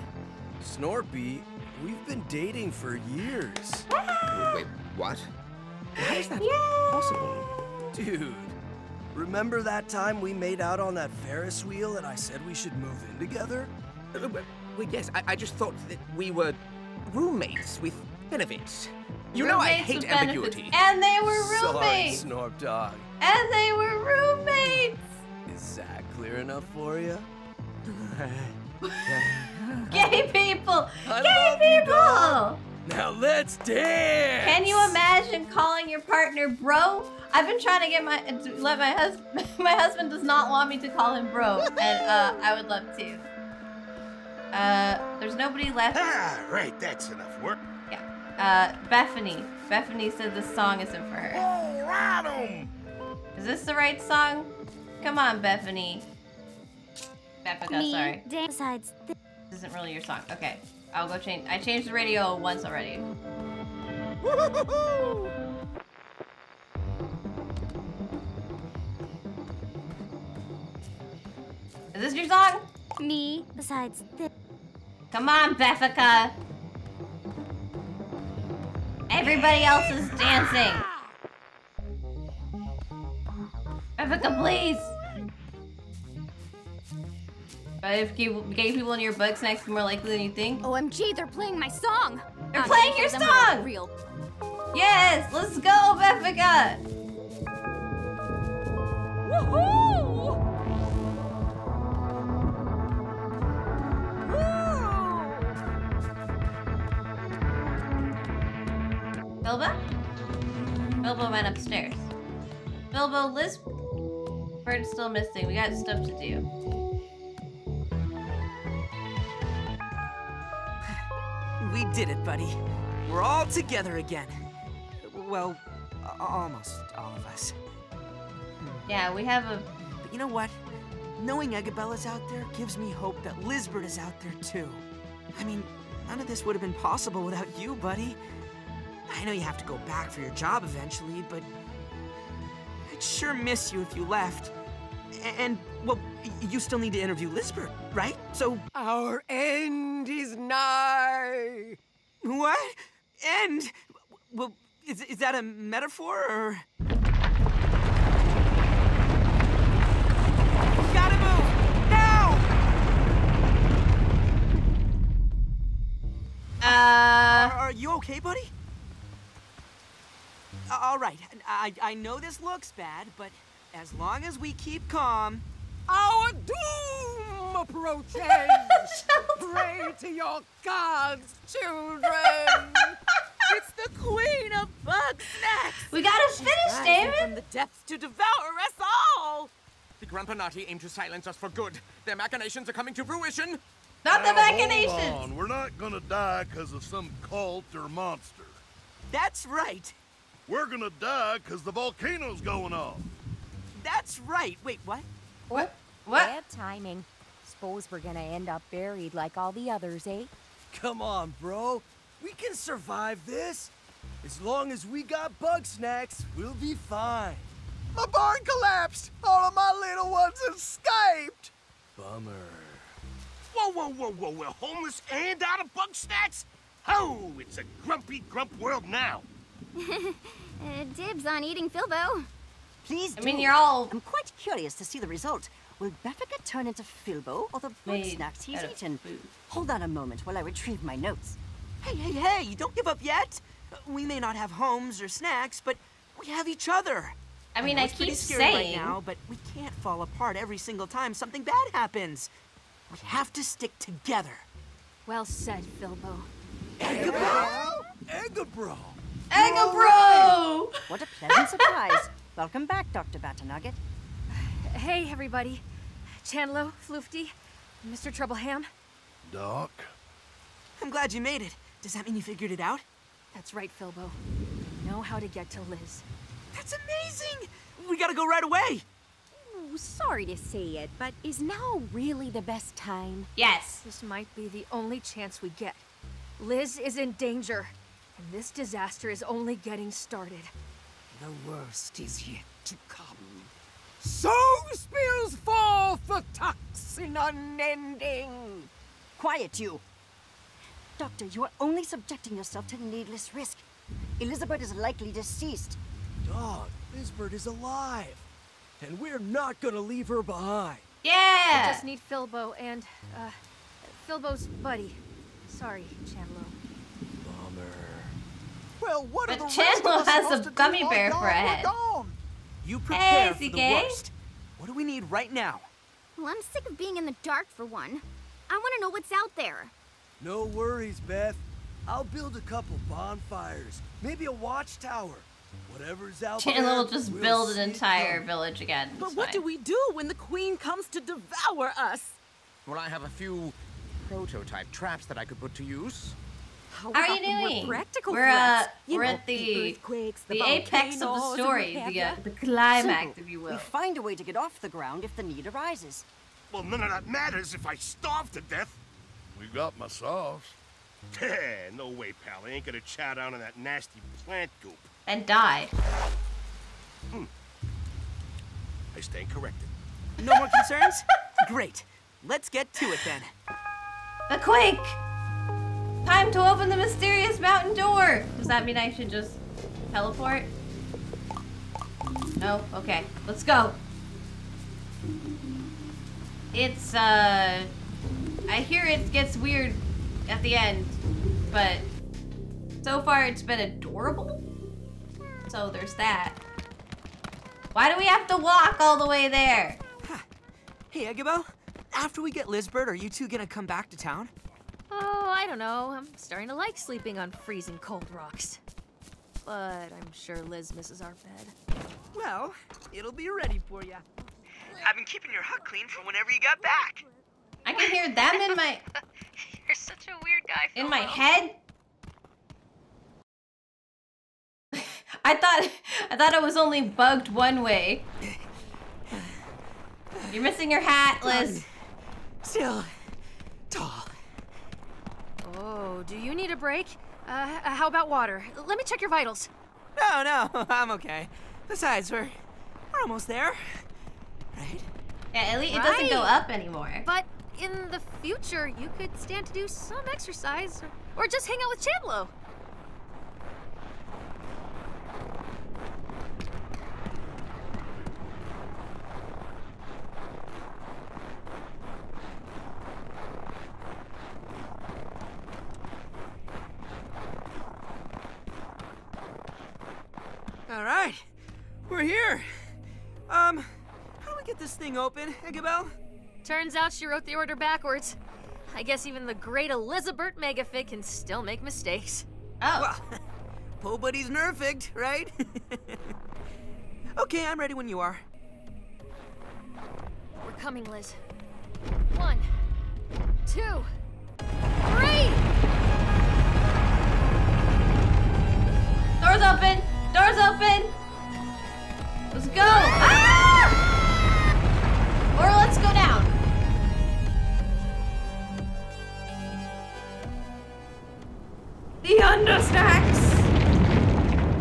S3: Snorpy, we've been dating for years.
S2: Wait, what? How is that possible?
S3: Dude, remember that time we made out on that Ferris wheel and I said we should move in together?
S2: Uh, well, well, yes, I, I just thought that we were roommates with benefits. You know I hate
S1: with benefits.
S2: ambiguity.
S1: And they were
S3: Sorry,
S1: roommates.
S3: Snorp Dog.
S1: And they were roommates.
S3: Is that clear enough for you?
S1: Gay people.
S3: I
S1: Gay people.
S3: Now let's dance!
S1: Can you imagine calling your partner bro? I've been trying to get my to let my husband. My husband does not want me to call him bro, and uh, I would love to. Uh, there's nobody left.
S8: Ah, right, that's enough work.
S1: Yeah. Uh, Bethany. Bethany said this song isn't for her.
S8: All right, 'em.
S1: Is this the right song? Come on, Bethany. Bethany,
S18: Me,
S1: sorry.
S18: Besides, th-
S1: This isn't really your song. Okay. I'll go change. I changed the radio once already. Is this your song?
S18: me, besides, this.
S1: Come on, Beffica. Everybody else is dancing. Beffica, please. But if gay, gay people in your snacks are more likely than you think.
S18: OMG, they're playing my song.
S1: They're
S18: I'm
S1: playing your
S18: give them a
S1: song!
S18: Real.
S1: Yes, let's go, Beffica.
S12: Woohoo!
S1: Filbo? Filbo went upstairs. Filbo, Liz Bird's still missing. We got stuff to do.
S9: We did it, buddy. We're all together again. Well, almost all of us.
S1: Yeah, we have a.
S9: But you know what? Knowing Eggabell's out there gives me hope that Lizbert is out there too. I mean, none of this would have been possible without you, buddy. I know you have to go back for your job eventually, but I'd sure miss you if you left. A- And, well, you still need to interview Lizbert, right? So.
S19: Our end is nigh.
S9: What? End? Well, is, is that a metaphor or. Gotta move! Now!
S1: Uh.
S9: Are, are you okay, buddy? All right. I, I know this looks bad, but as long as we keep calm.
S19: Our doom approaches. Pray to your gods, children.
S10: It's the queen of bug snacks!
S1: We gotta finish,
S10: Rising
S1: David.
S10: From the depths to devour us all!
S2: The Grumpinati aim to silence us for good. Their machinations are coming to fruition.
S1: Not the
S11: Now,
S1: machinations.
S11: Hold on. We're not gonna die because of some cult or monster.
S9: That's right.
S11: We're gonna die because the volcano's going off.
S9: That's right. Wait, what?
S1: What? What?
S20: Bad timing. Suppose we're gonna end up buried like all the others, eh?
S3: Come on, bro. We can survive this. As long as we got Bugsnax, we'll be fine.
S6: My barn collapsed. All of my little ones escaped.
S3: Bummer.
S8: Whoa, whoa, whoa, whoa, we're homeless and out of Bugsnax? Oh, It's a grumpy grump world now.
S18: uh, dibs on eating Filbo.
S15: Please
S1: I
S15: do.
S1: mean, you're all-
S15: I'm quite curious to see the result. Will Beffica turn into Filbo or the bug
S1: Made
S15: snacks he's eaten?
S1: food.
S15: Hold on a moment while I retrieve my notes.
S9: Hey, hey, hey, don't give up yet. We may not have homes or snacks, but we have each other.
S1: I mean,
S9: know
S1: I keep
S9: scary
S1: saying-
S9: right now, but we can't fall apart every single time something bad happens. We have to stick together.
S7: Well said, Filbo.
S3: Egabro!
S1: Egabro!
S15: What a pleasant surprise. Welcome back, Dr. Batternugget.
S7: Hey, everybody. Chandlo, Floofty, Mr. Troubleham.
S11: Doc?
S9: I'm glad you made it. Does that mean you figured it out?
S7: That's right, Filbo. We know how to get to Liz.
S9: That's amazing! We gotta go right away!
S12: Ooh, sorry to say it, but is now really the best time?
S1: Yes.
S7: This might be the only chance we get. Liz is in danger, and this disaster is only getting started.
S16: The worst is yet to come. So spills forth the toxin unending.
S15: Quiet, you. Doctor, you are only subjecting yourself to needless risk. Elizabeth is likely deceased.
S3: Dog, Lizbert is alive. And we're not gonna leave her behind.
S1: Yeah!
S7: I just need Filbo and, uh, Filbo's buddy. Sorry, Chandlo.
S3: Bummer.
S6: Well, what
S1: But
S6: are the rest Chandlo
S1: has a
S6: supposed to do
S1: gummy bear for a head.
S6: gone?
S9: You
S1: Hey,
S9: prepare for the worst. What do we need right now?
S18: Well, I'm sick of being in the dark for one. I want to know what's out there.
S3: No worries, Beth. I'll build a couple bonfires, maybe a watchtower. Whatever's out there.
S1: Chandlo will just
S3: we'll
S1: build an entire
S3: come.
S1: village again.
S21: But
S1: It's
S21: what do we do when the queen comes to devour us?
S2: Well, I have a few prototype traps that I could put to use.
S7: How
S1: How are you doing?
S7: practical
S1: We're uh.
S7: You
S1: we're
S7: know,
S1: at the
S21: earthquakes,
S1: the, apex of the
S21: volcanoes, and
S1: story,
S21: what
S1: the uh,
S21: ya.
S1: the climax,
S15: Simple.
S1: if you will.
S15: We find a way to get off the ground if the need arises.
S8: Well, none of that matters if I starve to death.
S11: We got my sauce.
S8: no way, pal. I ain't gonna chow down on that nasty plant goop.
S1: And die. Hmm.
S8: I stand corrected.
S9: No more concerns? Great. Let's get to it then.
S1: The quake! Time to open the mysterious mountain door! Does that mean I should just teleport? No? Okay. Let's go. It's, uh... I hear it gets weird at the end, but so far it's been adorable. So there's that. Why do we have to walk all the way there?
S9: Hey, Eggabell, after we get Lizbert, are you two gonna come back to town?
S7: Oh, I don't know. I'm starting to like sleeping on freezing cold rocks. But I'm sure Liz misses our bed.
S9: Well, it'll be ready for you. I've been keeping your hut clean for whenever you got back.
S1: I can hear them in my
S22: You're such a weird guy.
S1: in my head. I thought I thought it was only bugged one way. You're missing your hat, Liz.
S9: Still tall.
S7: Oh, do you need a break? Uh, how about water? Let me check your vitals.
S9: No, no, I'm okay. Besides, we're we're almost there, right?
S1: Yeah, at least it doesn't go up anymore.
S7: But in the future, you could stand to do some exercise or, or just hang out with Chandlo.
S9: All right, we're here. Um, how do we get this thing open, Eggabell?
S7: Turns out she wrote the order backwards. I guess even the great Lizbert Megafig can still make mistakes.
S1: Oh.
S9: Well, Po Buddy's nerfed, right? okay, I'm ready when you are.
S7: We're coming, Liz. One, two, three!
S1: Doors open! Doors open! Let's go! Ah! Or let's go down. The understacks!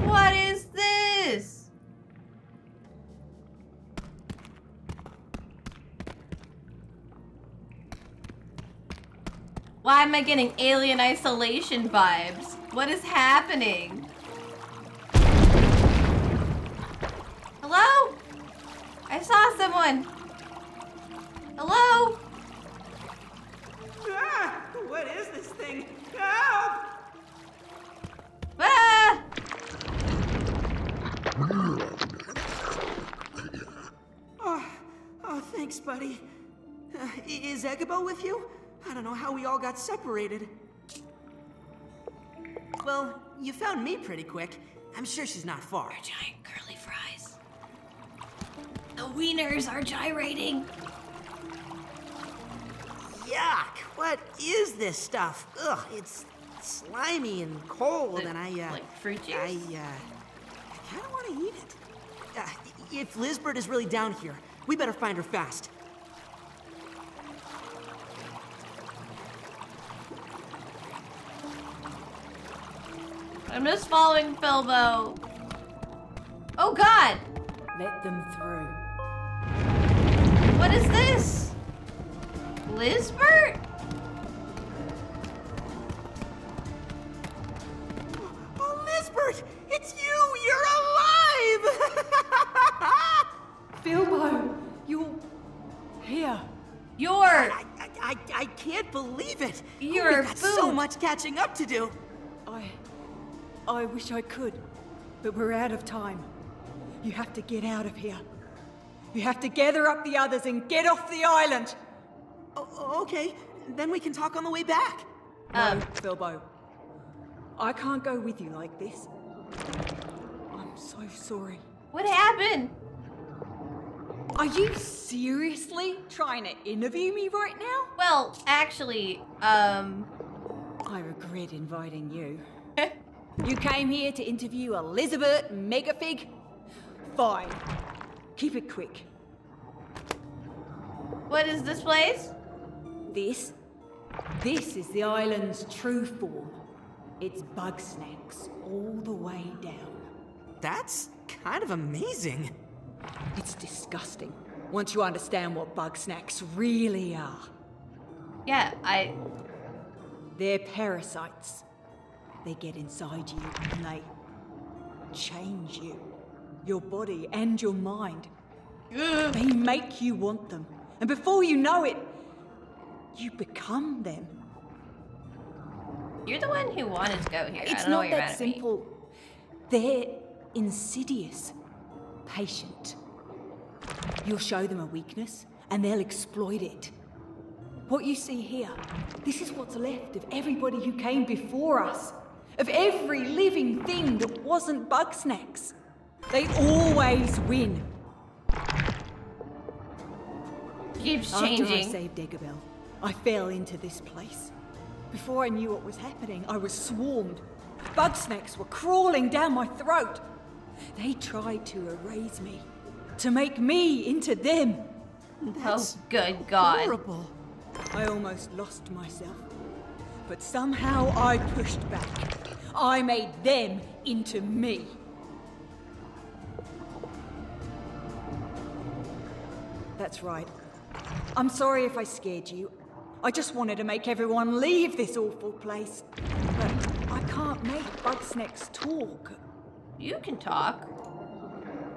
S1: What is this? Why am I getting alien isolation vibes? What is happening? Hello? I saw someone. Hello?
S9: Ah, what is this thing? Help!
S1: Ah!
S9: Oh, oh, thanks, buddy. Uh, is Egabo with you? I don't know how we all got separated. Well, you found me pretty quick. I'm sure she's not far.
S1: giant curly fries. The wieners are gyrating.
S9: Yuck! What is this stuff? Ugh, it's slimy and cold, and I, uh...
S1: Like fruit juice?
S9: I, uh... I kinda wanna eat it. Uh, if Lizbert is really down here, we better find her fast.
S1: I'm just following Filbo. Oh god!
S10: Let them through.
S1: What is this? Lizbert?
S9: Oh, Lizbert! It's you! You're alive!
S10: Filbo, you're here.
S1: You're.
S9: I, I, I, I can't believe it.
S10: You're
S9: We've got so much catching up to do.
S10: I. I wish I could, but we're out of time. You have to get out of here. You have to gather up the others and get off the island.
S9: Oh, okay, then we can talk on the way back.
S10: No, Filbo. I can't go with you like this. I'm so sorry.
S1: What happened?
S10: Are you seriously trying to interview me right now?
S1: Well, actually, um.
S10: I regret inviting you. you came here to interview Lizbert Megafig? Fine. Keep it quick.
S1: What is this place?
S10: This? This is the island's true form. It's Bugsnax all the way down.
S9: That's kind of amazing.
S10: It's disgusting once you understand what Bugsnax really are.
S1: Yeah, I.
S10: They're parasites. They get inside you and they change you, your body and your mind. They make you want them. And before you know it, you become them.
S1: You're the one who wanted to go here. I
S10: It's not that
S1: mad at me.
S10: simple. They're insidious, patient. You'll show them a weakness, and they'll exploit it. What you see here, this is what's left of everybody who came before us, of every living thing that wasn't Bugsnax. They always win.
S1: Keeps changing.
S10: After I saved Eggabell, I fell into this place. Before I knew what was happening, I was swarmed. Bug snakes were crawling down my throat. They tried to erase me, to make me into them.
S1: oh, good God.
S10: Horrible. I almost lost myself. But somehow I pushed back. I made them into me. That's right. I'm sorry if I scared you. I just wanted to make everyone leave this awful place. But I can't make Bugsnax talk.
S1: You can talk.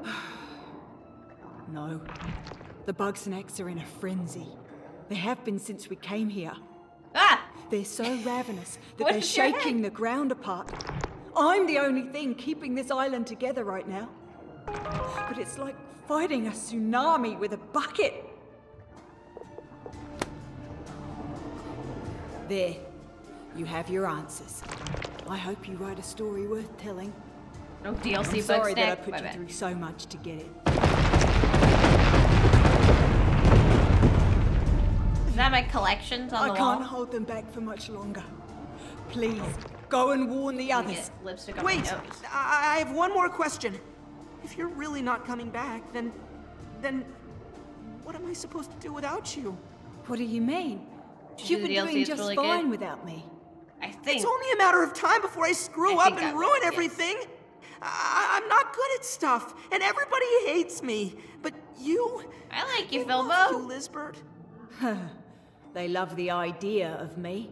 S10: No. The Bugsnax are in a frenzy. They have been since we came here.
S1: Ah!
S10: They're so ravenous that they're shaking the ground apart. I'm the only thing keeping this island together right now. But it's like fighting a tsunami with a bucket. There. You have your answers. I hope you write a story worth telling.
S1: No DLC
S10: I'm sorry that I put
S1: My
S10: you
S1: bad.
S10: through so much to get it.
S1: Is that my collections on
S10: I
S1: the
S10: can't hold them back for much longer. Please, go and warn the others.
S1: Lipstick on
S9: Wait,
S1: my nose.
S9: I I have one more question. If you're really not coming back, then. then. what am I supposed to do without you?
S10: What do you mean?
S1: Did
S10: You've been doing just
S1: really
S10: fine
S1: good.
S10: without me.
S1: I think.
S9: It's only a matter of time before I screw
S1: I
S9: up and ruin
S1: yes.
S9: everything. I- I'm not good at stuff, and everybody hates me. But you.
S1: I like you,
S9: I love
S1: Filbo.
S9: You, Lizbert.
S10: they love the idea of me.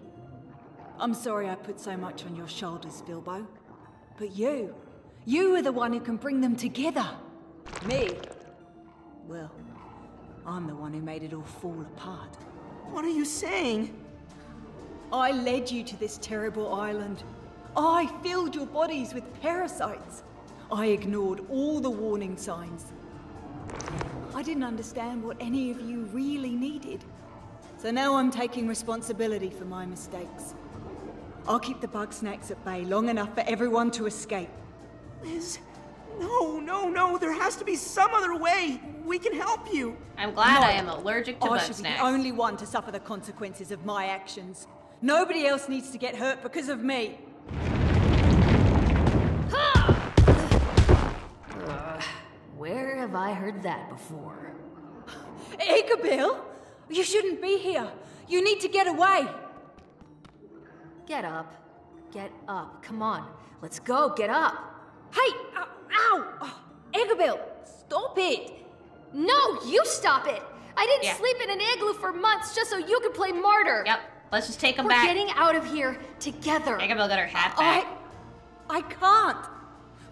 S10: I'm sorry I put so much on your shoulders, Filbo. But you, you are the one who can bring them together. Me? Well, I'm the one who made it all fall apart.
S9: What are you saying?
S10: I led you to this terrible island. I filled your bodies with parasites. I ignored all the warning signs. I didn't understand what any of you really needed. So now I'm taking responsibility for my mistakes. I'll keep the Bugsnax at bay long enough for everyone to escape.
S9: Liz, no, no, no. There has to be some other way. We can help you.
S1: I'm glad
S10: No.
S1: I am allergic to oh,
S10: I
S1: bug
S10: should be the only one to suffer the consequences of my actions. Nobody else needs to get hurt because of me.
S23: Where have I heard that before?
S10: Eggabell, you shouldn't be here. You need to get away.
S23: Get up. Get up. Come on. Let's go. Get up.
S10: Hey! Ow! ow. Oh, Eggabell, stop it.
S7: No, you stop it! I didn't
S1: Yeah.
S7: sleep in an igloo for months just so you could play martyr.
S1: Yep. Let's just take them
S7: We're
S1: back.
S7: getting out of here together.
S1: Isabel got her hat back.
S10: I, I can't.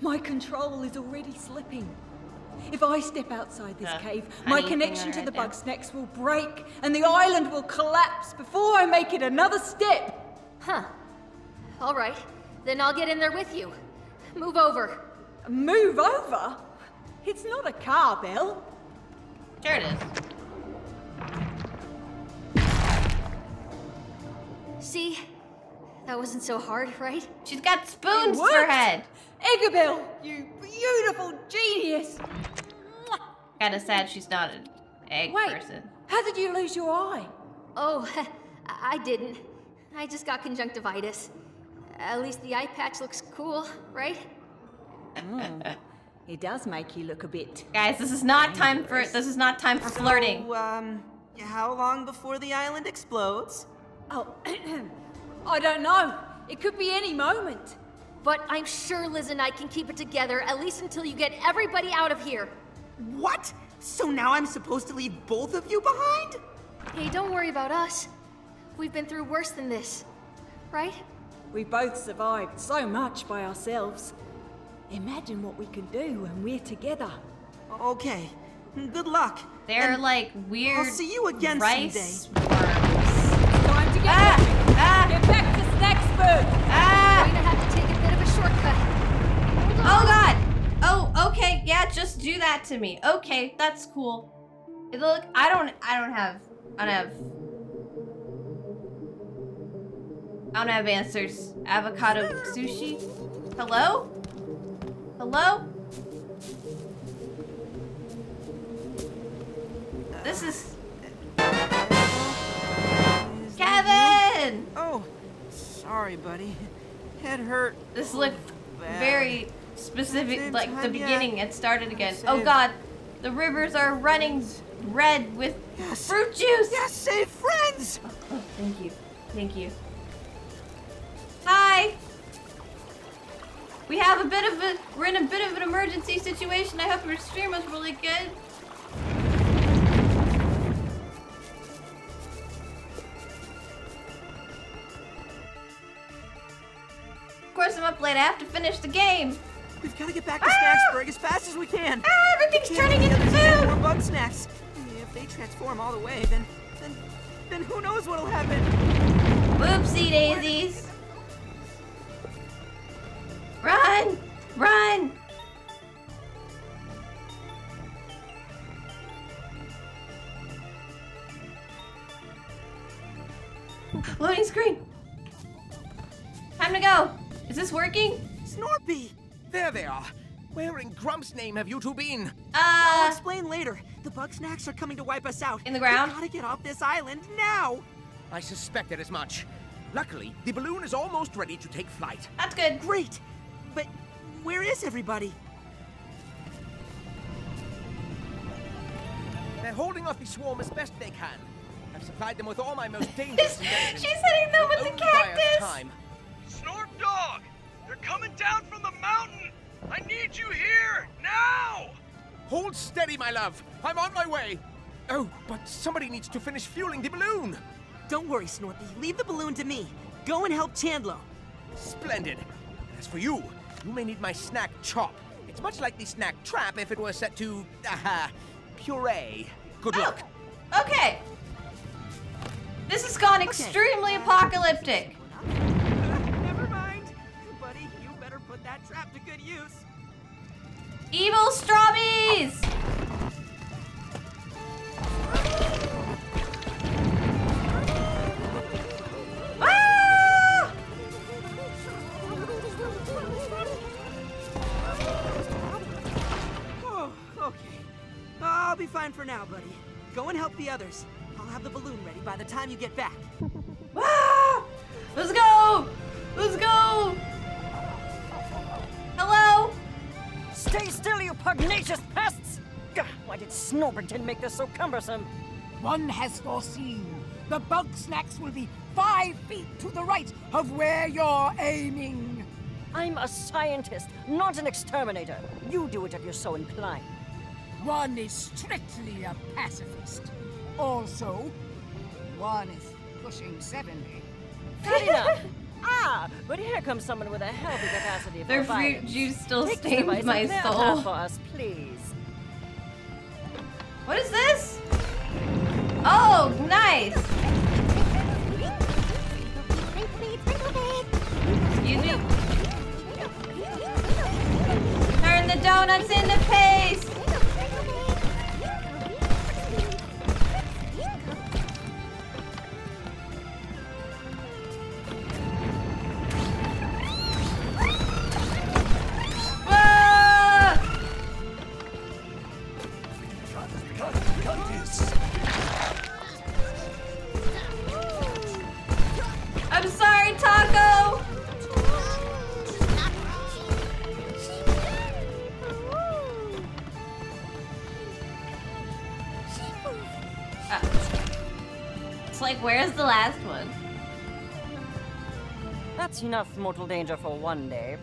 S10: My control is already slipping. If I step outside this
S1: Uh,
S10: cave, my connection to the
S1: there.
S10: Bugsnax will break and the island will collapse before I make it another step.
S7: Huh. All right. Then I'll get in there with you. Move over.
S10: Move over? It's not a car, Bill.
S1: Sure it is.
S7: See? That wasn't so hard, right?
S1: She's got spoons
S10: It
S1: for her
S10: worked.
S1: head.
S10: Eggabell, you beautiful genius.
S1: Kinda sad she's not an egg
S10: Wait.
S1: person.
S10: How did you lose your eye?
S7: Oh, I didn't. I just got conjunctivitis. At least the eye patch looks cool, right?
S10: Mm. It does make you look a bit.
S1: Guys, this is not time for this is not time for flirting.
S9: Um, how long before the island explodes?
S10: Oh, I don't know. It could be any moment.
S7: But I'm sure Liz and I can keep it together at least until you get everybody out of here.
S9: What? So now I'm supposed to leave both of you behind?
S7: Hey, don't worry about us. We've been through worse than this, right?
S10: We both survived so much by ourselves. Imagine what we can do when we're together.
S9: Okay. Good luck.
S1: They're
S9: And
S1: like weird
S9: I'll see you again
S1: rice
S9: someday.
S10: Time to get
S1: Ah!
S10: going.
S1: Ah!
S10: Get back to Snaxburg.
S1: Ah!
S7: Going to have to take a bit of a shortcut.
S1: Oh god! Oh, okay, yeah, just do that to me. Okay, that's cool. Look, I don't I don't have I don't have I don't have answers. Avocado sushi? Hello? Hello? This is Kevin!
S9: Oh, sorry, buddy. Head hurt.
S1: This looked
S9: bad.
S1: very specific, like the beginning. It started again. Oh god, the rivers are running red with fruit juice.
S9: Yes, save friends.
S1: Oh, thank you, thank you. Hi. We have a bit of a, we're in a bit of an emergency situation. I hope your stream was really good. Of course, I'm up late. I have to finish the game.
S9: We've got to get back to Snaxburg as fast as we can.
S1: Ah, everything's
S9: Can't
S1: turning into
S9: the others get
S1: food.
S9: More Bugsnax. If they transform all the way, then, then, then who knows what'll happen?
S1: Whoopsie daisies. Run! Run! Loading screen. Time to go. Is this working?
S9: Snorpy!
S2: There they are. Where in Grump's name have you two been?
S9: I'll
S1: Uh,
S9: explain later. The Bugsnax are coming to wipe us out.
S1: In the ground?
S9: We gotta get off this island now.
S2: I suspected as much. Luckily, the balloon is almost ready to take flight.
S1: that's good.
S9: Great. But where is everybody?
S2: They're holding off the swarm as best they can. I've supplied them with all my most dangerous inventions.
S1: She's hitting them with the
S2: Only buy
S1: cactus.
S2: time.
S13: Snorp Dog! They're coming down from the mountain! I need you here! Now!
S2: Hold steady, my love. I'm on my way. Oh, but somebody needs to finish fueling the balloon.
S9: Don't worry, Snorpy. Leave the balloon to me. Go and help Chandlo.
S2: Splendid. As for you, you may need my snack chop. It's much like the snack trap if it were set to, aha, puree. Good luck.
S1: Oh, okay. This has gone extremely apocalyptic.
S9: Never mind. Buddy, you better put that trap to good use.
S1: Evil strawberries!
S9: Oh. I'll be fine for now, buddy. Go and help the others. I'll have the balloon ready by the time you get back.
S1: Ah! Let's go! Let's go! Hello?
S15: Stay still, you pugnacious pests! Gah, why did Snorberton make this so cumbersome?
S19: One has foreseen. The Bugsnax will be five feet to the right of where you're aiming.
S15: I'm a scientist, not an exterminator. You do it if you're so inclined.
S19: One is strictly a pacifist. Also, one is pushing 70.
S15: Good enough. ah, but here comes someone with a healthy capacity for
S1: Their fruit juice still
S15: Take the
S1: stains my
S15: and clear a
S1: soul.
S15: path for us, please.
S1: What is this? Oh, nice! Excuse me? Turn the donuts into paste!
S15: Enough mortal danger for one day.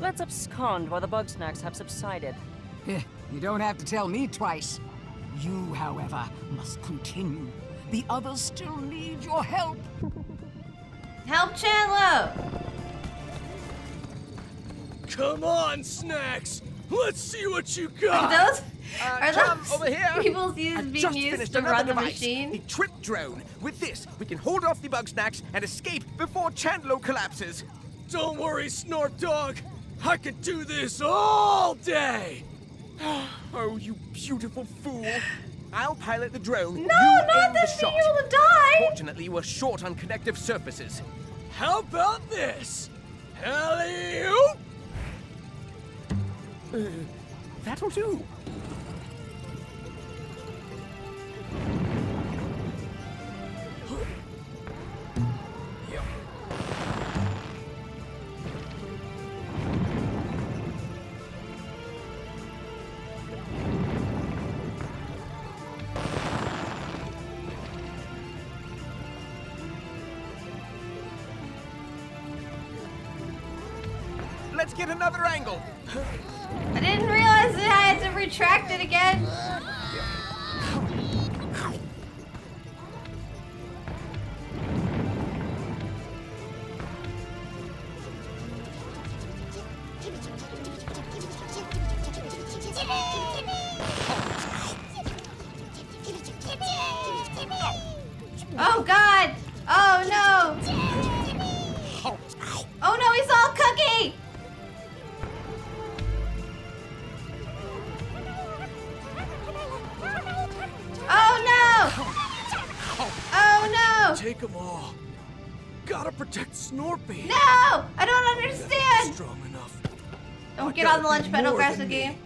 S15: Let's abscond while the Bugsnax have subsided.
S19: Eh, you don't have to tell me twice. You, however, must continue. The others still need your help.
S1: Help Chandlo!
S3: Come on, Snacks! Let's see what you
S1: Are
S3: got!
S1: those,
S2: Uh,
S1: are
S2: Tom,
S1: those
S2: over here.
S1: people's used
S2: I've
S1: being
S2: just
S1: used
S2: finished
S1: to
S2: another
S1: run the
S2: device,
S1: machine?
S2: The trip drone. With this, we can hold off the Bugsnax and escape before Chandlo collapses.
S3: Don't worry, Snorp Dog. I could do this all day.
S2: oh, you beautiful fool. I'll pilot the drone.
S1: No,
S2: you
S1: not
S2: the
S1: this
S2: shot.
S1: being able to die!
S2: Fortunately, we're short on connective surfaces.
S3: How about this? Alley-oop!
S2: Uh, that'll do.
S1: Oh god! Oh no! Oh no, he's all cookie! Oh no! Oh no!
S3: Take them all. Gotta protect Snorpy.
S1: No! I don't understand!
S3: Strong enough.
S1: Don't
S3: I
S1: get on the lunch
S3: be
S1: pedal,
S3: more
S1: crash the game.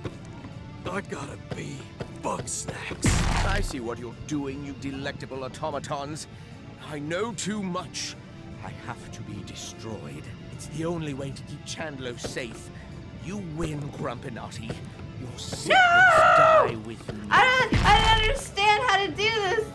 S3: I gotta be Bugsnax.
S2: I see what you're doing, you delectable automatons. I know too much. I have to be destroyed. It's the only way to keep Chandlo safe. You win, Grumpinati. Your secrets die with me.
S1: I don't I don't understand how to do this.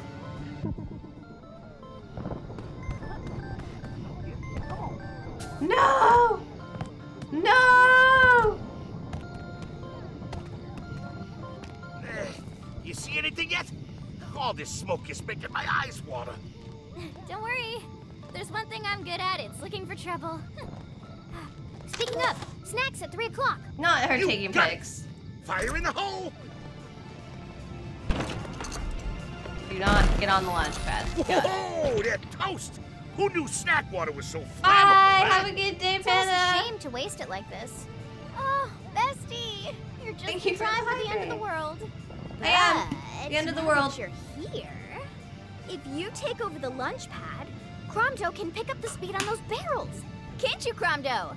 S8: This smoke is making my eyes water.
S18: Don't worry. There's one thing I'm good at, it's looking for trouble. Speaking of, snacks at 3 o'clock.
S1: Not her
S8: You
S1: taking
S8: got
S1: pics.
S8: Fire in the hole!
S1: Do not get on the launch pad. Got it.
S8: Whoa, that toast! Who knew snack water was so flammable?
S1: Bye. Have a good day,
S18: It's almost a shame to waste it like this. Oh, bestie, you're just
S1: Thank
S18: in
S1: you for
S18: time
S1: the
S18: for the end of the
S1: hydrate.
S18: world.
S1: I am. The end of the world.
S18: You're here. If you take over the lunch pad, Cromdo can pick up the speed on those barrels. Can't you, Cromdo?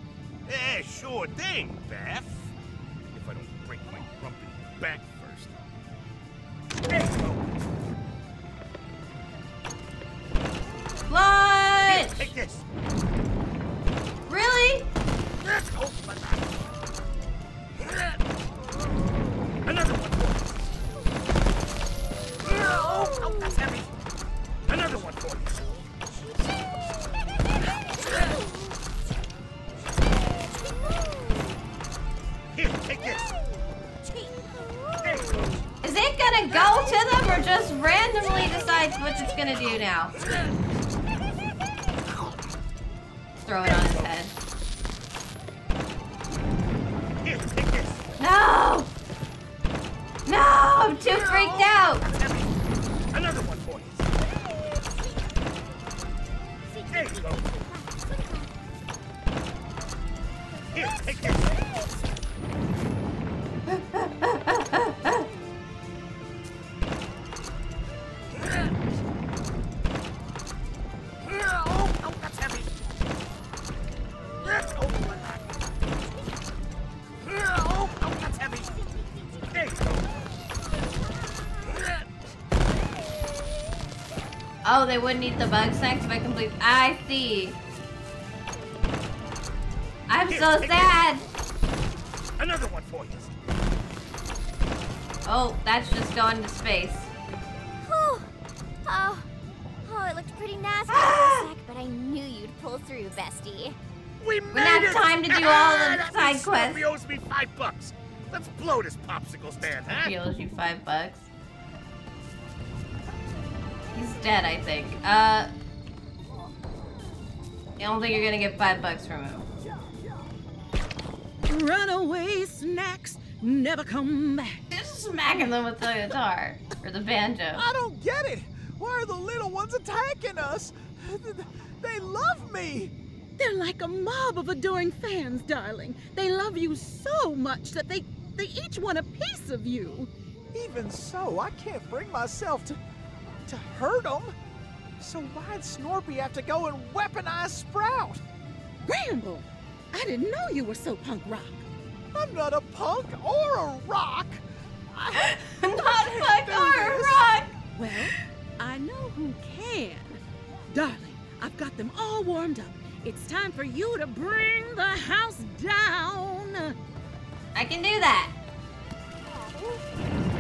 S8: Eh, sure thing, Beth. If I don't break my grumpy back first. There you that's heavy. Another one for you. Here, take this. There you go.
S1: Is it gonna go to them or just randomly decides what it's gonna do now? Throw it on his head.
S8: Here, take this.
S1: No! No! I'm too freaked out!
S8: Another one you. There you go.
S1: They wouldn't eat the Bugsnax if I complete. I see. I'm
S8: Here,
S1: so
S8: take
S1: sad.
S8: Another one for you.
S1: Oh, that's just going to space.
S18: Whew. Oh, oh, it looked pretty nasty for a sec, but I knew you'd pull through, bestie.
S8: We
S1: We don't have
S8: made it!
S1: time to do all the ah,
S8: That
S1: side quests.
S8: Snorpy owes me five bucks. Let's blow this popsicle stand, huh?
S1: He owes you five bucks. Dead, I think. Uh, I don't think you're gonna get five bucks from him.
S21: Runaway snacks never come back.
S1: Just smacking them with the guitar or the banjo.
S6: I don't get it. Why are the little ones attacking us? They love me.
S21: They're like a mob of adoring fans, darling. They love you so much that they they each want a piece of you.
S6: Even so, I can't bring myself to to hurt them. So why'd Snorpy have to go and weaponize Sprout?
S21: Gramble, I didn't know you were so punk rock.
S6: I'm not a punk or a rock. I,
S1: Not punk or a rock.
S21: Well, I know who can. Darling, I've got them all warmed up. It's time for you to bring the house down.
S1: I can do that. Go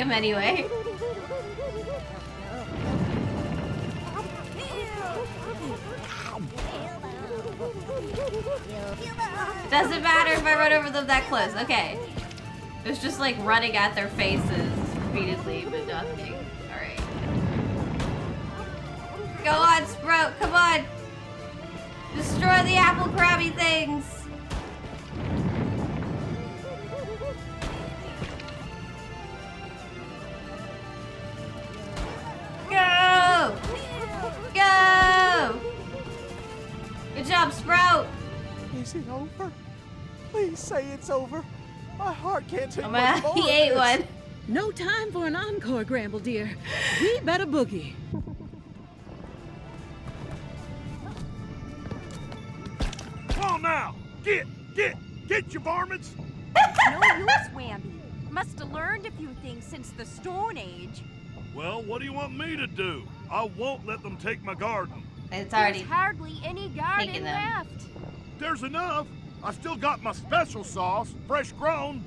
S1: him anyway. Doesn't matter if I run over them that close. Okay. It's just like running at their faces repeatedly, but nothing. Alright. Go on, Sprout, come on! Destroy the apple crabby things!
S6: Is it over? Please say it's over. My heart can't take
S1: oh. He ate one.
S21: No time for an encore, Gramble dear. We better boogie. Come on now!
S11: Get, get, get your varmints!
S12: no use, Whammy. Must have learned a few things since the Stone Age.
S11: Well, what do you want me to do? I won't let them take my garden.
S1: It's already
S12: hardly any garden left.
S11: There's enough. I still got my special sauce, fresh grown.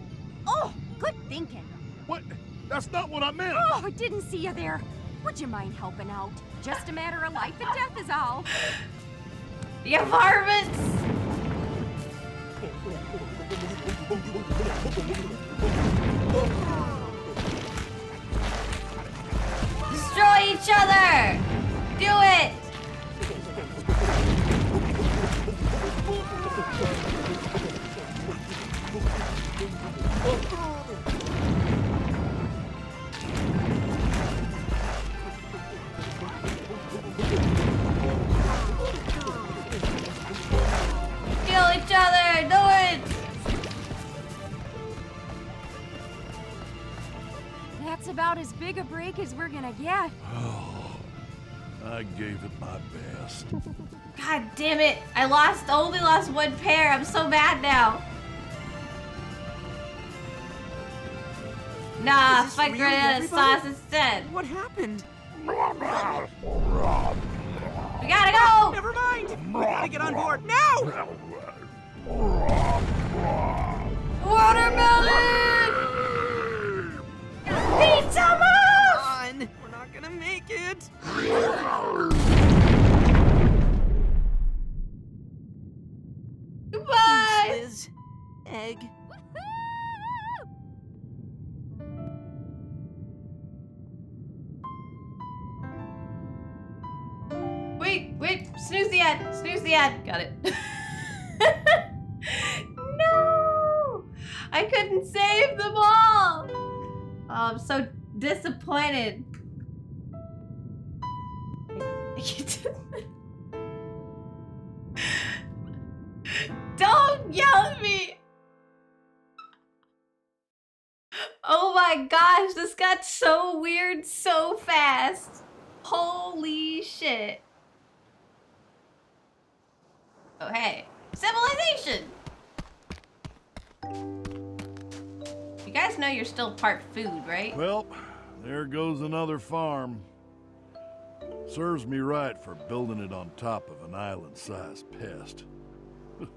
S12: Oh, good thinking.
S11: What? That's not what I meant.
S12: Oh, I didn't see you there. Would you mind helping out? Just a matter of life and death is all.
S1: You varmints! Destroy each other! Do it!
S12: As big a break as we're gonna get.
S11: Oh, I gave it my best.
S1: God damn it! I lost, only lost one pair. I'm so mad now. Nah, fuck
S9: real, everybody?
S1: sauce instead.
S9: What happened?
S1: We gotta go!
S9: Never mind! We gotta get on board now!
S1: Watermelon! Pizza move!
S9: We're not gonna make it!
S1: Goodbye!
S9: Liz, egg.
S1: Wait, wait, snooze the ad, snooze the ad. Got it. no! I couldn't save them all! Oh, I'm so disappointed. Don't yell at me! Oh my gosh, this got so weird so fast. Holy shit. Oh, hey. Civilization! You guys know you're still part food, right?
S11: Well, there goes another farm. Serves me right for building it on top of an island-sized pest.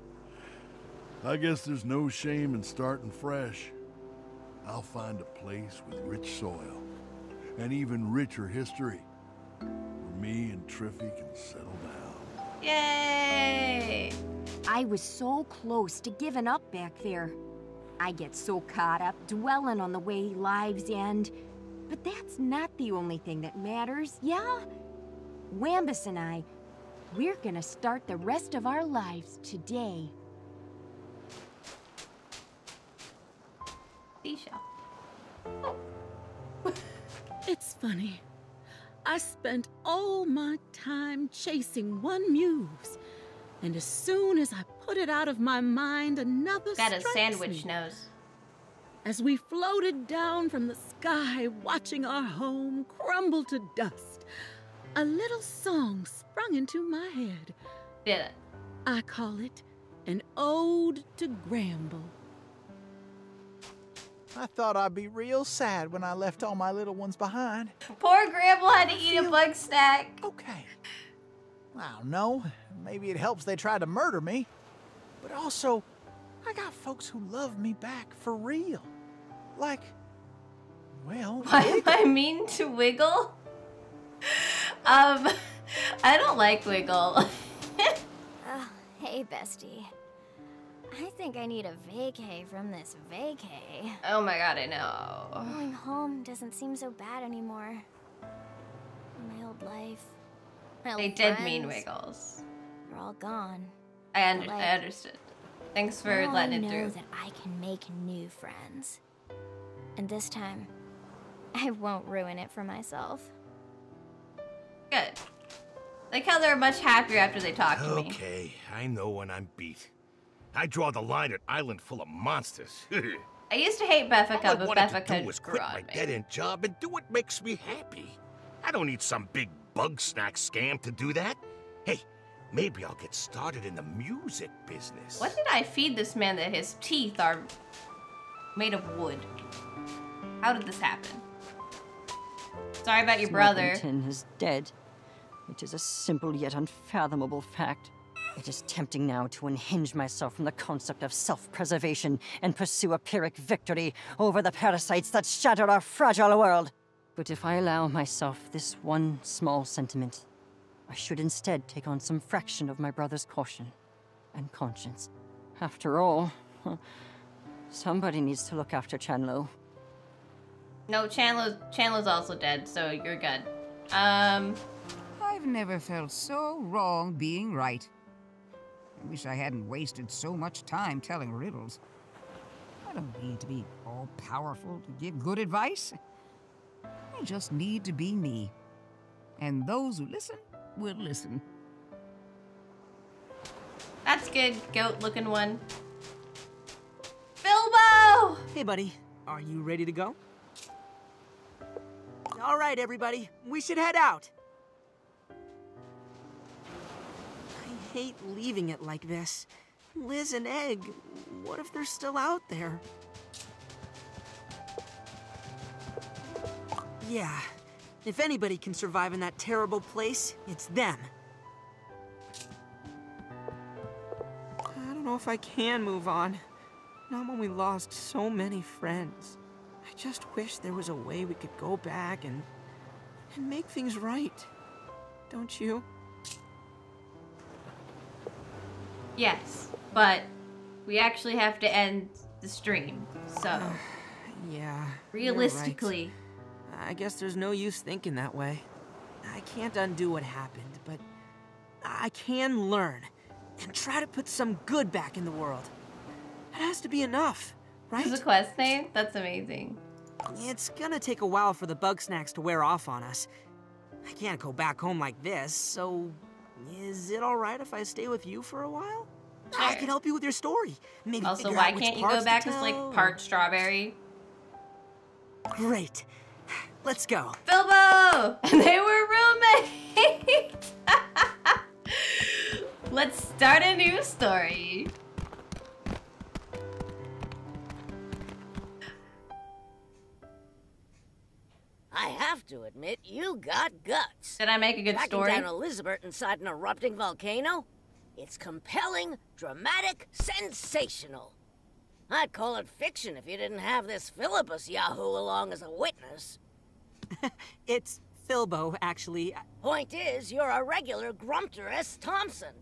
S11: I guess there's no shame in starting fresh. I'll find a place with rich soil and even richer history where me and Triffy can settle down.
S1: Yay!
S12: I was so close to giving up back there. I get so caught up dwelling on the way lives end. But that's not the only thing that matters, yeah? Wambus and I, we're gonna start the rest of our lives today.
S1: Seashell. Oh.
S21: It's funny. I spent all my time chasing one muse, and as soon as I put it out of my mind, another
S1: Got a sandwich
S21: me.
S1: nose.
S21: As we floated down from the sky, watching our home crumble to dust, a little song sprung into my head.
S1: It?
S21: I call it an ode to Gramble.
S6: I thought I'd be real sad when I left all my little ones behind.
S1: Poor Grandma had to eat a bug snack.
S6: Okay. I don't know. Maybe it helps they tried to murder me. But also, I got folks who love me back for real. Like, well,
S1: Why am I mean to Wiggle? Um, I don't like Wiggle.
S18: Oh, hey, bestie. I think I need a vacay from this vacay.
S1: oh my god, I know.
S18: Going home doesn't seem so bad anymore. My old life. My old
S1: They did mean Wiggles.
S18: They're all gone.
S1: I, under-
S18: But,
S1: I understood. Thanks for
S18: now
S1: letting
S18: I
S1: it
S18: know
S1: through.
S18: that I can make new friends. And this time, I won't ruin it for myself.
S1: Good. Like how they're much happier after they talk to me.
S8: Okay, I know when I'm beat. I draw the line at island full of monsters.
S1: I used to hate Beffica,
S8: All I
S1: but
S8: wanted to
S1: Beffica
S8: do was quit my dead-end job and do what makes me happy. I don't need some big bug snack scam to do that. Hey, maybe I'll get started in the music business.
S1: What did I feed this man that his teeth are made of wood? How did this happen? Sorry about your brother.
S15: Tin is dead. It is a simple yet unfathomable fact. It is tempting now to unhinge myself from the concept of self-preservation and pursue a Pyrrhic victory over the parasites that shatter our fragile world. But if I allow myself this one small sentiment, I should instead take on some fraction of my brother's caution and conscience. After all, somebody needs to look after Chandlo.
S1: No, Chandlo Chandlo's also dead, so you're good. Um
S24: I've never felt so wrong being right. I wish I hadn't wasted so much time telling riddles. I don't need to be all powerful to give good advice. I just need to be me. And those who listen will listen.
S1: That's good, goat looking one. Filbo!
S9: Hey, buddy. Are you ready to go? All right, everybody. We should head out. Hate leaving it like this. Liz and Egg, what if they're still out there? Yeah, if anybody can survive in that terrible place, it's them. I don't know if I can move on. Not when we lost so many friends. I just wish there was a way we could go back and and make things right. Don't you?
S1: Yes, but we actually have to end the stream. So
S9: Yeah.
S1: realistically,
S9: right. I guess there's no use thinking that way. I can't undo what happened, but I can learn and try to put some good back in the world. It has to be enough, right?
S1: This is a quest name? That's amazing.
S9: It's gonna take a while for the Bugsnax to wear off on us. I can't go back home like this, so is it alright if I stay with you for a while? I can help you with your story. Maybe
S1: Also, why can't you go back as like part strawberry?
S9: Great. Let's go.
S1: Filbo! They were roommates! Let's start a new story.
S25: I have to admit, you got guts.
S1: Did I make a good
S25: Tracking
S1: story?
S25: down Elizabeth inside an erupting volcano? It's compelling, dramatic, sensational. I'd call it fiction if you didn't have this Philippus Yahoo along as a witness.
S9: It's Filbo, actually.
S25: Point is, you're a regular Grumpter S. Thompson.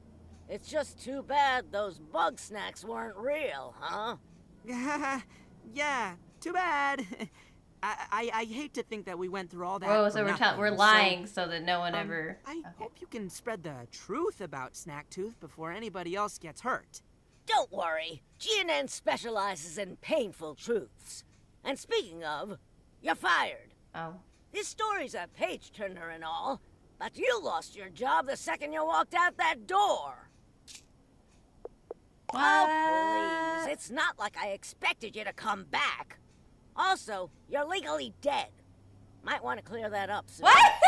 S25: It's just too bad those Bugsnax weren't real, huh?
S9: yeah, too bad. I, I I hate to think that we went through all that. Oh,
S1: so we're,
S9: nothing,
S1: we're lying so that no one
S9: um,
S1: ever.
S9: I hope you can spread the truth about Snacktooth before anybody else gets hurt.
S25: Don't worry. GNN specializes in painful truths. And speaking of, you're fired.
S1: Oh.
S25: This story's a page turner and all, but you lost your job the second you walked out that door. Oh, please. It's not like I expected you to come back. Also, you're legally dead. Might want to clear that up soon.
S1: What?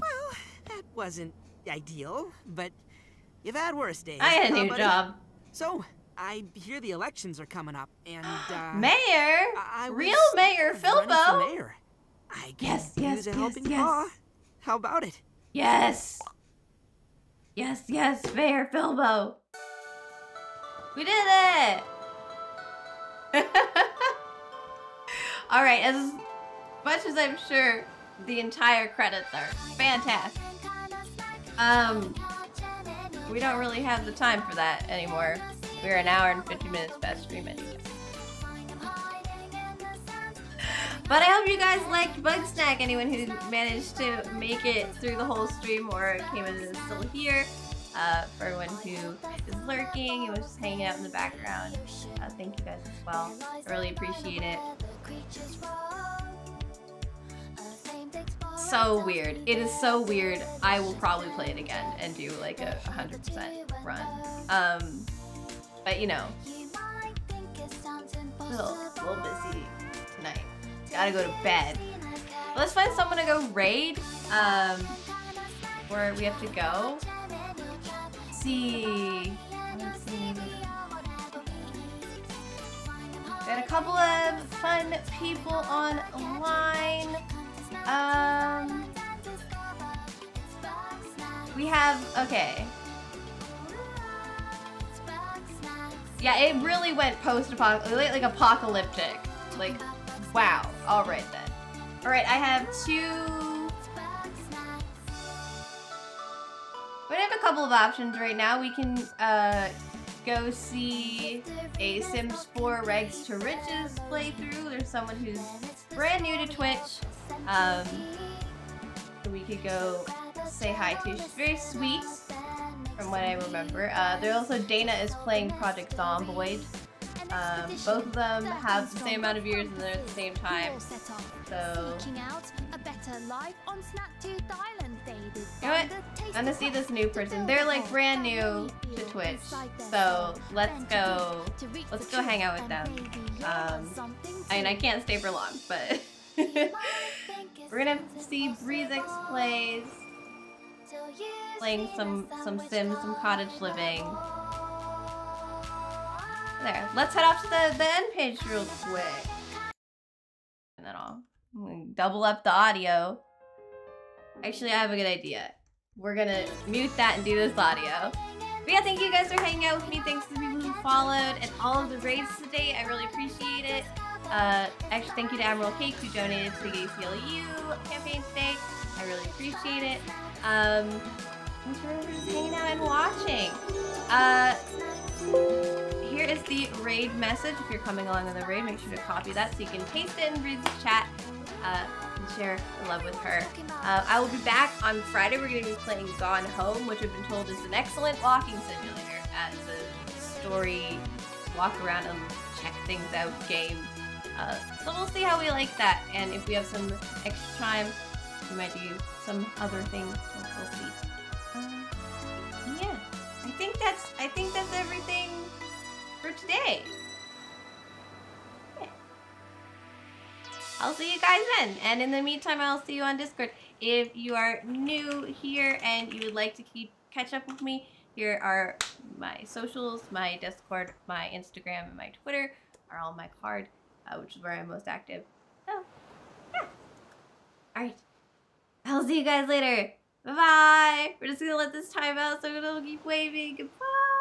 S9: Well, that wasn't ideal, but you've had worse days.
S1: I had a
S9: huh,
S1: new
S9: buddy?
S1: job.
S9: So, I hear the elections are coming up, and uh,
S1: Mayor?
S9: I was
S1: Real Mayor
S9: running for
S1: Filbo?
S9: mayor. I
S1: Yes,
S9: could
S1: yes,
S9: use a
S1: yes,
S9: helping
S1: yes.
S9: paw. How about it?
S1: Yes. Yes, yes, fair, Filbo. We did it! All right, as much as I'm sure the entire credits are fantastic, um, we don't really have the time for that anymore. We're an hour and 50 minutes past stream. But I hope you guys liked Bug Snack. Anyone who managed to make it through the whole stream or came in and is still here. Uh, for everyone who is lurking and was just hanging out in the background. Uh, thank you guys as well. I really appreciate it. So weird. It is so weird. I will probably play it again and do like a 100% run. Um, but you know, a little busy tonight. Gotta go to bed. Let's find someone to go raid. Um, where we have to go. See. Let's see. Got a couple of fun people online. Um, we have okay. Yeah, it really went post-apocalyptic, like apocalyptic. Like, wow. All right then. All right, I have two. We have a couple of options right now. We can uh, go see a Sims 4 Regs to Riches playthrough. There's someone who's brand new to Twitch. Um, we could go say hi to. She's very sweet, from what I remember. Uh, there also Dana is playing Project Zomboid. Um, both of them have the same amount of viewers and they're at the same time. So, you know what? I'm gonna see this new person. They're like brand new to Twitch. So let's go. Let's go hang out with them. Um, I mean, I can't stay for long, but we're gonna see Breezix plays, playing some some Sims, some cottage living. There. Let's head off to the the end page real quick. And then I'll double up the audio. Actually, I have a good idea. We're gonna mute that and do this audio. But yeah, thank you guys for hanging out with me. Thanks to the people who followed and all of the raids today. I really appreciate it. Uh, actually, thank you to Admiral Cake who donated to the ACLU campaign today. I really appreciate it. Um, thanks for hanging out and watching. Uh, here is the raid message. If you're coming along on the raid, make sure to copy that so you can paste it in Breeze's chat uh, and share love with her. Uh, I will be back on Friday. We're going to be playing Gone Home, which I've been told is an excellent walking simulator as a story, walk around and check things out game. Uh, so we'll see how we like that. And if we have some extra time, we might do some other things. We'll, see. Uh, yeah, I think that's I think that's everything for today. I'll see you guys then. And in the meantime, I'll see you on Discord. If you are new here and you would like to keep catch up with me, here are my socials, my Discord, my Instagram, and my Twitter are all my card, uh, which is where I'm most active. So, yeah. All right. I'll see you guys later. Bye-bye. We're just going to let this time out so it'll keep waving. Goodbye.